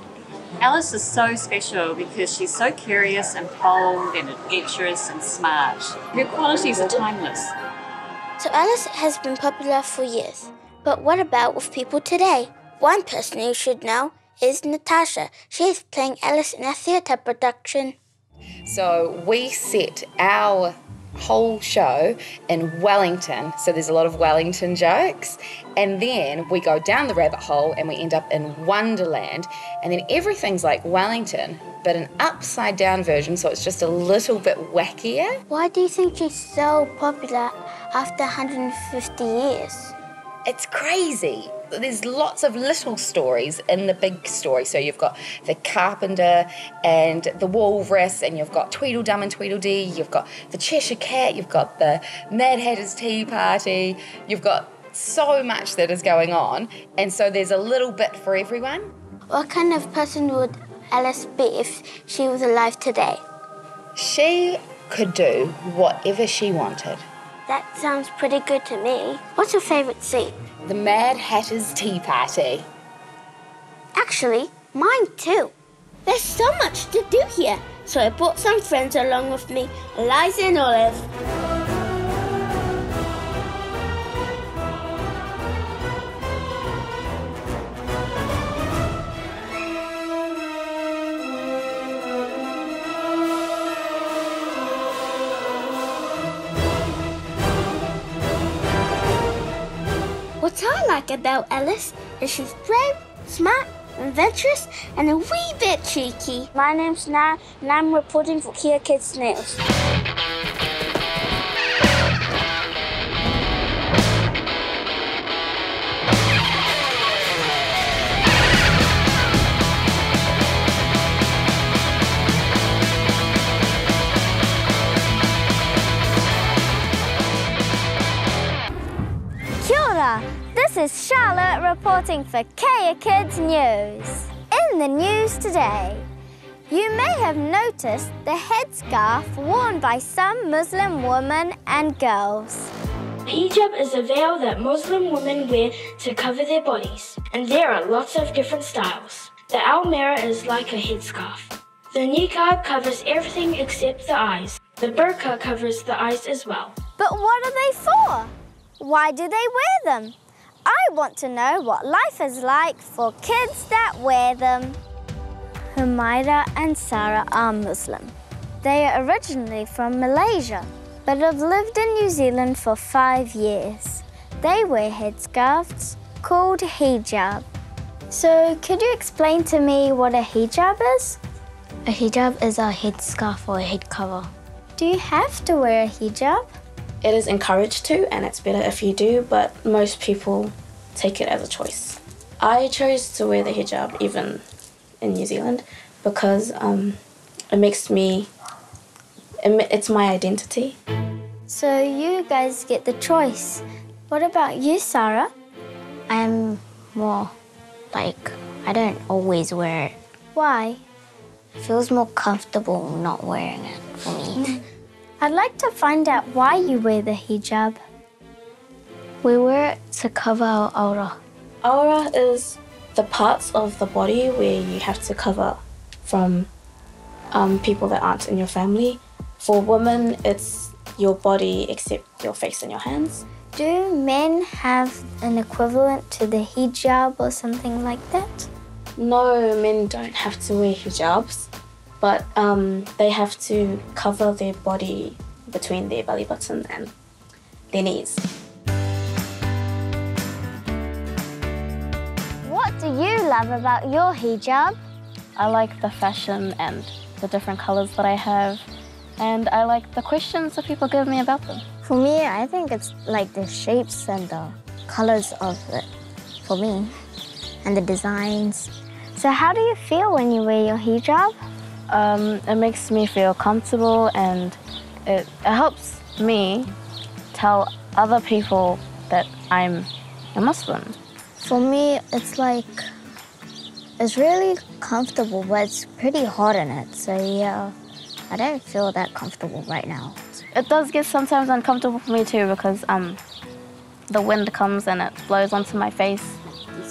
Alice is so special because she's so curious and bold and adventurous and smart. Her qualities are timeless. So Alice has been popular for years. But what about with people today? One person you should know is Natasha. She is playing Alice in a theatre production. So we set our whole show in Wellington. So there's a lot of Wellington jokes. And then we go down the rabbit hole and we end up in Wonderland. And then everything's like Wellington, but an upside down version. So it's just a little bit wackier. Why do you think she's so popular after 150 years? It's crazy. There's lots of little stories in the big story. So you've got the carpenter and the walrus, and you've got Tweedledum and Tweedledee, you've got the Cheshire Cat, you've got the Mad Hatter's Tea Party, you've got so much that is going on. And so there's a little bit for everyone. What kind of person would Alice be if she was alive today? She could do whatever she wanted. That sounds pretty good to me. What's your favourite scene? The Mad Hatter's Tea Party. Actually, mine too. There's so much to do here, so I brought some friends along with me, Eliza and Olive. What I like about Alice is she's brave, smart, adventurous, and a wee bit cheeky. My name's Nara, and I'm reporting for Kea Kids News. This is Charlotte reporting for Kea Kids News. In the news today, you may have noticed the headscarf worn by some Muslim women and girls. Hijab is a veil that Muslim women wear to cover their bodies, and there are lots of different styles. The al-amira is like a headscarf. The niqab covers everything except the eyes. The burqa covers the eyes as well. But what are they for? Why do they wear them? I want to know what life is like for kids that wear them. Humaira and Sarah are Muslim. They are originally from Malaysia, but have lived in New Zealand for five years. They wear headscarves, called hijab. So, could you explain to me what a hijab is? A hijab is a headscarf or a head cover. Do you have to wear a hijab? It is encouraged to, and it's better if you do, but most people take it as a choice. I chose to wear the hijab even in New Zealand because um, it makes me, it, it's my identity. So, you guys get the choice. What about you, Sarah? I'm more like, I don't always wear it. Why? It feels more comfortable not wearing it for me. I'd like to find out why you wear the hijab. We wear it to cover our aura. Aura is the parts of the body where you have to cover from um, people that aren't in your family. For women, it's your body except your face and your hands. Do men have an equivalent to the hijab or something like that? No, men don't have to wear hijabs, but um, they have to cover their body between their belly button and their knees. What do you love about your hijab? I like the fashion and the different colors that I have, and I like the questions that people give me about them. For me, I think it's like the shapes and the colors of it for me and the designs. So how do you feel when you wear your hijab? Um, it makes me feel comfortable and it, it helps me tell other people that I'm a Muslim. For me, it's like, it's really comfortable, but it's pretty hot in it. So yeah, I don't feel that comfortable right now. It does get sometimes uncomfortable for me too because um, the wind comes and it blows onto my face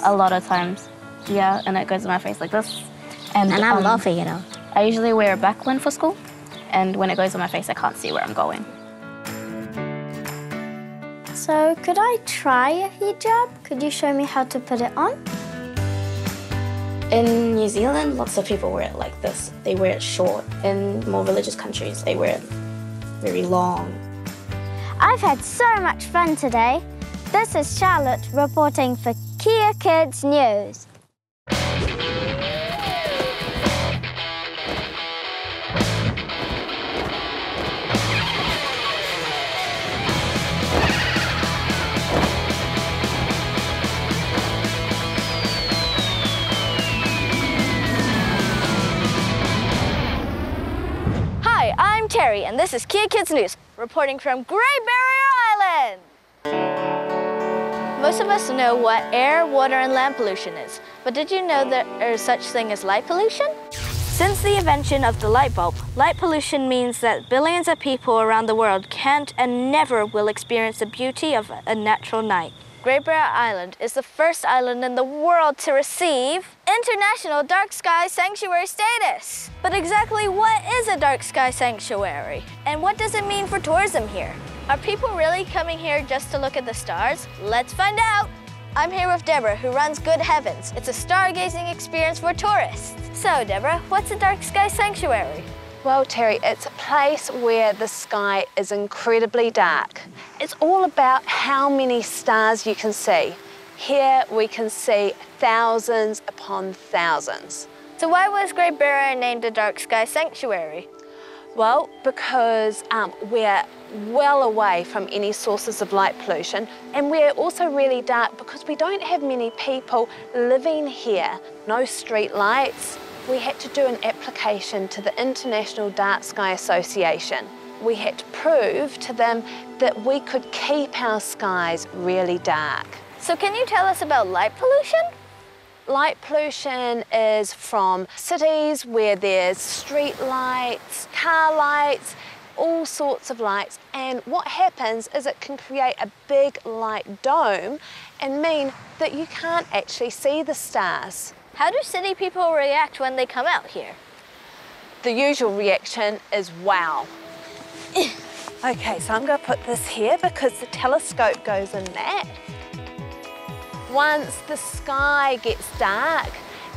a lot of times. Yeah, and it goes in my face like this. And I love it, you know. I usually wear a backwind for school, and when it goes on my face, I can't see where I'm going. So, could I try a hijab? Could you show me how to put it on? In New Zealand, lots of people wear it like this. They wear it short. In more religious countries, they wear it very long. I've had so much fun today. This is Charlotte reporting for Kea Kids News. And this is Kea Kids News, reporting from Great Barrier Island. Most of us know what air, water, and land pollution is, but did you know that there is such thing as light pollution? Since the invention of the light bulb, light pollution means that billions of people around the world can't and never will experience the beauty of a natural night. Great Barrier Island is the first island in the world to receive International Dark Sky Sanctuary status. But exactly what is a dark sky sanctuary? And what does it mean for tourism here? Are people really coming here just to look at the stars? Let's find out. I'm here with Deborah, who runs Good Heavens. It's a stargazing experience for tourists. So, Deborah, what's a dark sky sanctuary? Well, Terry, it's a place where the sky is incredibly dark. It's all about how many stars you can see. Here we can see thousands upon thousands. So why was Great Barrier named a dark sky sanctuary? Well, because um, we're well away from any sources of light pollution and we're also really dark because we don't have many people living here. No street lights, we had to do an application to the International Dark Sky Association. We had to prove to them that we could keep our skies really dark. So can you tell us about light pollution? Light pollution is from cities where there's street lights, car lights, all sorts of lights and what happens is it can create a big light dome and mean that you can't actually see the stars. How do city people react when they come out here? The usual reaction is wow. okay, so I'm going to put this here because the telescope goes in that. Once the sky gets dark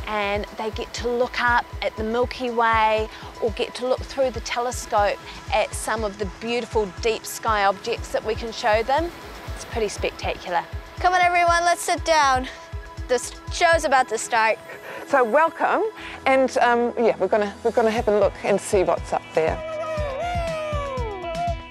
and they get to look up at the Milky Way or get to look through the telescope at some of the beautiful deep sky objects that we can show them, it's pretty spectacular. Come on, everyone, let's sit down. This show's about to start. So welcome, and um, yeah, we're gonna we're gonna have a look and see what's up there.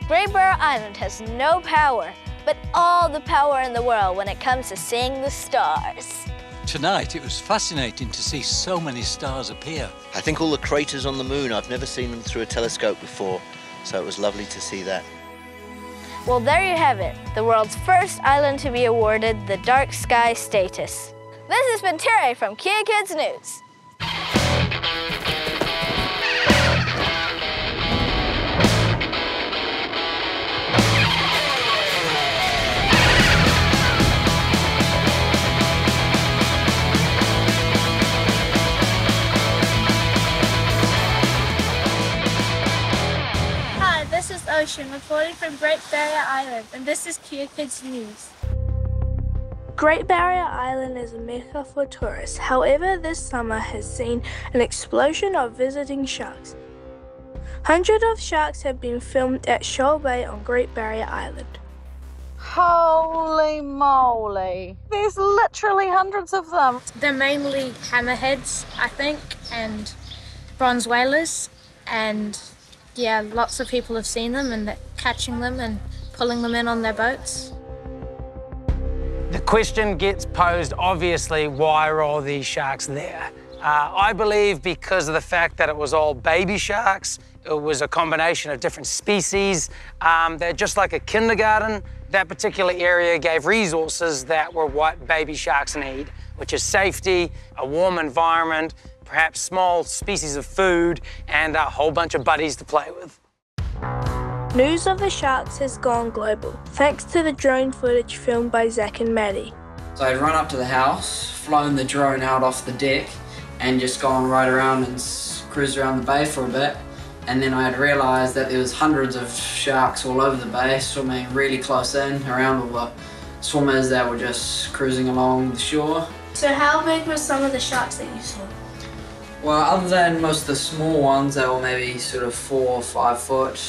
Great Barrier Island has no power, but all the power in the world when it comes to seeing the stars. Tonight, it was fascinating to see so many stars appear. I think all the craters on the moon, I've never seen them through a telescope before, so it was lovely to see that. Well, there you have it, the world's first island to be awarded the dark sky status. This has been Terry from Kea Kids News. Hi, this is Ocean reporting from Great Barrier Island, and this is Kea Kids News. Great Barrier Island is a mecca for tourists. However, this summer has seen an explosion of visiting sharks. Hundreds of sharks have been filmed at Shoal Bay on Great Barrier Island. Holy moly. There's literally hundreds of them. They're mainly hammerheads, I think, and bronze whalers, and yeah, lots of people have seen them and they're catching them and pulling them in on their boats. The question gets posed, obviously, why are all these sharks there? Uh, I believe because of the fact that it was all baby sharks, it was a combination of different species. Um, they're just like a kindergarten. That particular area gave resources that were what baby sharks need, which is safety, a warm environment, perhaps small species of food, and a whole bunch of buddies to play with. News of the sharks has gone global, thanks to the drone footage filmed by Zach and Maddie. So I'd run up to the house, flown the drone out off the deck, and just gone right around and s- cruised around the bay for a bit. And then I had realised that there was hundreds of sharks all over the bay, swimming really close in around all the swimmers that were just cruising along the shore. So, how big were some of the sharks that you saw? Well, other than most of the small ones that were maybe sort of four or five foot,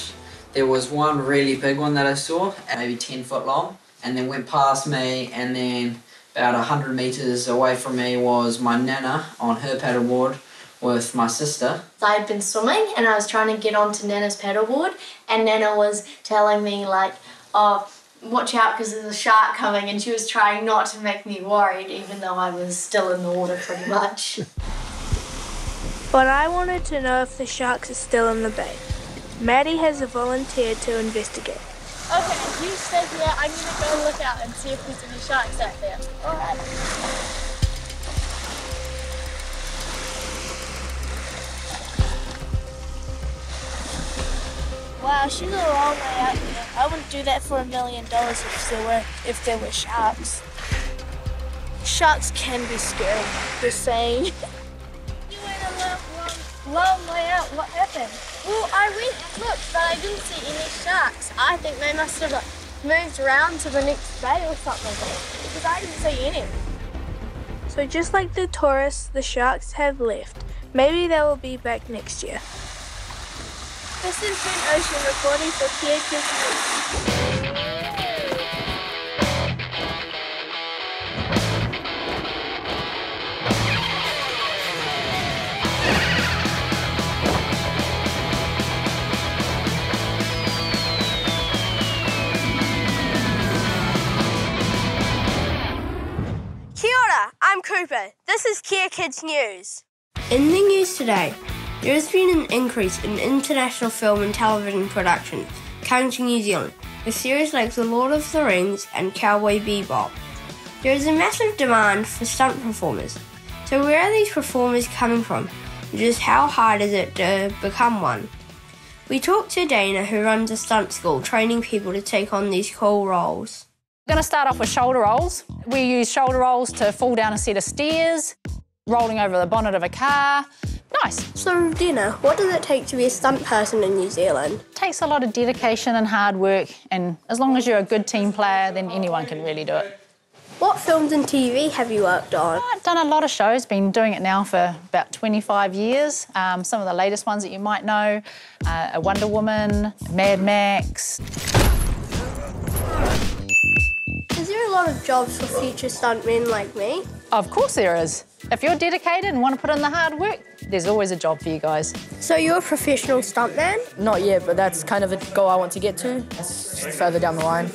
there was one really big one that I saw, maybe 10 foot long, and then went past me, and then about 100 meters away from me was my nana on her paddleboard with my sister. I had been swimming and I was trying to get onto Nana's paddleboard, and Nana was telling me like, "Oh, watch out because there's a shark coming," and she was trying not to make me worried, even though I was still in the water pretty much. But I wanted to know if the sharks are still in the bay. Maddie has volunteered to investigate. Okay, you stay here. I'm gonna go look out and see if there's any sharks out there. Alright. Wow, she's a long way out here. I wouldn't do that for a million dollars if there were if there were sharks. Sharks can be scary. Just saying. long, way out. What happened? Well, I went looked, but I didn't see any sharks. I think they must have like, moved around to the next bay or something because I didn't see any. So just like the tourists, the sharks have left. Maybe they will be back next year. This is Ben Ocean Recording for Kea Kids Kia ora, I'm Cooper. This is Kea Kids News. In the news today, there has been an increase in international film and television production coming to New Zealand, with series like The Lord of the Rings and Cowboy Bebop. There is a massive demand for stunt performers. So, where are these performers coming from? And just how hard is it to become one? We talked to Dana, who runs a stunt school, training people to take on these cool roles. We're going to start off with shoulder rolls. We use shoulder rolls to fall down a set of stairs, rolling over the bonnet of a car. Nice. So, Dina, what does it take to be a stunt person in New Zealand? It Takes a lot of dedication and hard work, and as long as you're a good team player, then anyone can really do it. What films and TV have you worked on? I've done a lot of shows, been doing it now for about 25 years. Um, some of the latest ones that you might know uh, a Wonder Woman, Mad Max. Is there a lot lot of jobs for future stuntmen like me? Of course there is. If you're dedicated and want to put in the hard work, there's always a job for you guys. So you're a professional stuntman? Not yet, but that's kind of a goal I want to get to. That's further down the line.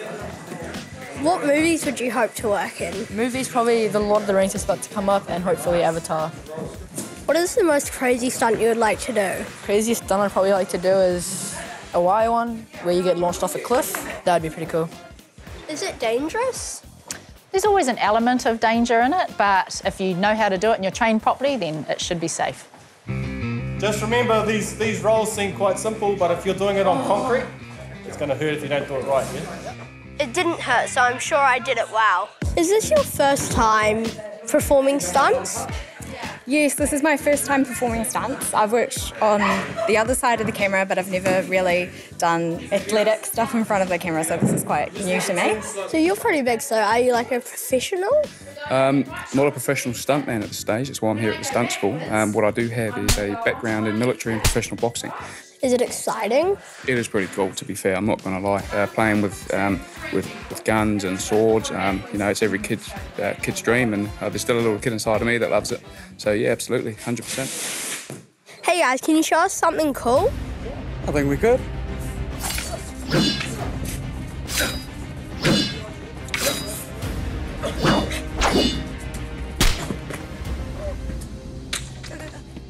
What movies would you hope to work in? Movies, probably The Lord of the Rings is about to come up, and hopefully Avatar. What is the most crazy stunt you would like to do? Craziest stunt I'd probably like to do is a wire one, where you get launched off a cliff. That'd be pretty cool. Is it dangerous? There's always an element of danger in it, but if you know how to do it and you're trained properly, then it should be safe. Just remember, these, these rolls seem quite simple, but if you're doing it on concrete, it's going to hurt if you don't do it right, yeah? It didn't hurt, so I'm sure I did it well. Is this your first time performing stunts? Yes, this is my first time performing stunts. I've worked on the other side of the camera, but I've never really done athletic stuff in front of the camera, so this is quite new to me. So you're pretty big, so are you like a professional? Um, not a professional stuntman at this stage, that's why I'm here at the stunt school. Um, what I do have is a background in military and professional boxing. Is it exciting? It is pretty cool, to be fair. I'm not going to lie. Uh, playing with, um, with with guns and swords, um, you know, it's every kid's uh, kid's dream, and uh, there's still a little kid inside of me that loves it. So yeah, absolutely, 100%. Hey guys, can you show us something cool? I think we could.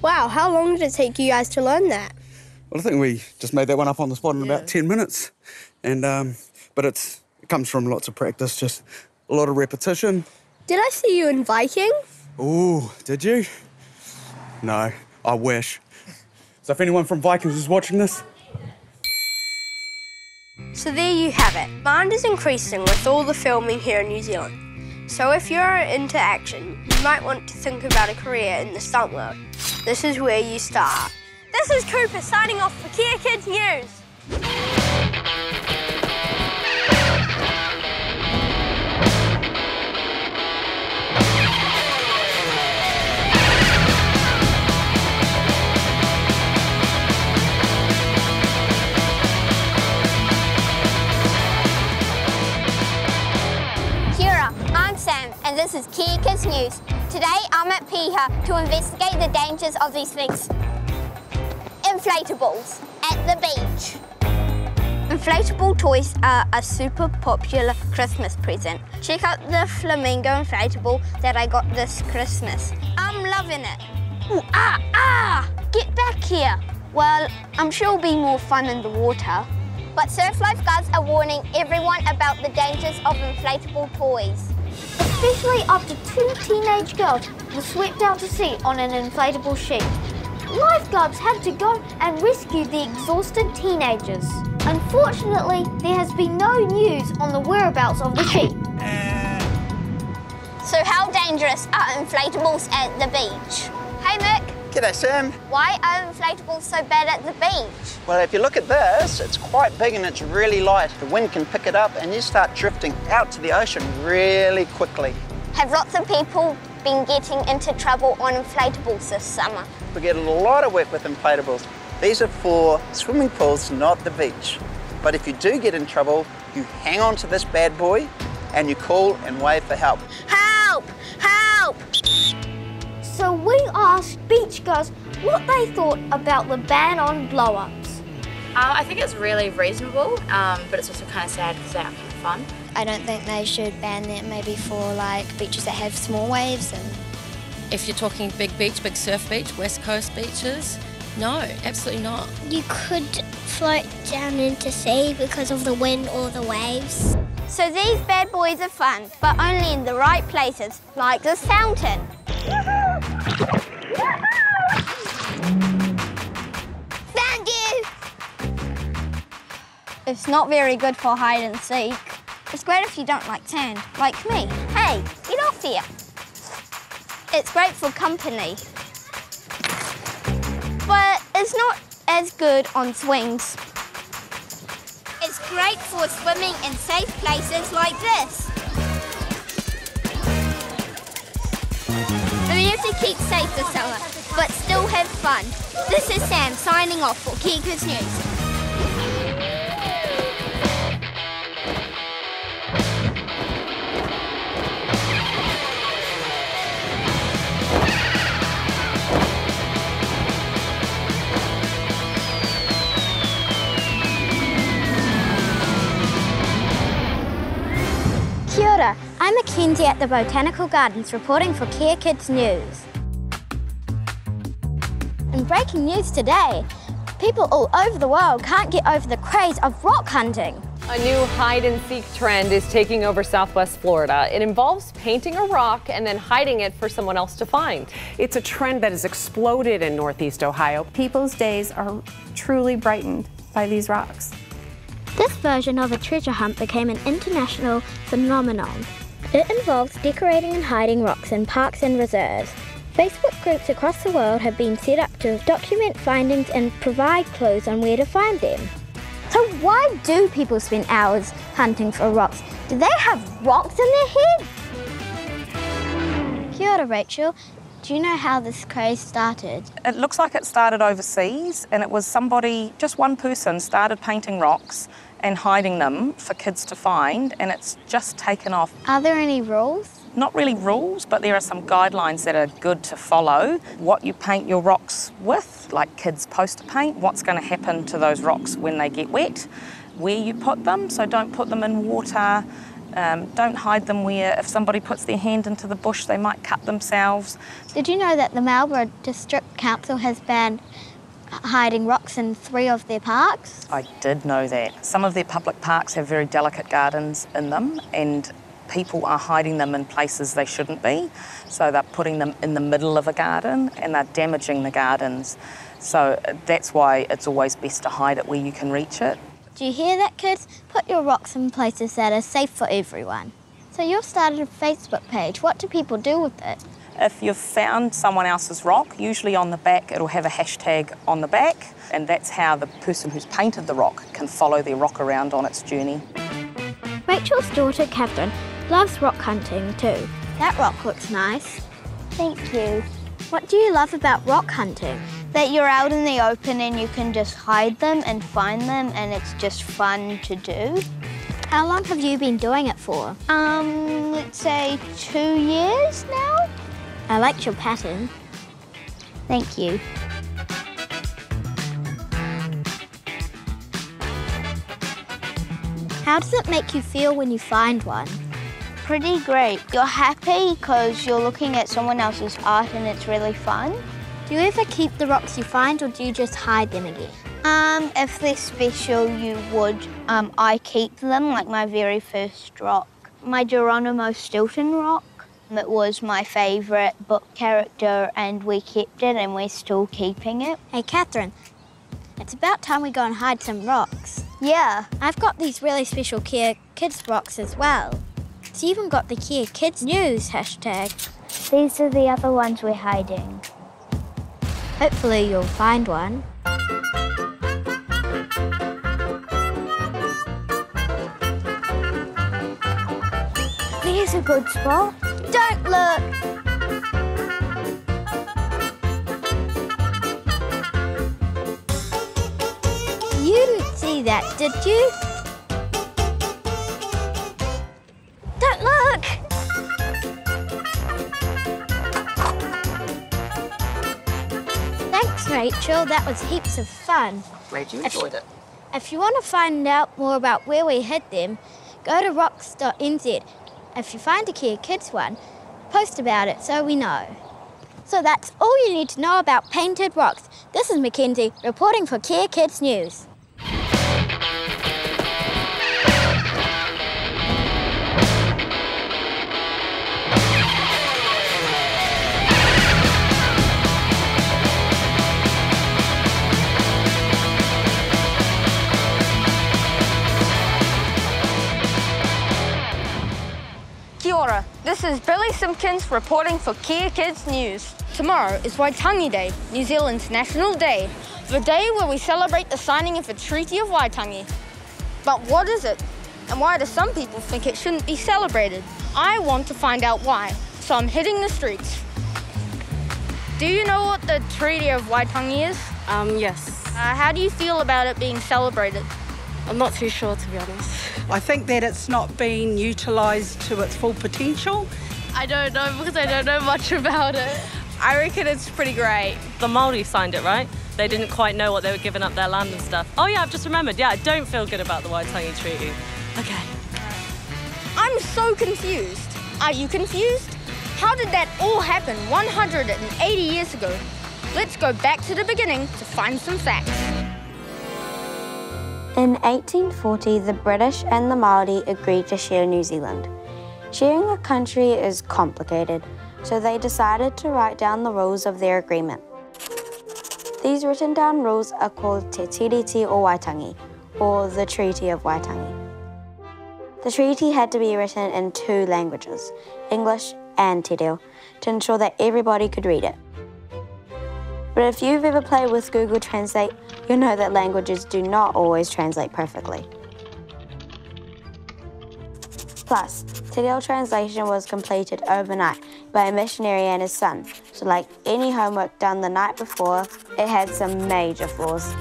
Wow, how long did it take you guys to learn that? Well, I think we just made that one up on the spot in about 10 minutes. And, um, but it's, it comes from lots of practice, just a lot of repetition. Did I see you in Viking? Ooh, did you? No, I wish. So if anyone from Vikings is watching this, So there you have it. Demand is increasing with all the filming here in New Zealand. So if you're into action, you might want to think about a career in the stunt world. This is where you start. This is Cooper signing off for Kea Kids News. Kia I'm Sam, and this is Kea Kids News. Today I'm at Piha to investigate the dangers of these things. Inflatables at the beach. Inflatable toys are a super popular Christmas present. Check out the flamingo inflatable that I got this Christmas. I'm loving it. Ooh, ah, ah! Get back here. Well, I'm sure it'll be more fun in the water. But surf lifeguards are warning everyone about the dangers of inflatable toys. Especially after two teenage girls were swept out to sea on an inflatable sheet. Lifeguards had to go and rescue the exhausted teenagers. Unfortunately, there has been no news on the whereabouts of the sheep. So how dangerous are inflatables at the beach? Hey Mick, G'day, Sam. why are inflatables so bad at the beach? Well, if you look at this, it's quite big and it's really light. The wind can pick it up and you start drifting out to the ocean really quickly. Have lots of people been getting into trouble on inflatables this summer? We get a lot of work with inflatables. These are for swimming pools, not the beach. But if you do get in trouble, you hang on to this bad boy and you call and wave for help. Help! Help! So we asked beach girls what they thought about the ban on blow-ups. Uh, I think it's really reasonable, um, but it's also kind of sad because they are kind of fun. I don't think they should ban them maybe for like beaches that have small waves and If you're talking big beach, big surf beach, west coast beaches, no, absolutely not. you could float down into sea because of the wind or the waves. So these bad boys are fun, but only in the right places, like this fountain. Found you! It's not very good for hide and seek. It's great if you don't like sand, like me. Hey, get off here. It's great for company. But it's not as good on swings. It's great for swimming in safe places like this. We have to keep safe this summer, but still have fun. This is Sam signing off for Kea Kids News. I'm Mackenzie at the Botanical Gardens reporting for Kea Kids News. In breaking news today, people all over the world can't get over the craze of rock hunting. A new hide and seek trend is taking over Southwest Florida. It involves painting a rock and then hiding it for someone else to find. It's a trend that has exploded in Northeast Ohio. People's days are truly brightened by these rocks. This version of a treasure hunt became an international phenomenon. It involves decorating and hiding rocks in parks and reserves. Facebook groups across the world have been set up to document findings and provide clues on where to find them. So why do people spend hours hunting for rocks? Do they have rocks in their head? Kia ora, Rachel. Do you know how this craze started? It looks like it started overseas and it was somebody, just one person, started painting rocks and hiding them for kids to find and it's just taken off. Are there any rules? Not really rules, but there are some guidelines that are good to follow. What you paint your rocks with, like kids' poster paint, what's going to happen to those rocks when they get wet, where you put them, so don't put them in water. Um, don't hide them where if somebody puts their hand into the bush, they might cut themselves. Did you know that the Marlborough District Council has banned hiding rocks in three of their parks? I did know that. Some of their public parks have very delicate gardens in them, and people are hiding them in places they shouldn't be. So they're putting them in the middle of a garden and they're damaging the gardens. So that's why it's always best to hide it where you can reach it. Do you hear that, kids? Put your rocks in places that are safe for everyone. So you've started a Facebook page. What do people do with it? If you've found someone else's rock, usually on the back it'll have a hashtag on the back, and that's how the person who's painted the rock can follow their rock around on its journey. Rachel's daughter, Catherine, loves rock hunting too. That rock looks nice. Thank you. What do you love about rock hunting? That you're out in the open and you can just hide them and find them and it's just fun to do. How long have you been doing it for? Um, let's say two years now. I liked your pattern. Thank you. How does it make you feel when you find one? Pretty great. You're happy because you're looking at someone else's art and it's really fun. Do you ever keep the rocks you find or do you just hide them again? Um, if they're special, you would. Um, I keep them, like my very first rock. My Geronimo Stilton rock. It was my favourite book character and we kept it and we're still keeping it. Hey, Catherine, it's about time we go and hide some rocks. Yeah. I've got these really special Kea Kids rocks as well. It's even got the Kea Kids News hashtag. These are the other ones we're hiding. Hopefully you'll find one. There's a good spot. Don't look! You didn't see that, did you? Don't look! Thanks, Rachel. That was heaps of fun. Glad you If- enjoyed it. If you want to find out more about where we hid them, go to rocks.nz. If you find a Kea Kids one, post about it so we know. So that's all you need to know about painted rocks. This is Mackenzie reporting for Kea Kids News. This is Billy Simpkins reporting for Kea Kids News. Tomorrow is Waitangi Day, New Zealand's National Day, the day where we celebrate the signing of the Treaty of Waitangi. But what is it? And why do some people think it shouldn't be celebrated? I want to find out why, so I'm hitting the streets. Do you know what the Treaty of Waitangi is? Um, yes. Uh, how do you feel about it being celebrated? I'm not too sure, to be honest. I think that it's not being utilised to its full potential. I don't know because I don't know much about it. I reckon it's pretty great. The Māori signed it, right? They didn't quite know what they were giving up their land and stuff. Oh yeah, I've just remembered. Yeah, I don't feel good about the Waitangi Treaty. Okay. I'm I'm so confused. Are you confused? How did that all happen 180 years ago? Let's go back to the beginning to find some facts. In 1840, the British and the Maori agreed to share New Zealand. Sharing a country is complicated, so they decided to write down the rules of their agreement. These written down rules are called Te Tiriti o Waitangi, or the Treaty of Waitangi. The treaty had to be written in two languages, English and Te Reo, to ensure that everybody could read it. But if you've ever played with Google Translate, you'll know that languages do not always translate perfectly. Plus, Te Reo translation was completed overnight by a missionary and his son, so like any homework done the night before, it had some major flaws.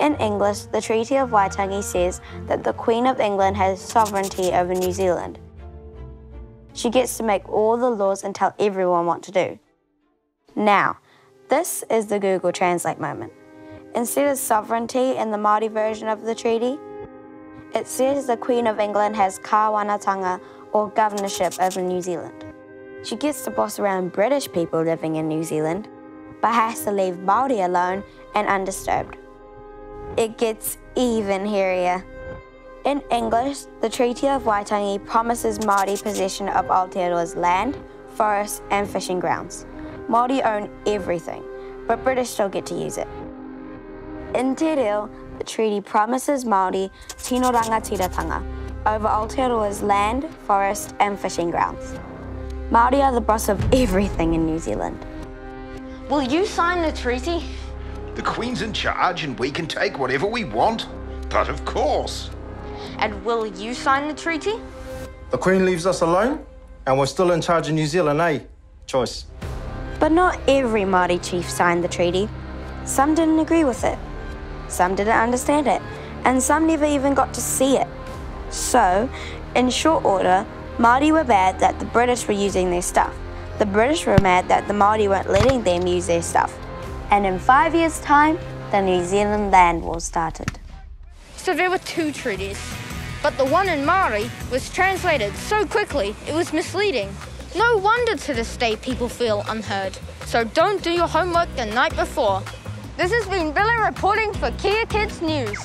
In English, the Treaty of Waitangi says that the Queen of England has sovereignty over New Zealand. She gets to make all the laws and tell everyone what to do. Now, this is the Google Translate moment. Instead of sovereignty in the Māori version of the treaty, it says the Queen of England has kāwanatanga, or governorship over New Zealand. She gets to boss around British people living in New Zealand, but has to leave Māori alone and undisturbed. It gets even hairier. In English, the Treaty of Waitangi promises Māori possession of Aotearoa's land, forests and fishing grounds. Māori own everything, but British still get to use it. In Te Reo, the treaty promises Māori tino rangatiratanga over Aotearoa's land, forest and fishing grounds. Māori are the boss of everything in New Zealand. Will you sign the treaty? The Queen's in charge and we can take whatever we want. But of course. And will you sign the treaty? The Queen leaves us alone, and we're still in charge of New Zealand, eh? Choice. But not every Māori chief signed the treaty. Some didn't agree with it. Some didn't understand it. And some never even got to see it. So, in short order, Māori were mad that the British were using their stuff. The British were mad that the Māori weren't letting them use their stuff. And in five years' time, the New Zealand Land War started. So there were two treaties. But the one in Māori was translated so quickly it was misleading. No wonder to this day people feel unheard. So don't do your homework the night before. This has been Billy reporting for Kea Kids News.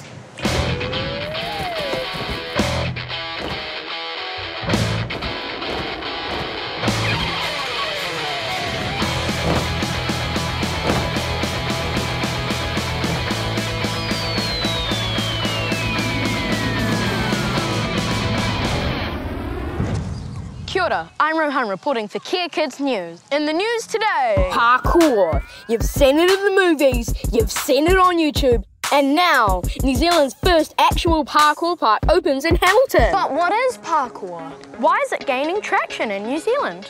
Kia ora, I'm Rohan reporting for Kea Kids News. In the news today... Parkour. You've seen it in the movies, you've seen it on YouTube, and now New Zealand's first actual parkour park opens in Hamilton. But what is parkour? Why is it gaining traction in New Zealand?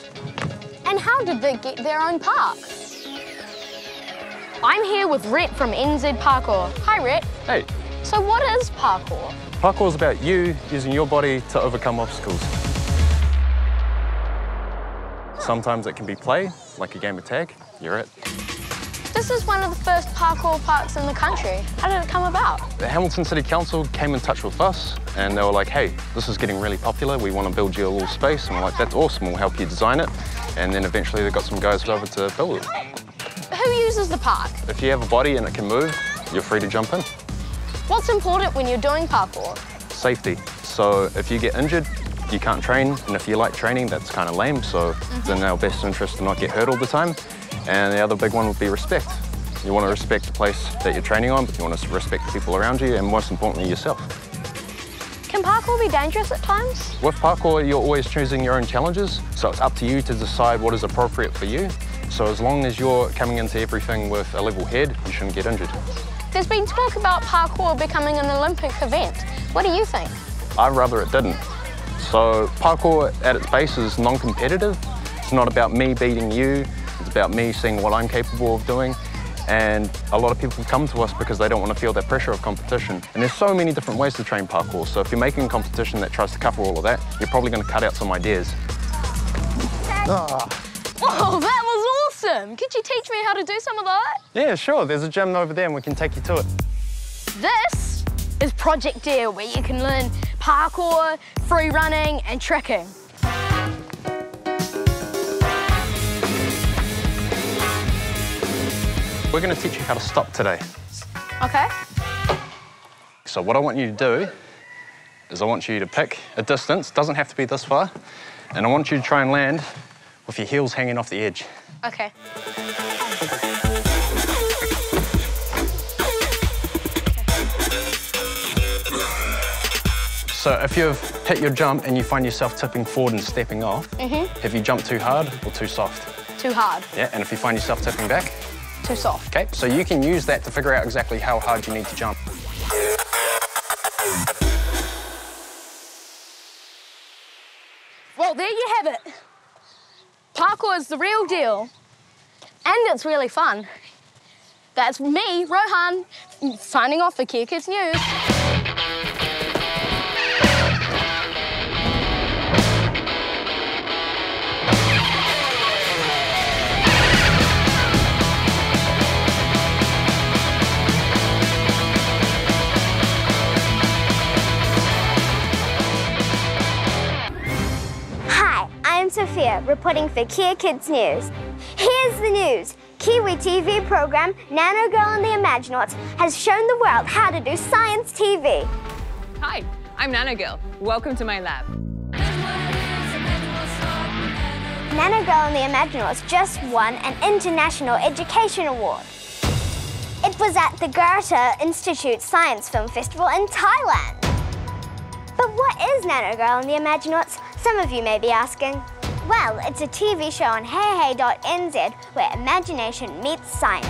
And how did they get their own park? I'm here with Rhett from NZ Parkour. Hi, Rhett. Hey, So what is parkour? parkour is about you using your body to overcome obstacles. Sometimes it can be play, like a game of tag. You're it. This is one of the first parkour parks in the country. How did it come about? The Hamilton City Council came in touch with us and they were like, hey, this is getting really popular. We want to build you a little space. And we're like, that's awesome. We'll help you design it. And then eventually they got some guys over to build it. Who uses the park? If you have a body and it can move, you're free to jump in. What's important when you're doing parkour? Safety. So if you get injured, you can't train. And if you like training, that's kind of lame. So it's in our best interest to not get hurt all the time. And the other big one would be respect. You want to respect the place that you're training on, but you want to respect the people around you, and most importantly, yourself. Can parkour be dangerous at times? With parkour, you're always choosing your own challenges, so it's up to you to decide what is appropriate for you. So as long as you're coming into everything with a level head, you shouldn't get injured. There's been talk about parkour becoming an Olympic event. What do you think? I'd rather it didn't. So parkour at its base is non-competitive. It's not about me beating you. It's about me seeing what I'm capable of doing. And a lot of people come to us because they don't want to feel that pressure of competition. And there's so many different ways to train parkour. So if you're making a competition that tries to cover all of that, you're probably going to cut out some ideas. Ah. Whoa, that was awesome! Could you teach me how to do some of that? Yeah, sure. There's a gym over there and we can take you to it. This is Project Dare, where you can learn parkour, free running, and trekking. We're going to teach you how to stop today. Okay. So what I want you to do is I want you to pick a distance, doesn't have to be this far, and I want you to try and land with your heels hanging off the edge. Okay. So if you've hit your jump and you find yourself tipping forward and stepping off, Mhm. have you jumped too hard or too soft? Too hard. Yeah, and if you find yourself tipping back, Too soft. okay, so you can use that to figure out exactly how hard you need to jump. Well, there you have it. Parkour is the real deal. And it's really fun. That's me, Rohan, signing off for Kea Kids News. I'm Sophia, reporting for Kea Kids News. Here's the news. Kiwi TV program Nano Girl and the Imaginauts has shown the world how to do science TV. Hi, I'm Nana Gill. Welcome to my lab. Nano Girl and the Imaginauts just won an International Education Award. It was at the Goethe Institute Science Film Festival in Thailand. But what is Nano Girl and the Imaginauts? Some of you may be asking. Well, it's a TV show on heihei.nz where imagination meets science.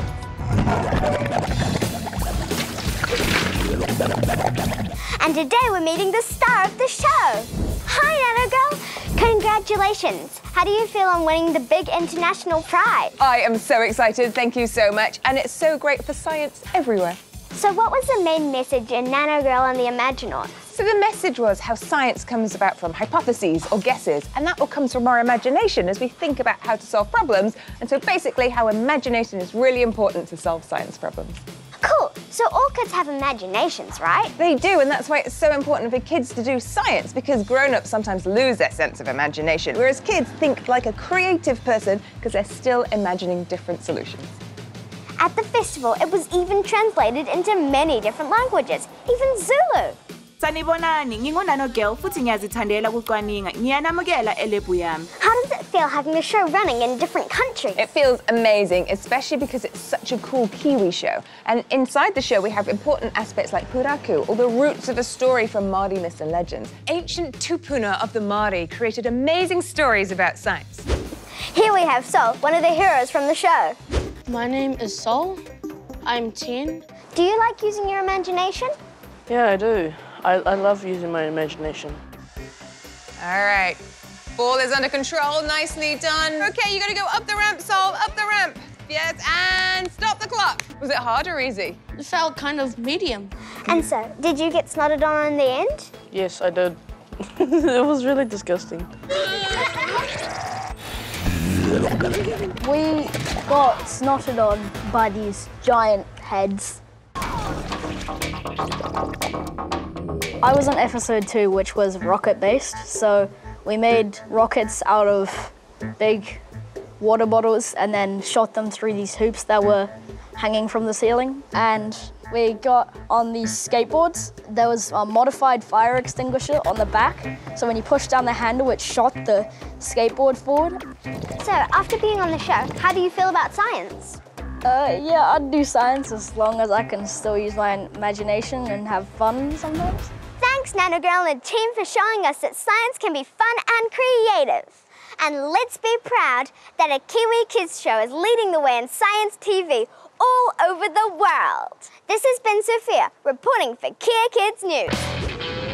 And today we're meeting the star of the show. Hi, Nano Girl. Congratulations. How do you feel on winning the big international prize? I am so excited. Thank you so much. And it's so great for science everywhere. So, what was the main message in Nano Girl and the Imaginauts? So the message was how science comes about from hypotheses or guesses, and that all comes from our imagination as we think about how to solve problems. And so basically how imagination is really important to solve science problems. Cool. So, all kids have imaginations, right? They do, and that's why it's so important for kids to do science because grown-ups sometimes lose their sense of imagination, whereas kids think like a creative person because they're still imagining different solutions. At the festival, it was even translated into many different languages, even Zulu. Sanibonani ngingunano girl futhi ngiyazithandela ukucwaninga ngiyanamukela elebhu yami How does it feel having a show running in different countries? It feels amazing, especially because it's such a cool Kiwi show. And inside the show, we have important aspects like Pūrākau, or the roots of a story from Māori myths and legends. Ancient tupuna of the Māori created amazing stories about science. Here we have Sol, one of the heroes from the show. My name is Sol. I'm 10. Do you like using your imagination? Yeah, I do. I, I love using my imagination. All right. Ball is under control, nicely done. Okay, you gotta go up the ramp, Sol, up the ramp. Yes, and stop the clock. Was it hard or easy? It felt kind of medium. And so, did you get snotted on in the end? Yes, I did. it was really disgusting. We got snotted on by these giant heads. I was on episode two, which was rocket based. So we made rockets out of big water bottles and then shot them through these hoops that were hanging from the ceiling. And we got on these skateboards. There was a modified fire extinguisher on the back. So when you push down the handle, it shot the skateboard forward. So, after being on the show, how do you feel about science? Uh, yeah, I'd do science as long as I can still use my imagination and have fun sometimes. Thanks, Nano Girl and team, for showing us that science can be fun and creative. And let's be proud that a Kiwi Kids show is leading the way in science TV all over the world. This has been Sophia, reporting for Kea Kids News.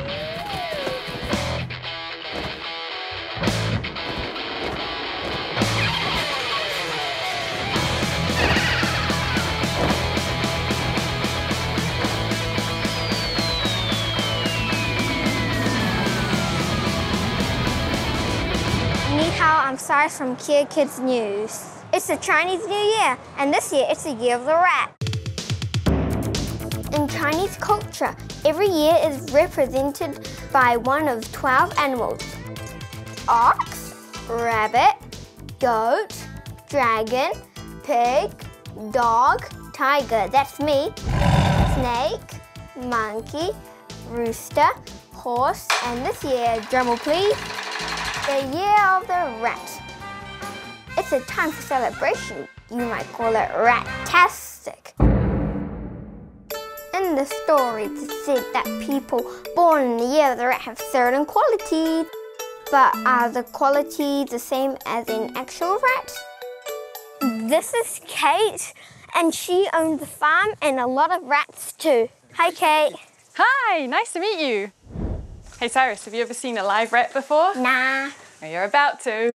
Hao, I'm Sai from Kea Kids News. It's the Chinese New Year, and this year it's the year of the rat. In Chinese culture, every year is represented by one of 12 animals. Ox, rabbit, goat, dragon, pig, dog, tiger, that's me, snake, monkey, rooster, horse, and this year, drumroll please, the year of the rat. It's a time for celebration. You might call it rat-tastic. In the story, it's said that people born in the year of the rat have certain qualities. But are the qualities the same as in actual rats? This is Kate, and she owns a farm and a lot of rats too. Hi, Kate. Hi, nice to meet you. Hey, Cyrus, have you ever seen a live rat before? Nah. Well, you're about to.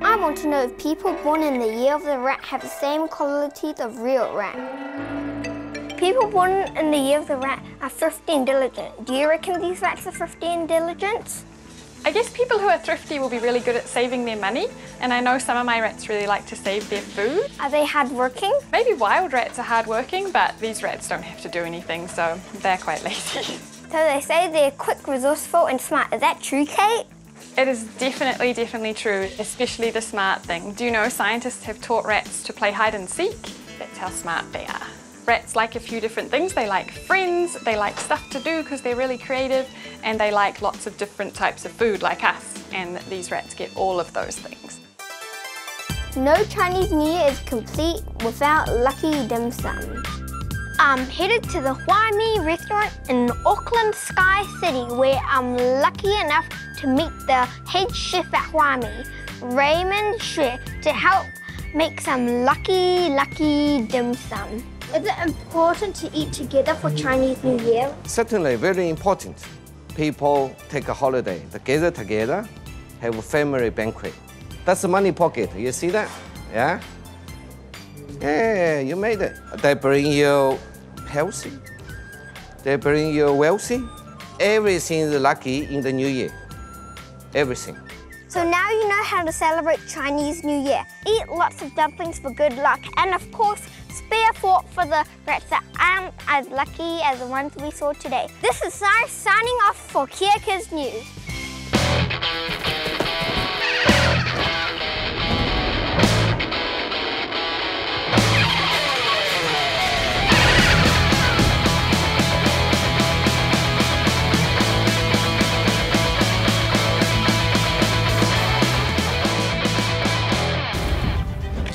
I want to know if people born in the year of the rat have the same qualities of real rat. People born in the year of the rat are thrifty and diligent. Do you reckon these rats are thrifty and diligent? I guess people who are thrifty will be really good at saving their money, and I know some of my rats really like to save their food. Are they hardworking? Maybe wild rats are hardworking, but these rats don't have to do anything, so they're quite lazy. So they say they're quick, resourceful, and smart. Is that true, Kate? It is definitely, definitely true, especially the smart thing. Do you know scientists have taught rats to play hide and seek? That's how smart they are. Rats like a few different things. They like friends, they like stuff to do because they're really creative, and they like lots of different types of food like us. And these rats get all of those things. No Chinese New Year is complete without lucky dim sum. I'm headed to the Huami restaurant in Auckland Sky City where I'm lucky enough to meet the head chef at Huami, Raymond Xue, to help make some lucky, lucky dim sum. Is it important to eat together for Chinese New Year? Certainly very important. People take a holiday together, together, have a family banquet. That's the money pocket. You see that? Yeah? Yeah, you made it. They bring you healthy. They bring you wealthy. Everything is lucky in the new year. Everything. So now you know how to celebrate Chinese New Year. Eat lots of dumplings for good luck, and of course, spare thought for the rats that aren't as lucky as the ones we saw today. This is Cyrus signing off for Kea Kids News.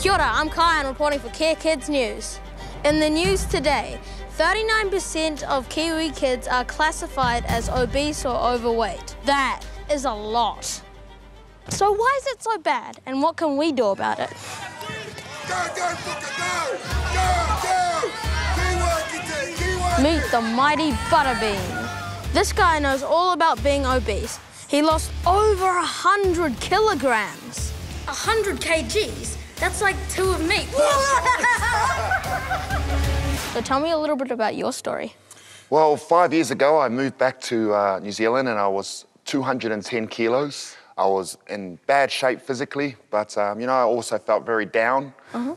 Kia ora, I'm Kyan reporting for Kea Kids News. In the news today, 39% of Kiwi kids are classified as obese or overweight. That is a lot. So why is it so bad and what can we do about it? Meet the mighty Butterbean. This guy knows all about being obese. He lost over 100 kilograms. 100 kgs? That's like two of me. so tell me a little bit about your story. Well, five years ago, I moved back to uh, New Zealand and I was 210 kilos. I was in bad shape physically, but um, you know, I also felt very down.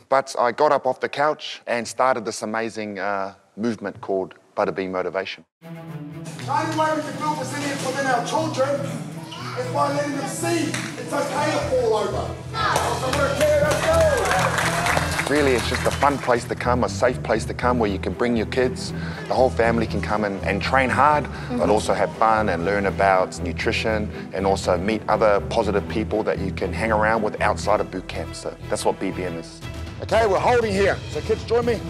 But I got up off the couch and started this amazing uh, movement called Butterbean Motivation. The only way we can build resilience within our children is by letting them see it's okay to fall over. So we're here, let's go. Really, it's just a fun place to come, a safe place to come where you can bring your kids. The whole family can come and, and train hard, but mhm. also have fun and learn about nutrition and also meet other positive people that you can hang around with outside of boot camp. So that's what BBM is. Okay, we're holding here. So kids, join me.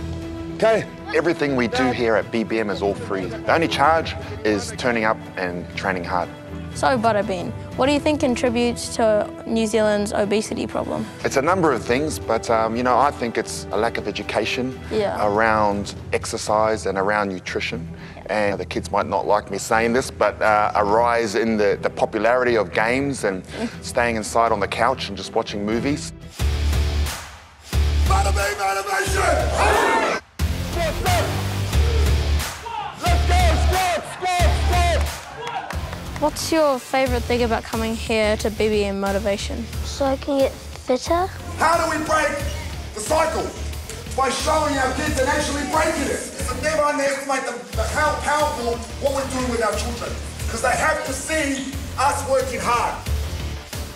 Okay. Everything we do here at BBM is all free. The only charge is turning up and training hard. So, Butterbean, what do you think contributes to New Zealand's obesity problem? It's a number of things, but um, you know, I think it's a lack of education Yeah. around exercise and around nutrition. And the kids might not like me saying this, but uh, a rise in the, the popularity of games and staying inside on the couch and just watching movies. Butterbean motivation! What's your favourite thing about coming here to BBM Motivation? So I can get fitter. How do we break the cycle? by showing our kids and actually breaking it. It's never underestimate the, the, how powerful what we're doing with our children because they have to see us working hard.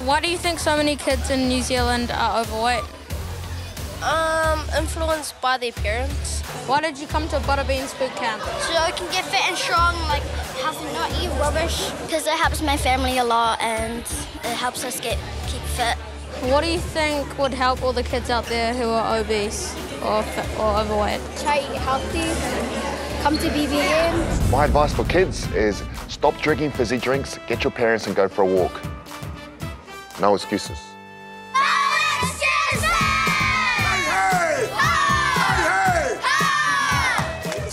Why do you think so many kids in New Zealand are overweight? Um, influenced by their parents. Why did you come to Butterbeans Boot Camp? So I can get fit and strong, like have not eat rubbish. Because it helps my family a lot and it helps us get keep fit. What do you think would help all the kids out there who are obese or, or overweight? Try to eat healthy. Come to BBM. My advice for kids is stop drinking fizzy drinks, get your parents and go for a walk. No excuses.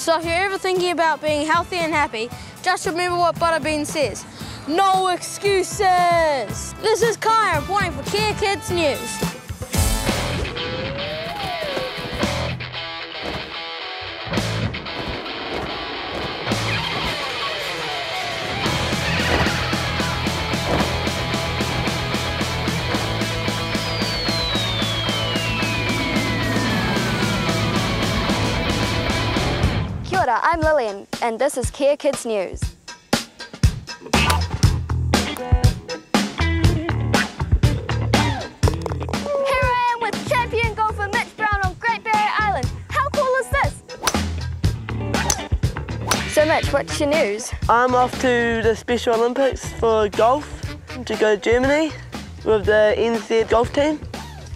So if you're ever thinking about being healthy and happy, just remember what Butterbean says. No excuses! This is Kaya reporting for Kea Kids News. Kia I'm Lillian, and this is Kea Kids News. Here I am with champion golfer Mitch Brown on Great Barrier Island. How cool is this? So Mitch, what's your news? I'm off to the Special Olympics for golf to go to Germany with the NZ golf team.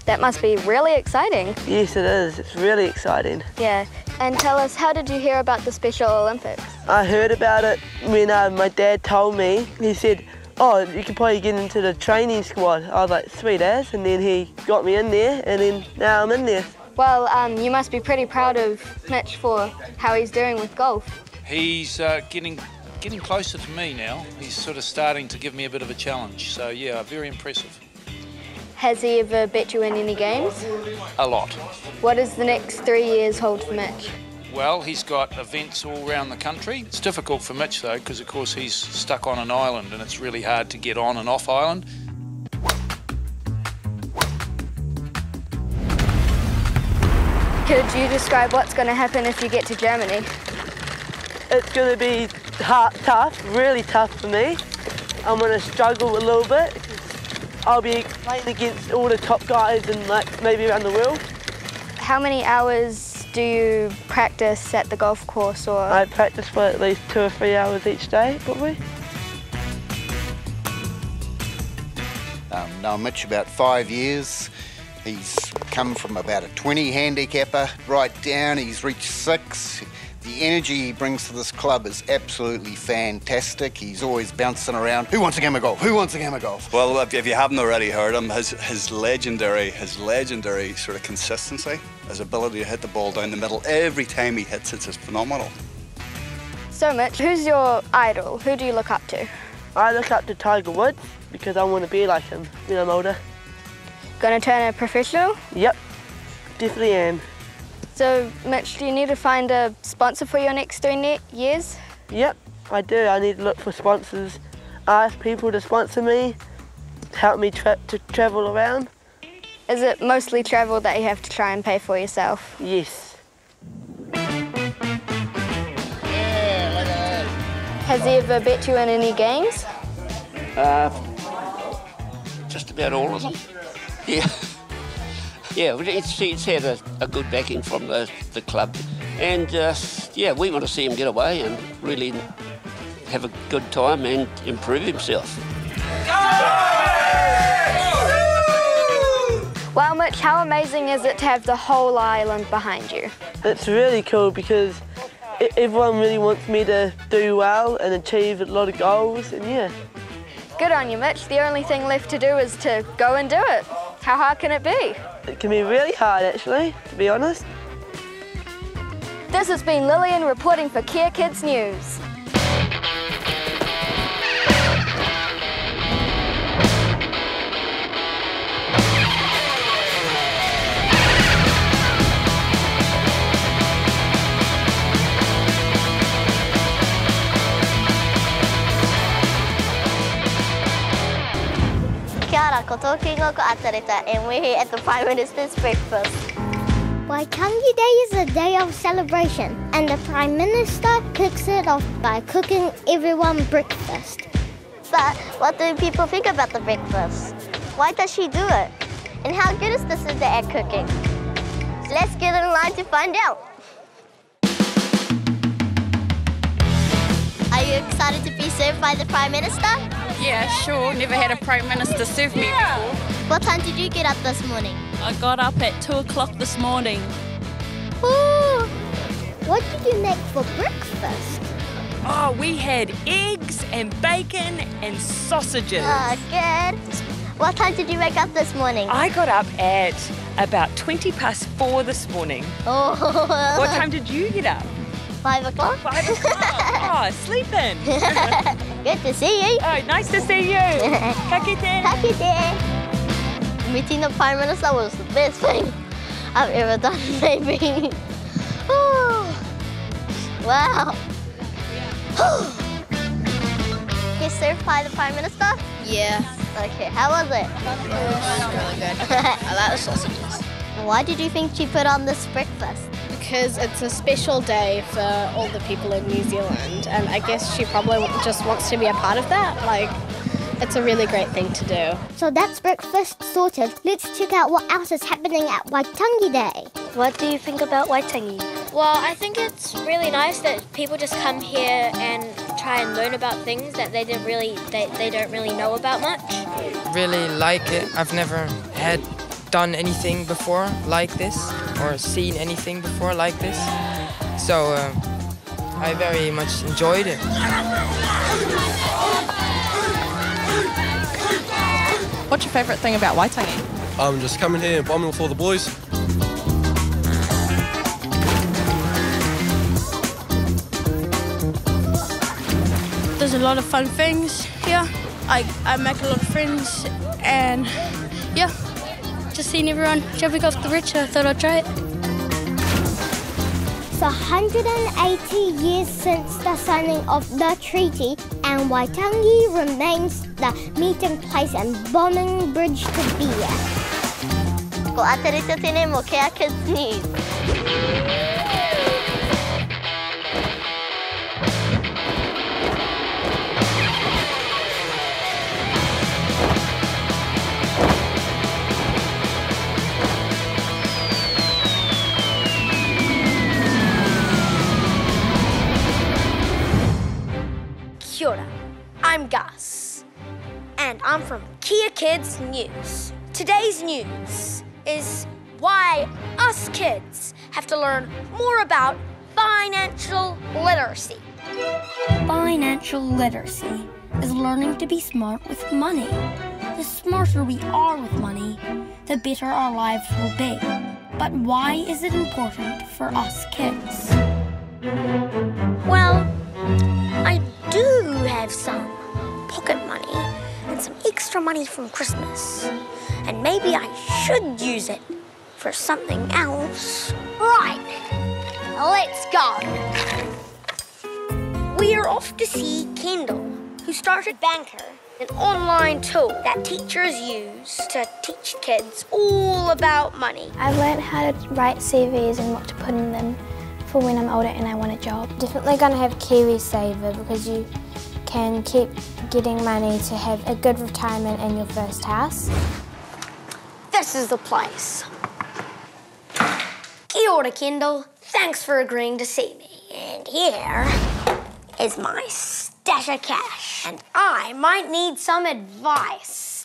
That must be really exciting. Yes, it is. It's really exciting. Yeah. And tell us, how did you hear about the Special Olympics? I heard about it when uh, my dad told me. He said, oh, you can probably get into the training squad. I was like, sweet as. And then he got me in there, and then now I'm in there. Well, um, you must be pretty proud of Mitch for how he's doing with golf. He's uh, getting getting closer to me now. He's sort of starting to give me a bit of a challenge. So yeah, very impressive. Has he ever bet you in any games? A lot. What does the next three years hold for Mitch? Well, he's got events all around the country. It's difficult for Mitch though, because of course he's stuck on an island and it's really hard to get on and off island. Could you describe what's going to happen if you get to Germany? It's going to be hard, tough, really tough for me. I'm going to struggle a little bit. I'll be playing against all the top guys and like maybe around the world. How many hours do you practice at the golf course or? I practice for at least two or three hours each day, probably. Um, known Mitch about five years. He's come from about a 20 handicapper right down. He's reached six. The energy he brings to this club is absolutely fantastic. He's always bouncing around. Who wants a game of golf? Who wants a game of golf? Well, if, if you haven't already heard him, his, his legendary, his legendary sort of consistency, his ability to hit the ball down the middle every time he hits it is phenomenal. So Mitch, who's your idol? Who do you look up to? I look up to Tiger Woods because I want to be like him when I'm older. Gonna turn a professional? Yep, definitely am. So, Mitch, do you need to find a sponsor for your next three years? Yep, I do. I need to look for sponsors, ask people to sponsor me, help me tra- to travel around. Is it mostly travel that you have to try and pay for yourself? Yes. Has he ever bet you in any games? Uh, just about all of them. Yeah. Yeah, but it's, it's had a, a good backing from the, the club. And uh, yeah, we want to see him get away and really have a good time and improve himself. Well, Mitch, how amazing is it to have the whole island behind you? It's really cool because everyone really wants me to do well and achieve a lot of goals, and yeah. Good on you, Mitch. The only thing left to do is to go and do it. How hard can it be? It can be really hard, actually, to be honest. This has been Lillian reporting for Kea Kids News. Kia ora, ko tō ki ngoko and we're here at the Prime Minister's breakfast. Waitangi Day is a day of celebration, and the Prime Minister kicks it off by cooking everyone breakfast. But what do people think about the breakfast? Why does she do it? And how good is the sister at cooking? Let's get in line to find out. You excited to be served by the Prime Minister? Yeah, sure. Never had a Prime Minister serve me before. What time did you get up this morning? I got up at 2 o'clock this morning. Ooh, what did you make for breakfast? Oh, we had eggs and bacon and sausages. Oh, good. What time did you wake up this morning? I got up at about 20 past 4 this morning. Oh. What time did you get up? Five o'clock. Five o'clock. oh, sleeping. Good to see you. Oh, nice to see you. Kakite. Kakite. Meeting the Prime Minister was the best thing I've ever done, maybe. Oh. wow. Get served by the Prime Minister? Yeah. Okay, how was it? really good. I like the sausages. Why did you think she put on this breakfast? Because it's a special day for all the people in New Zealand, and I guess she probably just wants to be a part of that. Like, it's a really great thing to do. So that's breakfast sorted. Let's check out what else is happening at Waitangi Day. What do you think about Waitangi? Well, I think it's really nice that people just come here and try and learn about things that they didn't really they, they don't really know about much. Really like it. I've never had done anything before like this or seen anything before like this. So uh, I very much enjoyed it. What's your favourite thing about Waitangi? I'm just coming here and bombing with all the boys. There's a lot of fun things here. I, I make a lot of friends, and yeah, just seeing everyone jumping off the bridge, I thought I'd try it. It's 180 years since the signing of the treaty, and Waitangi remains the meeting place and bombing bridge to be at. Ko aterisa tine mo Kea Kids News. Kia ora. I'm Gus, and I'm from Kea Kids News. Today's news is why us kids have to learn more about financial literacy. Financial literacy is learning to be smart with money. The smarter we are with money, the better our lives will be. But why is it important for us kids? Well, I do have some pocket money and some extra money from Christmas. And maybe I should use it for something else. Right, let's go. We are off to see Kendall, who started Banqer, an online tool that teachers use to teach kids all about money. I've learned how to write CVs and what to put in them for when I'm older and I want a job. Definitely going to have Kiwi Saver because you can keep getting money to have a good retirement in your first house. This is the place. Kia ora, Kendall. Thanks for agreeing to see me. And here is my stash of cash. And I might need some advice.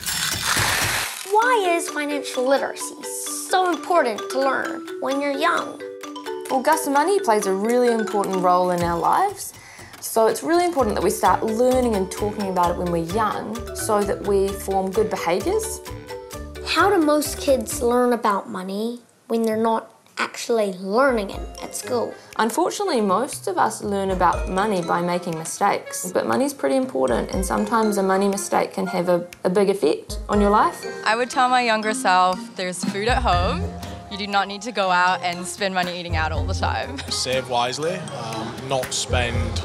Why is financial literacy so important to learn when you're young? Well, Gus, money plays a really important role in our lives. So it's really important that we start learning and talking about it when we're young so that we form good behaviours. How do most kids learn about money when they're not actually learning it at school? Unfortunately, most of us learn about money by making mistakes, but money's pretty important and sometimes a money mistake can have a, a big effect on your life. I would tell my younger self there's food at home. You do not need to go out and spend money eating out all the time. Save wisely, um, not spend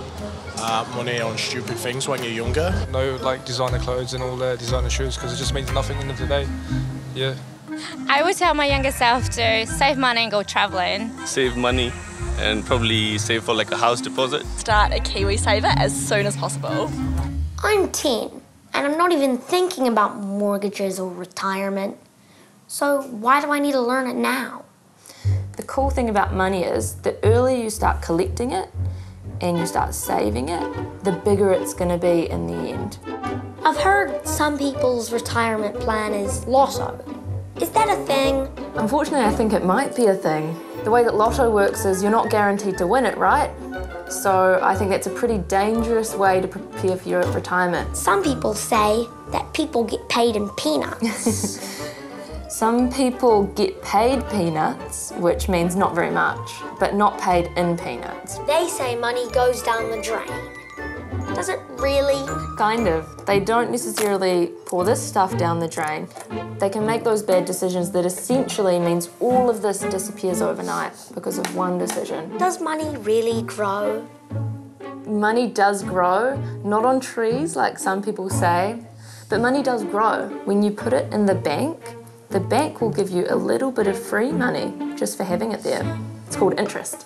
uh, money on stupid things when you're younger. No like designer clothes and all the designer shoes because it just means nothing in the end of the day. Yeah. I would tell my younger self to save money and go travelling. Save money and probably save for like a house deposit. Start a KiwiSaver as soon as possible. I'm 10 and I'm not even thinking about mortgages or retirement. So why do I need to learn it now? The cool thing about money is the earlier you start collecting it and you start saving it, the bigger it's going to be in the end. I've heard some people's retirement plan is Lotto. Is that a thing? Unfortunately, I think it might be a thing. The way that Lotto works is you're not guaranteed to win it, right? So I think that's a pretty dangerous way to prepare for your retirement. Some people say that people get paid in peanuts. Some people get paid peanuts, which means not very much, but not paid in peanuts. they say money goes down the drain. Does it really? Kind of. They don't necessarily pour this stuff down the drain. They can make those bad decisions that essentially means all of this disappears overnight because of one decision. Does money really grow? Money does grow, not on trees like some people say, but money does grow. When you put it in the bank, the bank will give you a little bit of free money just for having it there. It's called interest.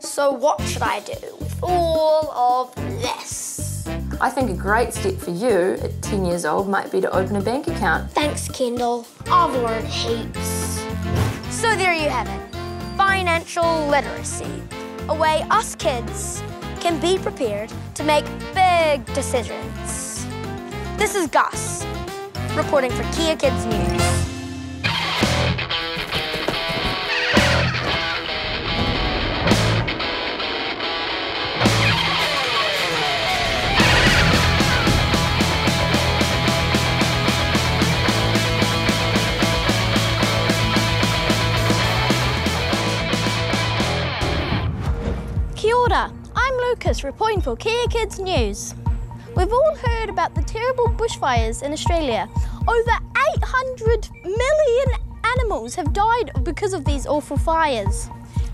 So what should I do with all of this? I think a great step for you at 10 years old might be to open a bank account. Thanks, Kendall. I've learned heaps. So there you have it. Financial literacy. A way us kids can be prepared to make big decisions. This is Gus, reporting for Kea Kids News. I'm Lucas reporting for Kea Kids News. We've all heard about the terrible bushfires in Australia. Over 800 million animals have died because of these awful fires.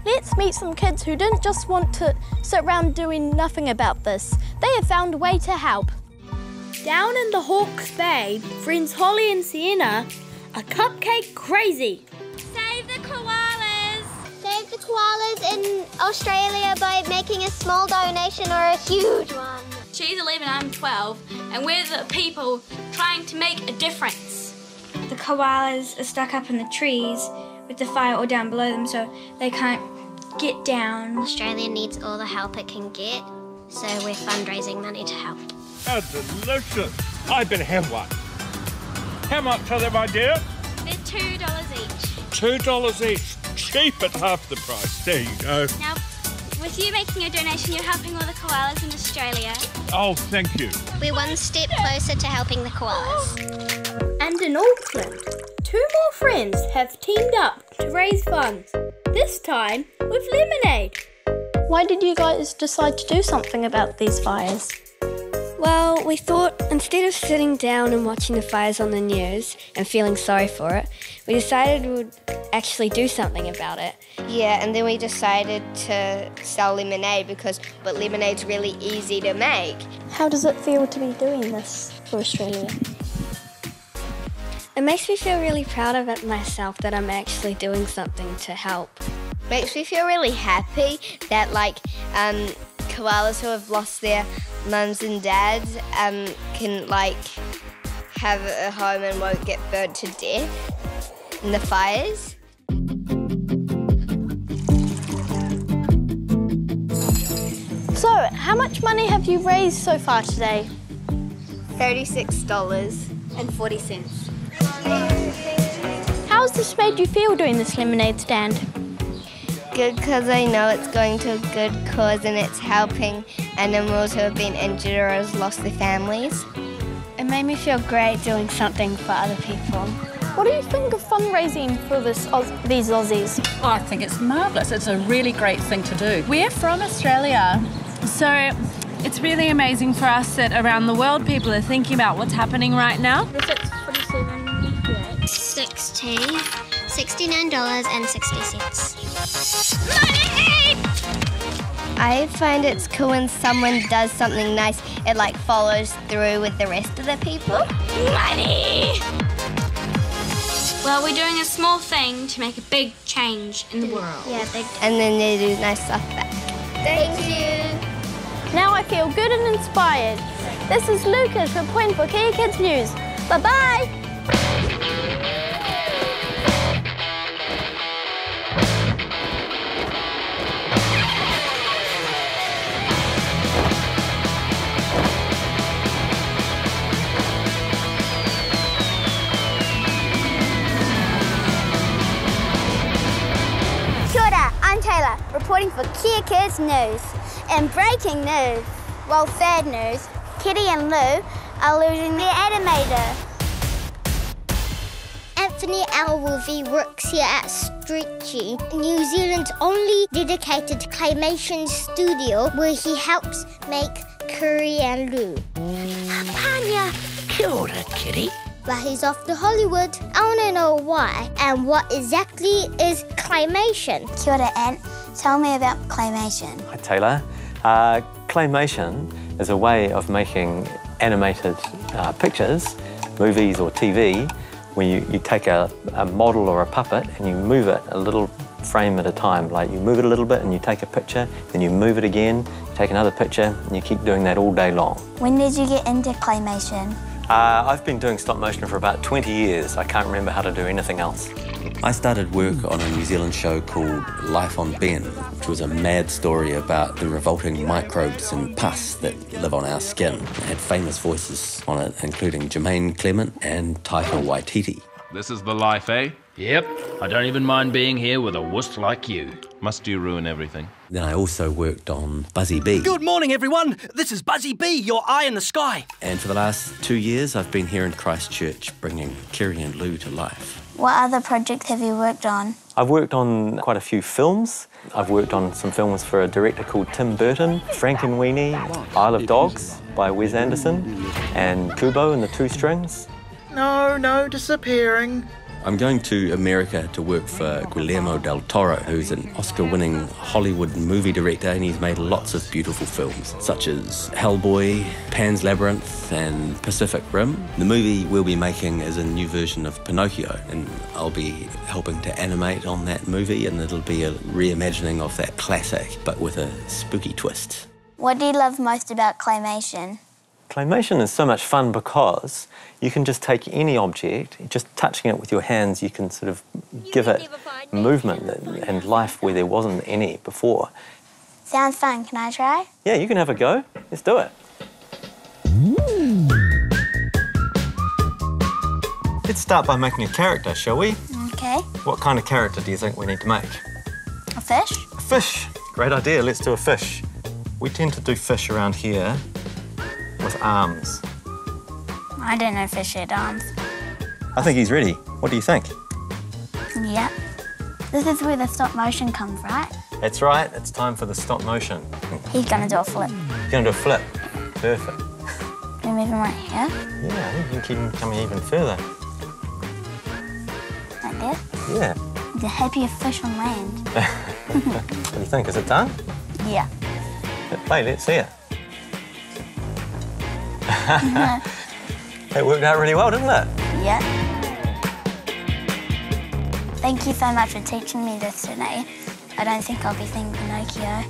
Let's meet some kids who didn't just want to sit around doing nothing about this. They have found a way to help. Down in the Hawke's Bay, friends Holly and Sienna are cupcake crazy. Save the koalas! Save the koalas in Australia by making a small donation or a huge one. She's 11, I'm 12, and we're the people trying to make a difference. The koalas are stuck up in the trees with the fire all down below them, so they can't get down. Australia needs all the help it can get, so we're fundraising money to help. How delicious! I better have one. How much are they, my dear? They're two dollars each. Two dollars each. Cheap at half the price. There you go. Now, with you making a donation, you're helping all the koalas in Australia. Oh, thank you. We're one step closer to helping the koalas. And in Auckland, two more friends have teamed up to raise funds, this time with lemonade. Why did you guys decide to do something about these fires? Well, we thought instead of sitting down and watching the fires on the news and feeling sorry for it, we decided we would actually do something about it. Yeah, and then we decided to sell lemonade because but lemonade's really easy to make. How does it feel to be doing this for Australia? It makes me feel really proud of it myself that I'm actually doing something to help. Makes me feel really happy that like um, koalas who have lost their mums and dads um, can like have a home and won't get burnt to death in the fires. So, how much money have you raised so far today? $36.40. How's this made you feel doing this lemonade stand? Good because I know it's going to a good cause and it's helping animals who have been injured or has lost their families. It made me feel great doing something for other people. What do you think of fundraising for this Oz- these Aussies? Oh, I think it's marvellous. It's a really great thing to do. We're from Australia, so it's really amazing for us that around the world people are thinking about what's happening right now. Sixteen. $69.60. I find it's cool when someone does something nice, it like follows through with the rest of the people. Money! Well, we're doing a small thing to make a big change in the world. Yeah, big. And then they do nice stuff back. Thank you. Now I feel good and inspired. This is Lucas reporting for Kea Kids News. Bye-bye. I'm reporting for Kea Kids News. And breaking news, well, sad news, Kiri and Lou are losing their animator. Anthony Elworthy works here at Stretchy, New Zealand's only dedicated claymation studio where he helps make Kiri and Lou. Panya, Kia ora, Kiri. but he's off to Hollywood. I want to know why and what exactly is claymation. Kia ora, Ant. Tell me about claymation. Hi, Taylor. Uh, claymation is a way of making animated uh, pictures, movies or TV, where you, you take a, a model or a puppet and you move it a little frame at a time. Like you move it a little bit and you take a picture, then you move it again, take another picture, and you keep doing that all day long. When did you get into claymation? Uh, I've been doing stop motion for about 20 years. I can't remember how to do anything else. I started work on a New Zealand show called Life on Ben, which was a mad story about the revolting microbes and pus that live on our skin. It had famous voices on it, including Jemaine Clement and Taika Waititi. This is the life, eh? Yep. I don't even mind being here with a wuss like you. Must you ruin everything? Then I also worked on Buzzy Bee. Good morning, everyone. This is Buzzy Bee, your eye in the sky. And for the last two years, I've been here in Christchurch bringing Kiri and Lou to life. What other projects have you worked on? I've worked on quite a few films. I've worked on some films for a director called Tim Burton, Frankenweenie, Isle of Dogs by Wes Anderson, and Kubo and the Two Strings. No, no disappearing. I'm going to America to work for Guillermo del Toro, who's an Oscar winning Hollywood movie director, and he's made lots of beautiful films, such as Hellboy, Pan's Labyrinth, and Pacific Rim. The movie we'll be making is a new version of Pinocchio, and I'll be helping to animate on that movie, and it'll be a reimagining of that classic, but with a spooky twist. What do you love most about claymation? Claymation is so much fun because you can just take any object, just touching it with your hands, you can sort of give it movement and- and life where there wasn't any before. Sounds fun. Can I try? Yeah, you can have a go. Let's do it. Let's start by making a character, shall we? Okay. What kind of character do you think we need to make? A fish? A fish. Great idea. Let's do a fish. We tend to do fish around here with arms. I don't know if fish had arms. I think he's ready. What do you think? Yeah. This is where the stop motion comes, right? That's right. It's time for the stop motion. He's gonna do a flip. You're going to do a flip. Perfect. Can we move him right here? Yeah, I think you can keep him coming even further. Like this? Yeah. The a happier fish on land. what do you think? Is it done? Yeah. Play. Let's see it. it worked out really well, didn't it? Yeah. Thank you so much for teaching me this today. I don't think I'll be seeing Pinocchio.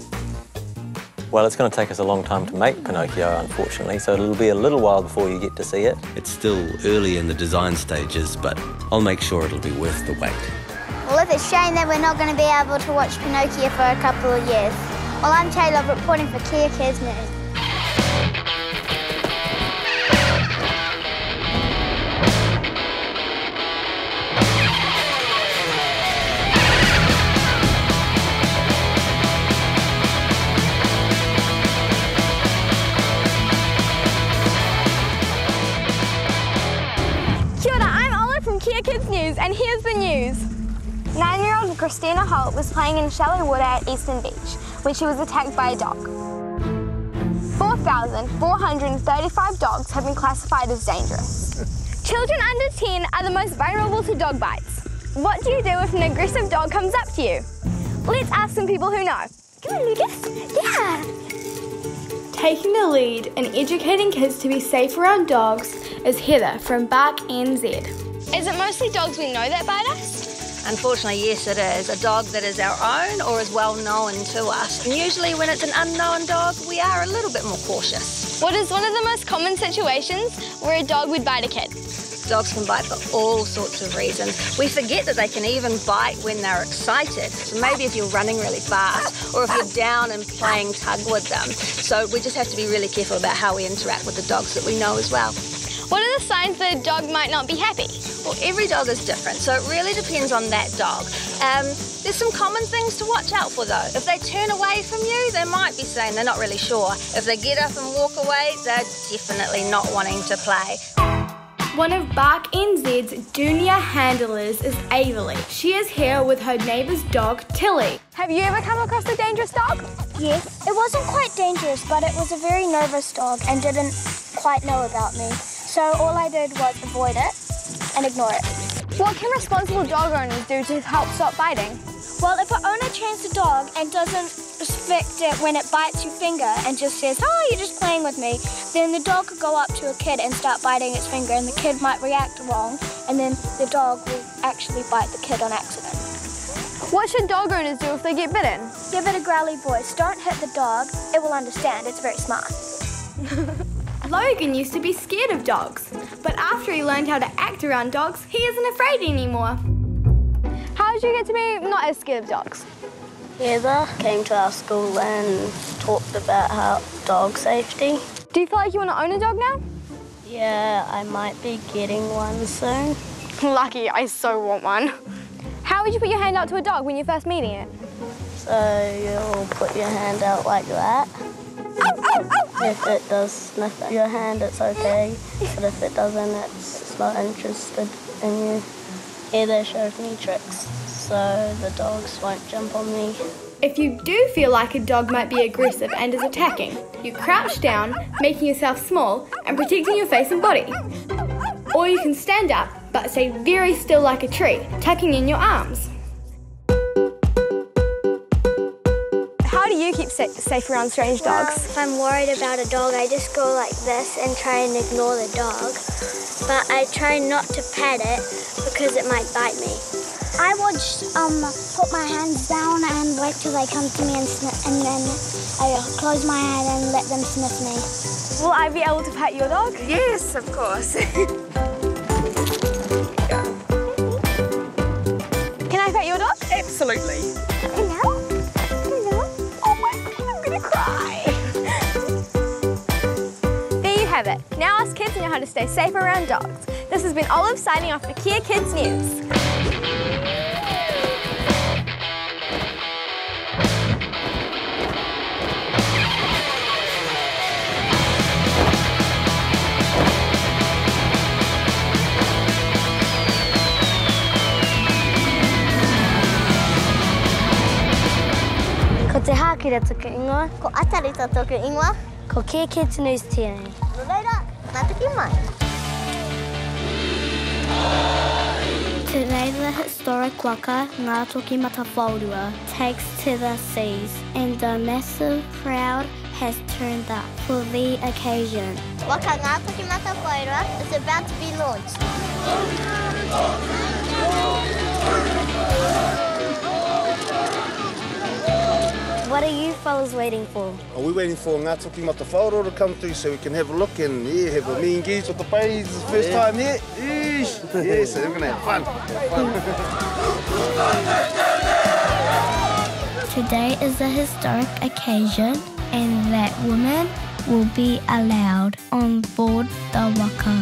Well, it's going to take us a long time to make Pinocchio, unfortunately, so it'll be a little while before you get to see it. It's still early in the design stages, but I'll make sure it'll be worth the wait. Well, it's a shame that we're not going to be able to watch Pinocchio for a couple of years. Well, I'm Taylor reporting for Kea Kids News. News, and here's the news. Nine-year-old Christina Holt was playing in shallow water at Eastern Beach when she was attacked by a dog. 4,435 dogs have been classified as dangerous. Children under 10 are the most vulnerable to dog bites. What do you do if an aggressive dog comes up to you? Let's ask some people who know. Come on, Lucas. Yeah. Taking the lead in educating kids to be safe around dogs is Heather from Bark NZ. Is it mostly dogs we know that bite us? Unfortunately, yes, it is. A dog that is our own or is well known to us. And usually, when it's an unknown dog, we are a little bit more cautious. What is one of the most common situations where a dog would bite a kid? Dogs can bite for all sorts of reasons. We forget that they can even bite when they're excited. So maybe if you're running really fast or if you're down and playing tug with them. So we just have to be really careful about how we interact with the dogs that we know as well. What are the signs that a dog might not be happy? Well, every dog is different, so it really depends on that dog. Um, there's some common things to watch out for though. If they turn away from you, they might be saying they're not really sure. If they get up and walk away, they're definitely not wanting to play. One of Bark NZ's junior handlers is Averly. She is here with her neighbour's dog, Tilly. Have you ever come across a dangerous dog? Yes. It wasn't quite dangerous, but it was a very nervous dog and didn't quite know about me. So all I did was avoid it and ignore it. What can responsible dog owners do to help stop biting? Well, if an owner trains a dog and doesn't respect it when it bites your finger and just says, oh, you're just playing with me, then the dog could go up to a kid and start biting its finger and the kid might react wrong and then the dog will actually bite the kid on accident. What should dog owners do if they get bitten? Give it a growly voice. Don't hit the dog. It will understand. It's very smart. Logan used to be scared of dogs, but after he learned how to act around dogs, he isn't afraid anymore. How did you get to be not as scared of dogs? Heather came to our school and talked about how dog safety. Do you feel like you want to own a dog now? Yeah, I might be getting one soon. Lucky, I so want one. How would you put your hand out to a dog when you're first meeting it? So you'll put your hand out like that. If it does sniff at your hand, it's okay. But if it doesn't, it's not interested in you. Heather shows me tricks, so the dogs won't jump on me. If you do feel like a dog might be aggressive and is attacking, you crouch down, making yourself small and protecting your face and body. Or you can stand up but stay very still like a tree, tucking in your arms. Do you keep sa safe around strange dogs? If I'm worried about a dog, I just go like this and try and ignore the dog. But I try not to pet it because it might bite me. I would um, put my hands down and wait till they come to me and, sniff, and then I close my hand and let them sniff me. Will I be able to pet your dog? Yes, of course. Can I pet your dog? Absolutely. Have it. Now us kids know how to stay safe around dogs. This has been Olive signing off for Kea Kids News. Te hākira tuku ingoa, ko atarita tuku ingoa, ko Kea Kids News tēnei. Reira, nā tuki mai. Today, the historic waka Ngā Toki Mata Whaurua takes to the seas and a massive crowd has turned up for the occasion. Waka Ngā Toki Mata Whaurua is about to be launched. What are you fellas waiting for? Are we waiting for Ngā Toki Mata Whaoro to come through so we can have a look and yeah, have a mean geese with the babies. It's the first Yeah. time here. Eesh. Yeah, so we're going to have fun. Have fun. Today is a historic occasion and that woman will be allowed on board the waka.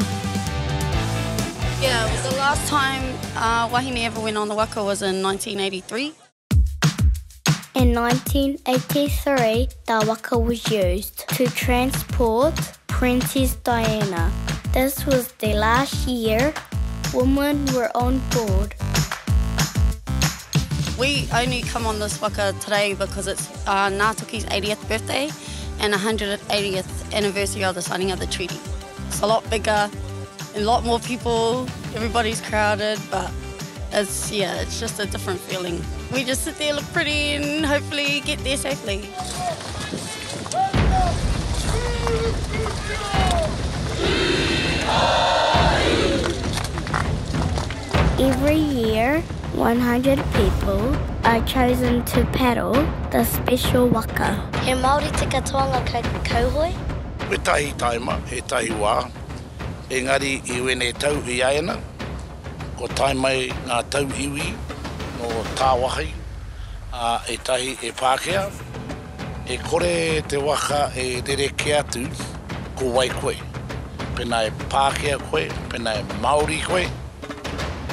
Yeah, well, the last time uh, Wahine ever went on the waka was in 1983. In 1983, the waka was used to transport Princess Diana. This was the last year women were on board. We only come on this waka today because it's uh, Ngātoki's 80th birthday and 180th anniversary of the signing of the treaty. It's a lot bigger, a lot more people, everybody's crowded, but it's, yeah, it's just a different feeling. We just sit there, look pretty, and hopefully get there safely. Every year, 100 people are chosen to paddle the special waka. He Māori te katoanga ka kauhoi. Me tahi taima, he tahi wā. Engari i wene tau i aena. Ko tai mai ngā tau iwi no tāwahai. A e tahi e Pākehā. E kore te waka e rere ke atu ko wai koe. Pena e Pākehā koe, pena e Māori koe.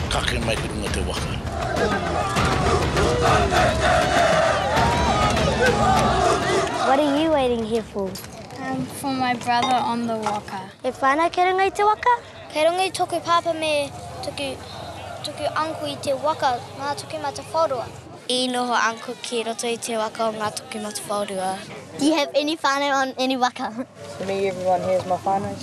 Kake mai ki runga te waka. What are you waiting here for? Um, for my brother on the waka. E whānau ke runga i te waka? Kei runga i toku papa me toku, toku uncle i te waka, ngā toku mata whaurua. I noho uncle ki roto i te waka o ngā toku mata whaurua. Do you have any whānau on any waka? For me, everyone here is my whānau.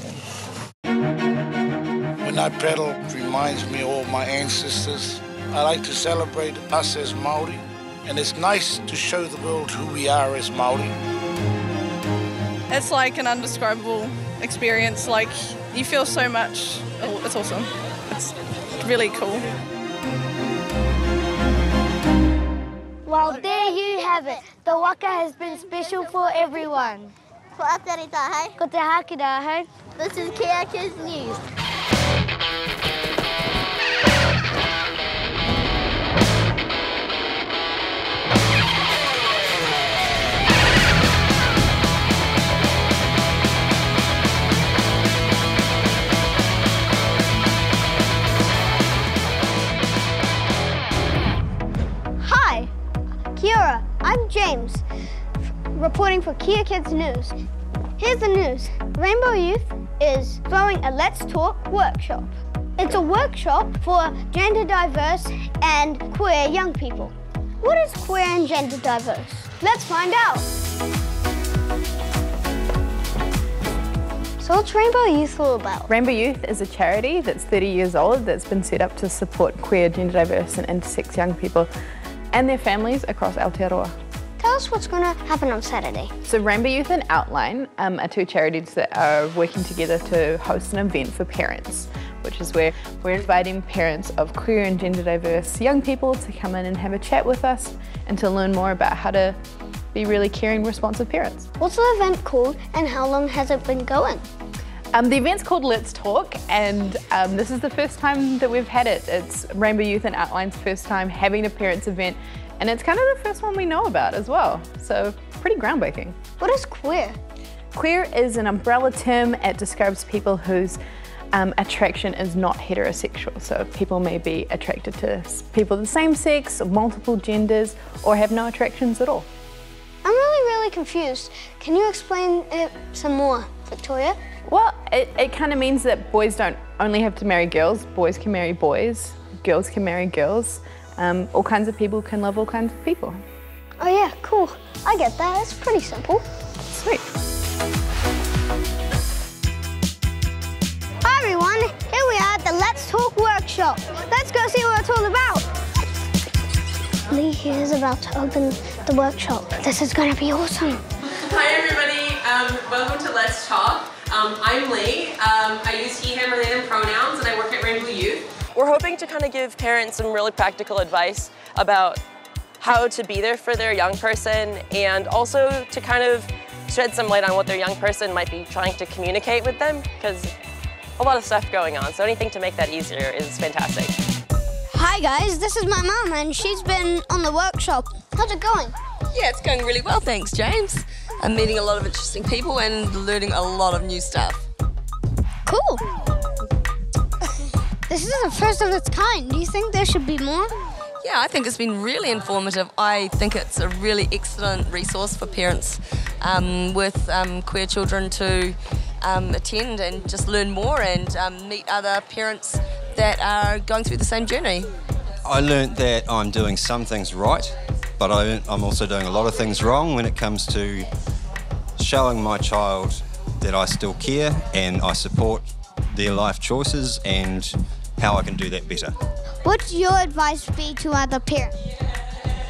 When I paddle, it reminds me of all my ancestors. I like to celebrate us as Maori, and it's nice to show the world who we are as Maori. It's like an undescribable experience. Like you feel so much. Oh, it's awesome. It's really cool. Well, there you have it. The waka has been special for everyone. Ko atari tahe. Ko te haki rāhau. This is Kea Kids News. Kia ora. I'm James, reporting for Kea Kids News. Here's the news. Rainbow Youth is throwing a Let's Talk workshop. It's a workshop for gender diverse and queer young people. What is queer and gender diverse? Let's find out. So what's Rainbow Youth all about? Rainbow Youth is a charity that's 30 years old that's been set up to support queer, gender diverse and intersex young people and their families across Aotearoa. Tell us what's going to happen on Saturday. So Rainbow Youth and Outline um, are two charities that are working together to host an event for parents, which is where we're inviting parents of queer and gender diverse young people to come in and have a chat with us and to learn more about how to be really caring, responsive parents. What's the event called and how long has it been going? Um, the event's called Let's Talk, and um, this is the first time that we've had it. It's Rainbow Youth and Outline's first time having a parents' event, and it's kind of the first one we know about as well. So, pretty groundbreaking. What is queer? Queer is an umbrella term. It describes people whose um, attraction is not heterosexual. So, people may be attracted to people of the same sex, multiple genders, or have no attractions at all. I'm really, really confused. Can you explain it some more, Victoria? Well, it, it kind of means that boys don't only have to marry girls, boys can marry boys, girls can marry girls. Um, all kinds of people can love all kinds of people. Oh yeah, cool. I get that. It's pretty simple. Sweet. Hi everyone, here we are at the Let's Talk workshop. Let's go see what it's all about. Lee here is about to open the workshop. This is going to be awesome. Hi everybody, um, welcome to Let's Talk. Um, I'm Lee. Um, I use he, him, or they, them pronouns, and I work at Rainbow Youth. We're hoping to kind of give parents some really practical advice about how to be there for their young person and also to kind of shed some light on what their young person might be trying to communicate with them because a lot of stuff going on. So anything to make that easier is fantastic. Hi guys, this is my mum and she's been on the workshop. How's it going? Yeah, it's going really well, thanks, James. I'm meeting a lot of interesting people and learning a lot of new stuff. Cool. This is the first of its kind. Do you think there should be more? Yeah, I think it's been really informative. I think it's a really excellent resource for parents um, with um, queer children to um, attend and just learn more and um, meet other parents that are going through the same journey. I learnt that I'm doing some things right, but I, I'm also doing a lot of things wrong when it comes to showing my child that I still care and I support their life choices and how I can do that better. What's your advice be to other parents?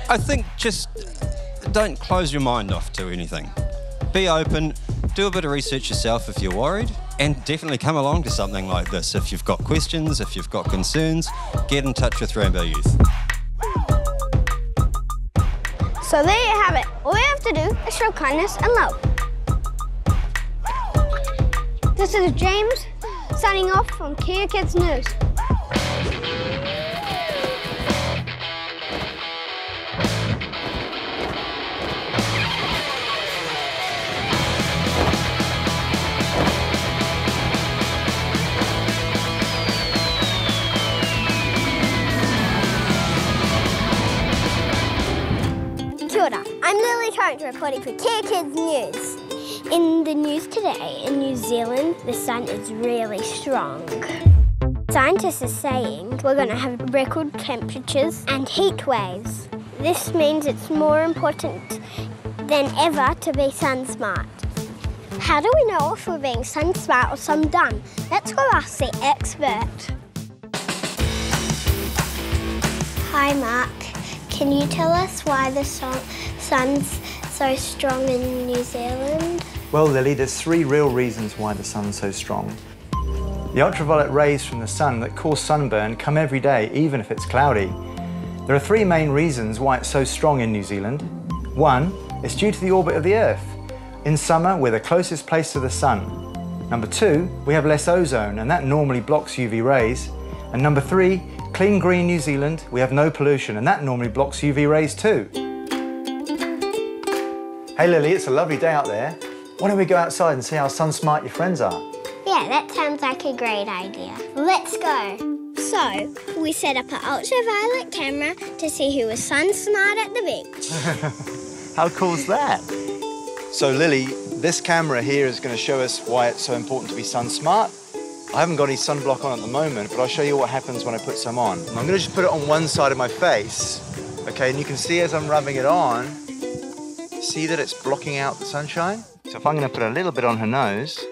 I think just don't close your mind off to anything. Be open, do a bit of research yourself if you're worried, And definitely come along to something like this. If you've got questions, if you've got concerns, get in touch with Rainbow Youth. So there you have it. All we have to do is show kindness and love. This is James signing off from Kea Kids News. Kia. I'm Lily Torrance reporting for Kea Kids News. In the news today, in New Zealand, the sun is really strong. Scientists are saying we're going to have record temperatures and heat waves. This means it's more important than ever to be sun smart. How do we know if we're being sun smart or sun dumb? Let's go ask the expert. Hi, Mark. Can you tell us why the sun's so strong in New Zealand? Well, Lily, there's three real reasons why the sun's so strong. The ultraviolet rays from the sun that cause sunburn come every day, even if it's cloudy. There are three main reasons why it's so strong in New Zealand. One, it's due to the orbit of the Earth. In summer, we're the closest place to the sun. Number two, we have less ozone, and that normally blocks UV rays. And number three, clean green New Zealand, we have no pollution, and that normally blocks UV rays too. Hey Lily, it's a lovely day out there. Why don't we go outside and see how sun smart your friends are? Yeah, that sounds like a great idea. Let's go. So, we set up an ultraviolet camera to see who was sun smart at the beach. How cool's that? So Lily, this camera here is going to show us why it's so important to be sun smart. I haven't got any sunblock on at the moment, but I'll show you what happens when I put some on. I'm going to just put it on one side of my face, okay, and you can see as I'm rubbing it on, see that it's blocking out the sunshine? So if I'm going to put a little bit on her nose,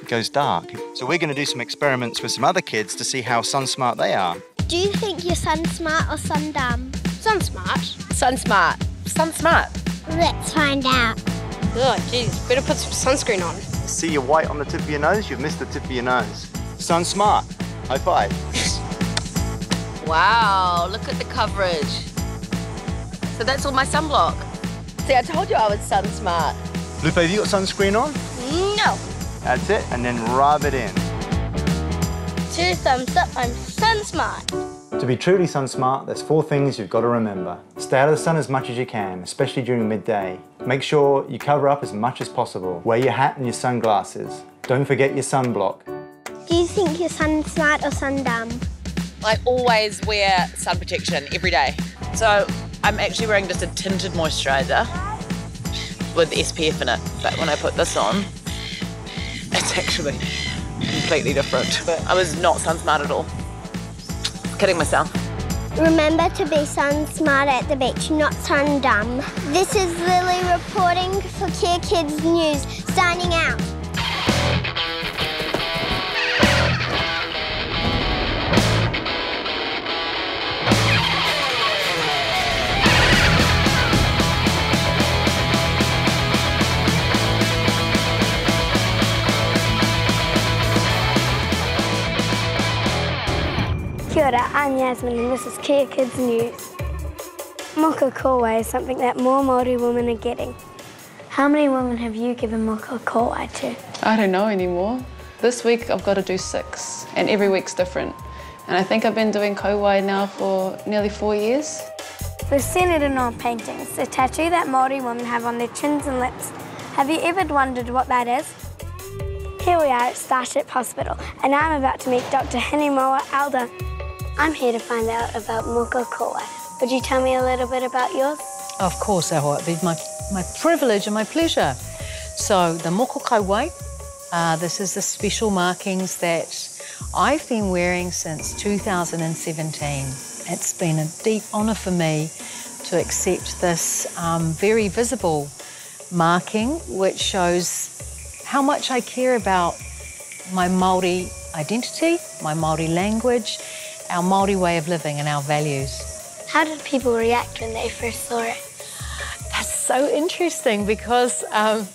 it goes dark. So we're going to do some experiments with some other kids to see how sun smart they are. Do you think you're sun smart or sun dumb? Sun smart. Sun smart. Sun smart. Let's find out. Oh, jeez. Better put some sunscreen on. See your white on the tip of your nose? You've missed the tip of your nose. Sun smart. High five. Wow, look at the coverage. So that's all my sunblock. See, I told you I was sun smart. Lupe, have you got sunscreen on? No. That's it, and then rub it in. Two thumbs up. I'm sun smart. To be truly sun smart, there's four things you've got to remember. Stay out of the sun as much as you can, especially during midday. Make sure you cover up as much as possible. Wear your hat and your sunglasses. Don't forget your sunblock. Do you think you're sun smart or sun dumb? I always wear sun protection every day. So I'm actually wearing just a tinted moisturiser with SPF in it. But when I put this on, it's actually completely different. But I was not sun smart at all. Kidding myself. Remember to be sun smart at the beach, not sun dumb. This is Lily reporting for Kea Kids News, signing out. Kia ora, I'm Yasmin and this is Kea Kids News. Moko kauae is something that more Māori women are getting. How many women have you given moko kauae to? I don't know anymore. This week I've got to do six, and every week's different. And I think I've been doing kauae now for nearly four years. We've seen it in our paintings, the tattoo that Māori women have on their chins and lips. Have you ever wondered what that is? Here we are at Starship Hospital, and I'm about to meet Dr. Hinemoa Elder. I'm here to find out about moko kauae. Would you tell me a little bit about yours? Of course, Aho. It'd be my, my privilege and my pleasure. So the moko kauae, uh, this is the special markings that I've been wearing since 2017. It's been a deep honour for me to accept this um, very visible marking, which shows how much I care about my Māori identity, my Māori language, our Māori way of living and our values. How did people react when they first saw it? That's so interesting because um,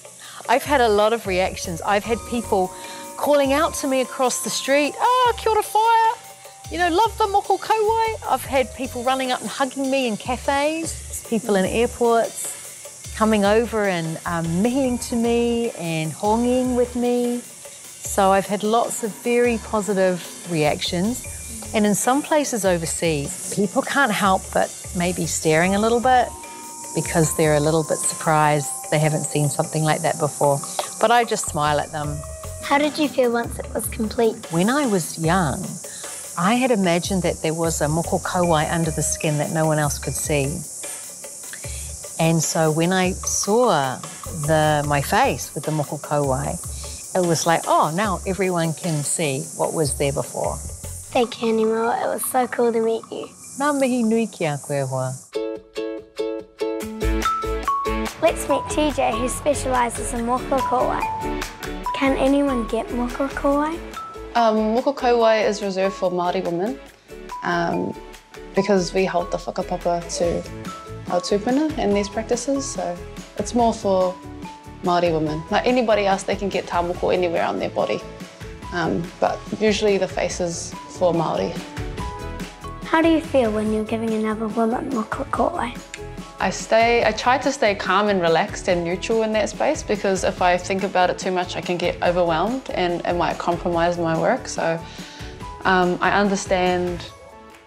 I've had a lot of reactions. I've had people calling out to me across the street, oh, kia ora whaia. You know, love the moko kauae. I've had people running up and hugging me in cafes, people in airports coming over and um, mihiing to me and honging with me. So I've had lots of very positive reactions. And in some places overseas, people can't help but maybe staring a little bit because they're a little bit surprised they haven't seen something like that before. But I just smile at them. How did you feel once it was complete? When I was young, I had imagined that there was a moko kauae under the skin that no one else could see. And so when I saw the my face with the moko kauae, it was like, oh, now everyone can see what was there before. Thank you, Animo. It was so cool to meet you. Nā mihi nui ki a koe hoa. Let's meet TJ, who specialises in moko kauae. Can anyone get moko kauae? Um, moko kauae is reserved for Māori women um, because we hold the whakapapa to our tūpuna in these practices. So it's more for Māori women. Like anybody else, they can get tā moko anywhere on their body. Um, but usually the face is for Māori. How do you feel when you're giving another woman moko kauae? I stay, I try to stay calm and relaxed and neutral in that space because if I think about it too much, I can get overwhelmed and it might compromise my work. So um, I understand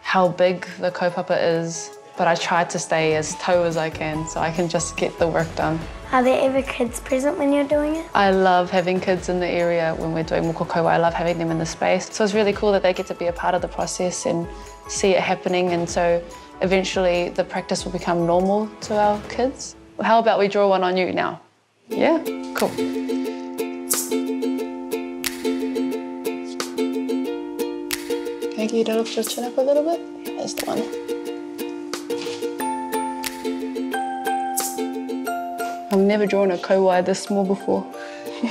how big the kaupapa is, but I try to stay as toe as I can so I can just get the work done. Are there ever kids present when you're doing it? I love having kids in the area when we're doing moko kauae. I love having them in the space. So it's really cool that they get to be a part of the process and see it happening. And so eventually the practice will become normal to our kids. How about we draw one on you now? Yeah, cool. Can I get you to lift your chin up a little bit? Yeah, that's the one. I've never drawn a kauae this small before.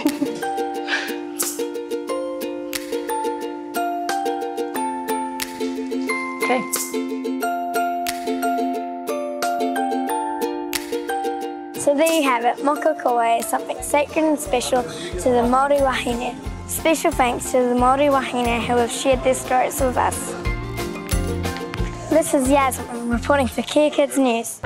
okay. So there you have it. Moko kauae is something sacred and special to the Māori wahine. Special thanks to the Māori wahine who have shared their stories with us. This is Yasmin reporting for Kea Kids News.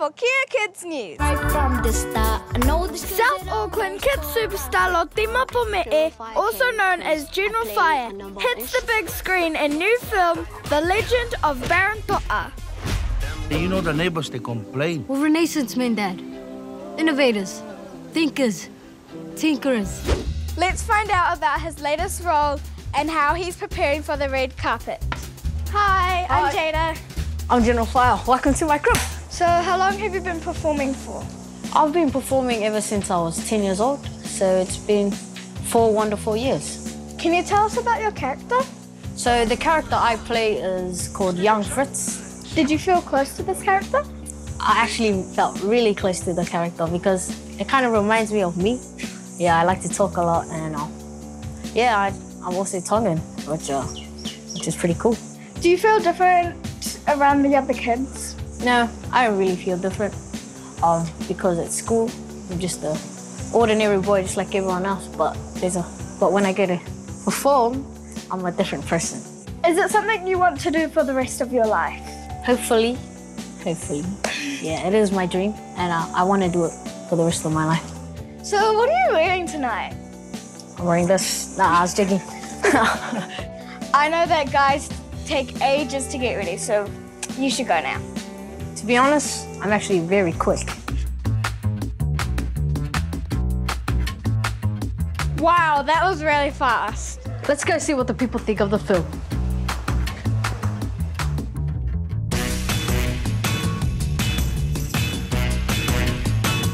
For Kea Kids News. Right from the start, I know the South Auckland kids superstar Lotima Pome'e, also known as General Fire, hits the big screen in new film The Legend of Baron To'a. You know the neighbors, they complain. We're Renaissance men, Dad. Innovators, thinkers, tinkerers. Let's find out about his latest role and how he's preparing for the red carpet. Hi, I'm Jada. I'm General Fire. Welcome to my crib. So, how long have you been performing for? I've been performing ever since I was 10 years old, so it's been four wonderful years. Can you tell us about your character? So the character I play is called Young Fritz. Did you feel close to this character? I actually felt really close to the character because it kind of reminds me of me. Yeah, I like to talk a lot, and uh, yeah, I, I'm also Tongan, which uh, which is pretty cool. Do you feel different around the other kids? No, I don't really feel different. Um, because at school, I'm just an ordinary boy, just like everyone else. But there's a, but when I get to perform, I'm a different person. Is it something you want to do for the rest of your life? Hopefully, hopefully, yeah, it is my dream, and uh, I want to do it for the rest of my life. So, what are you wearing tonight? I'm wearing this. Nah, I was joking. I know that guys take ages to get ready, so you should go now. To be honest, I'm actually very quick. Wow, that was really fast. Let's go see what the people think of the film.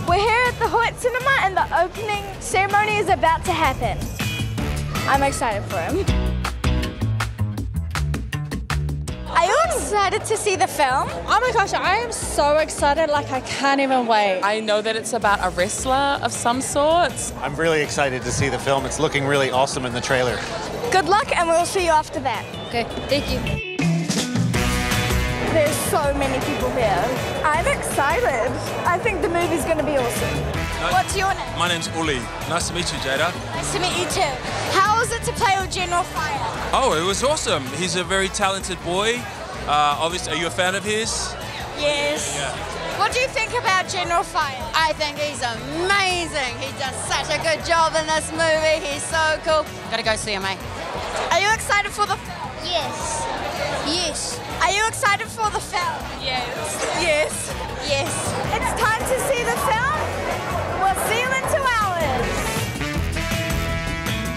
We're here at the Hoyt Cinema and the opening ceremony is about to happen. I'm excited for him. Excited to see the film? Oh my gosh, I am so excited, like I can't even wait. I know that it's about a wrestler of some sort. I'm really excited to see the film. It's looking really awesome in the trailer. Good luck, and we'll see you after that. Okay, thank you. There's so many people here. I'm excited. I think the movie's going to be awesome. What's your name? My name's Uli. Nice to meet you, Jada. Nice to meet you too. How was it to play with General Fire? Oh, it was awesome. He's a very talented boy. Uh, obviously, are you a fan of his? Yes. Yeah. What do you think about General Fire? I think he's amazing. He does such a good job in this movie. He's so cool. Gotta go see him, eh? Are you excited for the film? Yes. Yes. Are you excited for the film? Yes. Yes. Yes. It's time to see the film. We'll see you in two hours.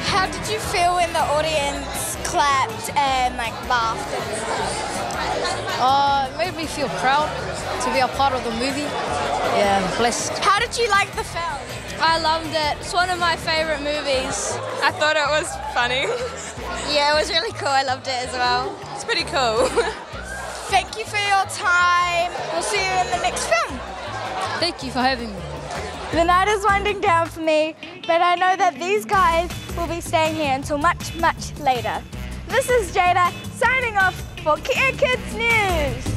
How did you feel when the audience clapped and like laughed and stuff? Uh, it made me feel proud to be a part of the movie. Yeah, I'm blessed. How did you like the film? I loved it. It's one of my favorite movies. I thought it was funny. Yeah, it was really cool. I loved it as well. It's pretty cool. Thank you for your time. We'll see you in the next film. Thank you for having me. The night is winding down for me, but I know that these guys will be staying here until much, much later. This is Jada signing off for Kea Kids News.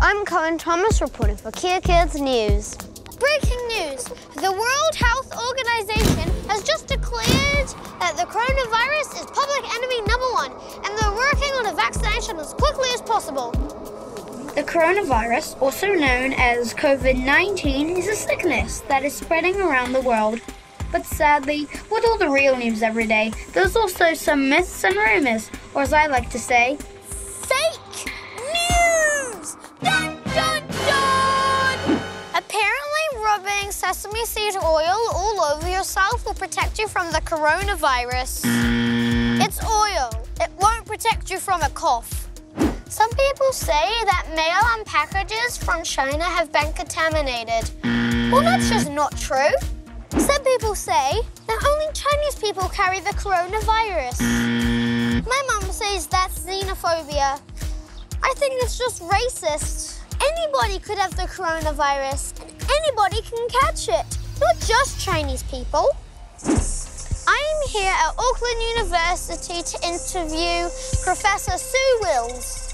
I'm Cohen Thomas reporting for Kea Kids News. Breaking news! The World Health Organization has just declared that the coronavirus is public enemy number one and they're working on a vaccination as quickly as possible. The coronavirus, also known as COVID 19, is a sickness that is spreading around the world. But sadly, with all the real news every day, there's also some myths and rumors, or as I like to say, Fake news! Apparently, rubbing sesame seed oil all over yourself will protect you from the coronavirus. It's oil. It won't protect you from a cough. Some people say that mail and packages from China have been contaminated. Well, that's just not true. Some people say that only Chinese people carry the coronavirus. My mum says that's xenophobia. I think it's just racist. Anybody could have the coronavirus, and anybody can catch it, not just Chinese people. I'm here at Auckland University to interview Professor Siouxsie Wiles.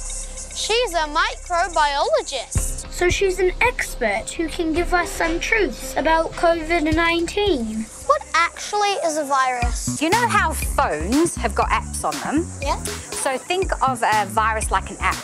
She's a microbiologist. so she's an expert who can give us some truths about COVID 19. What actually is a virus? You know how phones have got apps on them? Yeah. So think of a virus like an app.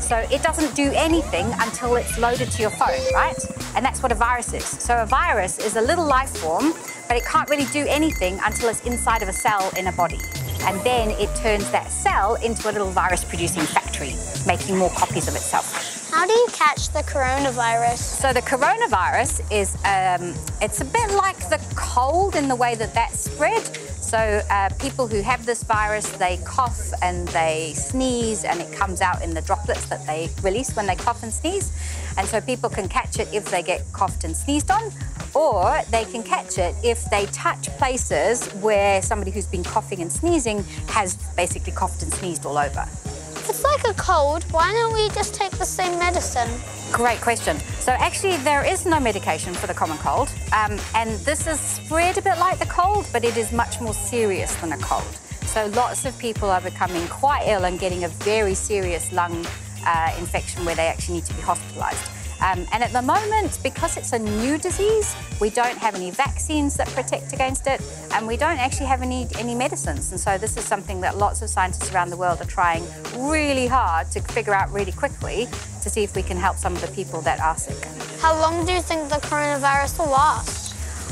So it doesn't do anything until it's loaded to your phone, right? And that's what a virus is. So a virus is a little life form, but it can't really do anything until it's inside of a cell in a body. And then it turns that cell into a little virus producing factory, making more copies of itself. How do you catch the coronavirus? So the coronavirus is, um, it's a bit like the cold in the way that that's spread. So uh, people who have this virus, they cough and they sneeze and it comes out in the droplets that they release when they cough and sneeze. And so people can catch it if they get coughed and sneezed on, or they can catch it if they touch places where somebody who's been coughing and sneezing has basically coughed and sneezed all over. If it's like a cold, why don't we just take the same medicine? Great question. So actually, there is no medication for the common cold, um, and this is spread a bit like the cold, but it is much more serious than a cold. So lots of people are becoming quite ill and getting a very serious lung uh, infection where they actually need to be hospitalised. Um, and at the moment, because it's a new disease, we don't have any vaccines that protect against it, and we don't actually have any, any medicines. And so this is something that lots of scientists around the world are trying really hard to figure out really quickly to see if we can help some of the people that are sick. How long do you think the coronavirus will last?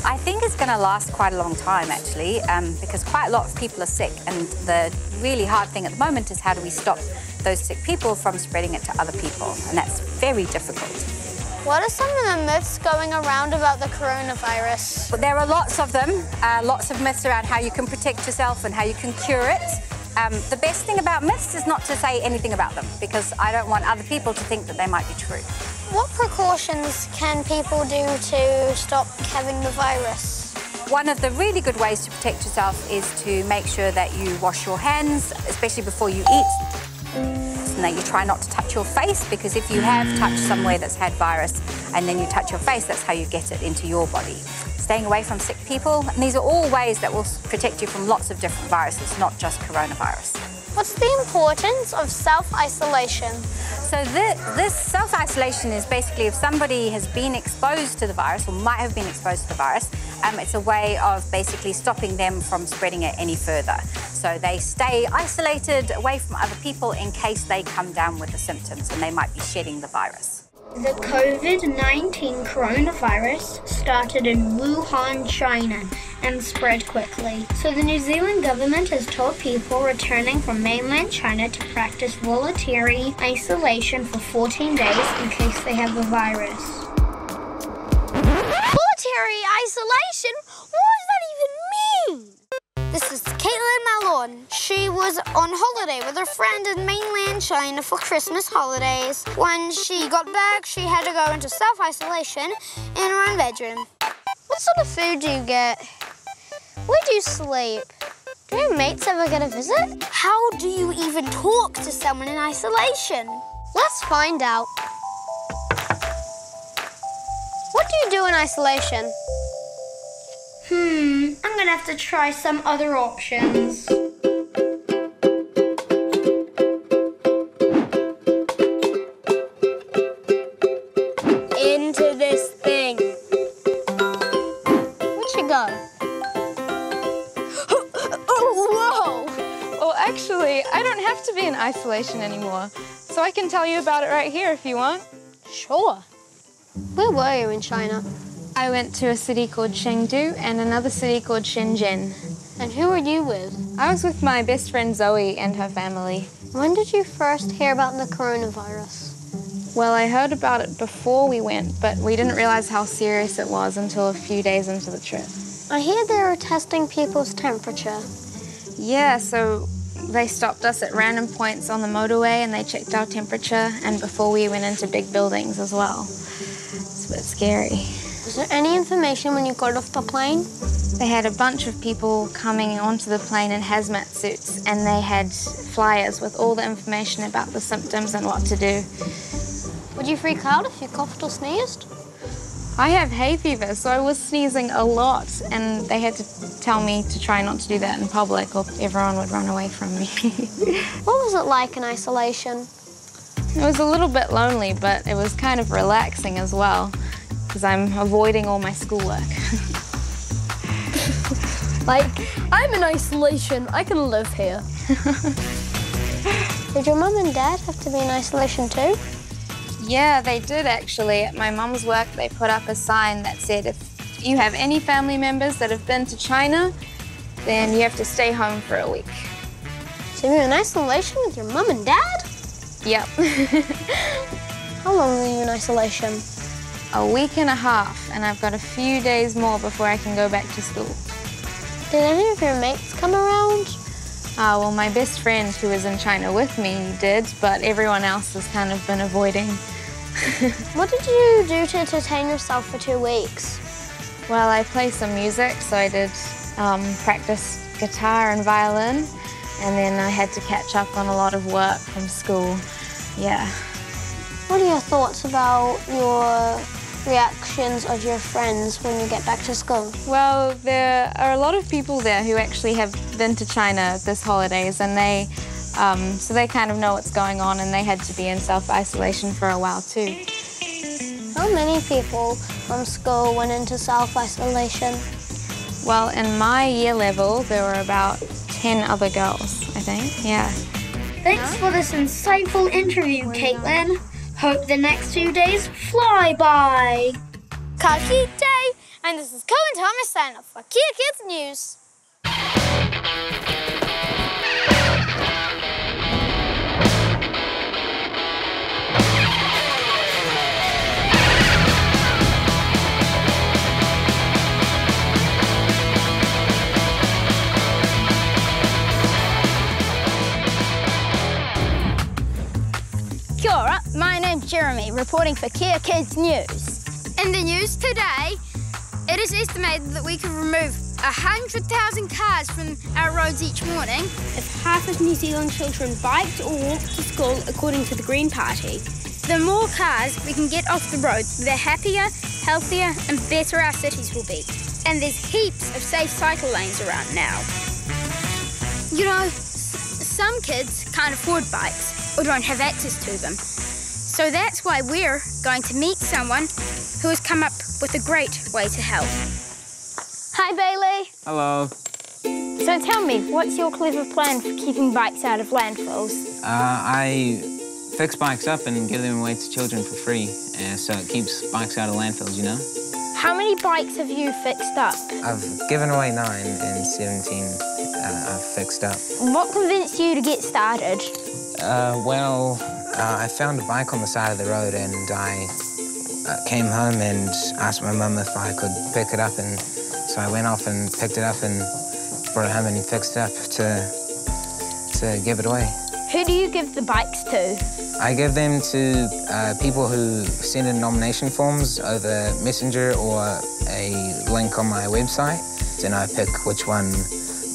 I think it's going to last quite a long time, actually, um, because quite a lot of people are sick. And the really hard thing at the moment is how do we stop those sick people from spreading it to other people? And that's very difficult. What are some of the myths going around about the coronavirus? But there are lots of them, uh, lots of myths around how you can protect yourself and how you can cure it. Um, the best thing about myths is not to say anything about them because I don't want other people to think that they might be true. What precautions can people do to stop having the virus? One of the really good ways to protect yourself is to make sure that you wash your hands, especially before you eat. And that you try not to touch your face because if you have touched somewhere that's had virus and then you touch your face, that's how you get it into your body. Staying away from sick people, and these are all ways that will protect you from lots of different viruses, not just coronavirus. What's the importance of self-isolation? So thi- this self-isolation is basically if somebody has been exposed to the virus or might have been exposed to the virus, um, it's a way of basically stopping them from spreading it any further. So they stay isolated away from other people in case they come down with the symptoms and they might be shedding the virus. The COVID 19 coronavirus started in Wuhan, China, and spread quickly. So, the New Zealand government has told people returning from mainland China to practice voluntary isolation for 14 days in case they have the virus. Voluntary isolation? This is Caitlin Malone. She was on holiday with her friend in mainland China for Christmas holidays. When she got back, she had to go into self isolation in her own bedroom. What sort of food do you get? Where do you sleep? Do your mates ever get a visit? How do you even talk to someone in isolation? Let's find out. What do you do in isolation? Hmm, I'm gonna have to try some other options. Into this thing. Where'd she go? Oh, whoa! Well, actually, I don't have to be in isolation anymore, so I can tell you about it right here if you want. Sure. Where were you in China? I went to a city called Chengdu and another city called Shenzhen. And who were you with? I was with my best friend Zoe and her family. When did you first hear about the coronavirus? Well, I heard about it before we went, but we didn't realize how serious it was until a few days into the trip. I hear they were testing people's temperature. Yeah, so they stopped us at random points on the motorway and they checked our temperature and before we went into big buildings as well. It's a bit scary. Was there any information when you got off the plane? They had a bunch of people coming onto the plane in hazmat suits and they had flyers with all the information about the symptoms and what to do. Would you freak out if you coughed or sneezed? I have hay fever, so I was sneezing a lot, and they had to tell me to try not to do that in public or everyone would run away from me. What was it like in isolation? it was a little bit lonely, but it was kind of relaxing as well, because I'm avoiding all my schoolwork. Like, I'm in isolation. I can live here. Did your mum and dad have to be in isolation too? Yeah, they did actually. At my mum's work, they put up a sign that said if you have any family members that have been to China, then you have to stay home for a week. So you're in isolation with your mum and dad? Yep. How long were you in isolation? A week and a half, and I've got a few days more before I can go back to school. Did any of your mates come around? Uh, well, my best friend who was in China with me did, but everyone else has kind of been avoiding. What did you do to entertain yourself for two weeks? Well, I play some music, so I did um, practice guitar and violin, and then I had to catch up on a lot of work from school. Yeah. What are your thoughts about your reactions of your friends when you get back to school? Well, there are a lot of people there who actually have been to China this holidays, and they, um, so they kind of know what's going on, and they had to be in self-isolation for a while too. How many people from school went into self-isolation? Well, in my year level, there were about 10 other girls, I think, yeah. Thanks for this insightful interview, Caitlin. Hope the next two days fly by. Kaki and this is Cohen Thomas signing off for Kea Kids News. Kia Jeremy, reporting for Kea Kids News. In the news today, it is estimated that we could remove 100,000 cars from our roads each morning. If half of New Zealand children biked or walked to school, according to the Green Party, The more cars we can get off the roads, the happier, healthier, and better our cities will be. And there's heaps of safe cycle lanes around now. You know, some kids can't afford bikes or don't have access to them. So that's why we're going to meet someone who has come up with a great way to help. Hi, Bailey. Hello. So tell me, what's your clever plan for keeping bikes out of landfills? Uh, I fix bikes up and give them away to children for free, uh, so it keeps bikes out of landfills, you know? How many bikes have you fixed up? I've given away nine and 17 uh, I've fixed up. What convinced you to get started? Uh, well, uh, I found a bike on the side of the road and I uh, came home and asked my mum if I could pick it up and so I went off and picked it up and brought it home and fixed it up to, to give it away. Who do you give the bikes to? I give them to uh, people who send in nomination forms over Messenger or a link on my website. Then I pick which one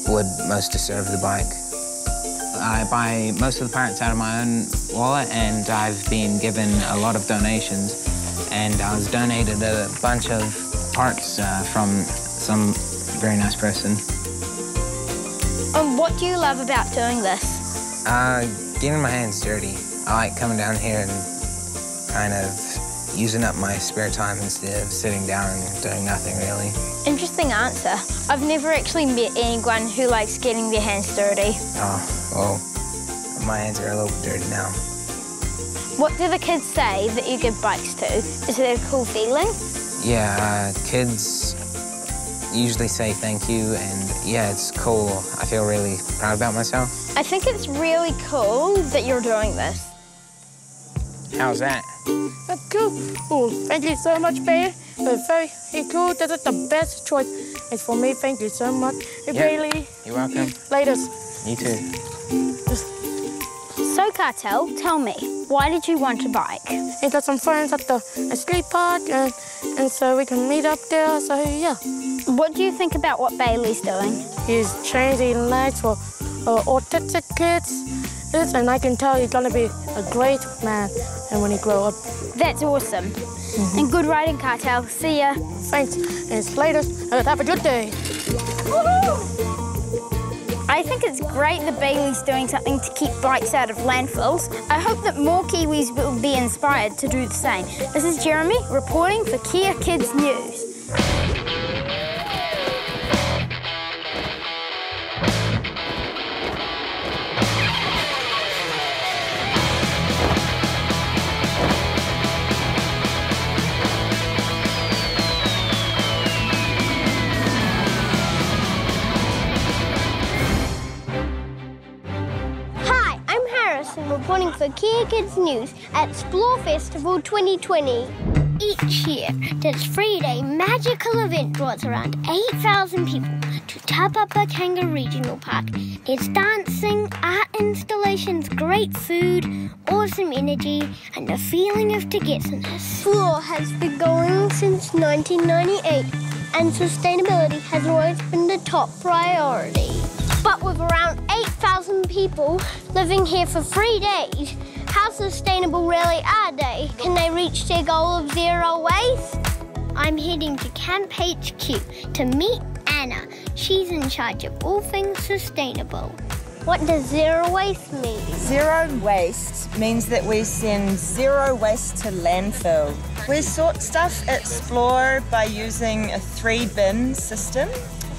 would most deserve the bike. I buy most of the parts out of my own wallet and I've been given a lot of donations and I was donated a bunch of parts uh, from some very nice person. And what do you love about doing this? Uh, getting my hands dirty. I like coming down here and kind of using up my spare time instead of sitting down and doing nothing really. Interesting answer. I've never actually met anyone who likes getting their hands dirty. Oh, well, my hands are a little dirty now. What do the kids say that you give bikes to? Is it a cool feeling? Yeah, uh, kids usually say thank you and yeah, it's cool. I feel really proud about myself. I think it's really cool that you're doing this. How's that? That's cool. Oh, thank you so much, Bailey. That's very cool. That is the best choice. It's for me. Thank you so much. Hey, Yeah. Bailey. You're welcome. Later. You too. So, Cartel, tell me, why did you want a bike? I got some friends at the skate park, and, and so we can meet up there. So, yeah. What do you think about what Bailey's doing? He's changing lights for uh, autistic kids. And I can tell he's gonna be a great man and when he grow up. That's awesome. And good riding, Cartel. See ya. Thanks. And it's later. Have a good day. I think it's great that Bailey's doing something to keep bikes out of landfills. I hope that more Kiwis will be inspired to do the same. This is Jeremy reporting for Kea Kids News. Reporting for Kea Kids News at Explore Festival 2020. Each year, this three-day magical event draws around 8,000 people to Tapapakanga Regional Park. There's dancing, art installations, great food, awesome energy, and a feeling of togetherness. Explore has been going since 1998, and sustainability has always been the top priority. But with around 8,000 people living here for three days, how sustainable really are they? Can they reach their goal of zero waste? I'm heading to Camp HQ to meet Anna. She's in charge of all things sustainable. What does zero waste mean? Zero waste means that we send zero waste to landfill. We sort stuff at Explore by using a three bin system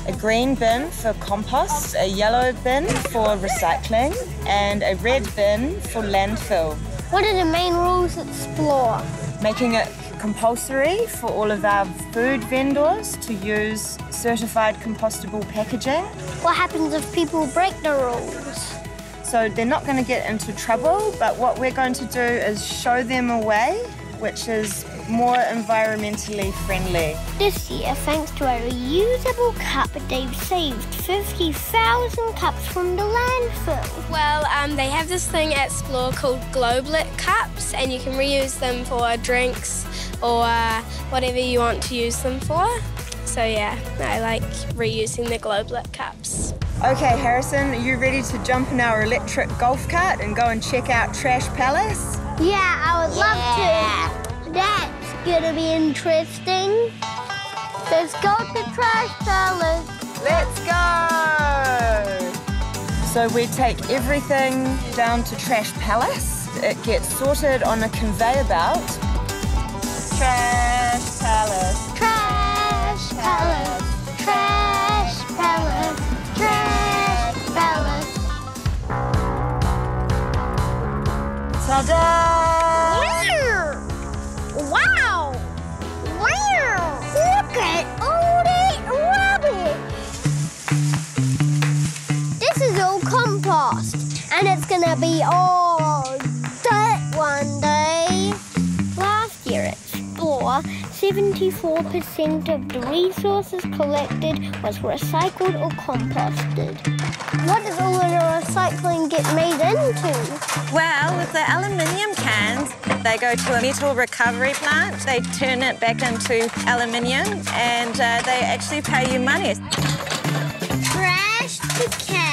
a green bin for compost, a yellow bin for recycling, and a red bin for landfill. What are the main rules at Explore? Making it compulsory for all of our food vendors to use certified compostable packaging. What happens if people break the rules? So they're not going to get into trouble, but what we're going to do is show them a way, which is more environmentally friendly. This year, thanks to a reusable cup, they've saved 50,000 cups from the landfill. Well, um, they have this thing at Explore called Globelet cups, and you can reuse them for drinks or uh, whatever you want to use them for. So yeah, I like reusing the Globelet cups. Okay, Harrison, are you ready to jump in our electric golf cart and go and check out Trash Palace? Yeah, I would love to. That's gonna be interesting. Let's go to Trash Palace. Let's go! So we take everything down to Trash Palace. It gets sorted on a conveyor belt. Trash Palace. Trash Palace. Trash Palace. Trash Palace. Ta-da! Gonna be all dirt one day. Last year at Explore, 74% of the resources collected was recycled or composted. What does all of the recycling get made into? Well, with the aluminium cans, they go to a metal recovery plant. They turn it back into aluminium and uh, they actually pay you money. Trash to cash.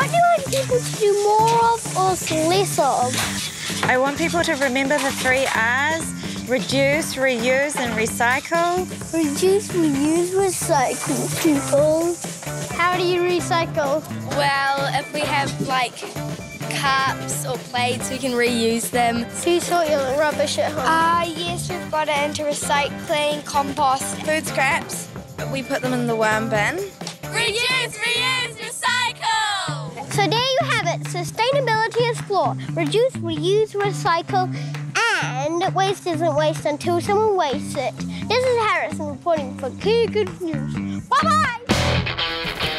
What do you want people to do more of or less of? I want people to remember the three R's reduce, reuse, and recycle. Reduce, reuse, recycle, people. How do you recycle? Well, if we have like cups or plates, we can reuse them. So you sort your rubbish at home? Ah, yes, we've got it into recycling, compost, food scraps. We put them in the worm bin. Reduce, reuse, recycle! So there you have it. Sustainability is Explore. Reduce, reuse, recycle, and waste isn't waste until someone wastes it. This is Harrison reporting for Kia Good News. Bye-bye!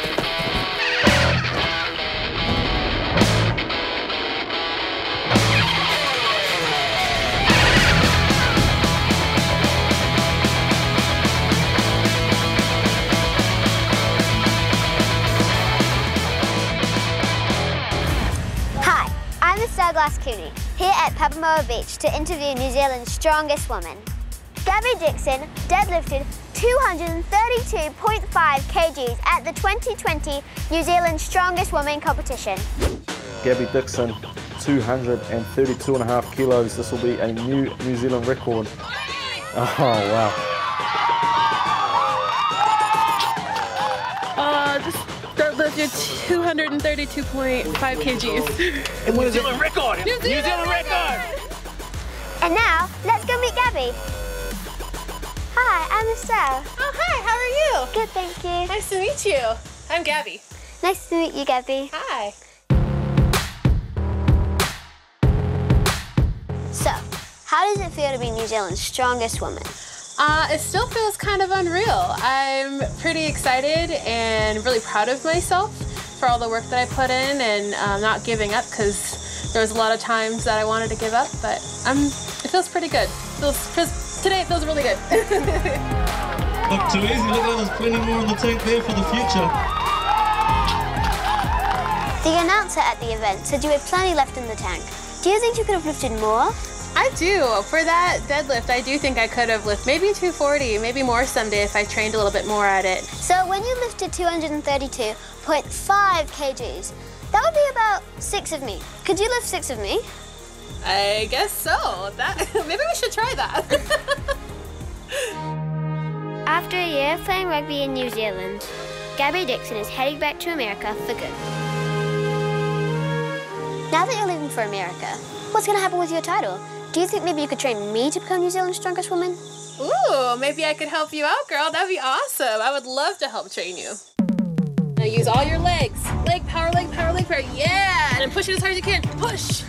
I'm Glass Cooney, here at Papamoa Beach to interview New Zealand's strongest woman. Gabby Dixon deadlifted 232.5 kgs at the 2020 New Zealand Strongest Woman competition. Gabby Dixon, 232 and a half kilos. This will be a new New Zealand record. Oh, wow. Uh, just deadlifted 232.5 kgs. New Zealand record! New Zealand record! And now, let's go meet Gabby. Hi, I'm Estelle. Oh, hi, how are you? Good, thank you. Nice to meet you. I'm Gabby. Nice to meet you, Gabby. Hi. So, how does it feel to be New Zealand's strongest woman? Uh, it still feels kind of unreal. I'm pretty excited and really proud of myself for all the work that I put in and um, not giving up because there was a lot of times that I wanted to give up, but I'm, it feels pretty good. Feels, feels, today it feels really good. Look too easy, look at there's plenty more in the tank there for the future. The announcer at the event said you had plenty left in the tank. Do you think you could have lifted more? I do. For that deadlift, I do think I could have lifted maybe 240, maybe more someday if I trained a little bit more at it. So when you lifted 232.5 kgs, that would be about six of me. Could you lift six of me? I guess so. That maybe we should try that. After a year of playing rugby in New Zealand, Gabby Dixon is heading back to America for good. Now that you're leaving for America, what's going to happen with your title? Do you think maybe you could train me to become New Zealand's strongest woman? Ooh, maybe I could help you out, girl. That'd be awesome. I would love to help train you. Now use all your legs. Leg power, leg power, leg power. Yeah! And push it as hard as you can. Push!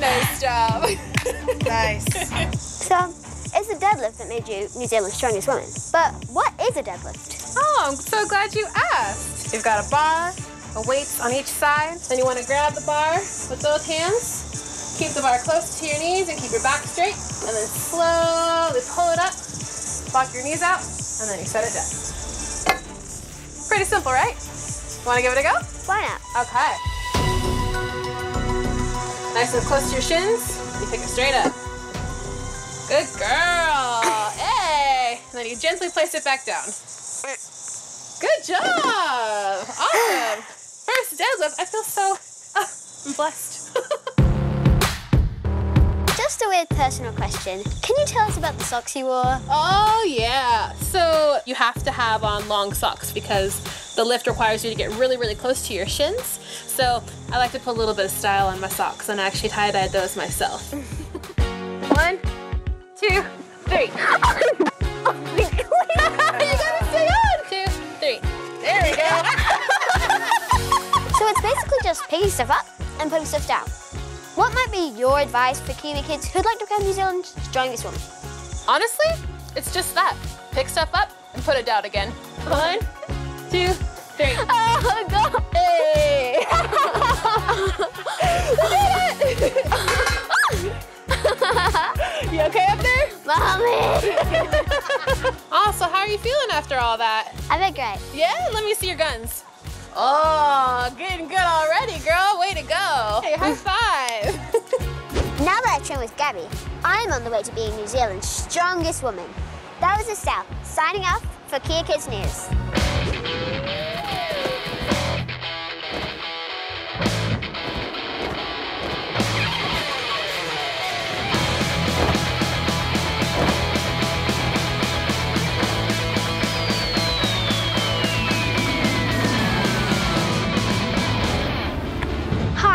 Nice job. nice. So, it's a deadlift that made you New Zealand's strongest woman. But what is a deadlift? Oh, I'm so glad you asked. You've got a bar, a weight on each side. Then you want to grab the bar with both hands, Keep the bar close to your knees and keep your back straight. And then slowly pull it up, lock your knees out, and then you set it down. Pretty simple, right? Want to give it a go? Why not? Okay. Nice and close to your shins. You pick it straight up. Good girl. hey. And then you gently place it back down. Good job. Awesome. First deadlift. I feel so oh, I'm blessed. Just a weird personal question. Can you tell us about the socks you wore? Oh, yeah. So you have to have on long socks because the lift requires you to get really, really close to your shins. So I like to put a little bit of style on my socks and I actually tie-dyed those myself. One, two, three. Oh you gotta stay on. Two, three. There we go. So it's basically just picking stuff up and putting stuff down. What might be your advice for Kiwi kids who'd like to become New Zealand strongest woman? Honestly, it's just that. Pick stuff up and put it down again. One, two, three. Oh, God. Hey! you okay up there? Mommy! oh, so how are you feeling after all that? I feel great. Yeah? Let me see your guns. Oh, getting good already, girl. Way to go. Hey, high five. Now that I've trained with Gabby, I'm on the way to being New Zealand's strongest woman. That was Estelle, signing off for Kea Kids News.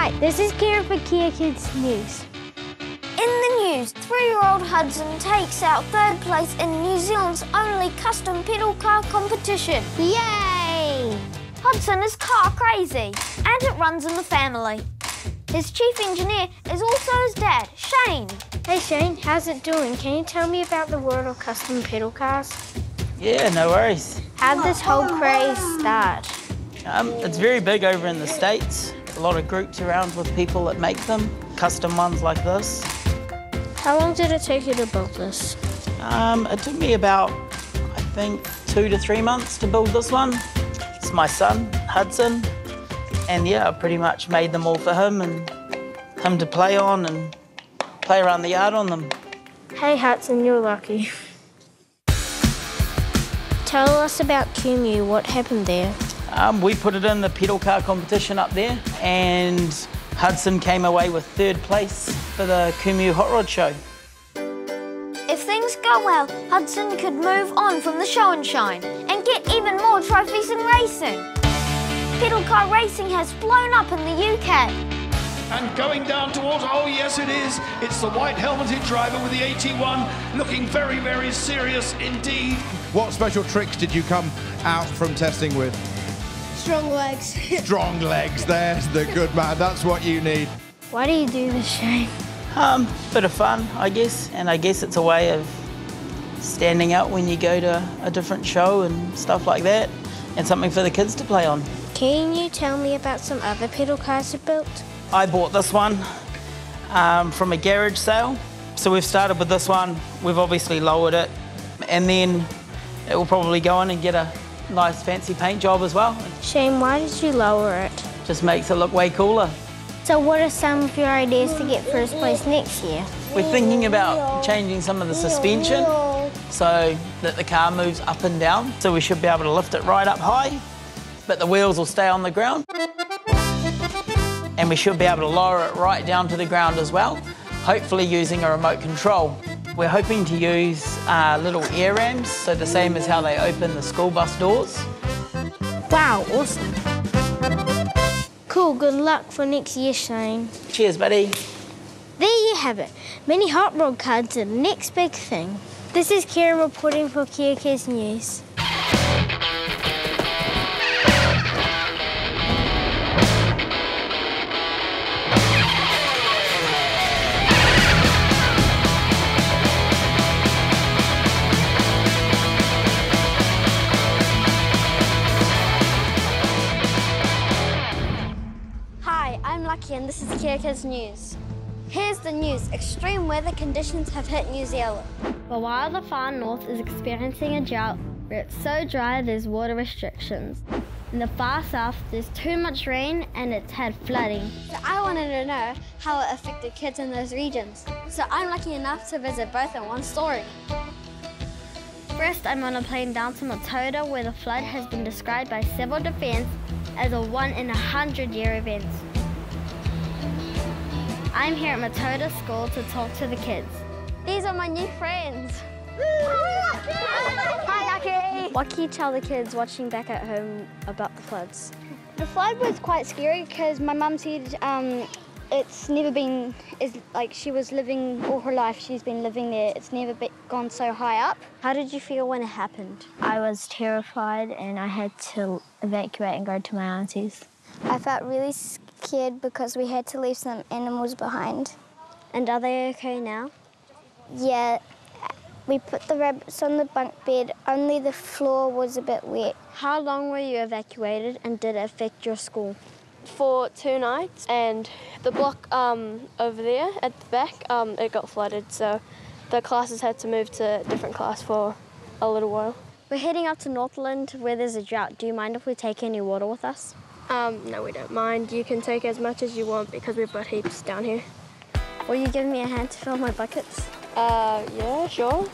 Hi, this is Kira for Kea Kids News. In the news, three-year-old Hudson takes out third place in New Zealand's only custom pedal car competition. Yay! Hudson is car crazy, and it runs in the family. His chief engineer is also his dad, Shane. Hey Shane, how's it doing? Can you tell me about the world of custom pedal cars? Yeah, no worries. How'd this whole craze start? Um, it's very big over in the States. A lot of groups around with people that make them, custom ones like this. How long did it take you to build this? Um, it took me about, I think, two to three months to build this one. It's my son, Hudson, and yeah, I pretty much made them all for him and him to play on and play around the yard on them. Hey Hudson, you're lucky. Tell us about Kumeu, what happened there? Um, we put it in the pedal car competition up there, and Hudson came away with third place for the Kumeu Hot Rod Show. If things go well, Hudson could move on from the show and shine and get even more trophies in racing. Pedal car racing has blown up in the UK. And going down towards, oh yes it is, it's the white helmeted driver with the 81, looking very, very serious indeed. What special tricks did you come out from testing with? Strong legs. Strong legs, there's the good man, that's what you need. Why do you do this, Shane? Um, bit of fun, I guess, and I guess it's a way of standing out when you go to a different show and stuff like that, and something for the kids to play on. Can you tell me about some other pedal cars you've built? I bought this one um, from a garage sale. So we've started with this one. We've obviously lowered it, and then it will probably go in and get a nice fancy paint job as well. Shane, why did you lower it? Just makes it look way cooler. So what are some of your ideas to get first place next year? We're thinking about changing some of the suspension so that the car moves up and down. So we should be able to lift it right up high, but the wheels will stay on the ground. And we should be able to lower it right down to the ground as well, hopefully using a remote control. We're hoping to use uh, little air ramps, so the same as how they open the school bus doors. Wow, awesome. Cool, good luck for next year, Shane. Cheers, buddy. There you have it. Mini hot rod cards are the next big thing. This is Kira reporting for Kea Kids News. And this is Kea News. Here's the news. Extreme weather conditions have hit New Zealand. But while the far north is experiencing a drought where it's so dry there's water restrictions, in the far south there's too much rain and it's had flooding. So I wanted to know how it affected kids in those regions. So I'm lucky enough to visit both in one story. First, I'm on a plane down to Mataura where the flood has been described by civil defense as a one in a hundred year event. I'm here at Mataura School to talk to the kids. These are my new friends. Hi, Aki. What can you tell the kids watching back at home about the floods? The flood was quite scary because my mum said um, it's never been, is like she was living all her life, she's been living there, it's never been, gone so high up. How did you feel when it happened? I was terrified and I had to evacuate and go to my auntie's. I felt really scared because we had to leave some animals behind. And are they okay now? Yeah, we put the rabbits on the bunk bed, only the floor was a bit wet. How long were you evacuated and did it affect your school? For two nights, and the block um, over there at the back, um, it got flooded, so the classes had to move to a different class for a little while. We're heading up to Northland where there's a drought. Do you mind if we take any water with us? Um, no, we don't mind. You can take as much as you want because we've got heaps down here. Will you give me a hand to fill my buckets? Uh, yeah, sure.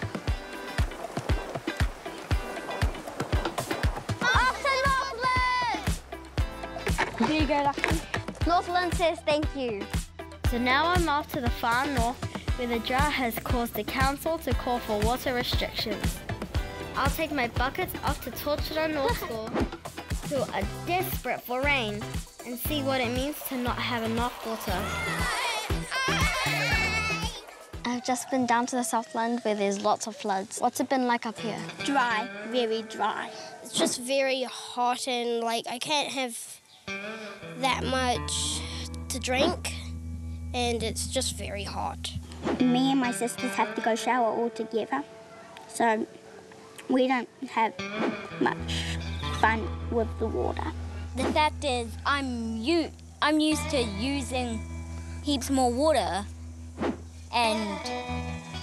Off to Northland! Here you go, Lucky. Northland says thank you. So now I'm off to the far north where the drought has caused the council to call for water restrictions. I'll take my buckets off to Totara North School who are desperate for rain and see what it means to not have enough water. I've just been down to the Southland where there's lots of floods. What's it been like up here? Dry, very dry. It's just very hot and like I can't have that much to drink and it's just very hot. Me and my sisters have to go shower all together, so we don't have much fun with the water. The fact is, I'm u- I'm used to using heaps more water, and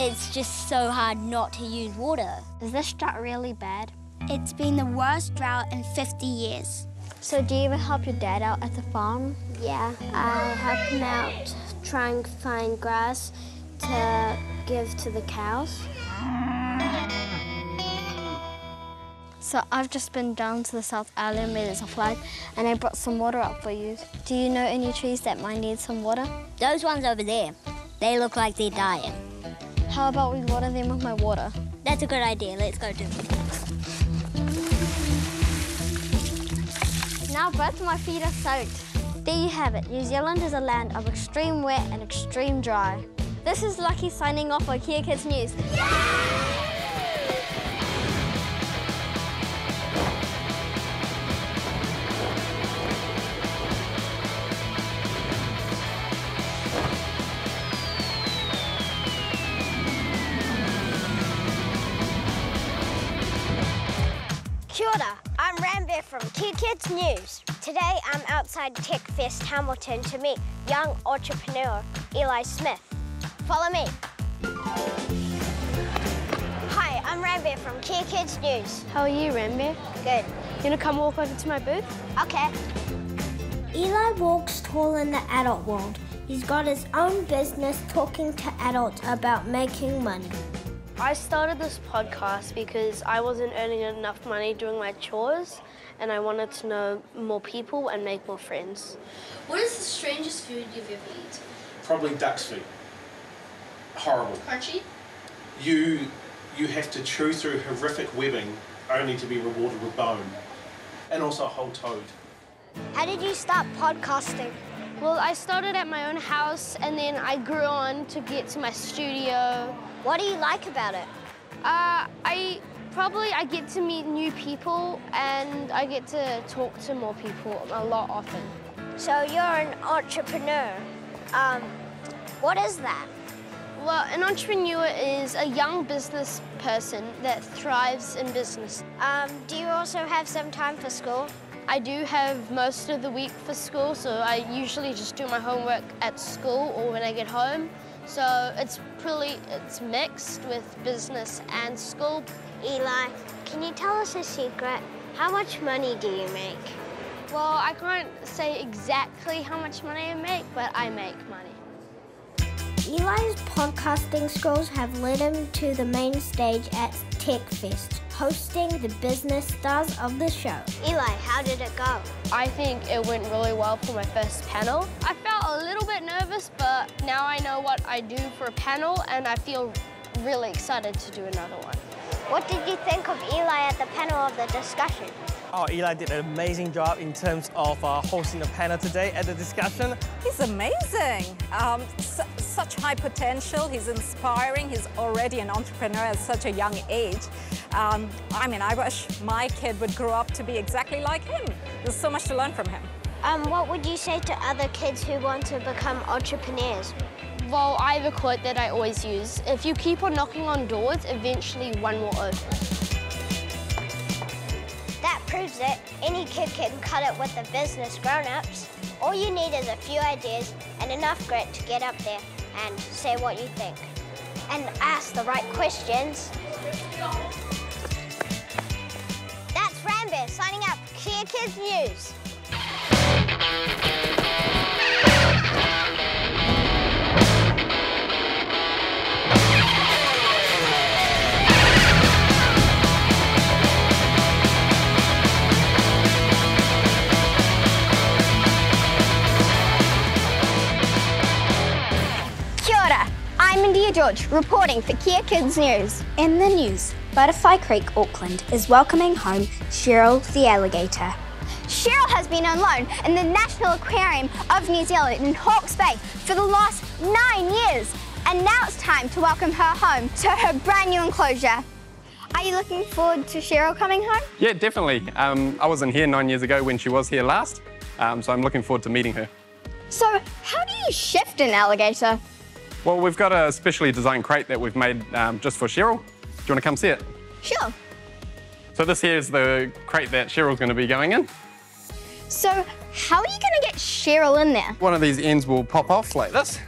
it's just so hard not to use water. Is this drought really bad? It's been the worst drought in 50 years. So do you ever help your dad out at the farm? Yeah, I help him out trying to find grass to give to the cows. So I've just been down to the South Island where there's a flood and I brought some water up for you. Do you know any trees that might need some water? Those ones over there, they look like they're dying. How about we water them with my water? That's a good idea. Let's go do it. Now both my feet are soaked. There you have it. New Zealand is a land of extreme wet and extreme dry. This is Lucky signing off for Kea Kids News. Kia ora, I'm Rambert from Kea Kids News. Today I'm outside Tech Fest Hamilton to meet young entrepreneur Eli Smith. Follow me. Hi, I'm Rambert from Kea Kids News. How are you, Rambert? Good. You gonna come walk over to my booth? Okay. Eli walks tall in the adult world. He's got his own business talking to adults about making money. I started this podcast because I wasn't earning enough money doing my chores and I wanted to know more people and make more friends. What is the strangest food you've ever eaten? Probably duck's feet. Horrible. Crunchy? You you have to chew through horrific webbing only to be rewarded with bone. And also a whole toad. How did you start podcasting? Well, I started at my own house and then I grew on to get to my studio. What do you like about it? Uh, I probably I get to meet new people and I get to talk to more people a lot often. So you're an entrepreneur. Um, what is that? Well, an entrepreneur is a young business person that thrives in business. Um, do you also have some time for school? I do have most of the week for school, so I usually just do my homework at school or when I get home. So it's pretty, it's mixed with business and school. Eli, can you tell us a secret? How much money do you make? Well, I can't say exactly how much money I make, but I make money. Eli's podcasting skills have led him to the main stage at TechFest, hosting the business stars of the show. Eli, how did it go? I think it went really well for my first panel. I felt a little bit nervous, but now I know what I do for a panel and I feel really excited to do another one. What did you think of Eli at the panel of the discussion? Oh, Eli did an amazing job in terms of uh, hosting the panel today at the discussion. He's amazing. Um, su such high potential. He's inspiring. He's already an entrepreneur at such a young age. Um, I mean, I wish my kid would grow up to be exactly like him. There's so much to learn from him. Um, what would you say to other kids who want to become entrepreneurs? Well, I have a quote that I always use. If you keep on knocking on doors, eventually one will open. That proves it. Any kid can cut it with the business grown-ups. All you need is a few ideas and enough grit to get up there and say what you think. And ask the right questions. Rambert signing up Kea Kids News. Kia. I'm India George, reporting for Kea Kids News. In the news, Butterfly Creek, Auckland is welcoming home Cheryl the alligator. Cheryl has been on loan in the National Aquarium of New Zealand in Hawke's Bay for the last nine years, and now it's time to welcome her home to her brand new enclosure. Are you looking forward to Cheryl coming home? Yeah, definitely. Um, I wasn't here nine years ago when she was here last, um, so I'm looking forward to meeting her. So, how do you shift an alligator? Well, we've got a specially designed crate that we've made um, just for Cheryl. Do you want to come see it? Sure. So this here is the crate that Cheryl's going to be going in. So, how are you going to get Cheryl in there? One of these ends will pop off like this,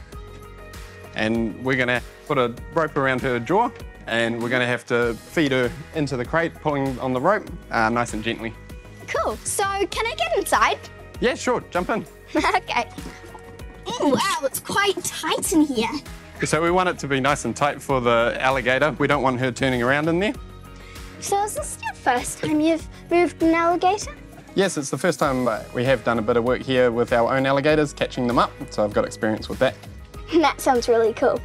and we're going to put a rope around her jaw, and we're going to have to feed her into the crate, pulling on the rope uh, nice and gently. Cool. So, can I get inside? Yeah, sure, jump in. okay. Oh, wow, it's quite tight in here. So we want it to be nice and tight for the alligator. We don't want her turning around in there. So, is this your first time you've moved an alligator? Yes, it's the first time uh, we have done a bit of work here with our own alligators, catching them up, so I've got experience with that. that sounds really cool.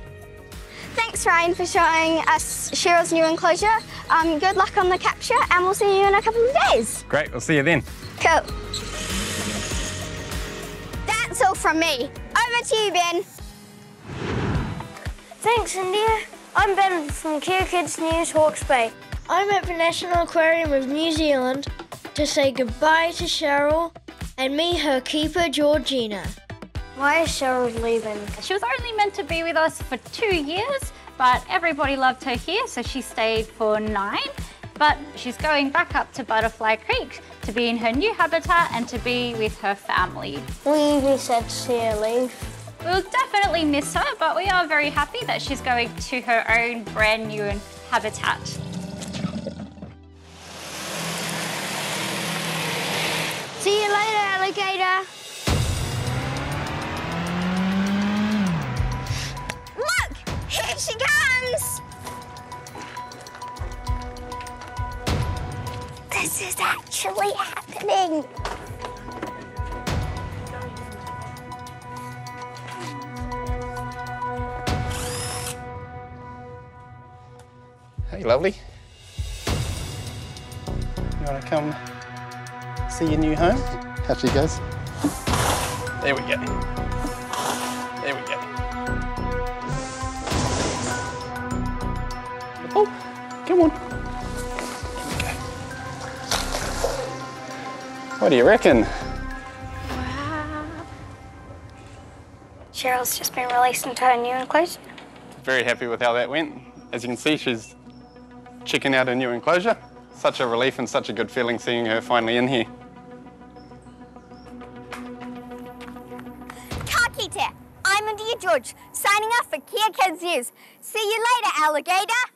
Thanks, Ryan, for showing us Cheryl's new enclosure. Um, good luck on the capture, and we'll see you in a couple of days. Great, we'll see you then. Cool. That's all from me. Over to you, Ben. Thanks, India. I'm Ben from Kea Kids News Hawke's Bay. I'm at the National Aquarium of New Zealand to say goodbye to Cheryl and meet her keeper, Georgina. Why is Cheryl leaving? She was only meant to be with us for two years, but everybody loved her here, so she stayed for nine. But she's going back up to Butterfly Creek to be in her new habitat and to be with her family. We even said to see her leave. We'll definitely miss her, but we are very happy that she's going to her own brand new habitat. See you later, alligator. Look! Here she comes! This is actually happening. Hey, lovely. You want to come see your new home? How she goes? There we go. There we go. Oh, come on. What do you reckon? Cheryl's just been released into her new enclosure. Very happy with how that went. As you can see, she's checking out her new enclosure. Such a relief and such a good feeling seeing her finally in here. Kakita, I'm India George, signing off for Kea Kids News. See you later, alligator.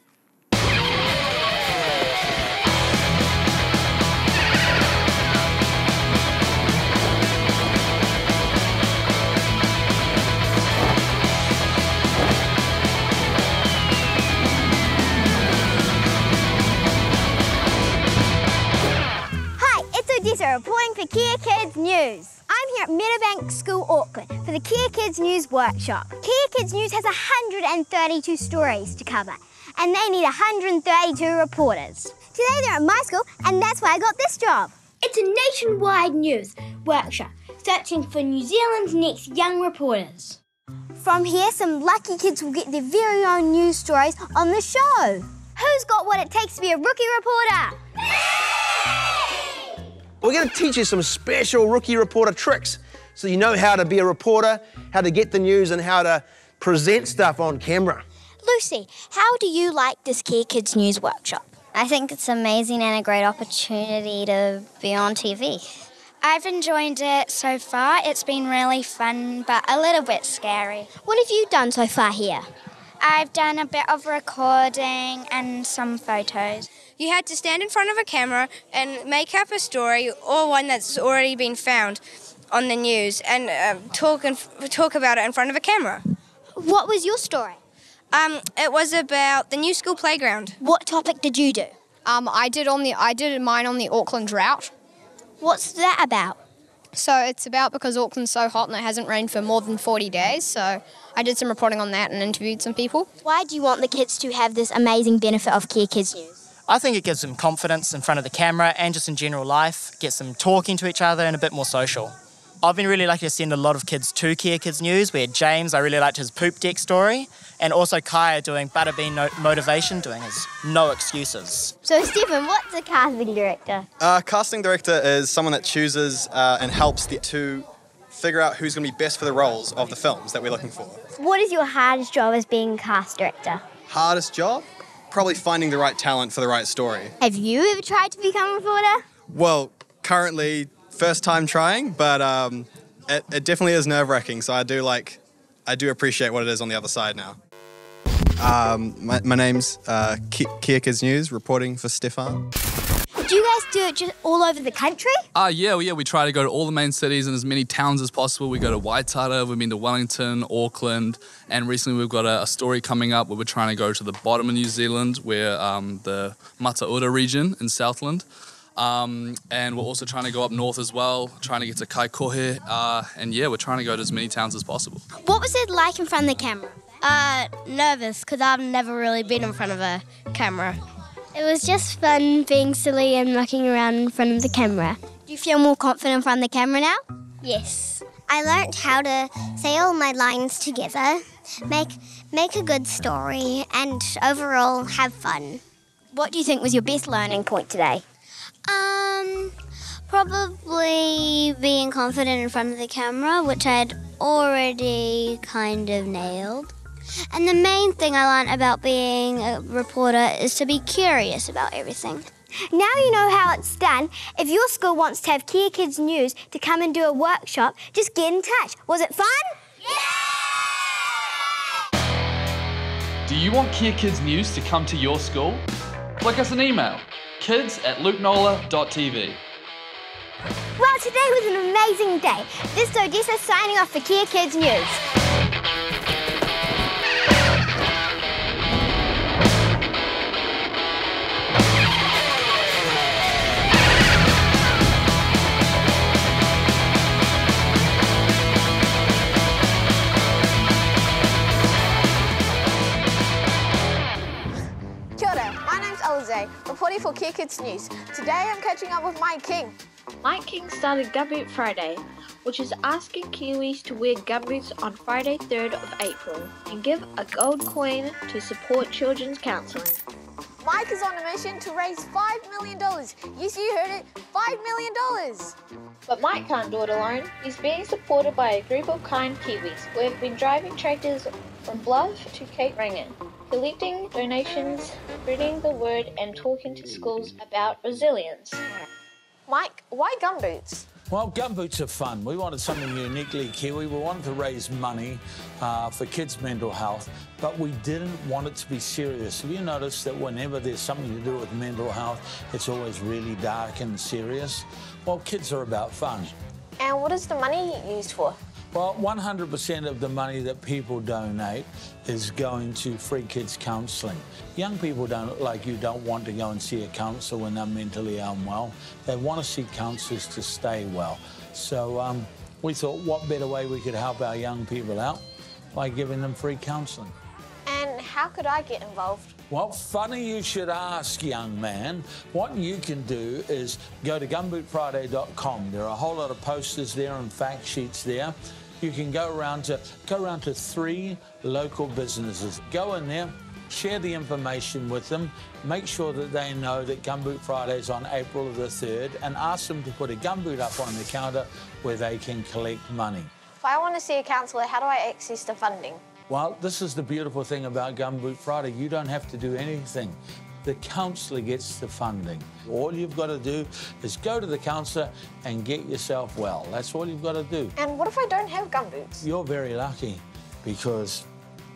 Odessa reporting for Kea Kids News. I'm here at Meadowbank School, Auckland, for the Kea Kids News workshop. Kea Kids News has 132 stories to cover, and they need 132 reporters. Today they're at my school, and that's why I got this job. It's a nationwide news workshop searching for New Zealand's next young reporters. From here, some lucky kids will get their very own news stories on the show. Who's got what it takes to be a rookie reporter? We're going to teach you some special rookie reporter tricks so you know how to be a reporter, how to get the news, and how to present stuff on camera. Lucy, how do you like this Kea Kids News workshop? I think it's amazing and a great opportunity to be on TV. I've enjoyed it so far. It's been really fun, but a little bit scary. What have you done so far here? I've done a bit of recording and some photos. You had to stand in front of a camera and make up a story or one that's already been found on the news and um, talk and talk about it in front of a camera. What was your story? Um, it was about the new school playground. What topic did you do? Um, I did on the I did mine on the Auckland drought. What's that about? So it's about because Auckland's so hot and it hasn't rained for more than 40 days. So I did some reporting on that and interviewed some people. Why do you want the kids to have this amazing benefit of Kea Kids News? I think it gives them confidence in front of the camera and just in general life, gets them talking to each other and a bit more social. I've been really lucky to send a lot of kids to Kea Kids News, where James, I really liked his poop deck story, and also Kaya doing Butterbean no- Motivation, doing his no excuses. So, Stephen, what's a casting director? Uh, casting director is someone that chooses uh, and helps the, to figure out who's going to be best for the roles of the films that we're looking for. What is your hardest job as being cast director? Hardest job? Probably finding the right talent for the right story. Have you ever tried to become a reporter? Well, currently, first time trying, but um, it, it definitely is nerve wracking. So I do like, I do appreciate what it is on the other side now. Um, my, my name's uh, Ki- News, reporting for Stefan. Do you guys do it just all over the country? Uh, yeah, well, yeah, we try to go to all the main cities and as many towns as possible. We go to Waitara, we've been to Wellington, Auckland, and recently we've got a, a story coming up where we're trying to go to the bottom of New Zealand, where um, the Mataura region in Southland. Um, and we're also trying to go up north as well, trying to get to Kaikohe. Uh, and yeah, we're trying to go to as many towns as possible. What was it like in front of the camera? Uh, nervous because I've never really been in front of a camera. It was just fun being silly and mucking around in front of the camera. Do you feel more confident in front of the camera now? Yes. I learnt how to say all my lines together, make make a good story, and overall have fun. What do you think was your best learning point today? Um, probably being confident in front of the camera, which I'd already kind of nailed. And the main thing I learned about being a reporter is to be curious about everything. Now you know how it's done. If your school wants to have Kea Kids News to come and do a workshop, just get in touch. Was it fun? Yeah! Do you want Kea Kids News to come to your school? Flick us an email kids at lukenola.tv. Well, today was an amazing day. This is Odessa signing off for Kea Kids News. Reporting for Kea Kids News. Today I'm catching up with Mike King. Mike King started Gumboot Friday, which is asking Kiwis to wear gumboots on Friday 3rd of April and give a gold coin to support children's counselling. Mike is on a mission to raise $5 million. Yes, you heard it, $5 million. But Mike can't do it alone. He's being supported by a group of kind Kiwis who have been driving tractors from Bluff to Cape Reinga, collecting donations, spreading the word, and talking to schools about resilience. Mike, why gumboots? Well, gumboots are fun. We wanted something uniquely Kiwi. We wanted to raise money uh, for kids' mental health, but we didn't want it to be serious. Have you noticed that whenever there's something to do with mental health, it's always really dark and serious? Well, kids are about fun. And what is the money used for? Well, 100% of the money that people donate is going to free kids counselling. Young people don't, like you, don't want to go and see a counsellor when they're mentally unwell. They want to see counsellors to stay well. So um, we thought what better way we could help our young people out by giving them free counselling. And how could I get involved? Well, funny you should ask, young man. What you can do is go to gumbootfriday.com. There are a whole lot of posters there and fact sheets there. You can go around to go around to three local businesses. Go in there, share the information with them, make sure that they know that Gumboot Friday is on April the 3rd, and ask them to put a gumboot up on the counter where they can collect money. If I want to see a counsellor, how do I access the funding? Well, this is the beautiful thing about Gumboot Friday. You don't have to do anything. The counsellor gets the funding. All you've got to do is go to the counsellor and get yourself well. That's all you've got to do. And what if I don't have gumboots? You're very lucky because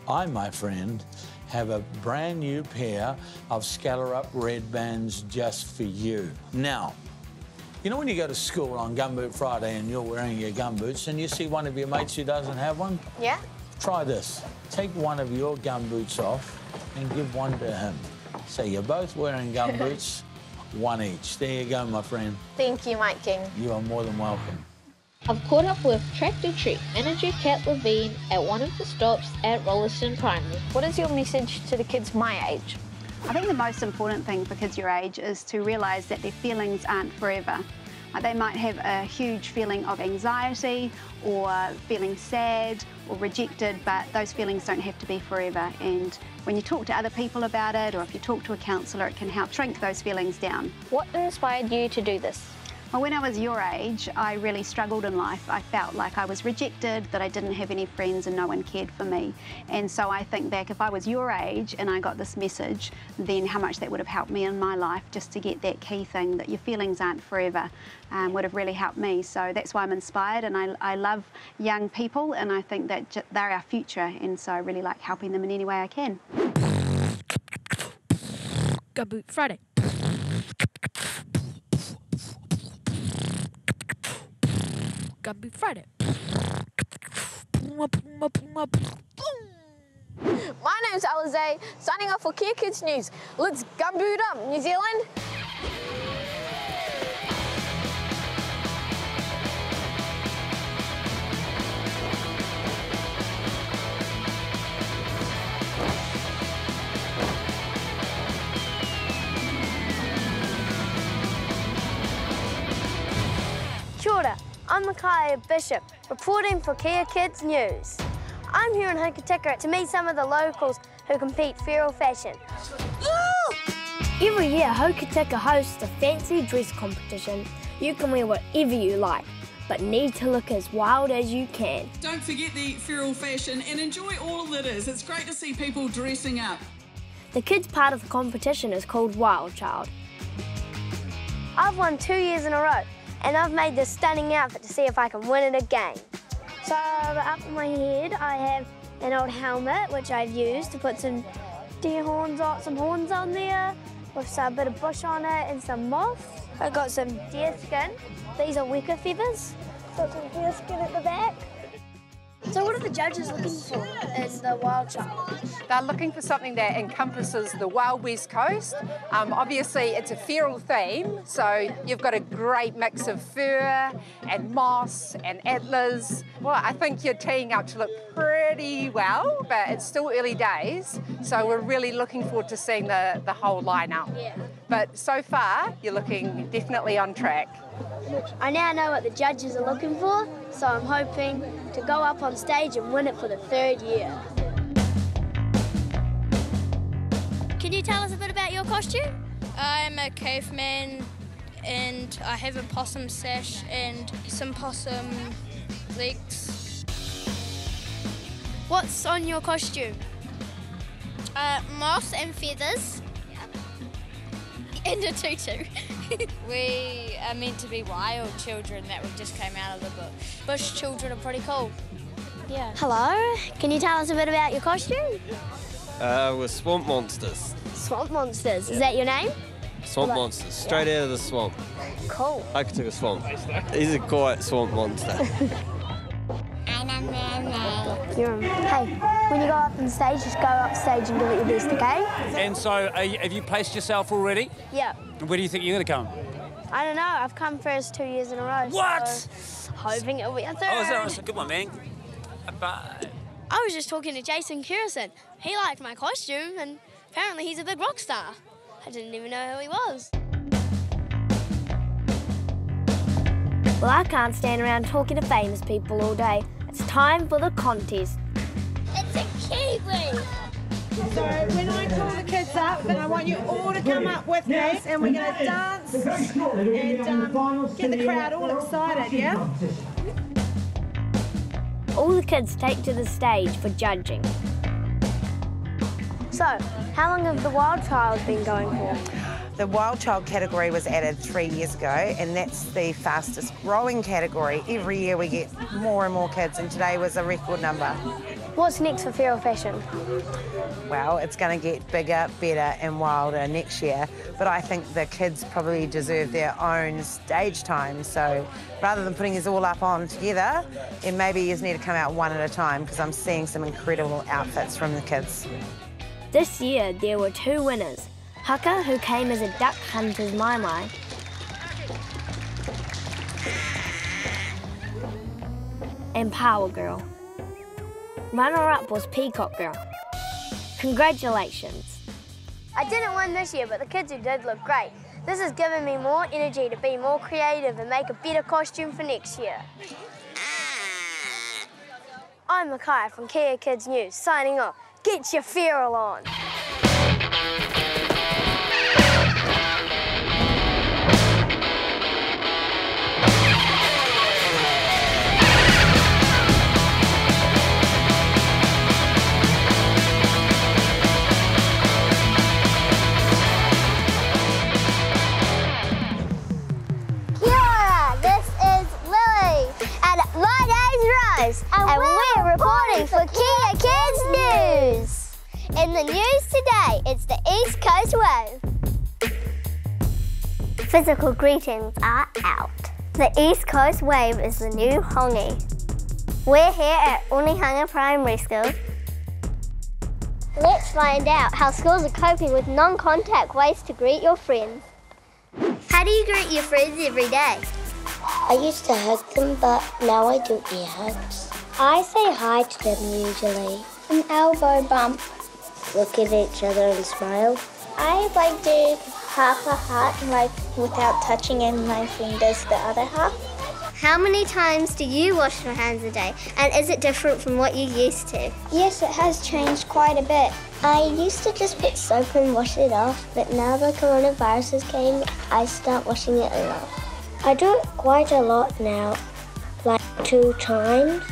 I, my friend, have a brand new pair of Skellerup red bands just for you. Now, you know when you go to school on Gumboot Friday and you're wearing your gumboots and you see one of your mates who doesn't have one? Yeah. Try this. Take one of your gumboots off and give one to him. So you're both wearing gum boots, one each. There you go, my friend. Thank you, Mike King. You are more than welcome. I've caught up with Tractor Trek manager Kat Levine at one of the stops at Rolleston Primary. What is your message to the kids my age? I think the most important thing for kids your age is to realise that their feelings aren't forever. They might have a huge feeling of anxiety or feeling sad or rejected, but those feelings don't have to be forever. And when you talk to other people about it or if you talk to a counsellor, it can help shrink those feelings down. What inspired you to do this? Well, when I was your age, I really struggled in life. I felt like I was rejected, that I didn't have any friends and no one cared for me. And so I think back, if I was your age and I got this message, then how much that would have helped me in my life just to get that key thing that your feelings aren't forever um, would have really helped me. So that's why I'm inspired and I, I love young people and I think that they're our future. And so I really like helping them in any way I can. Gumboot Friday. Gumboot Friday. My name's Alize, signing off for Kea Kids News. Let's gumboot up, New Zealand. Kia ora, I'm Micaiah Bishop, reporting for Kea Kids News. I'm here in Hokitika to meet some of the locals who compete feral fashion. Every year, Hokitika hosts a fancy dress competition. You can wear whatever you like, but need to look as wild as you can. Don't forget the feral fashion and enjoy all that is. It's great to see people dressing up. The kids part of the competition is called Wild Child. I've won two years in a row, and I've made this stunning outfit to see if I can win it again. So up my head, I have an old helmet, which I've used to put some deer horns on, some horns on there, with some bit of bush on it and some moss. I've got some deer skin. These are weka feathers. Got some deer skin at the back. So what are the judges looking for as the wild child? They're looking for something that encompasses the wild west coast. Um, obviously, it's a feral theme, so you've got a great mix of fur and moss and antlers. Well, I think you're teeing up to look pretty well, but it's still early days, so we're really looking forward to seeing the, the whole lineup. Yeah. But so far, you're looking definitely on track. I now know what the judges are looking for, so I'm hoping to go up on stage and win it for the third year. Can you tell us a bit about your costume? I'm a caveman and I have a possum sash and some possum legs. What's on your costume? Uh, moss and feathers. In a tutu. we are meant to be wild children that we just came out of the bush. Bush children are pretty cool. Yeah. Hello, can you tell us a bit about your costume? Uh, we're swamp monsters. Swamp Monsters, is that your name? Swamp Right. monsters, straight out of the swamp. Cool. I could take a swamp. He's a quiet swamp monster. You're, hey, when you go up on stage, just go up stage and give it your best, okay? And so, you, have you placed yourself already? Yeah. Where do you think you're going to come? I don't know, I've come first two years in a row. What? So hoping it'll be a third. Oh, is that right? Good one, man. But I was just talking to Jason Kerrison. He liked my costume, and apparently he's a big rock star. I didn't even know who he was. Well, I can't stand around talking to famous people all day. It's time for the contest. It's a kiwi! So when I call the kids up, then I want you all to come up with me, and we're going to dance and um, get the crowd all excited, yeah? All the kids take to the stage for judging. So, how long have the wild trials been going for? The wild child category was added three years ago, and that's the fastest growing category. Every year we get more and more kids, and today was a record number. What's next for Feral Fashion? Well, it's going to get bigger, better, and wilder next year, but I think the kids probably deserve their own stage time. So rather than putting us all up on together, it maybe you just need to come out one at a time because I'm seeing some incredible outfits from the kids. This year there were two winners. Haka, who came as a duck hunter's mai mai, and Power Girl. Runner-up was Peacock Girl. Congratulations. I didn't win this year, but the kids who did look great. This has given me more energy to be more creative and make a better costume for next year. I'm Makai from Kea Kids News, signing off. Get your feral on. Rose, and, we're reporting for Kea Kids News. In the news today, it's the East Coast Wave. Physical greetings are out. The East Coast Wave is the new hongi. We're here at Onehunga Primary School. Let's find out how schools are coping with non-contact ways to greet your friends. How do you greet your friends every day? I used to hug them, but now I do ear hugs. I say hi to them usually. An elbow bump. Look at each other and smile. I like do half a heart, like without touching and my fingers the other half. How many times do you wash your hands a day? And is it different from what you used to? Yes, it has changed quite a bit. I used to just put soap and wash it off, but now the coronaviruses came, I start washing it a lot. I do it quite a lot now, like two times.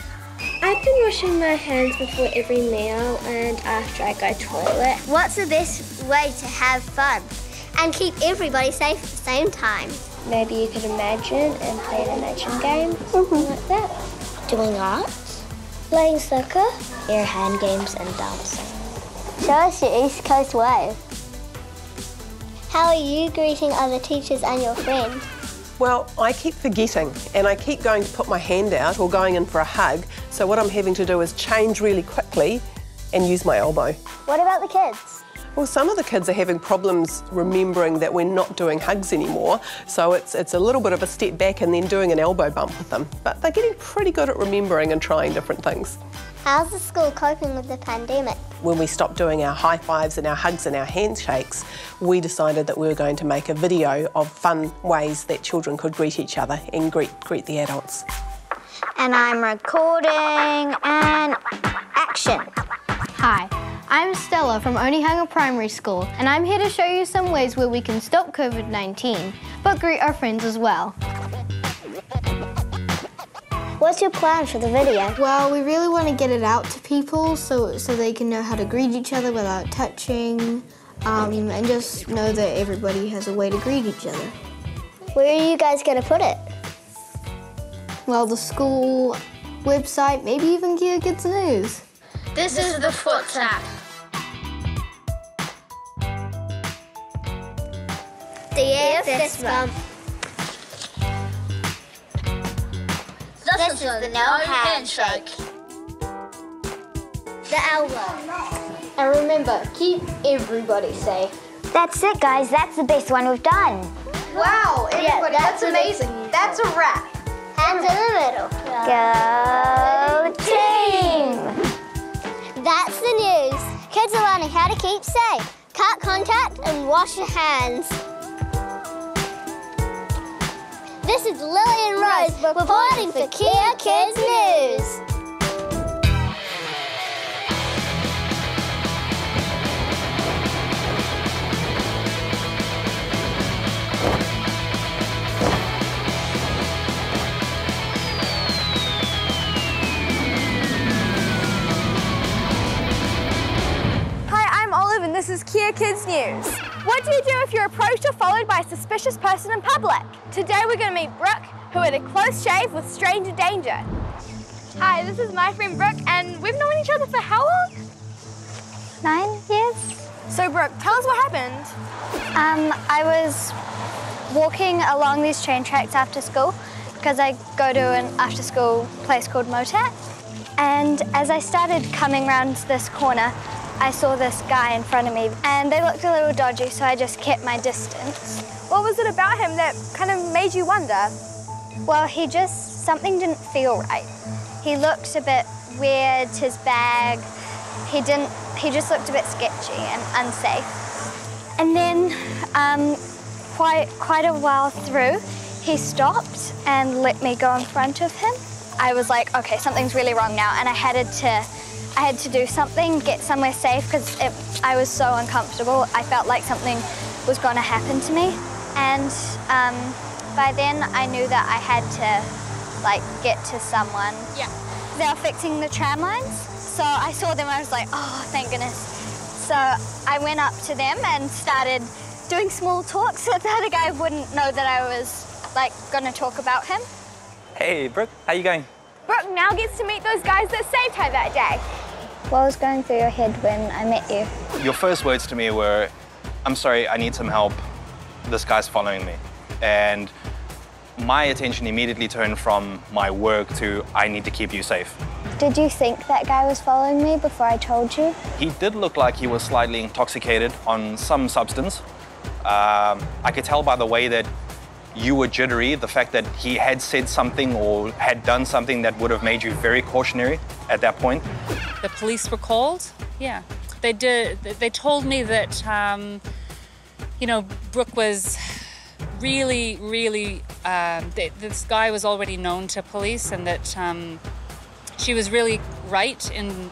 I've been washing my hands before every meal and after I go toilet. What's the best way to have fun and keep everybody safe at the same time? Maybe you could imagine and play an imagine game, something mm-hmm. like that. Doing arts, playing soccer, air hand games, and dancing. Show us your East Coast wave. How are you greeting other teachers and your friends? Well, I keep forgetting and I keep going to put my hand out or going in for a hug. So what I'm having to do is change really quickly and use my elbow. What about the kids? Well, some of the kids are having problems remembering that we're not doing hugs anymore. So it's, it's a little bit of a step back and then doing an elbow bump with them. But they're getting pretty good at remembering and trying different things. How's the school coping with the pandemic? When we stopped doing our high fives and our hugs and our handshakes, we decided that we were going to make a video of fun ways that children could greet each other and greet, greet the adults. And I'm recording and action. Hi, I'm Stella from Onehunga Primary School, and I'm here to show you some ways where we can stop COVID 19, but greet our friends as well. What's your plan for the video? Well, we really want to get it out to people so, so they can know how to greet each other without touching. um, and just know that everybody has a way to greet each other. Where are you guys going to put it? Well, the school website, maybe even Kea Kids News. This is the foot tap. Dear fist bump. This, is the no handshake. The elbow. And remember, keep everybody safe. That's it, guys. That's the best one we've done. Wow, everybody, that's that's, amazing. That's a wrap. Hands in the middle. Go team! That's the news. Kids are learning how to keep safe, cut contact, and wash your hands. This is Lillian Rose reporting for Kea Kids News. Hi, I'm Olive and this is Kea Kids News. What do you do if you're approached or followed by a suspicious person in public? Today we're going to meet Brooke, who had a close shave with stranger danger. Hi, this is my friend Brooke and we've known each other for how long? Nine years. So Brooke, tell us what happened. Um, I was walking along these train tracks after school because I go to an after school place called MOTAT. And as I started coming round this corner, I saw this guy in front of me and they looked a little dodgy, so I just kept my distance. What was it about him that kind of made you wonder? Well, he just, something didn't feel right. He looked a bit weird, his bag, he didn't, he just looked a bit sketchy and unsafe. And then um, quite, quite a while through, he stopped and let me go in front of him. I was like, okay, something's really wrong now, and I headed to, I had to do something, get somewhere safe, because I was so uncomfortable. I felt like something was going to happen to me, and um, by then I knew that I had to, like, get to someone. Yeah. They were fixing the tram lines, so I saw them. I was like, oh, thank goodness. So I went up to them and started doing small talk so the other guy wouldn't know that I was like going to talk about him. Hey, Brooke, how you going? Brooke now gets to meet those guys that saved her that day. What was going through your head when I met you? Your first words to me were, I'm sorry, I need some help. This guy's following me. And my attention immediately turned from my work to, I need to keep you safe. Did you think that guy was following me before I told you? He did look like he was slightly intoxicated on some substance. Um, I could tell by the way that you were jittery, the fact that he had said something or had done something that would have made you very cautionary at that point. The police were called. Yeah, they did. They told me that, um, you know, Brooke was really, really. Um, th- this guy was already known to police, and that um, she was really right in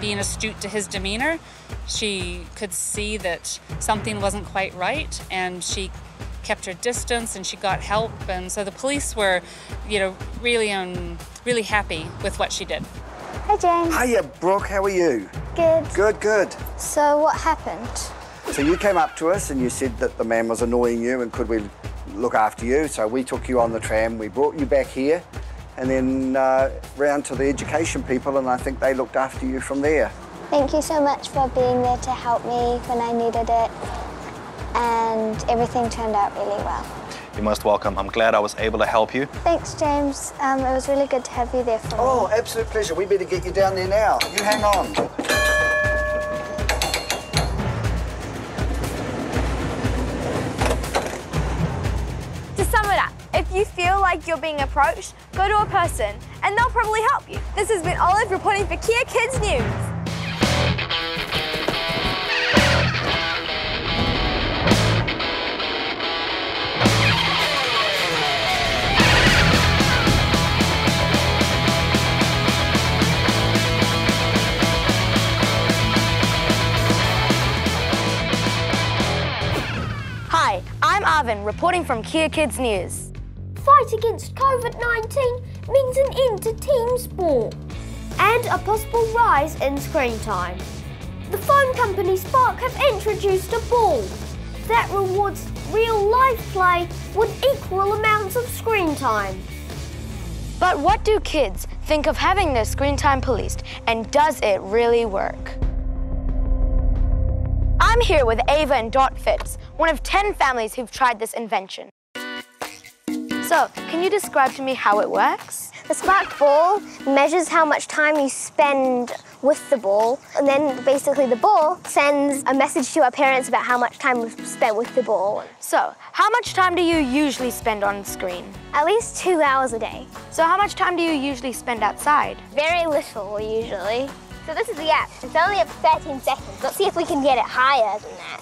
being astute to his demeanor. She could see that something wasn't quite right, and she kept her distance and she got help and so the police were you know really um really happy with what she did Hi, James. Hiya, Brooke, how are you? Good. Good, good. So what happened? So you came up to us and you said that the man was annoying you and could we look after you? So we took you on the tram, we brought you back here, and then uh, round to the education people, and I think they looked after you from there. Thank you so much for being there to help me when I needed it. And everything turned out really well. You're most welcome. I'm glad I was able to help you. Thanks, James. Um, it was really good to have you there for Oh, absolute pleasure. We better get you down there now. You hang on. To sum it up, if you feel like you're being approached, go to a person and they'll probably help you. This has been Olive reporting for Kea Kids News. I'm Arvin reporting from Kea Kids News. Fight against COVID 19 means an end to team sport and a possible rise in screen time. The phone company Spark have introduced a ball that rewards real life play with equal amounts of screen time. But what do kids think of having their screen time policed, and does it really work? I'm here with Ava and Dot Phipps, one of 10 families who've tried this invention. So, can you describe to me how it works? The spark ball measures how much time you spend with the ball, and then basically the ball sends a message to our parents about how much time we've spent with the ball. So, how much time do you usually spend on screen? At least two hours a day. So, how much time do you usually spend outside? Very little, usually. So this is the app. It's only up 13 seconds. Let's see if we can get it higher than that.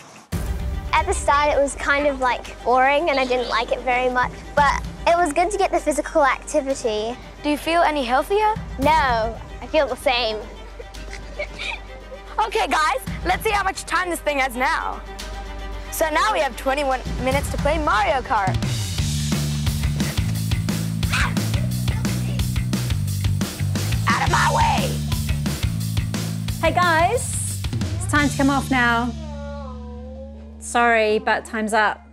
At the start, it was kind of like boring and I didn't like it very much, but it was good to get the physical activity. Do you feel any healthier? No, I feel the same. Okay, guys, let's see how much time this thing has now. So now we have 21 minutes to play Mario Kart. Out of my way! Hey guys, it's time to come off now. Sorry, but time's up.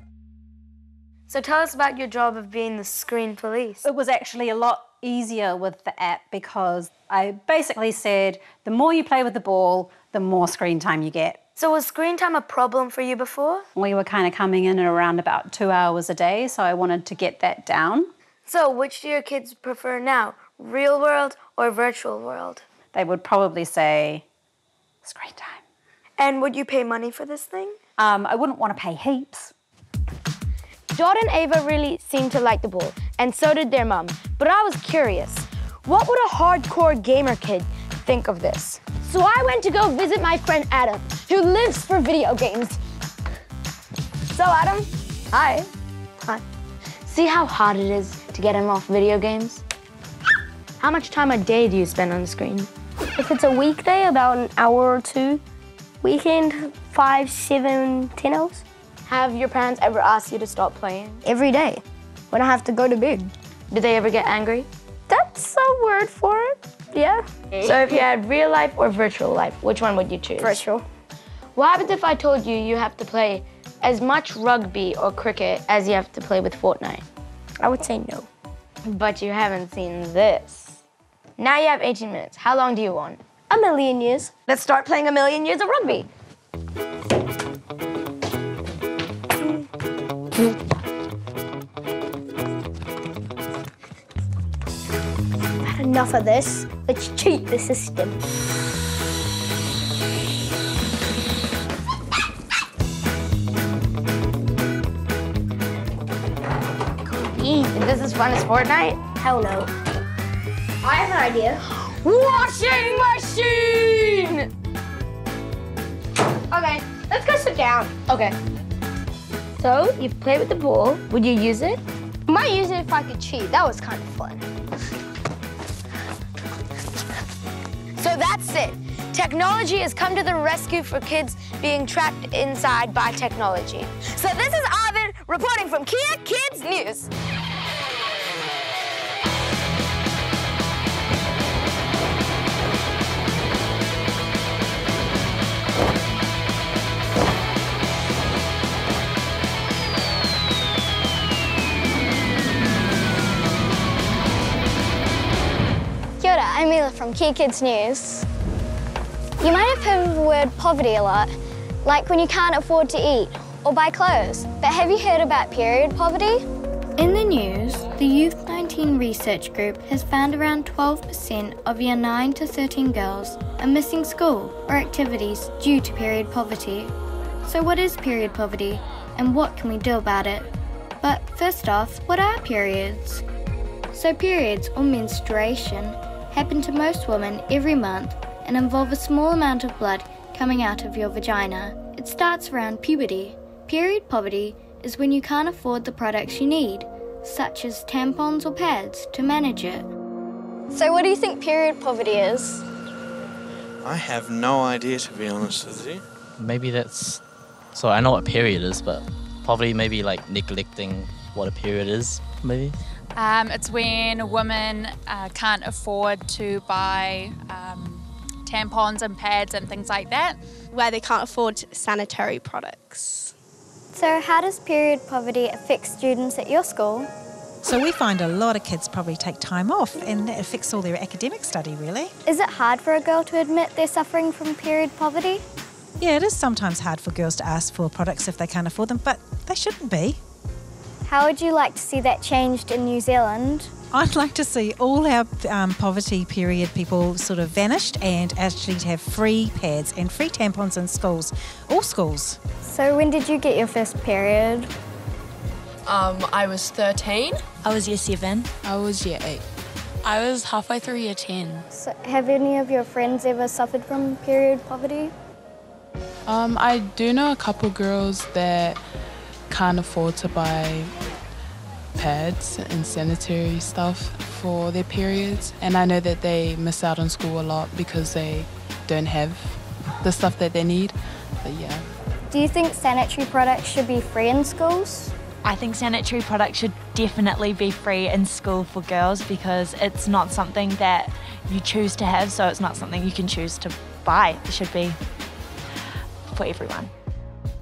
So tell us about your job of being the screen police. It was actually a lot easier with the app because I basically said the more you play with the ball, the more screen time you get. So was screen time a problem for you before? We were kind of coming in at around about two hours a day, so I wanted to get that down. So which do your kids prefer now, real world or virtual world? They would probably say screen time. And would you pay money for this thing? Um, I wouldn't want to pay heaps. Dot and Ava really seemed to like the ball, and so did their mum. But I was curious, what would a hardcore gamer kid think of this? So I went to go visit my friend Adam, who lives for video games. So Adam, hi. Hi. See how hard it is to get him off video games? How much time a day do you spend on the screen? If it's a weekday, about an hour or two. Weekend, five, seven, ten hours. Have your parents ever asked you to stop playing? Every day, when I have to go to bed. Do they ever get angry? That's a word for it, yeah. So if you had real life or virtual life, which one would you choose? Virtual. What happens if I told you you have to play as much rugby or cricket as you have to play with Fortnite? I would say no. But you haven't seen this. Now you have 18 minutes. How long do you want? A million years. Let's start playing a million years of rugby. Enough of this. Let's cheat the system. Is this as fun as Fortnite? Hell no. I have an idea. Washing machine! Okay, let's go sit down. Okay. So, you play with the ball. Would you use it? Might use it if I could cheat. That was kind of fun. So that's it. Technology has come to the rescue for kids being trapped inside by technology. So this is Arvin reporting from Kea Kids News. Kia I'm Mila from Kea Kids News. You might have heard the word poverty a lot, like when you can't afford to eat or buy clothes. But have you heard about period poverty? In the news, the Youth 19 research group has found around 12% of year 9 to 13 girls are missing school or activities due to period poverty. So, what is period poverty and what can we do about it? But first off, what are periods? So, periods or menstruation happen to most women every month and involve a small amount of blood coming out of your vagina. It starts around puberty. Period poverty is when you can't afford the products you need, such as tampons or pads, to manage it. So, what do you think period poverty is? I have no idea, to be honest with you. Maybe that's. So I know what period is, but probably maybe like neglecting what a period is, maybe. Um, it's when a woman uh, can't afford to buy um, tampons and pads and things like that. Where they can't afford sanitary products. So, how does period poverty affect students at your school? So we find a lot of kids probably take time off and it affects all their academic study really. Is it hard for a girl to admit they're suffering from period poverty? Yeah, it is sometimes hard for girls to ask for products if they can't afford them, but they shouldn't be. How would you like to see that changed in New Zealand? I'd like to see all our um, poverty period people sort of vanished and actually have free pads and free tampons in schools, all schools. So, when did you get your first period? Um, I was 13. I was year 7. I was year 8. I was halfway through year 10. So, have any of your friends ever suffered from period poverty? Um, I do know a couple girls that can't afford to buy pads and sanitary stuff for their periods, and I know that they miss out on school a lot because they don't have the stuff that they need. But yeah. Do you think sanitary products should be free in schools? I think sanitary products should definitely be free in school for girls because it's not something that you choose to have, so it's not something you can choose to buy. It should be for everyone.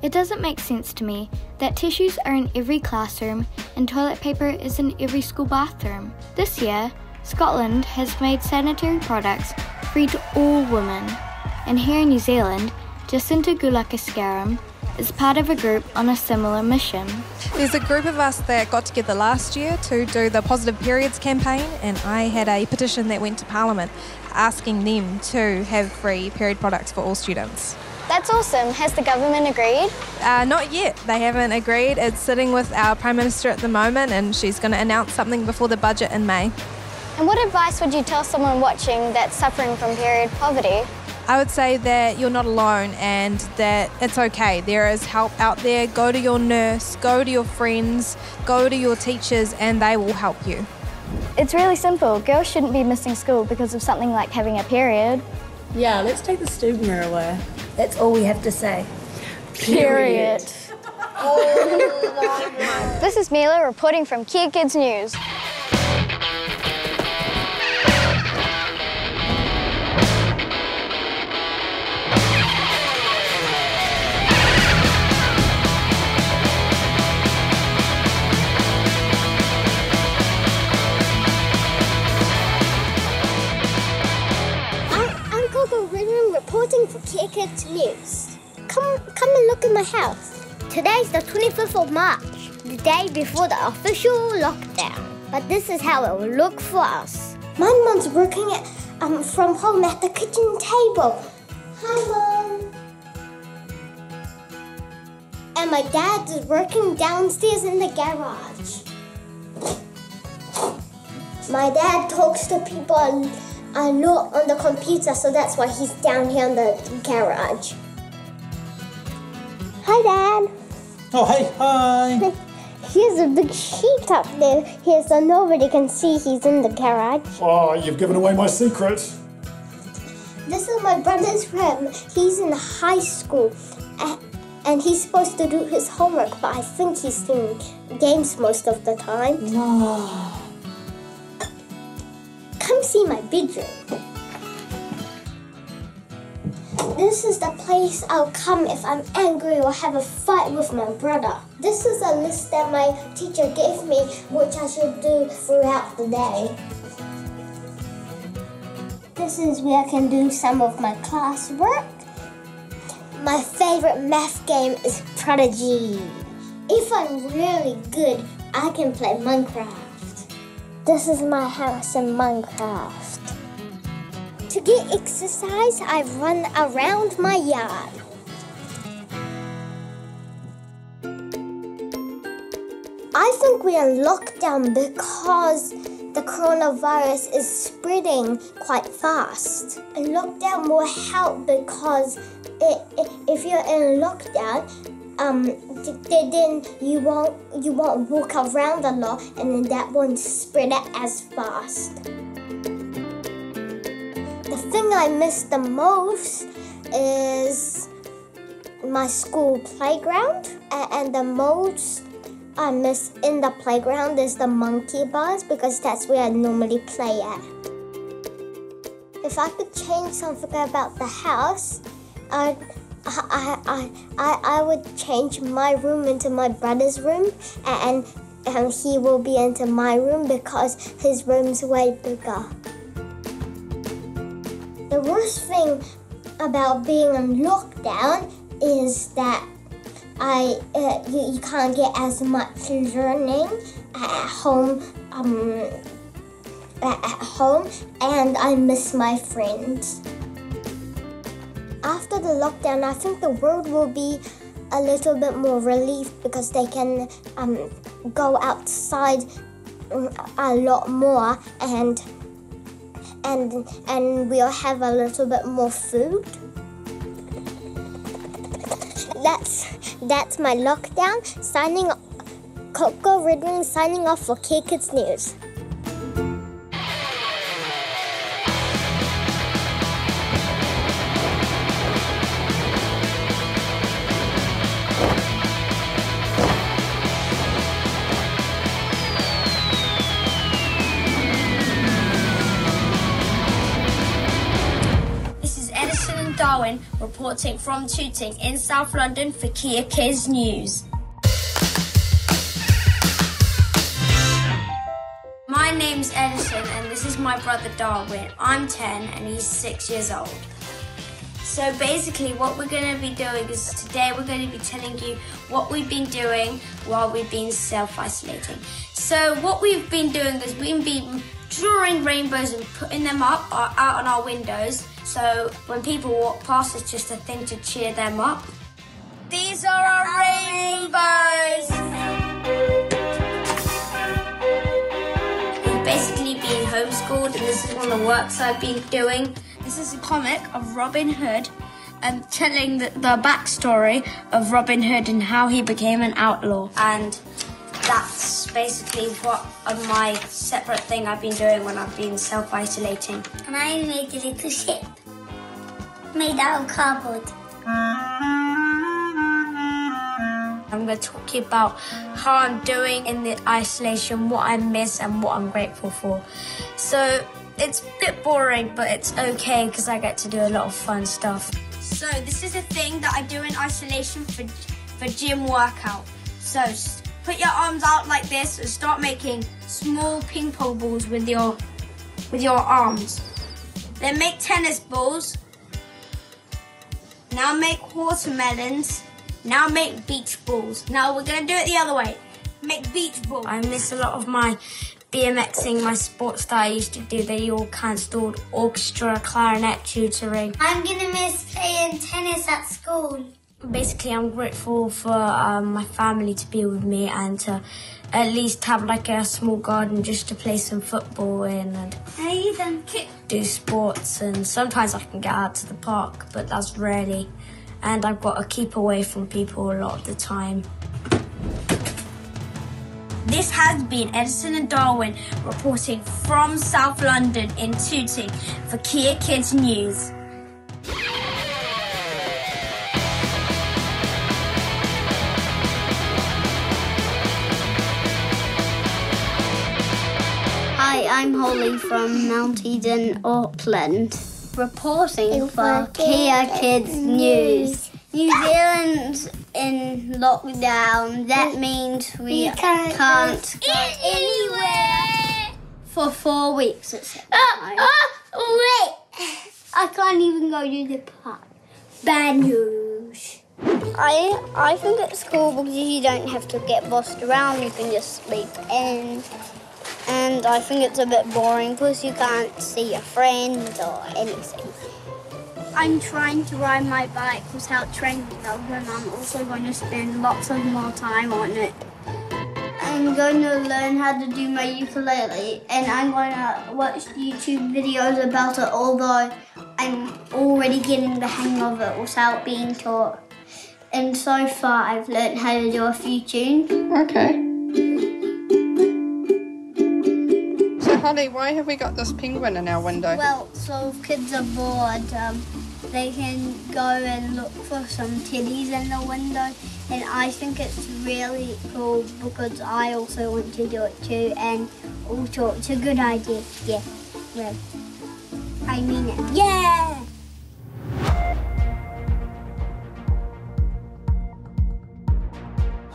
It doesn't make sense to me that tissues are in every classroom and toilet paper is in every school bathroom. This year, Scotland has made sanitary products free to all women. And here in New Zealand, Jacinta Gulasekharam is part of a group on a similar mission. There's a group of us that got together last year to do the Positive Periods campaign, and I had a petition that went to Parliament asking them to have free period products for all students. That's awesome. Has the government agreed? Uh, not yet. They haven't agreed. It's sitting with our Prime Minister at the moment, and she's going to announce something before the budget in May. And what advice would you tell someone watching that's suffering from period poverty? I would say that you're not alone and that it's okay. There is help out there. Go to your nurse, go to your friends, go to your teachers, and they will help you. It's really simple. Girls shouldn't be missing school because of something like having a period. Yeah, let's take the stigma away. That's all we have to say. Period. Oh this is Mila reporting from Kea Kids News. Coco Goodman reporting for Kids News. Come, come and look at my house. Today's the 25th of March, the day before the official lockdown. But this is how it will look for us. My mom's working at, um, from home at the kitchen table. Hi, Mom. And my dad is working downstairs in the garage. My dad talks to people a, lot on the computer, so that's why he's down here in the garage. Hi, Dad. Oh, hey, hi. Here's a big sheet up there here, so nobody can see he's in the garage. Oh, you've given away my secret. This is my brother's room. He's in high school. And he's supposed to do his homework, but I think he's doing games most of the time. No. Come see my bedroom. This is the place I'll come if I'm angry or have a fight with my brother. This is a list that my teacher gave me, which I should do throughout the day. This is where I can do some of my classwork. My favorite math game is Prodigy. If I'm really good, I can play Minecraft. This is my house in Minecraft. To get exercise, I run around my yard. I think we are locked down because the coronavirus is spreading quite fast. A lockdown will help because i i if you're in lockdown, um, th- th- then you won't you won't walk around a lot, and then that won't spread it as fast. The thing I miss the most is my school playground, and the most I miss in the playground is the monkey bars because that's where I normally play at. if I could change something about the house, I'd, I, I, I, I would change my room into my brother's room, and, and he will be into my room because his room's way bigger. The worst thing about being on lockdown is that I uh, you, you can't get as much learning at home um, at home and I miss my friends. After the lockdown, I think the world will be a little bit more relieved because they can um, go outside mm, a lot more and and and we'll have a little bit more food. That's that's my lockdown. Signing Coco Ridwin signing off for Kea Kids News. And Darwin reporting from Tooting in South London for Kea Kids News. My name's Edison and this is my brother Darwin. I'm 10 and he's 6 years old. So basically what we're going to be doing is today we're going to be telling you what we've been doing while we've been self-isolating. So what we've been doing is we've been drawing rainbows and putting them up uh, out on our windows. So when people walk past, it's just a thing to cheer them up. These are our rainbows. We've basically been homeschooled, and this is one of the works I've been doing. This is a comic of Robin Hood and telling the, the backstory of Robin Hood and how he became an outlaw. And that's basically what of my separate thing I've been doing when I've been self-isolating. And I made a little ship made out of cardboard. I'm going to talk to you about how I'm doing in the isolation, what I miss, and what I'm grateful for. So it's a bit boring, but it's okay because I get to do a lot of fun stuff. So this is a thing that I do in isolation for for gym workout. So put your arms out like this and start making small ping pong balls with your with your arms. Then make tennis balls. Now make watermelons. Now make beach balls. Now we're gonna do it the other way. Make beach balls. I miss a lot of my BMXing, my sports that I used to do. They all cancelled orchestra, clarinet tutoring. I'm gonna miss playing tennis at school. Basically, I'm grateful for um, my family to be with me and to at least have like a small garden just to play some football in and do sports. And sometimes I can get out to the park, but that's rarely. And I've got to keep away from people a lot of the time. This has been Edison and Darwin reporting from South London in Tooting for Kea Kids News. Hi, I'm Holly from Mount Eden, Auckland, reporting for Kea Kids News. New Zealand's in lockdown. That means we, can't, go anywhere for four weeks. It's uh, uh, wait! I can't even go to the park. Bad news. I I think it's cool because you don't have to get bossed around. You can just sleep in. And I think it's a bit boring because you can't see your friends or anything. I'm trying to ride my bike without training though, and I'm also going to spend lots of more time on it. I'm going to learn how to do my ukulele, and I'm going to watch YouTube videos about it, although I'm already getting the hang of it without being taught. And so far, I've learned how to do a few tunes. Okay. Holly, why have we got this penguin in our window? Well, so if kids are bored, um, they can go and look for some teddies in the window. And I think it's really cool because I also want to do it too. And also, it's a good idea. Yeah, really. I mean it. Yeah!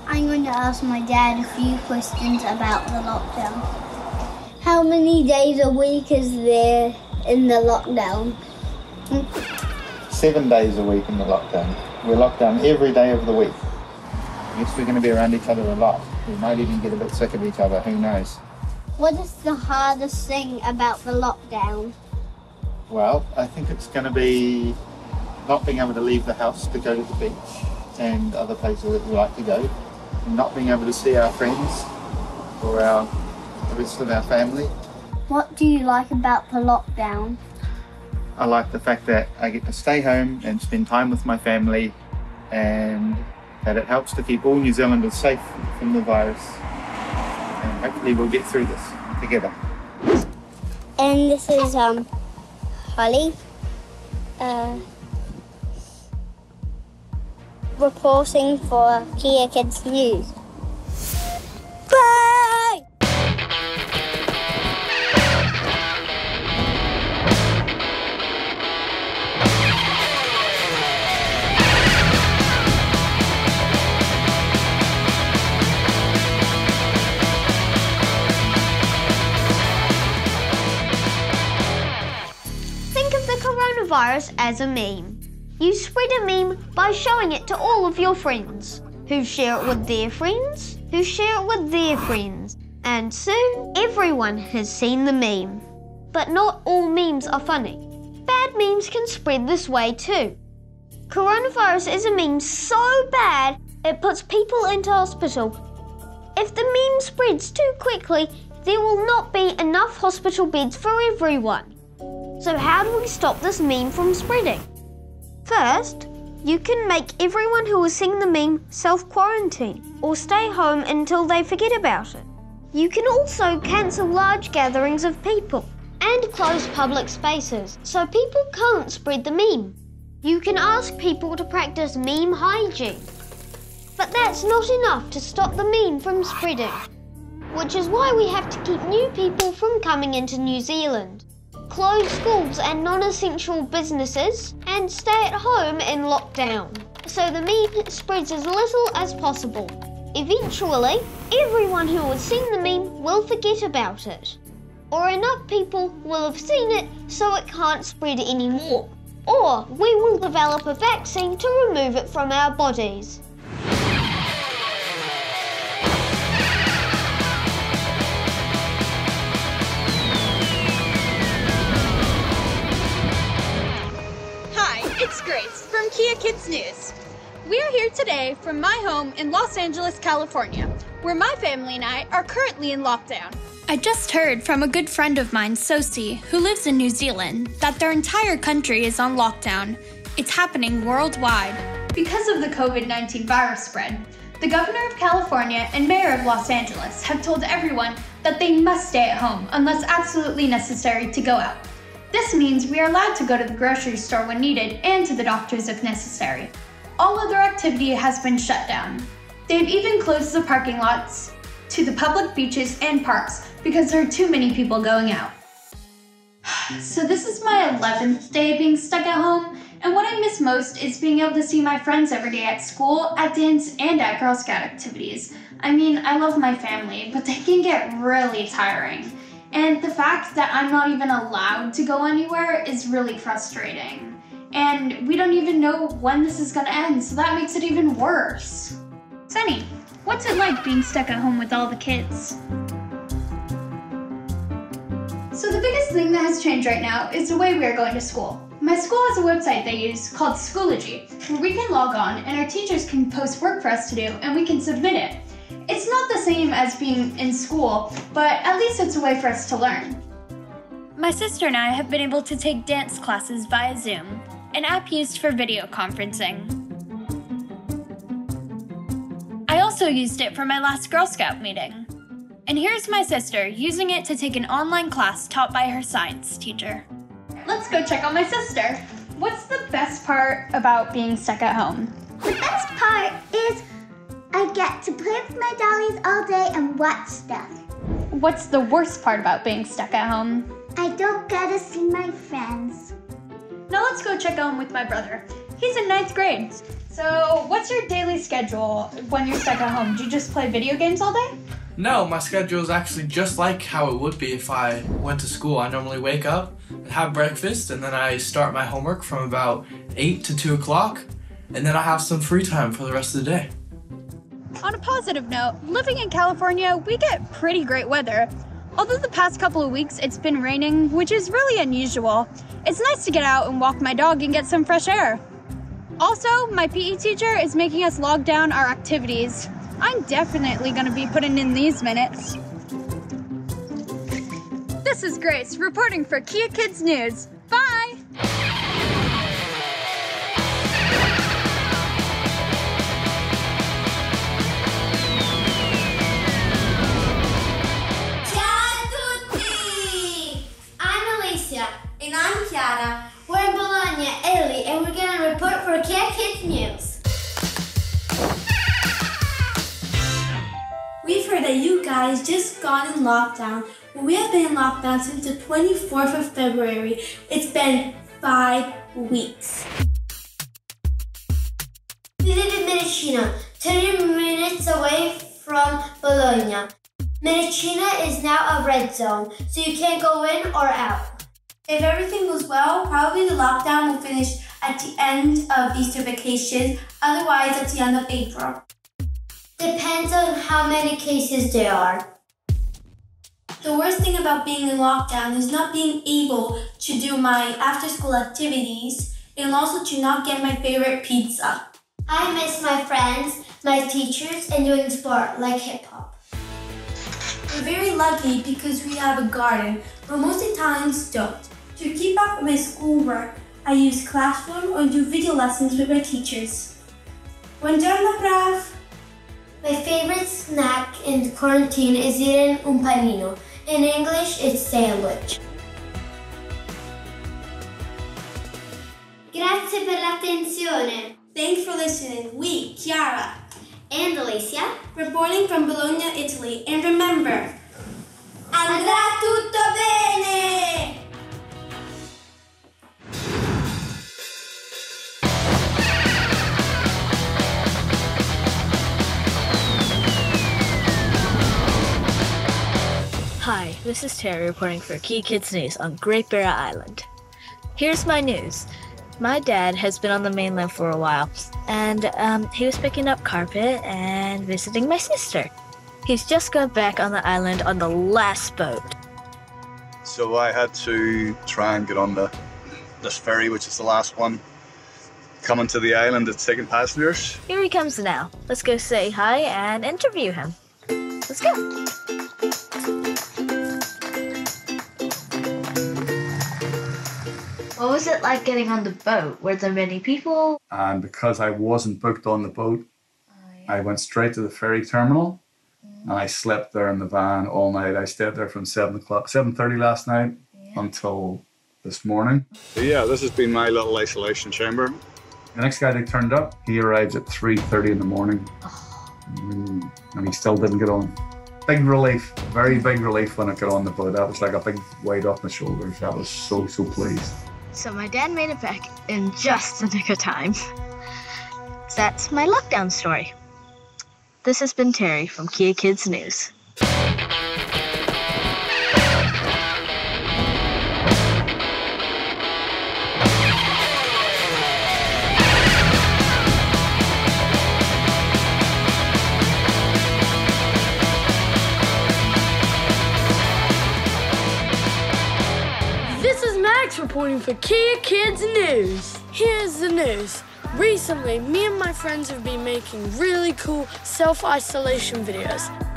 I'm going to ask my dad a few questions about the lockdown. How many days a week is there in the lockdown? Seven days a week in the lockdown. We're locked down every day of the week. I guess we're going to be around each other a lot. We might even get a bit sick of each other, who knows? What is the hardest thing about the lockdown? Well, I think it's going to be not being able to leave the house to go to the beach and other places that we like to go, not being able to see our friends or our the rest of our family. What do you like about the lockdown? I like the fact that I get to stay home and spend time with my family and that it helps to keep all New Zealanders safe from the virus. And hopefully we'll get through this together. And this is um Holly. Uh, reporting for Kea Kids News. Bye! Coronavirus as a meme. You spread a meme by showing it to all of your friends, who share it with their friends, who share it with their friends, and soon everyone has seen the meme. But not all memes are funny. Bad memes can spread this way too. Coronavirus is a meme so bad it puts people into hospital. If the meme spreads too quickly, there will not be enough hospital beds for everyone. So, how do we stop this meme from spreading? First, you can make everyone who has seen the meme self quarantine or stay home until they forget about it. You can also cancel large gatherings of people and close public spaces so people can't spread the meme. You can ask people to practice meme hygiene. But that's not enough to stop the meme from spreading, which is why we have to keep new people from coming into New Zealand close schools and non essential businesses, and stay at home in lockdown so the meme spreads as little as possible. Eventually, everyone who has seen the meme will forget about it. Or enough people will have seen it so it can't spread anymore. Or we will develop a vaccine to remove it from our bodies. Grace from Kea Kids News. We are here today from my home in Los Angeles, California, where my family and I are currently in lockdown. I just heard from a good friend of mine, Sosie, who lives in New Zealand, that their entire country is on lockdown. It's happening worldwide. Because of the COVID 19 virus spread, the governor of California and mayor of Los Angeles have told everyone that they must stay at home unless absolutely necessary to go out. This means we are allowed to go to the grocery store when needed and to the doctors if necessary. All other activity has been shut down. They've even closed the parking lots to the public beaches and parks because there are too many people going out. So, this is my 11th day being stuck at home, and what I miss most is being able to see my friends every day at school, at dance, and at Girl Scout activities. I mean, I love my family, but they can get really tiring. And the fact that I'm not even allowed to go anywhere is really frustrating. And we don't even know when this is gonna end, so that makes it even worse. Sunny, what's it like being stuck at home with all the kids? So, the biggest thing that has changed right now is the way we are going to school. My school has a website they use called Schoology, where we can log on and our teachers can post work for us to do and we can submit it. It's not the same as being in school, but at least it's a way for us to learn. My sister and I have been able to take dance classes via Zoom, an app used for video conferencing. I also used it for my last Girl Scout meeting. And here's my sister using it to take an online class taught by her science teacher. Let's go check on my sister. What's the best part about being stuck at home? The best part is I get to play with my dollies all day and watch stuff. What's the worst part about being stuck at home? I don't get to see my friends. Now let's go check on with my brother. He's in ninth grade. So, what's your daily schedule when you're stuck at home? Do you just play video games all day? No, my schedule is actually just like how it would be if I went to school. I normally wake up and have breakfast, and then I start my homework from about 8 to 2 o'clock, and then I have some free time for the rest of the day. On a positive note, living in California, we get pretty great weather. Although the past couple of weeks it's been raining, which is really unusual, it's nice to get out and walk my dog and get some fresh air. Also, my PE teacher is making us log down our activities. I'm definitely going to be putting in these minutes. This is Grace reporting for Kea Kids News. Bye! And I'm Chiara. We're in Bologna, Italy, and we're gonna report for Kea Kids News. We've heard that you guys just got in lockdown. We have been in lockdown since the 24th of February. It's been five weeks. We live in Medicina, 30 minutes away from Bologna. Medicina is now a red zone, so you can't go in or out. If everything goes well, probably the lockdown will finish at the end of Easter vacation, otherwise at the end of April. Depends on how many cases there are. The worst thing about being in lockdown is not being able to do my after school activities and also to not get my favorite pizza. I miss my friends, my teachers, and doing sport like hip hop. We're very lucky because we have a garden, but most Italians don't. To keep up with my schoolwork, I use Classroom or do video lessons with my teachers. Buongiorno, Prof! My favorite snack in quarantine is eating un panino. In English, it's sandwich. Grazie per l'attenzione. Thanks for listening. We, Chiara and Alicia, reporting from Bologna, Italy. And remember, andrà tutto bene! Hi, this is Terry reporting for Kea Kids News on Great Barrier Island. Here's my news. My dad has been on the mainland for a while, and um, he was picking up carpet and visiting my sister. He's just got back on the island on the last boat. So I had to try and get on the this ferry, which is the last one, coming to the island that's taking passengers. Here he comes now. Let's go say hi and interview him. Let's go. What was it like getting on the boat? Were there many people? And because I wasn't booked on the boat, I went straight to the ferry terminal, and I slept there in the van all night. I stayed there from seven o'clock, seven thirty last night until this morning. Yeah, this has been my little isolation chamber. The next guy that turned up, he arrived at three thirty in the morning, Mm, and he still didn't get on. Big relief, very big relief when I got on the boat. That was like a big weight off my shoulders. I was so so pleased. So my dad made it back in just the nick of time. That's my lockdown story. This has been Terry from Kea Kids News. Reporting for Kea Kids News. Here's the news. Recently, me and my friends have been making really cool self isolation videos.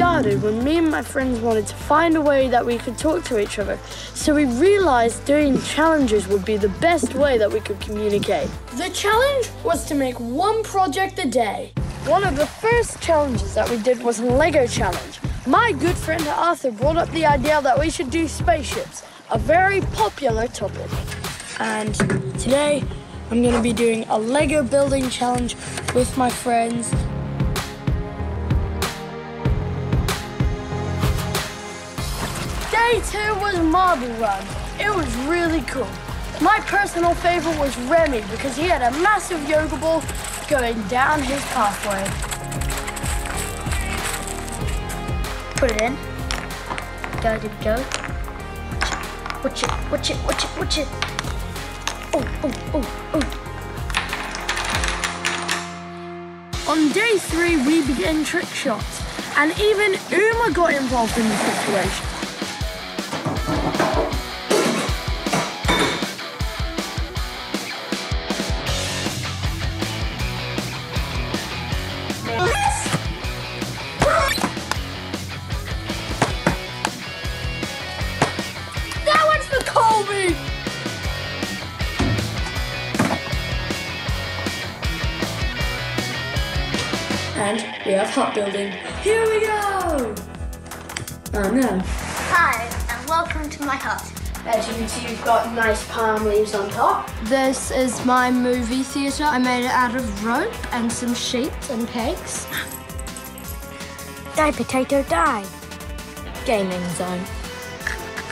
Started when me and my friends wanted to find a way that we could talk to each other. So we realized doing challenges would be the best way that we could communicate. The challenge was to make one project a day. One of the first challenges that we did was a Lego challenge. My good friend Arthur brought up the idea that we should do spaceships, a very popular topic. And today I'm going to be doing a Lego building challenge with my friends. Day two was Marble Run. It was really cool. My personal favorite was Remy because he had a massive yoga ball going down his pathway. Put it in. Go to go. Watch it, watch it, watch it, watch it. Oh, oh, oh, oh. On day three, we began trick shots, and even Uma got involved in the situation. And we have hut building. Here we go! Oh no. Hi, and welcome to my hut. As you can see, we've got nice palm leaves on top. This is my movie theatre. I made it out of rope and some sheets and pegs. Die, potato, die. Gaming zone.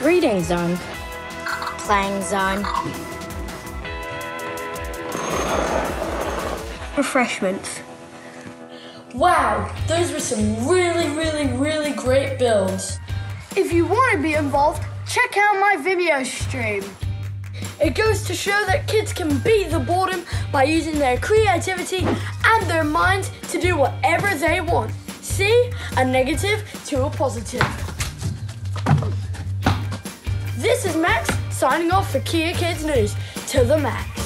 Reading zone. Playing zone. Refreshments. Wow, those were some really, really, really great builds. If you want to be involved, check out my video stream. It goes to show that kids can beat the boredom by using their creativity and their minds to do whatever they want. See? A negative to a positive. This is Max signing off for Kea Kids News. To the max.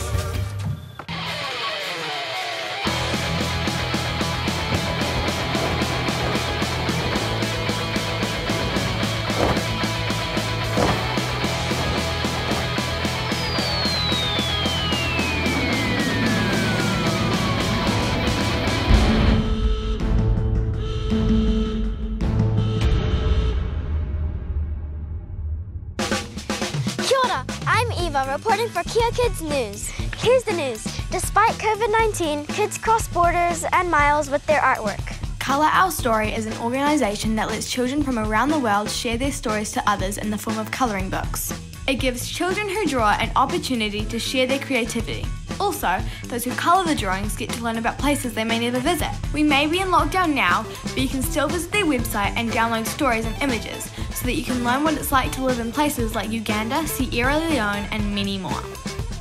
For Kea Kids News. Here's the news. Despite COVID 19, kids cross borders and miles with their artwork. Colour Our Story is an organisation that lets children from around the world share their stories to others in the form of colouring books. It gives children who draw an opportunity to share their creativity. Also, those who colour the drawings get to learn about places they may never visit. We may be in lockdown now, but you can still visit their website and download stories and images so that you can learn what it's like to live in places like Uganda, Sierra Leone, and many more.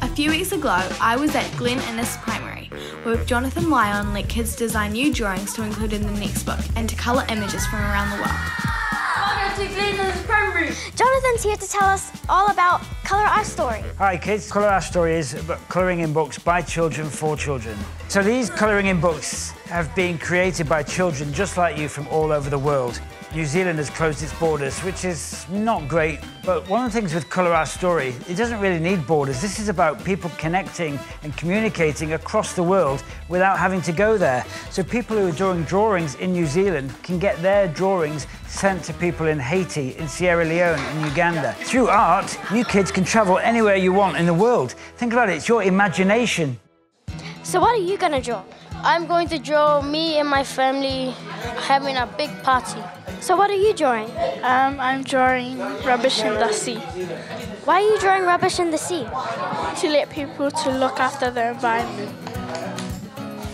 A few weeks ago, I was at Glen Innes Primary, where Jonathan Lyon let kids design new drawings to include in the next book and to colour images from around the world. Welcome to Glen Innes Primary! Jonathan's here to tell us all about Color Our Story. Hi kids, Colour Our Story is about colouring in books by children for children. So these colouring in books have been created by children just like you from all over the world. New Zealand has closed its borders, which is not great, but one of the things with Colour Our Story, it doesn't really need borders. This is about people connecting and communicating across the world without having to go there. So people who are doing drawings in New Zealand can get their drawings sent to people in Haiti, in Sierra Leone, in Uganda. Through art, you kids can travel anywhere you want in the world. Think about it, it's your imagination. So, what are you gonna draw? I'm going to draw me and my family having a big party. So, what are you drawing? Um, I'm drawing rubbish in the sea. Why are you drawing rubbish in the sea? To let people to look after the environment.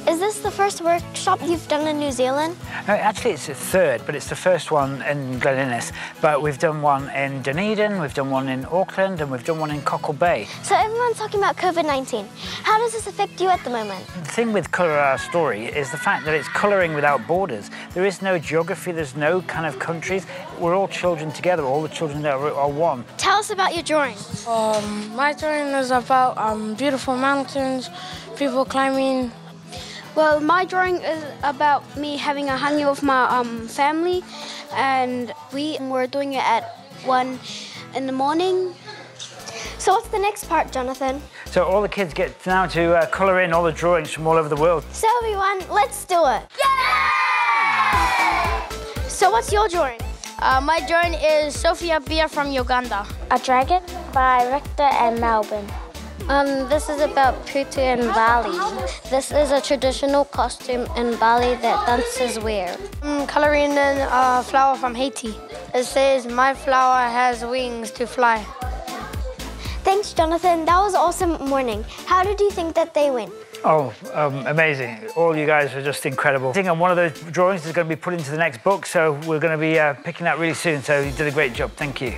Is this the first workshop you've done in New Zealand? No, actually, it's the third, but it's the first one in Glen Innes. But we've done one in Dunedin, we've done one in Auckland, and we've done one in Cockle Bay. So, everyone's talking about COVID 19. How does this affect you at the moment? The thing with Colour Our Story is the fact that it's colouring without borders. There is no geography, there's no kind of countries. We're all children together, all the children there are, are one. Tell us about your drawing. Um, my drawing is about um, beautiful mountains, people climbing. Well, my drawing is about me having a hangi with my um, family, and we were doing it at one in the morning. So, what's the next part, Jonathan? So all the kids get now to uh, colour in all the drawings from all over the world. So, everyone, let's do it. So, what's your drawing? Uh, my drawing is Sophia Bia from Uganda. A dragon by Richter and Melbourne. Um, this is about Putu in Bali. This is a traditional costume in Bali that dancers wear. I'm coloring in a flower from Haiti. It says, My flower has wings to fly. Thanks, Jonathan. That was awesome morning. How did you think that they went? Oh, um, amazing. All you guys are just incredible. I think one of those drawings is going to be put into the next book, so we're going to be uh, picking that really soon. So you did a great job. Thank you.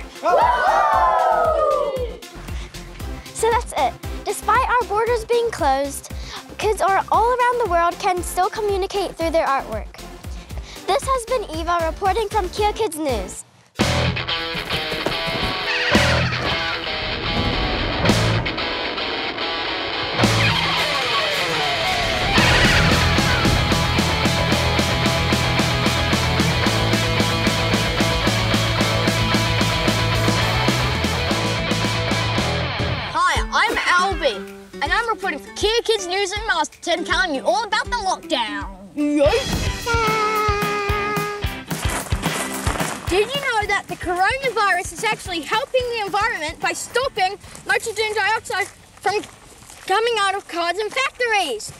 So that's it. Despite our borders being closed, kids are all around the world can still communicate through their artwork. This has been Eva reporting from Kea Kids News. Reporting for Kea Kids News in Masterton, telling you all about the lockdown. Did you know that the coronavirus is actually helping the environment by stopping nitrogen dioxide from coming out of cars and factories?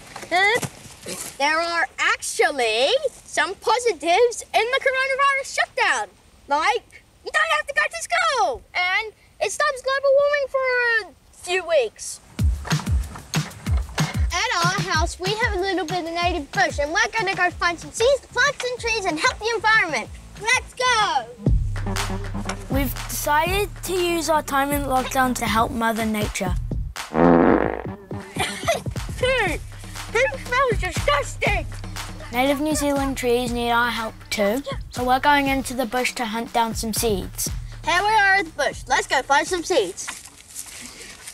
There are actually some positives in the coronavirus shutdown, like you don't have to go to school, and it stops global warming for a few weeks. At our house, we have a little bit of native bush, and we're gonna go find some seeds, plants, and trees and help the environment. Let's go! We've decided to use our time in lockdown to help Mother Nature. Dude, this smells disgusting! Native New Zealand trees need our help too, so we're going into the bush to hunt down some seeds. Here we are at the bush. Let's go find some seeds.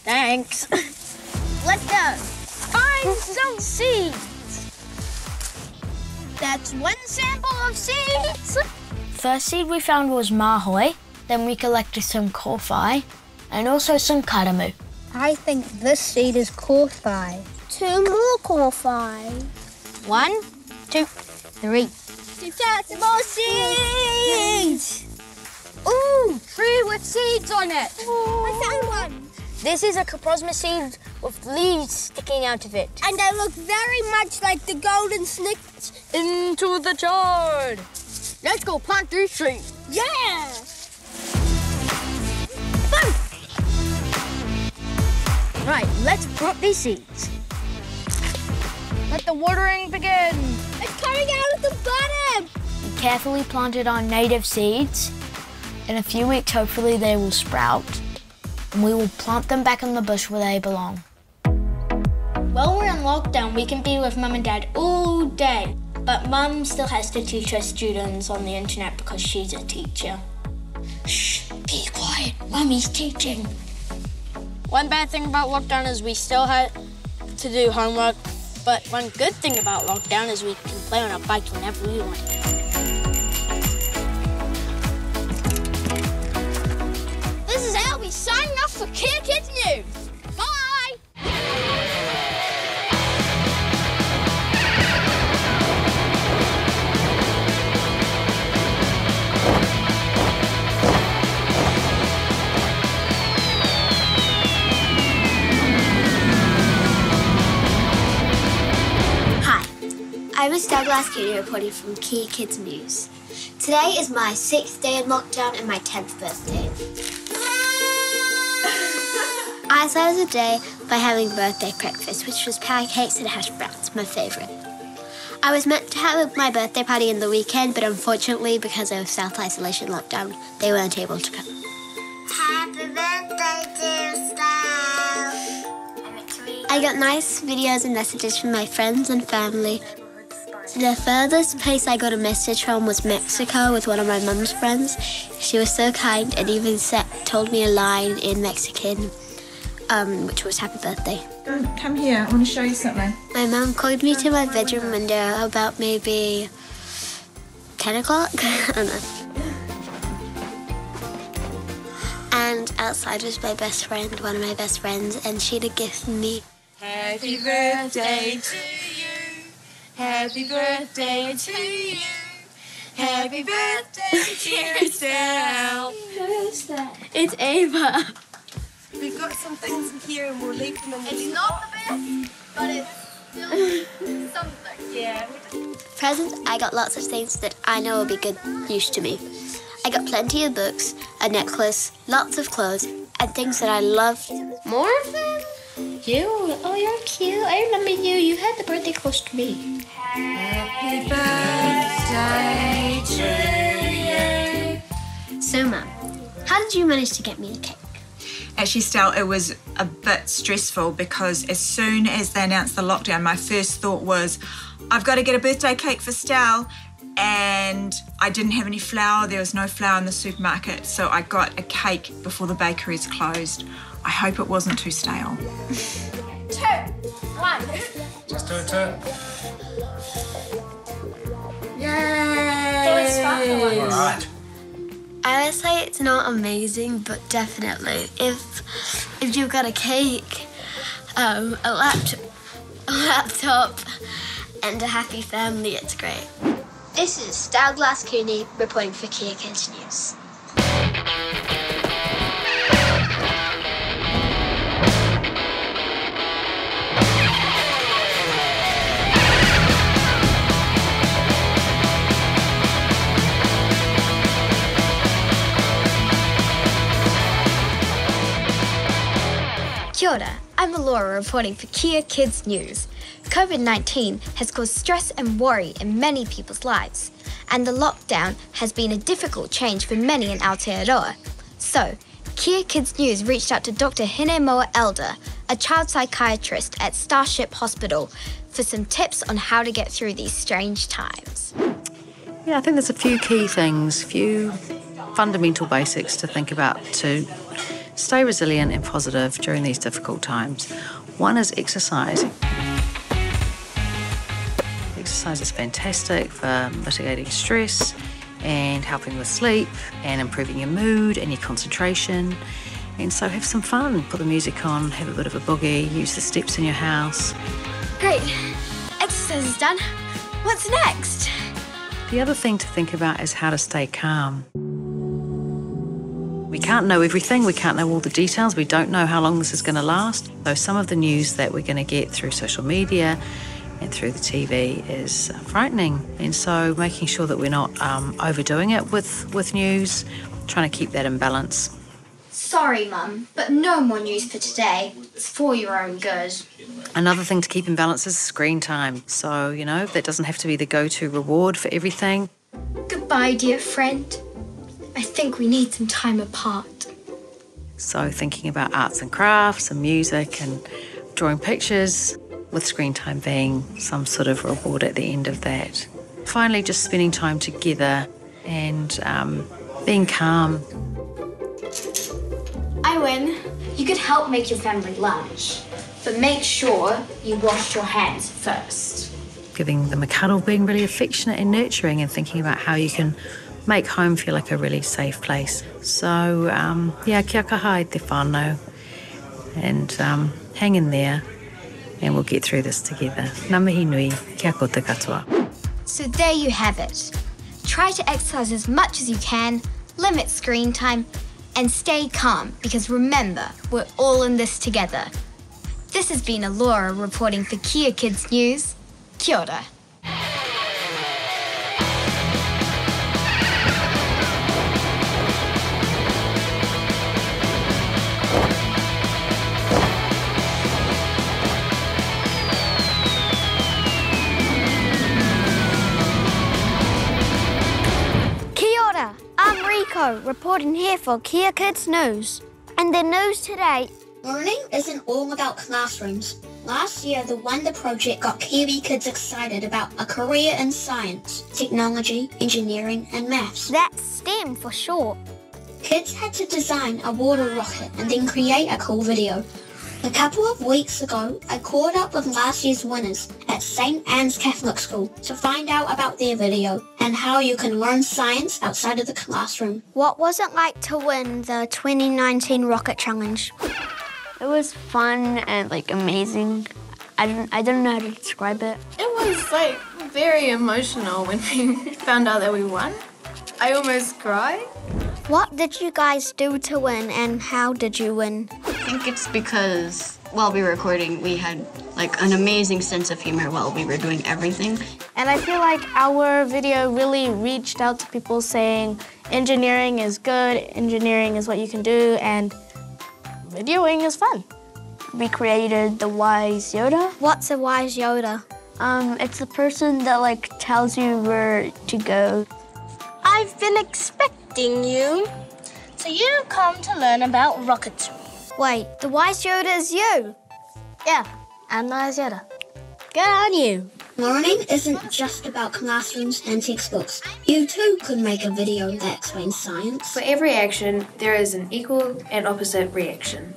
Thanks. Let's go. Find some seeds. That's one sample of seeds. First seed we found was mahoe, then we collected some kowhai, and also some karamu. I think this seed is kowhai. Two more kowhai. One, two, three. Two more seeds. Ooh, tree with seeds on it. I found one. This is a coprosma seed with leaves sticking out of it. And they look very much like the golden snakes into the jar. Let's go plant these trees. Yeah! Boom! Right, let's plant these seeds. Let the watering begin. It's coming out at the bottom. We carefully planted our native seeds. In a few weeks, hopefully, they will sprout, and we will plant them back in the bush where they belong. While we're in lockdown, we can be with mum and dad all day. But mum still has to teach her students on the internet because she's a teacher. Shh, be quiet. Mummy's teaching. One bad thing about lockdown is we still had to do homework. But one good thing about lockdown is we can play on our bike whenever we want. Albie signing off for Kea Kids News. I was Douglas Katie reporting from Kea Kids News. Today is my sixth day in lockdown and my 10th birthday. I started the day by having birthday breakfast, which was pancakes and hash browns, my favourite. I was meant to have my birthday party in the weekend, but unfortunately, because of self isolation lockdown, they weren't able to come. Happy birthday, dear Style. I got nice videos and messages from my friends and family. The furthest place I got a message from was Mexico with one of my mum's friends. She was so kind and even set, told me a line in Mexican, um, which was happy birthday. Come here, I want to show you something. My mum called me to my bedroom window about maybe 10 o'clock. I don't know. And outside was my best friend, one of my best friends, and she'd have gifted me Happy birthday to you. Happy birthday to you. Happy birthday, dear Estelle. It's Ava. We've got some things in here and we'll leave them in the It's not the best, but it's still something. Yeah. Present, I got lots of things that I know will be good use to me. I got plenty of books, a necklace, lots of clothes, and things that I loved. More of them? You? Oh, you're cute. I remember you. You had the birthday close to me. Happy birthday to you. So, Mum, how did you manage to get me a cake? Actually, Stell, it was a bit stressful because as soon as they announced the lockdown, my first thought was, I've got to get a birthday cake for Stell. And I didn't have any flour, there was no flour in the supermarket, so I got a cake before the bakeries closed. I hope it wasn't too stale. Two, one. Just do it too. Yay! All right. I would say it's not amazing, but definitely if if you've got a cake, um, a laptop, a laptop, and a happy family, it's great. This is Stouglass Cooney reporting for Kea Kids News. Kia ora, I'm Alora reporting for Kea Kids News. COVID 19 has caused stress and worry in many people's lives, and the lockdown has been a difficult change for many in Aotearoa. So, Kea Kids News reached out to Dr. Hinemoa Elder, a child psychiatrist at Starship Hospital, for some tips on how to get through these strange times. Yeah, I think there's a few key things, few fundamental basics to think about to stay resilient and positive during these difficult times. One is exercise. Exercise is fantastic for mitigating stress and helping with sleep and improving your mood and your concentration. And so have some fun. Put the music on, have a bit of a boogie, use the steps in your house. Great, exercise is done. What's next? The other thing to think about is how to stay calm. We can't know everything, we can't know all the details, we don't know how long this is going to last. So, some of the news that we're going to get through social media and through the TV is frightening. And so, making sure that we're not um, overdoing it with, with news, trying to keep that in balance. Sorry, Mum, but no more news for today. It's for your own good. Another thing to keep in balance is screen time. So, you know, that doesn't have to be the go to reward for everything. Goodbye, dear friend. I think we need some time apart. So, thinking about arts and crafts and music and drawing pictures, with screen time being some sort of reward at the end of that. Finally, just spending time together and um, being calm. I win. You could help make your family lunch, but make sure you wash your hands first. Giving them a cuddle, being really affectionate and nurturing, and thinking about how you can make home feel like a really safe place. So, um, yeah, kia kaha i te whānau. And um, hang in there, and we'll get through this together. Ngā mihi nui, kia koutou katoa. So there you have it. Try to exercise as much as you can, limit screen time, and stay calm because remember, we're all in this together. This has been Alora reporting for Kea Kids News. Kia ora. Reporting here for Kea Kids News. And the news today Learning isn't all about classrooms. Last year, the Wonder Project got Kiwi kids excited about a career in science, technology, engineering, and maths. That's STEM for short. Kids had to design a water rocket and then create a cool video. A couple of weeks ago, I caught up with last year's winners at St. Anne's Catholic School to find out about their video and how you can learn science outside of the classroom. What was it like to win the 2019 Rocket Challenge? It was fun and like amazing. I don't I don't know how to describe it. It was like very emotional when we found out that we won. I almost cried. What did you guys do to win and how did you win? I think it's because while we were recording, we had like an amazing sense of humor while we were doing everything. And I feel like our video really reached out to people saying engineering is good, engineering is what you can do, and videoing is fun. We created the Wise Yoda. What's a wise Yoda? Um, it's the person that like tells you where to go. I've been expecting you. So you've come to learn about rockets. Wait, the wise Yoda is you? Yeah, I'm the Wise Yoda. Good on you. Learning isn't just about classrooms and textbooks. You too could make a video that explains science. For every action, there is an equal and opposite reaction.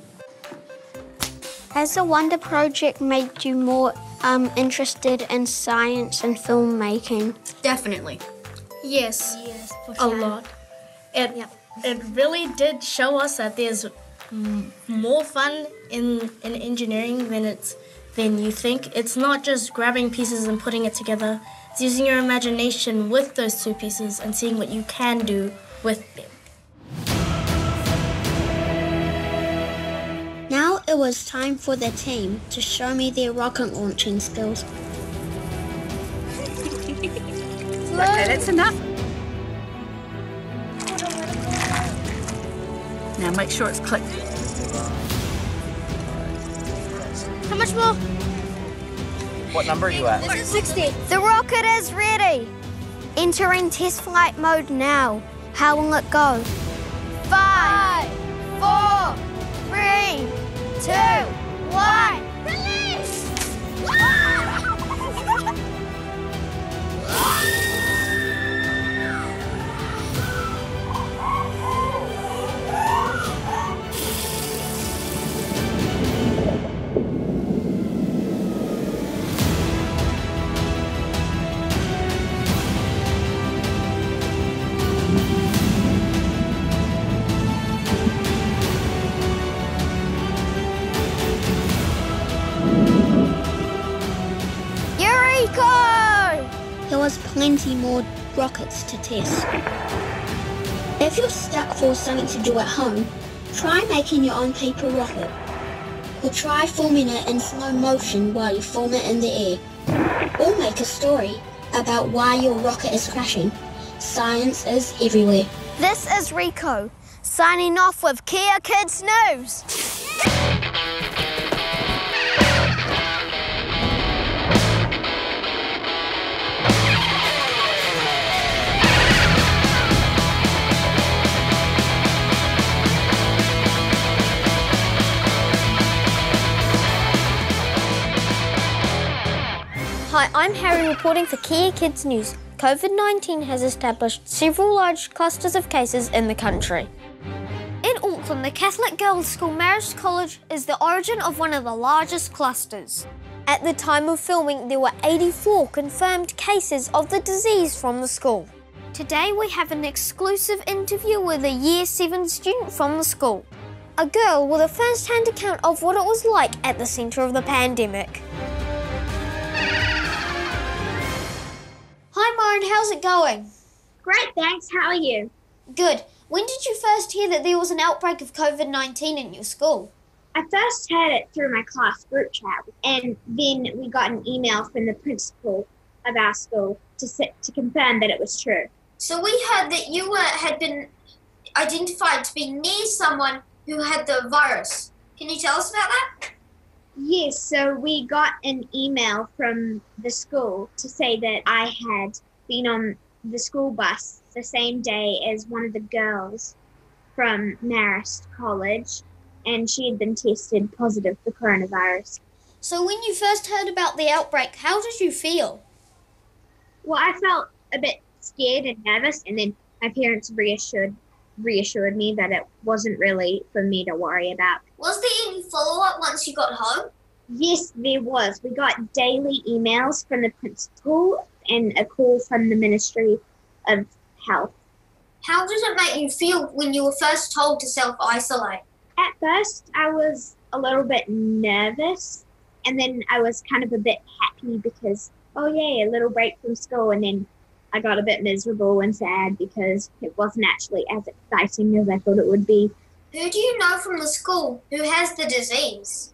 Has the Wonder Project made you more um, interested in science and filmmaking? Definitely. Yes. Yes, a lot. It, it really did show us that there's more fun in, in engineering than it's than you think. It's not just grabbing pieces and putting it together. It's using your imagination with those two pieces and seeing what you can do with them. Now it was time for the team to show me their rocket launching skills. Okay, that's enough. Now make sure it's clicked. How much more? What number are you at? This is 60. The rocket is ready. Entering test flight mode now. How will it go? Five, four, three, two, one. Release! Ah! Was plenty more rockets to test. If you're stuck for something to do at home, try making your own paper rocket. Or try filming it in slow motion while you form it in the air. Or make a story about why your rocket is crashing. Science is everywhere. This is Rico, signing off with Kea Kids News. Hi, I'm Harry reporting for Kea Kids News. COVID 19 has established several large clusters of cases in the country. In Auckland, the Catholic Girls' School Marist College is the origin of one of the largest clusters. At the time of filming, there were 84 confirmed cases of the disease from the school. Today, we have an exclusive interview with a Year 7 student from the school. A girl with a first hand account of what it was like at the centre of the pandemic. Hi, Maren, how's it going? Great, thanks. How are you? Good. When did you first hear that there was an outbreak of COVID 19 in your school? I first heard it through my class group chat, and then we got an email from the principal of our school to to confirm that it was true. So we heard that you were, had been identified to be near someone who had the virus. Can you tell us about that? Yes, so we got an email from the school to say that I had been on the school bus the same day as one of the girls from Marist College, and she had been tested positive for coronavirus. So when you first heard about the outbreak, how did you feel? Well, I felt a bit scared and nervous, and then my parents reassured reassured me that it wasn't really for me to worry about. Was there any follow up once you got home? Yes, there was. We got daily emails from the principal and a call from the Ministry of Health. How did it make you feel when you were first told to self isolate? At first, I was a little bit nervous, and then I was kind of a bit happy because, oh, yay, a little break from school. And then I got a bit miserable and sad because it wasn't actually as exciting as I thought it would be. Who do you know from the school who has the disease?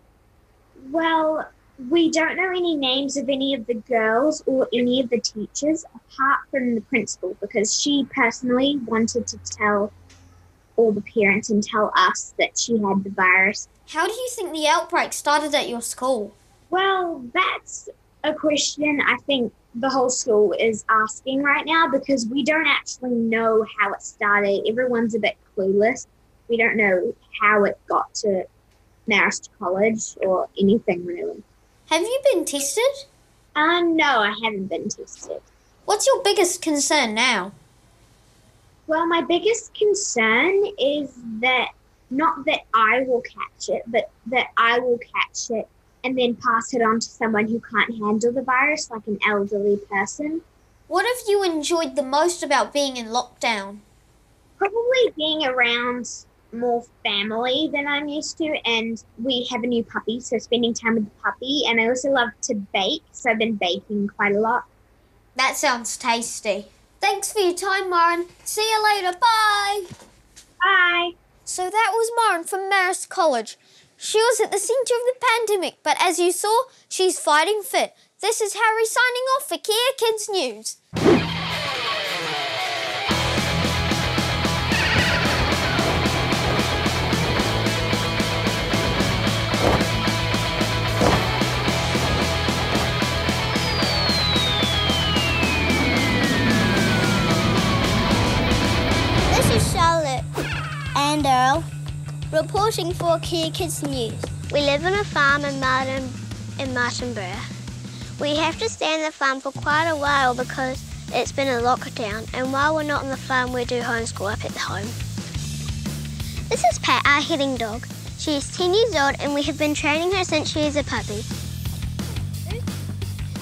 Well, we don't know any names of any of the girls or any of the teachers apart from the principal because she personally wanted to tell all the parents and tell us that she had the virus. How do you think the outbreak started at your school? Well, that's a question I think the whole school is asking right now because we don't actually know how it started. Everyone's a bit clueless. We don't know how it got to Marist College or anything really. Have you been tested? Uh, no, I haven't been tested. What's your biggest concern now? Well, my biggest concern is that not that I will catch it, but that I will catch it and then pass it on to someone who can't handle the virus, like an elderly person. What have you enjoyed the most about being in lockdown? Probably being around more family than I'm used to, and we have a new puppy, so spending time with the puppy. And I also love to bake, so I've been baking quite a lot. That sounds tasty. Thanks for your time, Maren. See you later. Bye. Bye. So that was Maren from Marist College. She was at the centre of the pandemic, but as you saw, she's fighting fit. This is Harry signing off for Kea Kids News. This is Charlotte and Earl reporting for Kea Kids News. We live on a farm in Martin in Martinborough. We have to stay on the farm for quite a while because it's been a lockdown, and while we're not on the farm, we do homeschool up at the home. This is Pat, our heading dog. She is 10 years old, and we have been training her since she is a puppy.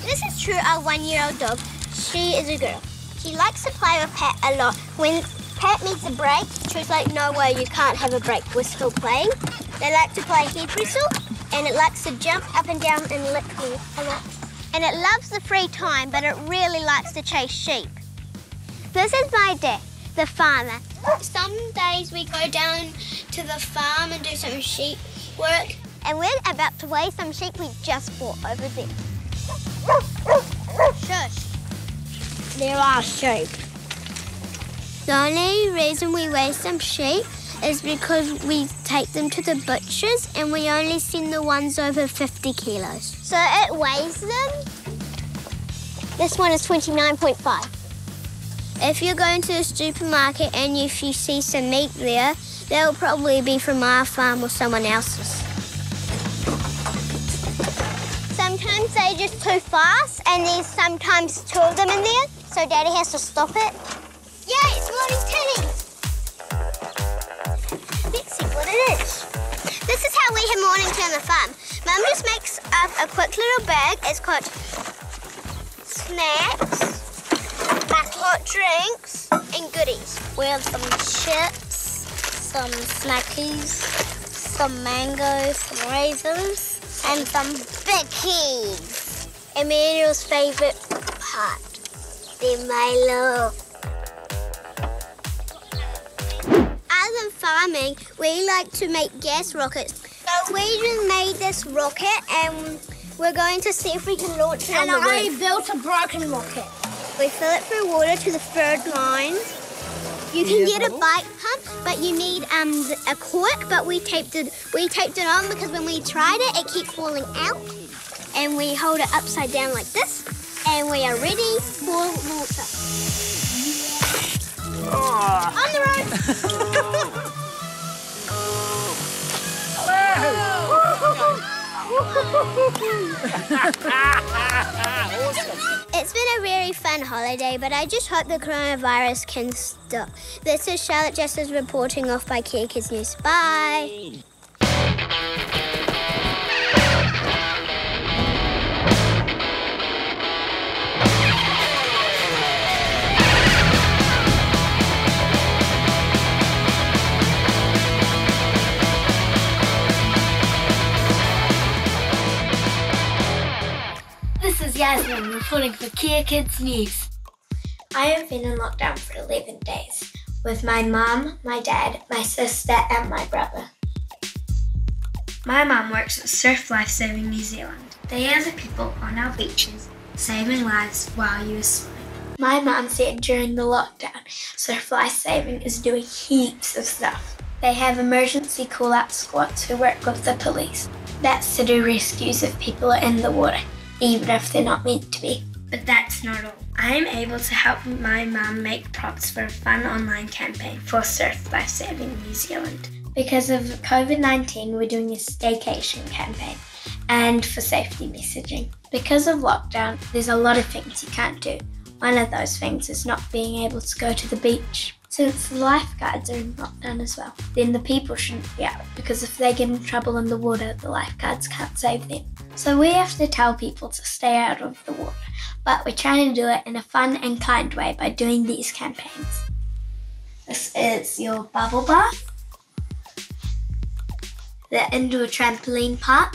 This is True, our one-year-old dog. She is a girl. She likes to play with Pat a lot. When Pat needs a break, True's like, no way, you can't have a break. We're still playing. They like to play head whistle, and it likes to jump up and down and lick me a lot. And it loves the free time, but it really likes to chase sheep. This is my dad, the farmer. Some days we go down to the farm and do some sheep work. And we're about to weigh some sheep we just bought over there. Shush. There are sheep. The only reason we weigh some sheep is because we take them to the butchers and we only send the ones over 50 kilos. So it weighs them. This one is 29.5. If you're going to the supermarket and if you see some meat there, they'll probably be from our farm or someone else's. Sometimes they're just too fast and there's sometimes two of them in there, so Daddy has to stop it. Yay, it's Lottie Titties! Let's see what it is. This is how we have morning tea on the farm. Mum just makes up a quick little bag. It's called snacks, hot drinks, and goodies. We have some chips, some snackies, some mangoes, some raisins, and some bickies. Emilio's favourite part, the Milo. Than farming, we like to make gas rockets. So we just made this rocket and we're going to see if we can launch it And on the I roof. built a broken rocket. We fill it through water to the third line. You can get a bike pump, but you need um a cork. But we taped it. We taped it on because when we tried it, it kept falling out. And we hold it upside down like this, and we are ready for water. On the road. It's been a really fun holiday, but I just hope the coronavirus can stop. This is Charlotte Justice reporting off by Kea Kids News. Bye. Is Yasmin reporting for Kea Kids News. I have been in lockdown for 11 days. with my mum, my dad, my sister, and my brother. My mum works at Surf Life Saving New Zealand. They are the people on our beaches saving lives while you are swimming. My mum said during the lockdown, Surf Life Saving is doing heaps of stuff. They have emergency call out squads who work with the police. That's to do rescues if people are in the water, even if they're not meant to be. But that's not all. I am able to help my mum make props for a fun online campaign for Surf Life Saving New Zealand. Because of COVID 19, we're doing a staycation campaign and for safety messaging. Because of lockdown, there's a lot of things you can't do. One of those things is not being able to go to the beach. Since the lifeguards are in lockdown as well, then the people shouldn't be out because if they get in trouble in the water, the lifeguards can't save them. So we have to tell people to stay out of the water, but we're trying to do it in a fun and kind way by doing these campaigns. This is your bubble bath, the indoor trampoline park,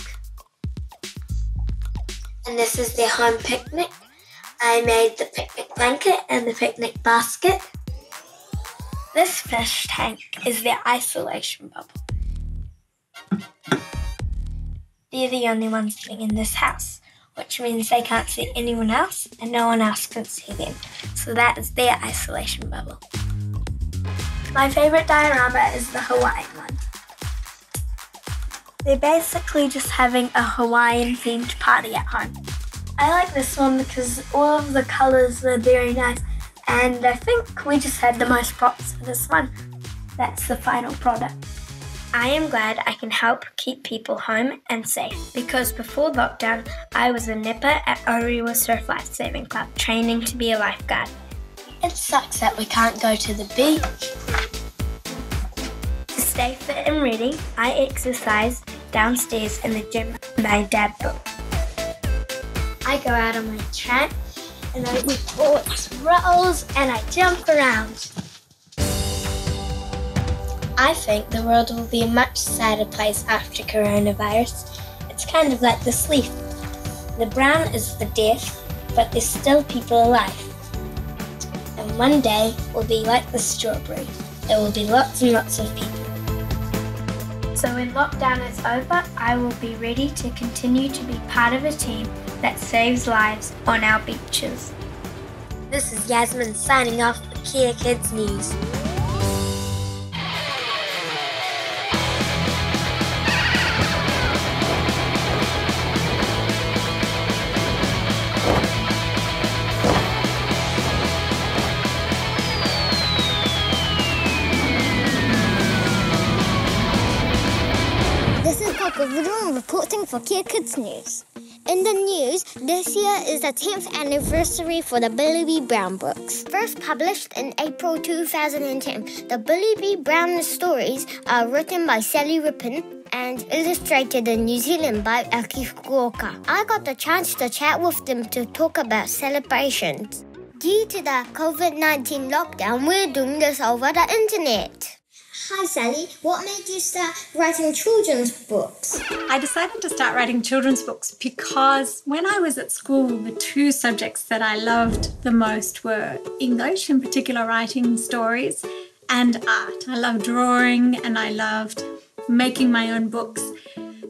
and this is their home picnic. I made the picnic blanket and the picnic basket. This fish tank is their isolation bubble. They're the only ones living in this house, which means they can't see anyone else and no one else can see them. So that is their isolation bubble. My favourite diorama is the Hawaiian one. They're basically just having a Hawaiian themed party at home. I like this one because all of the colours are very nice and I think we just had the most props for this one. That's the final product. I am glad I can help keep people home and safe because before lockdown I was a nipper at Orewa Surf Life Saving Club training to be a lifeguard. It sucks that we can't go to the beach. To stay fit and ready, I exercise downstairs in the gym my dad built. I go out on my track and I do forwards, rolls, and I jump around. I think the world will be a much sadder place after coronavirus. It's kind of like the leaf. The brown is the death, but there's still people alive. And one day will be like the strawberry. There will be lots and lots of people. So when lockdown is over, I will be ready to continue to be part of a team that saves lives on our beaches. This is Yasmin signing off for Kea Kids News. For Kea Kids News. In the news, this year is the 10th anniversary for the Billy B. Brown books. First published in April 2010, the Billy B. Brown stories are written by Sally Rippin, and illustrated in New Zealand by Aki Fukuoka. I got the chance to chat with them to talk about celebrations. Due to the COVID 19 lockdown, we're doing this over the internet. Hi, Sally. What made you start writing children's books? I decided to start writing children's books because when I was at school, the two subjects that I loved the most were English, in particular, writing stories, and art. I loved drawing and I loved making my own books.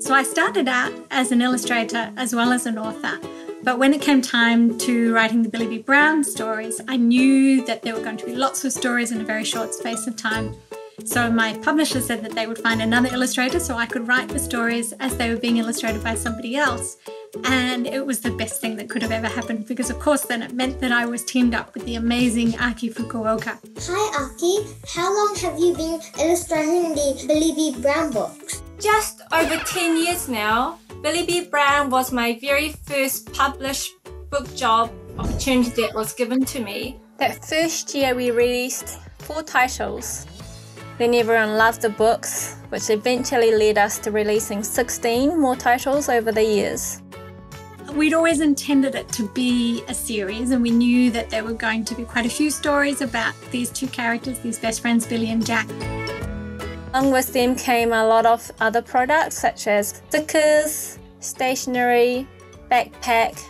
So I started out as an illustrator as well as an author. But when it came time to writing the Billy B. Brown stories, I knew that there were going to be lots of stories in a very short space of time. So my publisher said that they would find another illustrator so I could write the stories as they were being illustrated by somebody else. And it was the best thing that could have ever happened because, of course, then it meant that I was teamed up with the amazing Aki Fukuoka. Hi, Aki. How long have you been illustrating the Billy B. Brown books? Just over 10 years now. Billy B. Brown was my very first published book job opportunity that was given to me. That first year, we released four titles. Then everyone loved the books, which eventually led us to releasing 16 more titles over the years. We'd always intended it to be a series, and we knew that there were going to be quite a few stories about these two characters, these best friends, Billy and Jack. Along with them came a lot of other products such as stickers, stationery, backpack.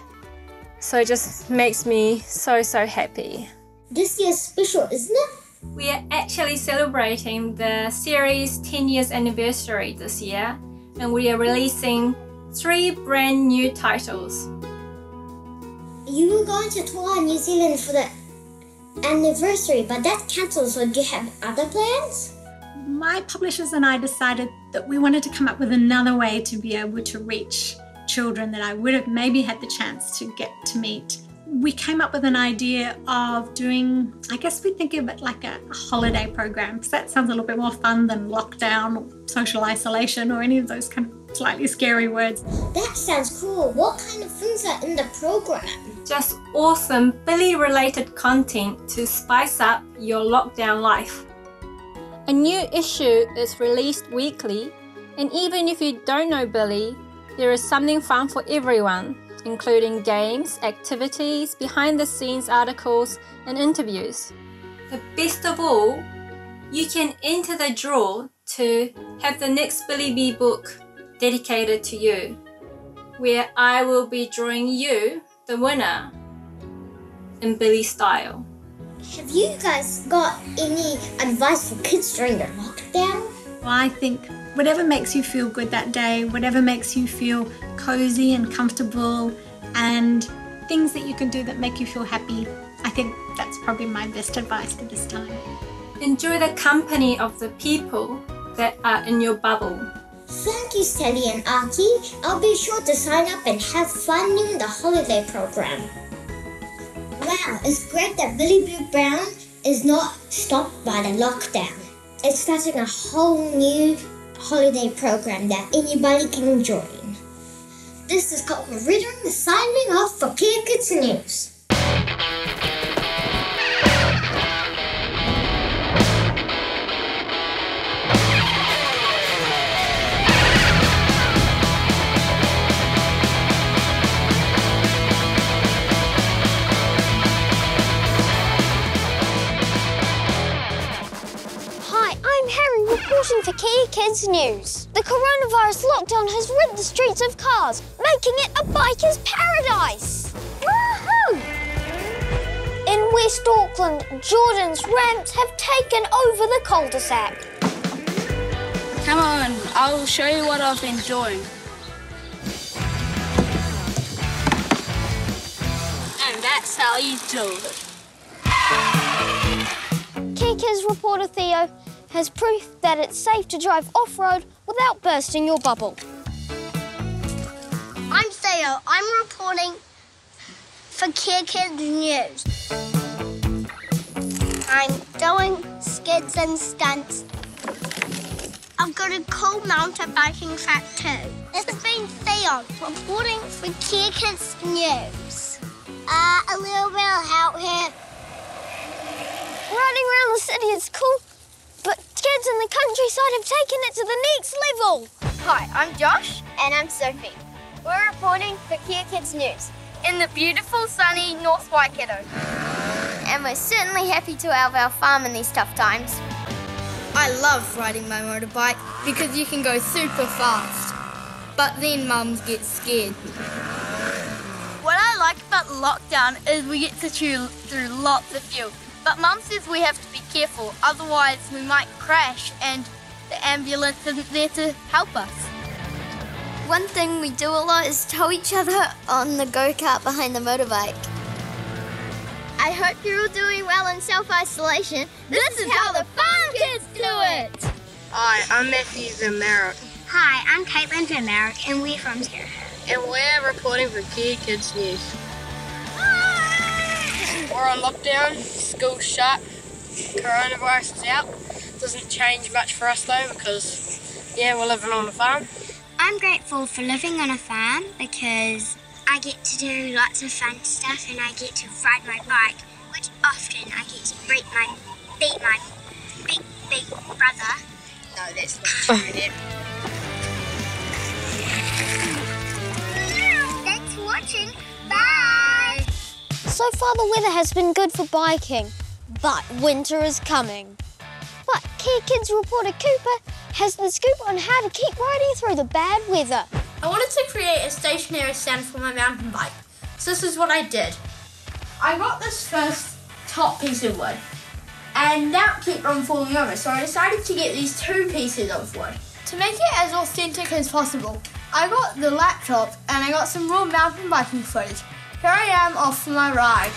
So it just makes me so, so happy. This year's special, isn't it? We are actually celebrating the series 10 years anniversary this year, and we are releasing three brand new titles. You were going to tour New Zealand for the anniversary, but that's cancelled, so do you have other plans? My publishers and I decided that we wanted to come up with another way to be able to reach children that I would have maybe had the chance to get to meet. We came up with an idea of doing, I guess we think of it like a holiday program, because that sounds a little bit more fun than lockdown or social isolation or any of those kind of slightly scary words. That sounds cool. What kind of things are in the program? Just awesome Billy related content to spice up your lockdown life. A new issue is released weekly, and even if you don't know Billy, there is something fun for everyone, including games, activities, behind the scenes articles, and interviews. The best of all, you can enter the draw to have the next Billy B book dedicated to you, where I will be drawing you the winner in Billy style. Have you guys got any advice for kids during the lockdown? Well, I think whatever makes you feel good that day, whatever makes you feel cozy and comfortable, and things that you can do that make you feel happy, I think that's probably my best advice for this time. Enjoy the company of the people that are in your bubble. Thank you, Sally and Aki. I'll be sure to sign up and have fun in the holiday program. Wow, it's great that Billy Boo Brown is not stopped by the lockdown. It's starting a whole new holiday program that anybody can join. This is called Reading the signing off for Kea Kids News. Reporting for Kea Kids News. The coronavirus lockdown has rid the streets of cars, making it a biker's paradise. Woohoo! In West Auckland, Jordan's ramps have taken over the cul-de-sac. Come on, I'll show you what I've been doing. And that's how you do it. Kiki's reporter Theo has proof that it's safe to drive off-road without bursting your bubble. I'm Theo. I'm reporting for Kea Kids News. I'm doing skids and stunts. I've got a cool mountain biking track too. This has been Theo reporting for Kea Kids News. Uh, a little bit of help here. Riding around the city is cool, kids in the countryside have taken it to the next level. Hi, I'm Josh. And I'm Sophie. We're reporting for Kea Kids News in the beautiful sunny North Waikato. And we're certainly happy to help our farm in these tough times. I love riding my motorbike because you can go super fast. But then mums get scared. What I like about lockdown is we get to chew through lots of fuel. But Mum says we have to be careful, otherwise we might crash and the ambulance isn't there to help us. One thing we do a lot is tow each other on the go kart behind the motorbike. I hope you're all doing well in self isolation. This, is how the farm kids do it. Hi, I'm Matthew Zamaric, Hi, I'm Caitlin Demarick, and we're from here. and we're reporting for Kea Kids News. We're on lockdown, school's shut, coronavirus is out. Doesn't change much for us though because, yeah, we're living on a farm. I'm grateful for living on a farm because I get to do lots of fun stuff and I get to ride my bike, which often I get to beat my beat my big big brother. No, that's not true. Dad. Thanks for watching. So far, the weather has been good for biking, but winter is coming. But Kea Kids reporter Cooper has the scoop on how to keep riding through the bad weather. I wanted to create a stationary stand for my mountain bike. So this is what I did. I got this first top piece of wood and it kept on falling over. So I decided to get these two pieces of wood. To make it as authentic as possible, I got the laptop and I got some raw mountain biking footage. Here I am off my ride.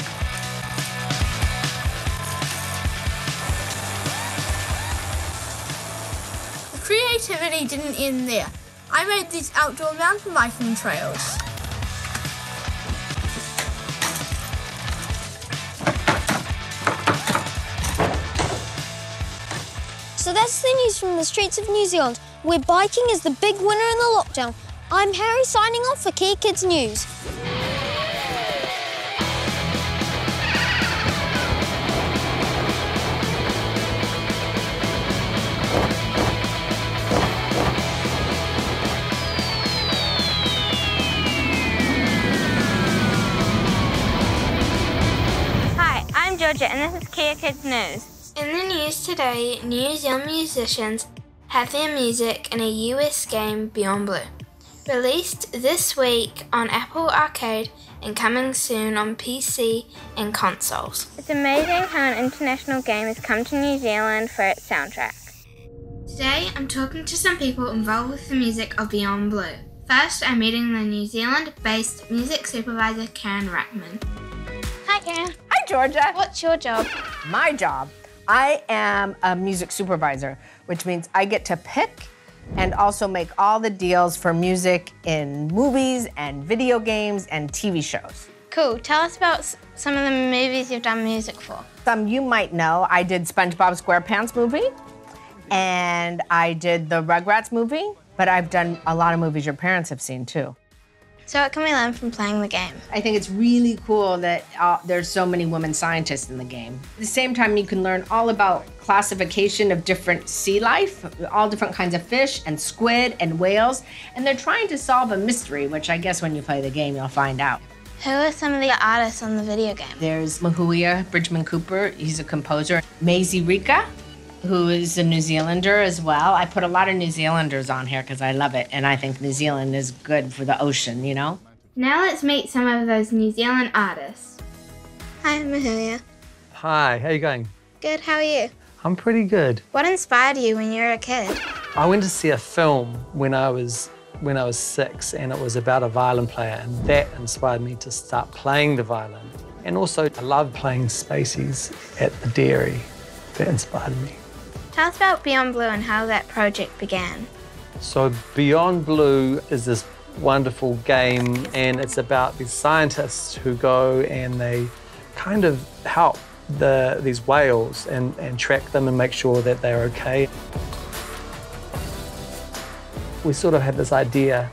The creativity didn't end there. I made these outdoor mountain biking trails. So that's the news from the streets of New Zealand, where biking is the big winner in the lockdown. I'm Harry signing off for Kea Kids News. Georgia, and this is Kea Kids News. In the news today, New Zealand musicians have their music in a US game Beyond Blue. Released this week on Apple Arcade and coming soon on PC and consoles. It's amazing how an international game has come to New Zealand for its soundtrack. Today, I'm talking to some people involved with the music of Beyond Blue. First, I'm meeting the New Zealand based music supervisor Karyn Rachtman. Hi, Karen. Hi, Georgia. What's your job? My job, I am a music supervisor, which means I get to pick and also make all the deals for music in movies and video games and TV shows. Cool. Tell us about some of the movies you've done music for. Some you might know, I did SpongeBob SquarePants movie, and I did the Rugrats movie, but I've done a lot of movies your parents have seen too. So, what can we learn from playing the game? I think it's really cool that uh, there's so many women scientists in the game. At the same time, you can learn all about classification of different sea life, all different kinds of fish and squid and whales, and they're trying to solve a mystery, which I guess when you play the game, you'll find out. Who are some of the artists on the video game? There's Mahuia Bridgman Cooper, he's a composer. Maisie Rika, who is a New Zealander as well. I put a lot of New Zealanders on here because I love it, and I think New Zealand is good for the ocean, you know? Now let's meet some of those New Zealand artists. Hi, I'm Mahuia. Hi, how are you going? Good, how are you? I'm pretty good. What inspired you when you were a kid? I went to see a film when I was when I was six, and it was about a violin player, and that inspired me to start playing the violin. And also, I love playing spaceys at the dairy. That inspired me. Tell us about Beyond Blue and how that project began. So Beyond Blue is this wonderful game, and it's about these scientists who go and they kind of help the, these whales and, and track them and make sure that they're okay. We sort of had this idea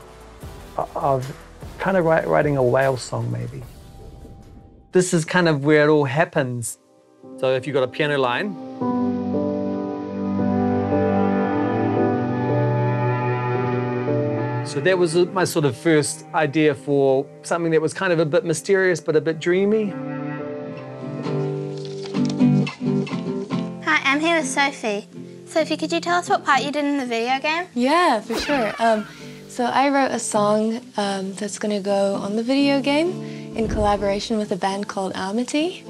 of kind of writing a whale song, maybe. This is kind of where it all happens. So if you've got a piano line, So that was my sort of first idea for something that was kind of a bit mysterious but a bit dreamy. Hi, I'm here with Sophie. Sophie, could you tell us what part you did in the video game? Yeah, for sure. Um, so I wrote a song um, that's going to go on the video game in collaboration with a band called Amity.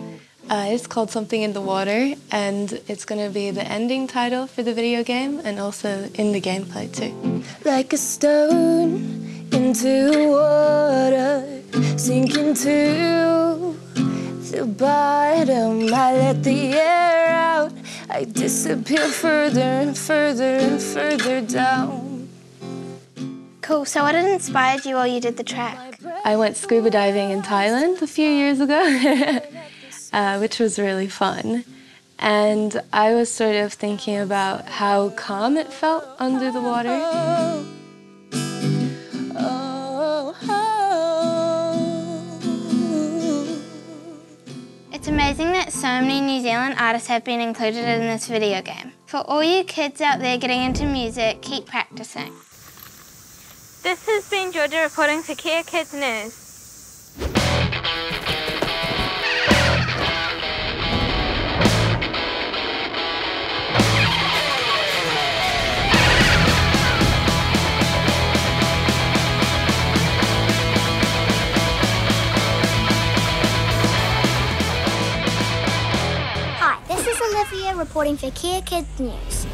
Uh, it's called Something in the Water, and it's going to be the ending title for the video game and also in the gameplay too. Like a stone into water, sinking to the bottom. I let the air out. I disappear further and further and further down. Cool, so what had inspired you while you did the track? I went scuba diving in Thailand a few years ago, uh, which was really fun. And I was sort of thinking about how calm it felt under the water. It's amazing that so many New Zealand artists have been included in this video game. For all you kids out there getting into music, keep practicing. This has been Georgia reporting for Kea Kids News. Olivia reporting for Kea Kids News.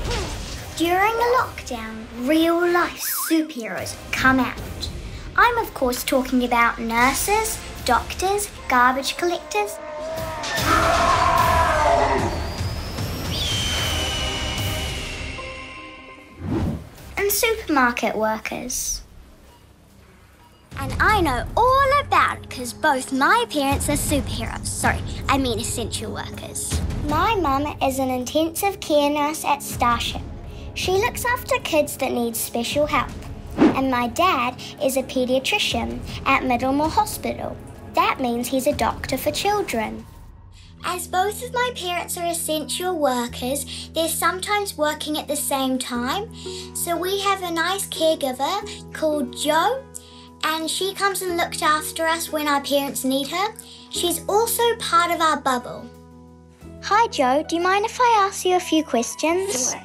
During the lockdown, real life superheroes come out. I'm, of course, talking about nurses, doctors, garbage collectors. And supermarket workers. And I know all about it because both my parents are superheroes. Sorry, I mean essential workers. My mum is an intensive care nurse at Starship. She looks after kids that need special help. And my dad is a paediatrician at Middlemore Hospital. That means he's a doctor for children. As both of my parents are essential workers, they're sometimes working at the same time. So we have a nice caregiver called Jo, and she comes and looks after us when our parents need her. She's also part of our bubble. Hi, Joe, Do you mind if I ask you a few questions? Sure.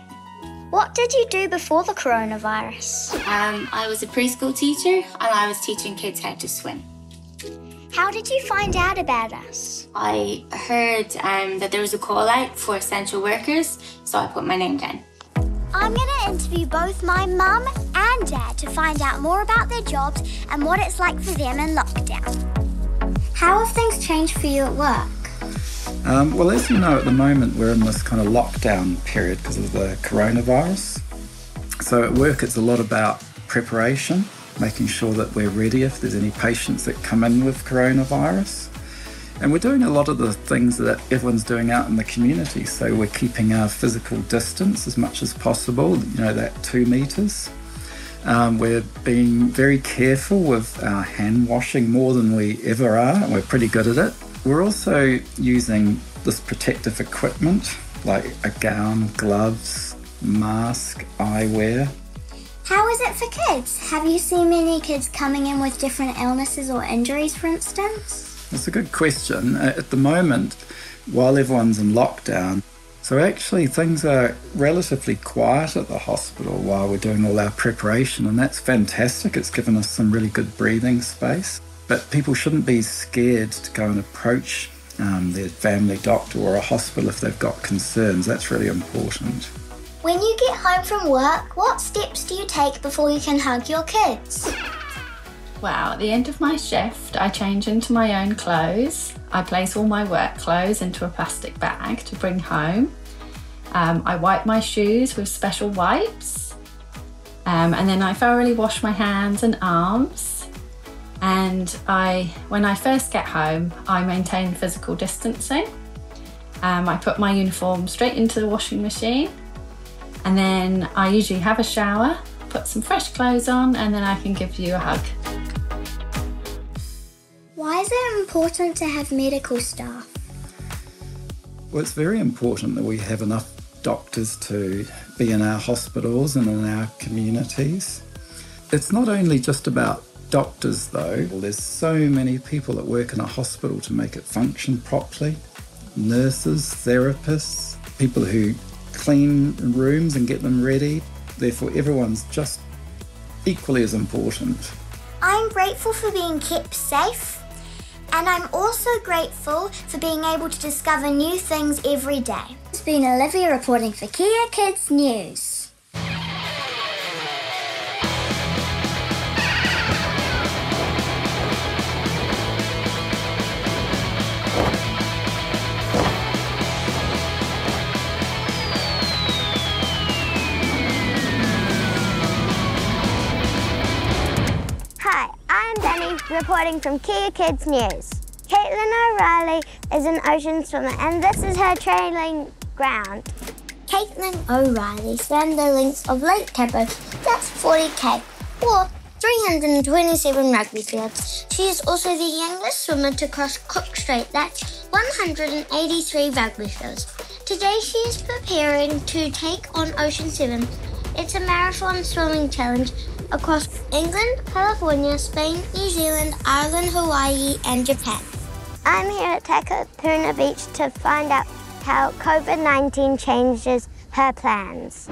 What did you do before the coronavirus? Um, I was a preschool teacher and I was teaching kids how to swim. How did you find out about us? I heard um, that there was a call out for essential workers, so I put my name down. I'm going to interview both my mum and dad to find out more about their jobs and what it's like for them in lockdown. How have things changed for you at work? Um, well, as you know, at the moment we're in this kind of lockdown period because of the coronavirus. So at work, it's a lot about preparation, making sure that we're ready if there's any patients that come in with coronavirus. And we're doing a lot of the things that everyone's doing out in the community. So we're keeping our physical distance as much as possible, you know, that two metres. Um, we're being very careful with our hand washing more than we ever are, we're pretty good at it. We're also using this protective equipment like a gown, gloves, mask, eyewear. How is it for kids? Have you seen many kids coming in with different illnesses or injuries, for instance? That's a good question. Uh, At the moment, while everyone's in lockdown, so actually things are relatively quiet at the hospital while we're doing all our preparation, and that's fantastic. It's given us some really good breathing space. But people shouldn't be scared to go and approach um, their family doctor or a hospital if they've got concerns. That's really important. When you get home from work, what steps do you take before you can hug your kids? Well, at the end of my shift, I change into my own clothes. I place all my work clothes into a plastic bag to bring home. Um, I wipe my shoes with special wipes. Um, and then I thoroughly wash my hands and arms. And I, when I first get home, I maintain physical distancing. Um, I put my uniform straight into the washing machine. And then I usually have a shower, put some fresh clothes on, and then I can give you a hug. Why is it important to have medical staff? Well, it's very important that we have enough doctors to be in our hospitals and in our communities. It's not only just about doctors, though, there's so many people that work in a hospital to make it function properly nurses, therapists, people who clean rooms and get them ready. Therefore, everyone's just equally as important. I'm grateful for being kept safe, and I'm also grateful for being able to discover new things every day. It's been Olivia reporting for Kea Kids News. Reporting from Kea Kids News. Caitlin O'Reilly is an ocean swimmer and this is her training ground. Caitlin O'Reilly swam the length of Lake Taupo, that's 40k, or 327 rugby fields. She is also the youngest swimmer to cross Cook Strait, that's 183 rugby fields. Today she is preparing to take on Ocean 7. It's a marathon swimming challenge across England, California, Spain, New Zealand, Ireland, Hawaii, and Japan. I'm here at Takapuna Beach to find out how COVID 19 changes her plans.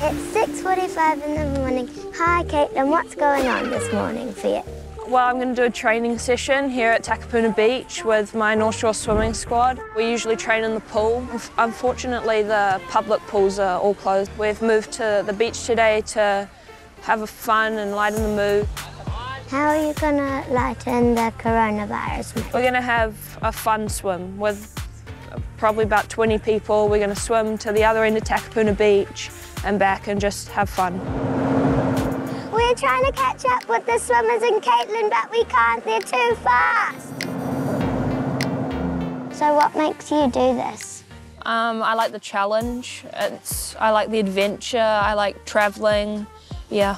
It's 6.45 in the morning. Hi, Caitlin. What's going on this morning for you? Well, I'm going to do a training session here at Takapuna Beach with my North Shore swimming squad. We usually train in the pool. Unfortunately, the public pools are all closed. We've moved to the beach today to have a fun and lighten the mood. How are you going to lighten the coronavirus mood? We're going to have a fun swim with probably about 20 people. We're going to swim to the other end of Takapuna Beach and back and just have fun. We're trying to catch up with the swimmers in Caitlin, but we can't. They're too fast. So what makes you do this? Um, I like the challenge. It's, I like the adventure. I like travelling. Yeah.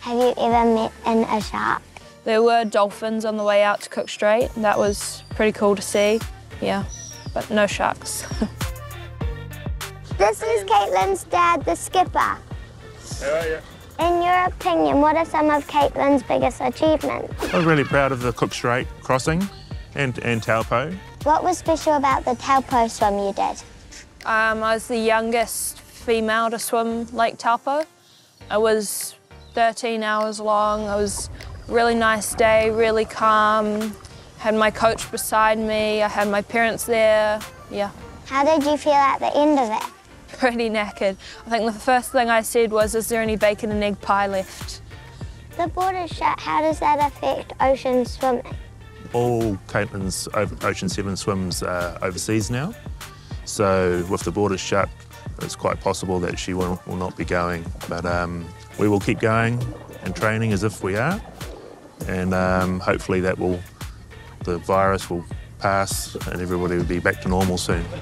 Have you ever met in a shark? There were dolphins on the way out to Cook Strait. That was pretty cool to see. Yeah, but no sharks. this is Caitlin's dad, the skipper. How are you? In your opinion, what are some of Caitlin's biggest achievements? I'm really proud of the Cook Strait crossing and, and Taupo. What was special about the Taupo swim you did? Um, I was the youngest female to swim Lake Taupo. I was 13 hours long. It was a really nice day, really calm. Had my coach beside me. I had my parents there. Yeah. How did you feel at the end of it? Pretty knackered. I think the first thing I said was, is there any bacon and egg pie left? The border's shut. How does that affect ocean swimming? All Caitlin's Ocean 7 swims are overseas now. So with the borders shut, it's quite possible that she will, will not be going. But um, we will keep going and training as if we are. And um, hopefully that will, the virus will pass and everybody will be back to normal soon.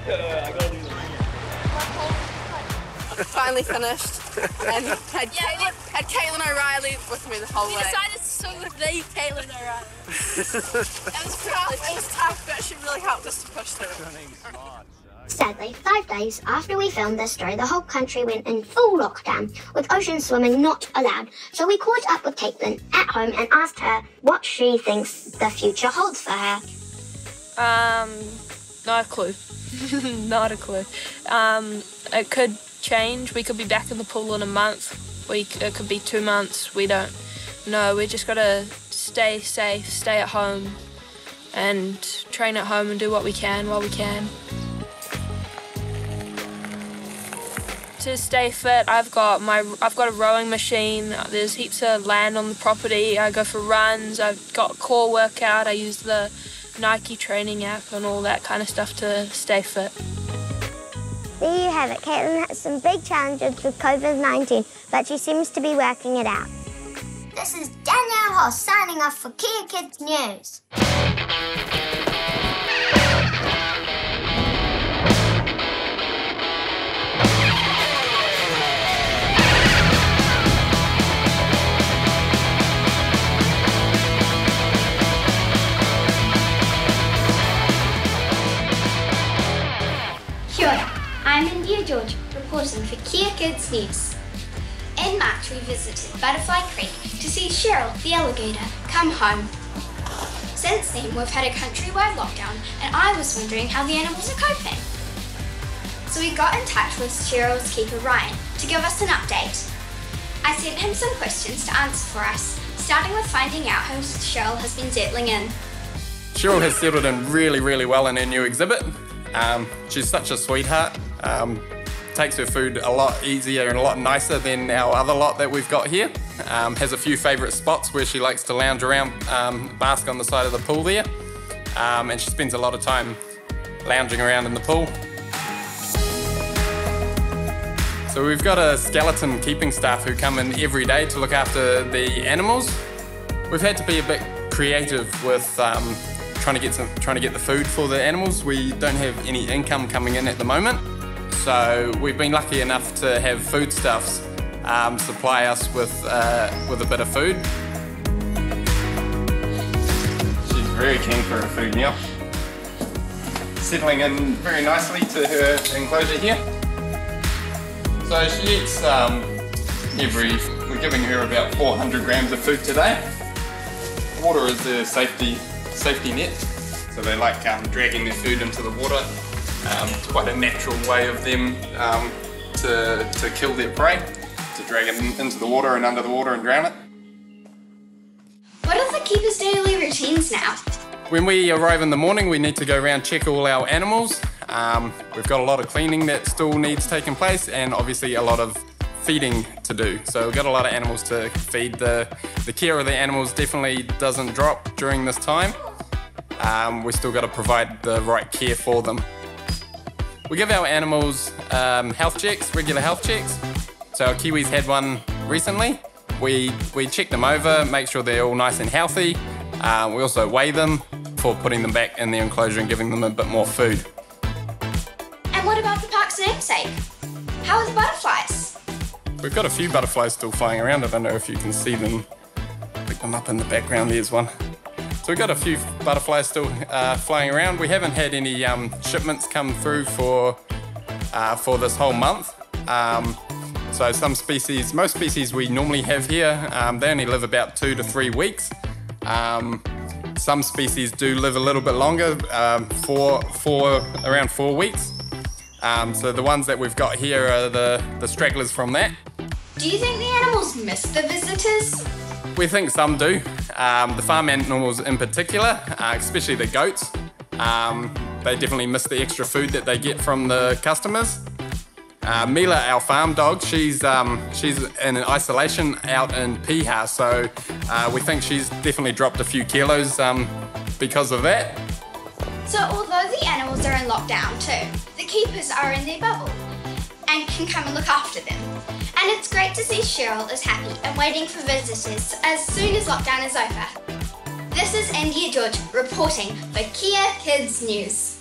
Finally finished and had, Caitlin, had Caitlin O'Reilly with me the whole we way. decided to swim with the Caitlin O'Reilly. it was tough, it was tough, but she really helped us to push through. Sadly, five days after we filmed this story, the whole country went in full lockdown, with ocean swimming not allowed. So we caught up with Caitlin at home and asked her what she thinks the future holds for her. Um, not a clue. not a clue. Um, it could change. We could be back in the pool in a month. We it could be two months. We don't know. We just gotta stay safe, stay at home, and train at home and do what we can while we can. To stay fit, I've got my I've got a rowing machine. There's heaps of land on the property. I go for runs. I've got core workout. I use the Nike training app and all that kind of stuff to stay fit. There you have it. Caitlin has some big challenges with COVID-19, but she seems to be working it out. This is Danielle Hoss signing off for Kea Kids News. Ora. I'm India George, reporting for Kea Kids News. In March, we visited Butterfly Creek to see Cheryl, the alligator, come home. Since then, we've had a countrywide lockdown, and I was wondering how the animals are coping. So we got in touch with Cheryl's keeper, Ryan, to give us an update. I sent him some questions to answer for us, starting with finding out how Cheryl has been settling in. Cheryl has settled in really, really well in her new exhibit. Um, she's such a sweetheart. Um, takes her food a lot easier and a lot nicer than our other lot that we've got here. Um, has a few favourite spots where she likes to lounge around, um, bask on the side of the pool there. Um, and she spends a lot of time lounging around in the pool. So we've got a skeleton keeping staff who come in every day to look after the animals. We've had to be a bit creative with um, trying to get some, trying to get the food for the animals. We don't have any income coming in at the moment, so we've been lucky enough to have foodstuffs um, supply us with uh, with a bit of food. She's very keen for her food now. Settling in very nicely to her enclosure here. So she eats um, every. We're giving her about 400 grams of food today. Water is their safety safety net, so they like um, dragging their food into the water. Um, it's quite a natural way of them um, to, to kill their prey, to drag it in, into the water and under the water and drown it. What are the keepers' daily routines now? When we arrive in the morning, we need to go around check all our animals. Um, we've got a lot of cleaning that still needs taking place, and obviously a lot of feeding to do. So we've got a lot of animals to feed. The the care of the animals definitely doesn't drop during this time. Um, we still got to provide the right care for them. We give our animals um, health checks, regular health checks. So our kiwis had one recently. We we check them over, make sure they're all nice and healthy. Uh, we also weigh them before putting them back in the enclosure and giving them a bit more food. And what about the park's namesake? How are the butterflies? We've got a few butterflies still flying around. I don't know if you can see them. Pick them up in the background. There's one. So we've got a few butterflies still uh, flying around. We haven't had any um, shipments come through for uh, for this whole month. Um, so some species, most species we normally have here, um, they only live about two to three weeks. Um, some species do live a little bit longer, um, four, four, around four weeks. Um, so the ones that we've got here are the, the stragglers from that. Do you think the animals miss the visitors? We think some do. Um, the farm animals in particular, uh, especially the goats, um, they definitely miss the extra food that they get from the customers. Uh, Mila, our farm dog, she's um, she's in isolation out in Piha, so uh, we think she's definitely dropped a few kilos um, because of that. So although the animals are in lockdown too, the keepers are in their bubble and can come and look after them. And it's great to see Cheryl is happy and waiting for visitors as soon as lockdown is over. This is India George reporting for Kea Kids News.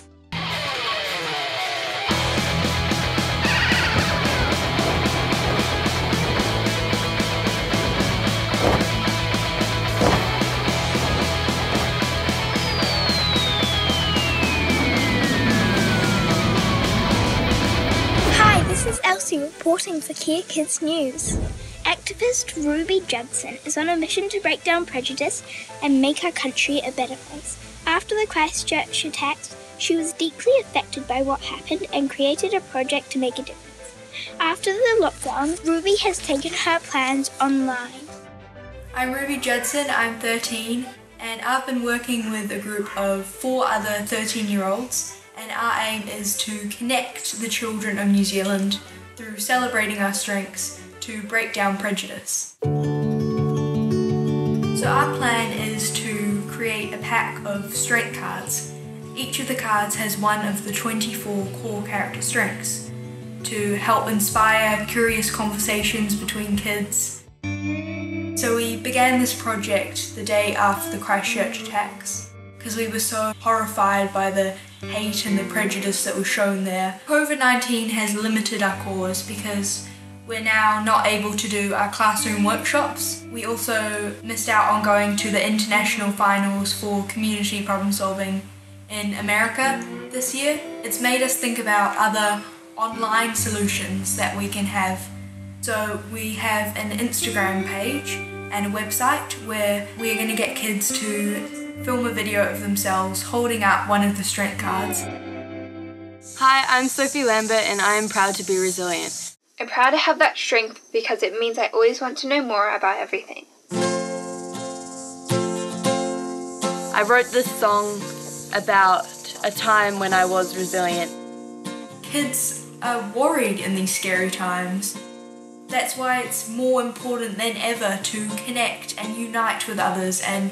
Elsie reporting for Kea Kids News. Activist Ruby Judson is on a mission to break down prejudice and make our country a better place. After the Christchurch attacks, she was deeply affected by what happened and created a project to make a difference. After the lockdown, Ruby has taken her plans online. I'm Ruby Judson, I'm 13, and I've been working with a group of four other 13 year olds, and our aim is to connect the children of New Zealand through celebrating our strengths to break down prejudice. So, our plan is to create a pack of strength cards. Each of the cards has one of the 24 core character strengths to help inspire curious conversations between kids. So we began this project the day after the Christchurch attacks because we were so horrified by the hate and the prejudice that was shown there. COVID 19 has limited our cause because we're now not able to do our classroom workshops. We also missed out on going to the international finals for community problem solving in America this year. It's made us think about other online solutions that we can have so we have an Instagram page and a website where we're going to get kids to film a video of themselves holding up one of the strength cards. Hi, I'm Sophie Lambert and I am proud to be resilient. I'm proud to have that strength because it means I always want to know more about everything. I wrote this song about a time when I was resilient. Kids are worried in these scary times. That's why it's more important than ever to connect and unite with others and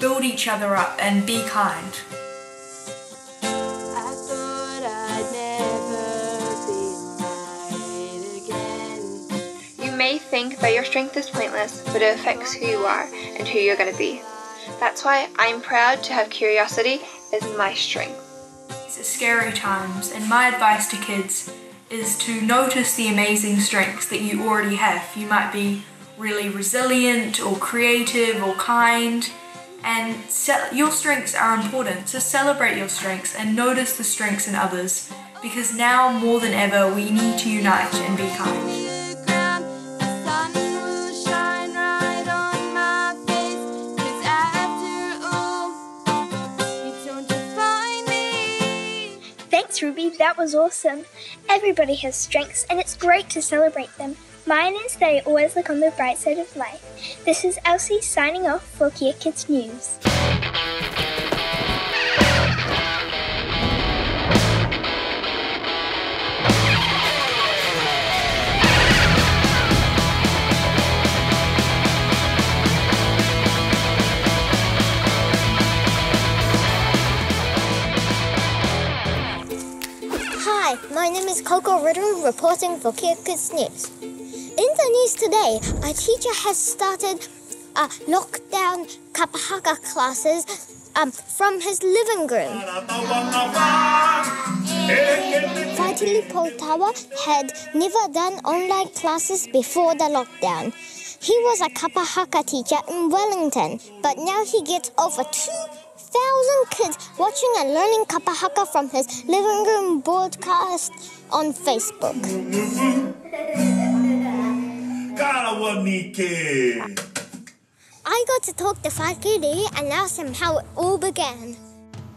build each other up and be kind. You may think that your strength is pointless, but it affects who you are and who you're going to be. That's why I'm proud to have curiosity as my strength. These are scary times, and my advice to kids is to notice the amazing strengths that you already have. You might be really resilient or creative or kind, and your strengths are important. So celebrate your strengths and notice the strengths in others because now more than ever we need to unite and be kind. Thanks, Ruby. That was awesome. Everybody has strengths, and it's great to celebrate them. Mine is they always look on the bright side of life. This is Elsie signing off for Kea Kids News. Hi, my name is Coco Riddle reporting for Kids News. In the news today, a teacher has started uh, lockdown kapahaka classes um, from his living room. Vitali Poltawa had never done online classes before the lockdown. He was a kapahaka teacher in Wellington, but now he gets over 2,000 kids watching and learning kapahaka from his living room broadcast on Facebook. I got to talk to Fakiri and ask him how it all began.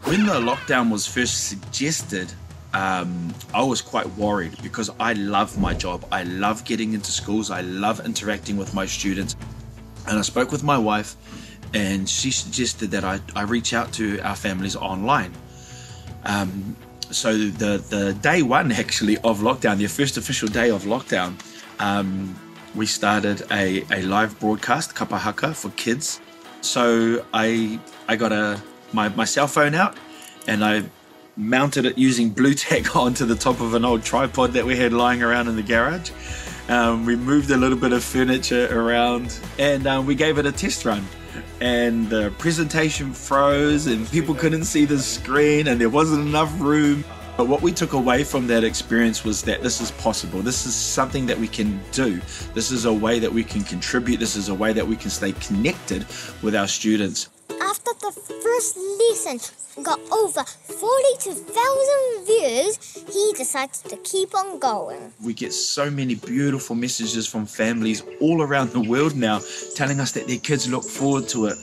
When the lockdown was first suggested, um, I was quite worried because I love my job. I love getting into schools. I love interacting with my students. And I spoke with my wife, and she suggested that I, I reach out to our families online. Um, so the the day one actually of lockdown, the first official day of lockdown, um, we started a, a live broadcast kapahaka for kids. So I I got a my, my cell phone out and I mounted it using blue onto the top of an old tripod that we had lying around in the garage. Um, we moved a little bit of furniture around and um, we gave it a test run. And the presentation froze, and people couldn't see the screen, and there wasn't enough room. But what we took away from that experience was that this is possible. This is something that we can do. This is a way that we can contribute. This is a way that we can stay connected with our students. After the first lesson got over 42,000 views, he decided to keep on going. We get so many beautiful messages from families all around the world now telling us that their kids look forward to it,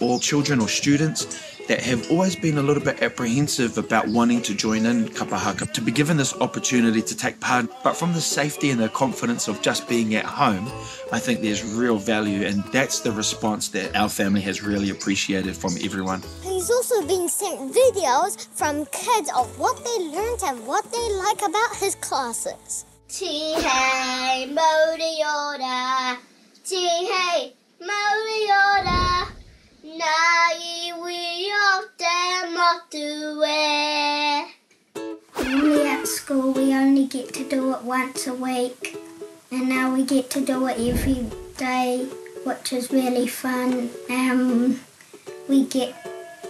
or children or students that have always been a little bit apprehensive about wanting to join in kapahaka, to be given this opportunity to take part. But from the safety and the confidence of just being at home, I think there's real value, and that's the response that our family has really appreciated from everyone. He's also been sent videos from kids of what they learned and what they like about his classes. Tihei Mauriora, Tihei Mauriora, Nai we often motu When we're at school, we only get to do it once a week, and now we get to do it every day, which is really fun. Um, we get,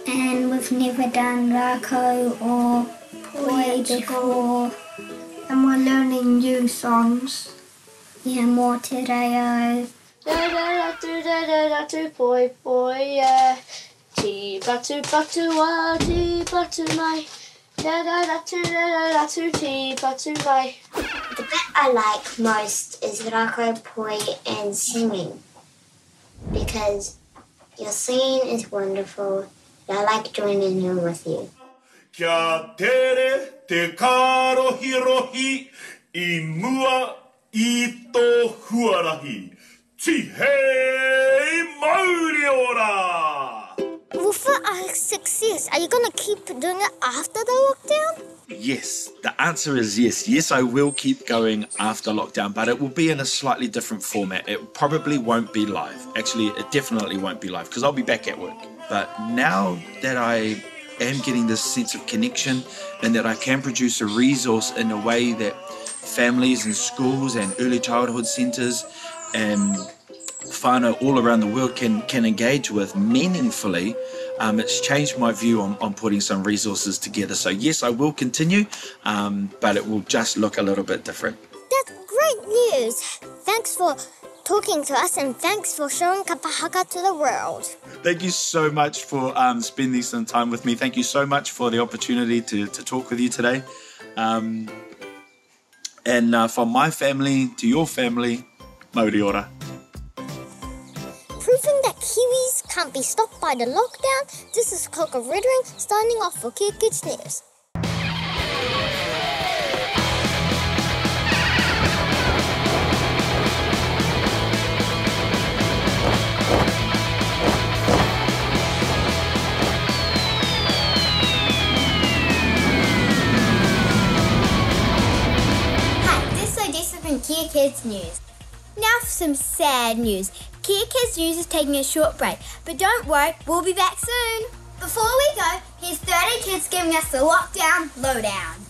and we've never done Rako or Poi before, and we're learning new songs. Yeah, more Te Reo. Da da da tu da da da tu poi poi yeah. Ti batu batu wa ti batu mai. Da da da tu da da da tu ti batu mai. The bit I like most is Rako Poi and singing because your singing is wonderful. and I like joining in with you. Kia tere te karo hirohi i mua i tō huarahi. Tihei mauri ora! With a er success, are you going to keep doing it after the lockdown? Yes, the answer is yes. Yes, I will keep going after lockdown, but it will be in a slightly different format. It probably won't be live. Actually, it definitely won't be live because I'll be back at work. But now that I am getting this sense of connection and that I can produce a resource in a way that families and schools and early childhood centres and whānau all around the world can, can engage with meaningfully, um, it's changed my view on, on putting some resources together. So, yes, I will continue, um, but it will just look a little bit different. That's great news. Thanks for talking to us and thanks for showing Kapahaka to the world. Thank you so much for um, spending some time with me. Thank you so much for the opportunity to, to talk with you today. Um, and uh, from my family to your family, Mauri ora proving that Kiwis can't be stopped by the lockdown, this is Coco Rittering signing off for Kea Kids News. Kea Kids News. Now for some sad news. Kea Kids News is taking a short break, but don't worry, we'll be back soon. Before we go, here's 30 kids giving us the lockdown lowdown.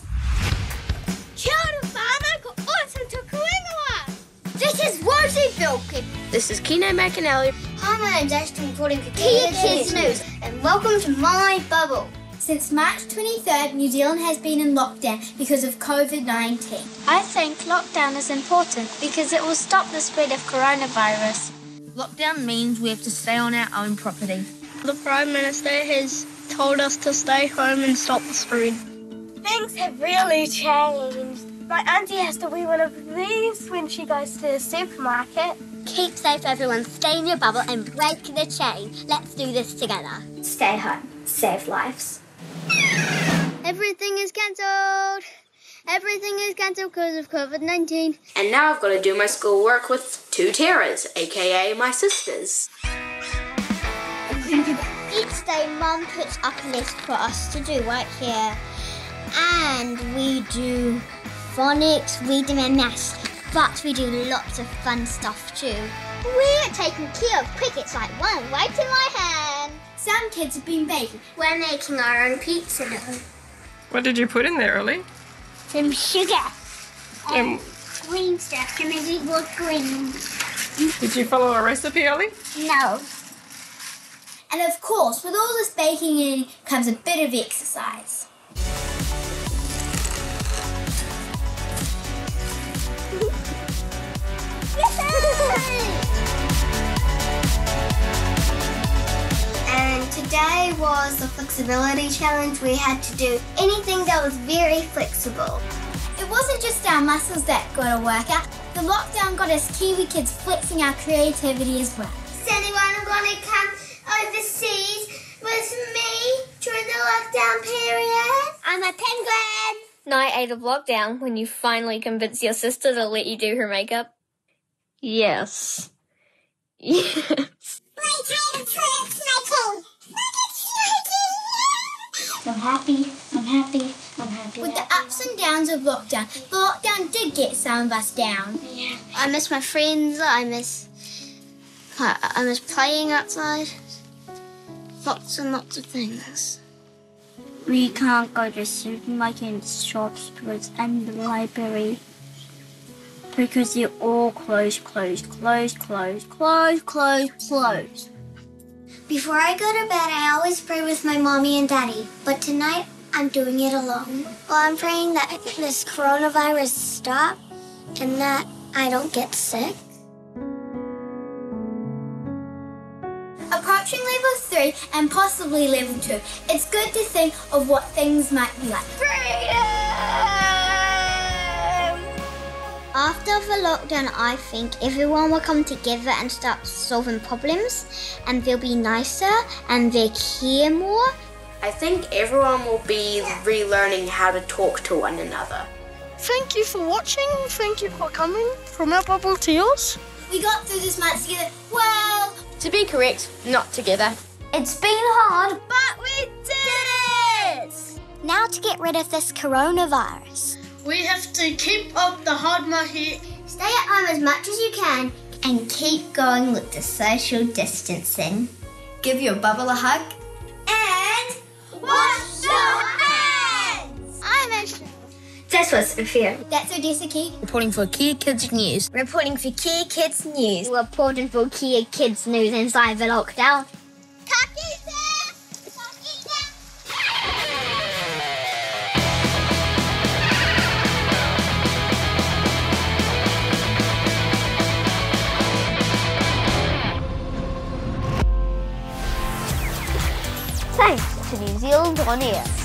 Kia ora whānau, ko awesome to Kuingawa. This is Roseville Kid. This is Kino McAnally. Hi, my name's Ashton reporting for Kea Kids News, and welcome to my bubble. Since March 23rd, New Zealand has been in lockdown because of COVID 19. I think lockdown is important because it will stop the spread of coronavirus. Lockdown means we have to stay on our own property. The Prime Minister has told us to stay home and stop the spread. Things have really changed. My auntie has to wear one of these when she goes to the supermarket. Keep safe, everyone. Stay in your bubble and break the chain. Let's do this together. Stay home. Save lives. Everything is cancelled. Everything is cancelled because of COVID 19. And now I've got to do my schoolwork with two Terras, aka my sisters. Each day, Mum puts up a list for us to do right here. And we do phonics, reading, and maths. But we do lots of fun stuff too. We're taking care of crickets like one right in my hand. Some kids have been baking. We're making our own pizza now. What did you put in there, Ollie? Some sugar. And Green stuff. Can I do what green? did you follow a recipe, Ollie? No. And of course, with all this baking in comes a bit of exercise. And today was the flexibility challenge. We had to do anything that was very flexible. It wasn't just our muscles that got a workout. The lockdown got us Kiwi kids flexing our creativity as well. Is anyone going to come overseas with me during the lockdown period? I'm a penguin. Night eight of lockdown when you finally convince your sister to let you do her makeup. Yes. Yes. I'm happy. I'm happy. I'm happy. With the ups and downs of lockdown, the lockdown did get some of us down. Yeah. I miss my friends. I miss. I, miss playing outside. Lots and lots of things. We can't go to supermarkets, shops, stores, and the library because they're all closed, closed, closed, closed, closed, closed, closed. Before I go to bed, I always pray with my mommy and daddy. But tonight, I'm doing it alone. Well, I'm praying that this coronavirus stop and that I don't get sick. Approaching level 3 and possibly level 2, it's good to think of what things might be like. After the lockdown, I think everyone will come together and start solving problems, and they'll be nicer and they'll care more. I think everyone will be relearning how to talk to one another. Thank you for watching. Thank you for coming from our bubble to yours. We got through this month together. Well, To be correct, not together. It's been hard, but we did it! Now to get rid of this coronavirus. We have to keep up the hard mahi. Stay at home as much as you can and keep going with the social distancing. Give your bubble a hug. And wash your hands! I'm Ashley. This was Sophia. That's Odessa Key. Reporting for Kea Kids News. Reporting for Kea Kids News. Reporting for Kea Kids News inside the lockdown. Thanks to New Zealand On Air.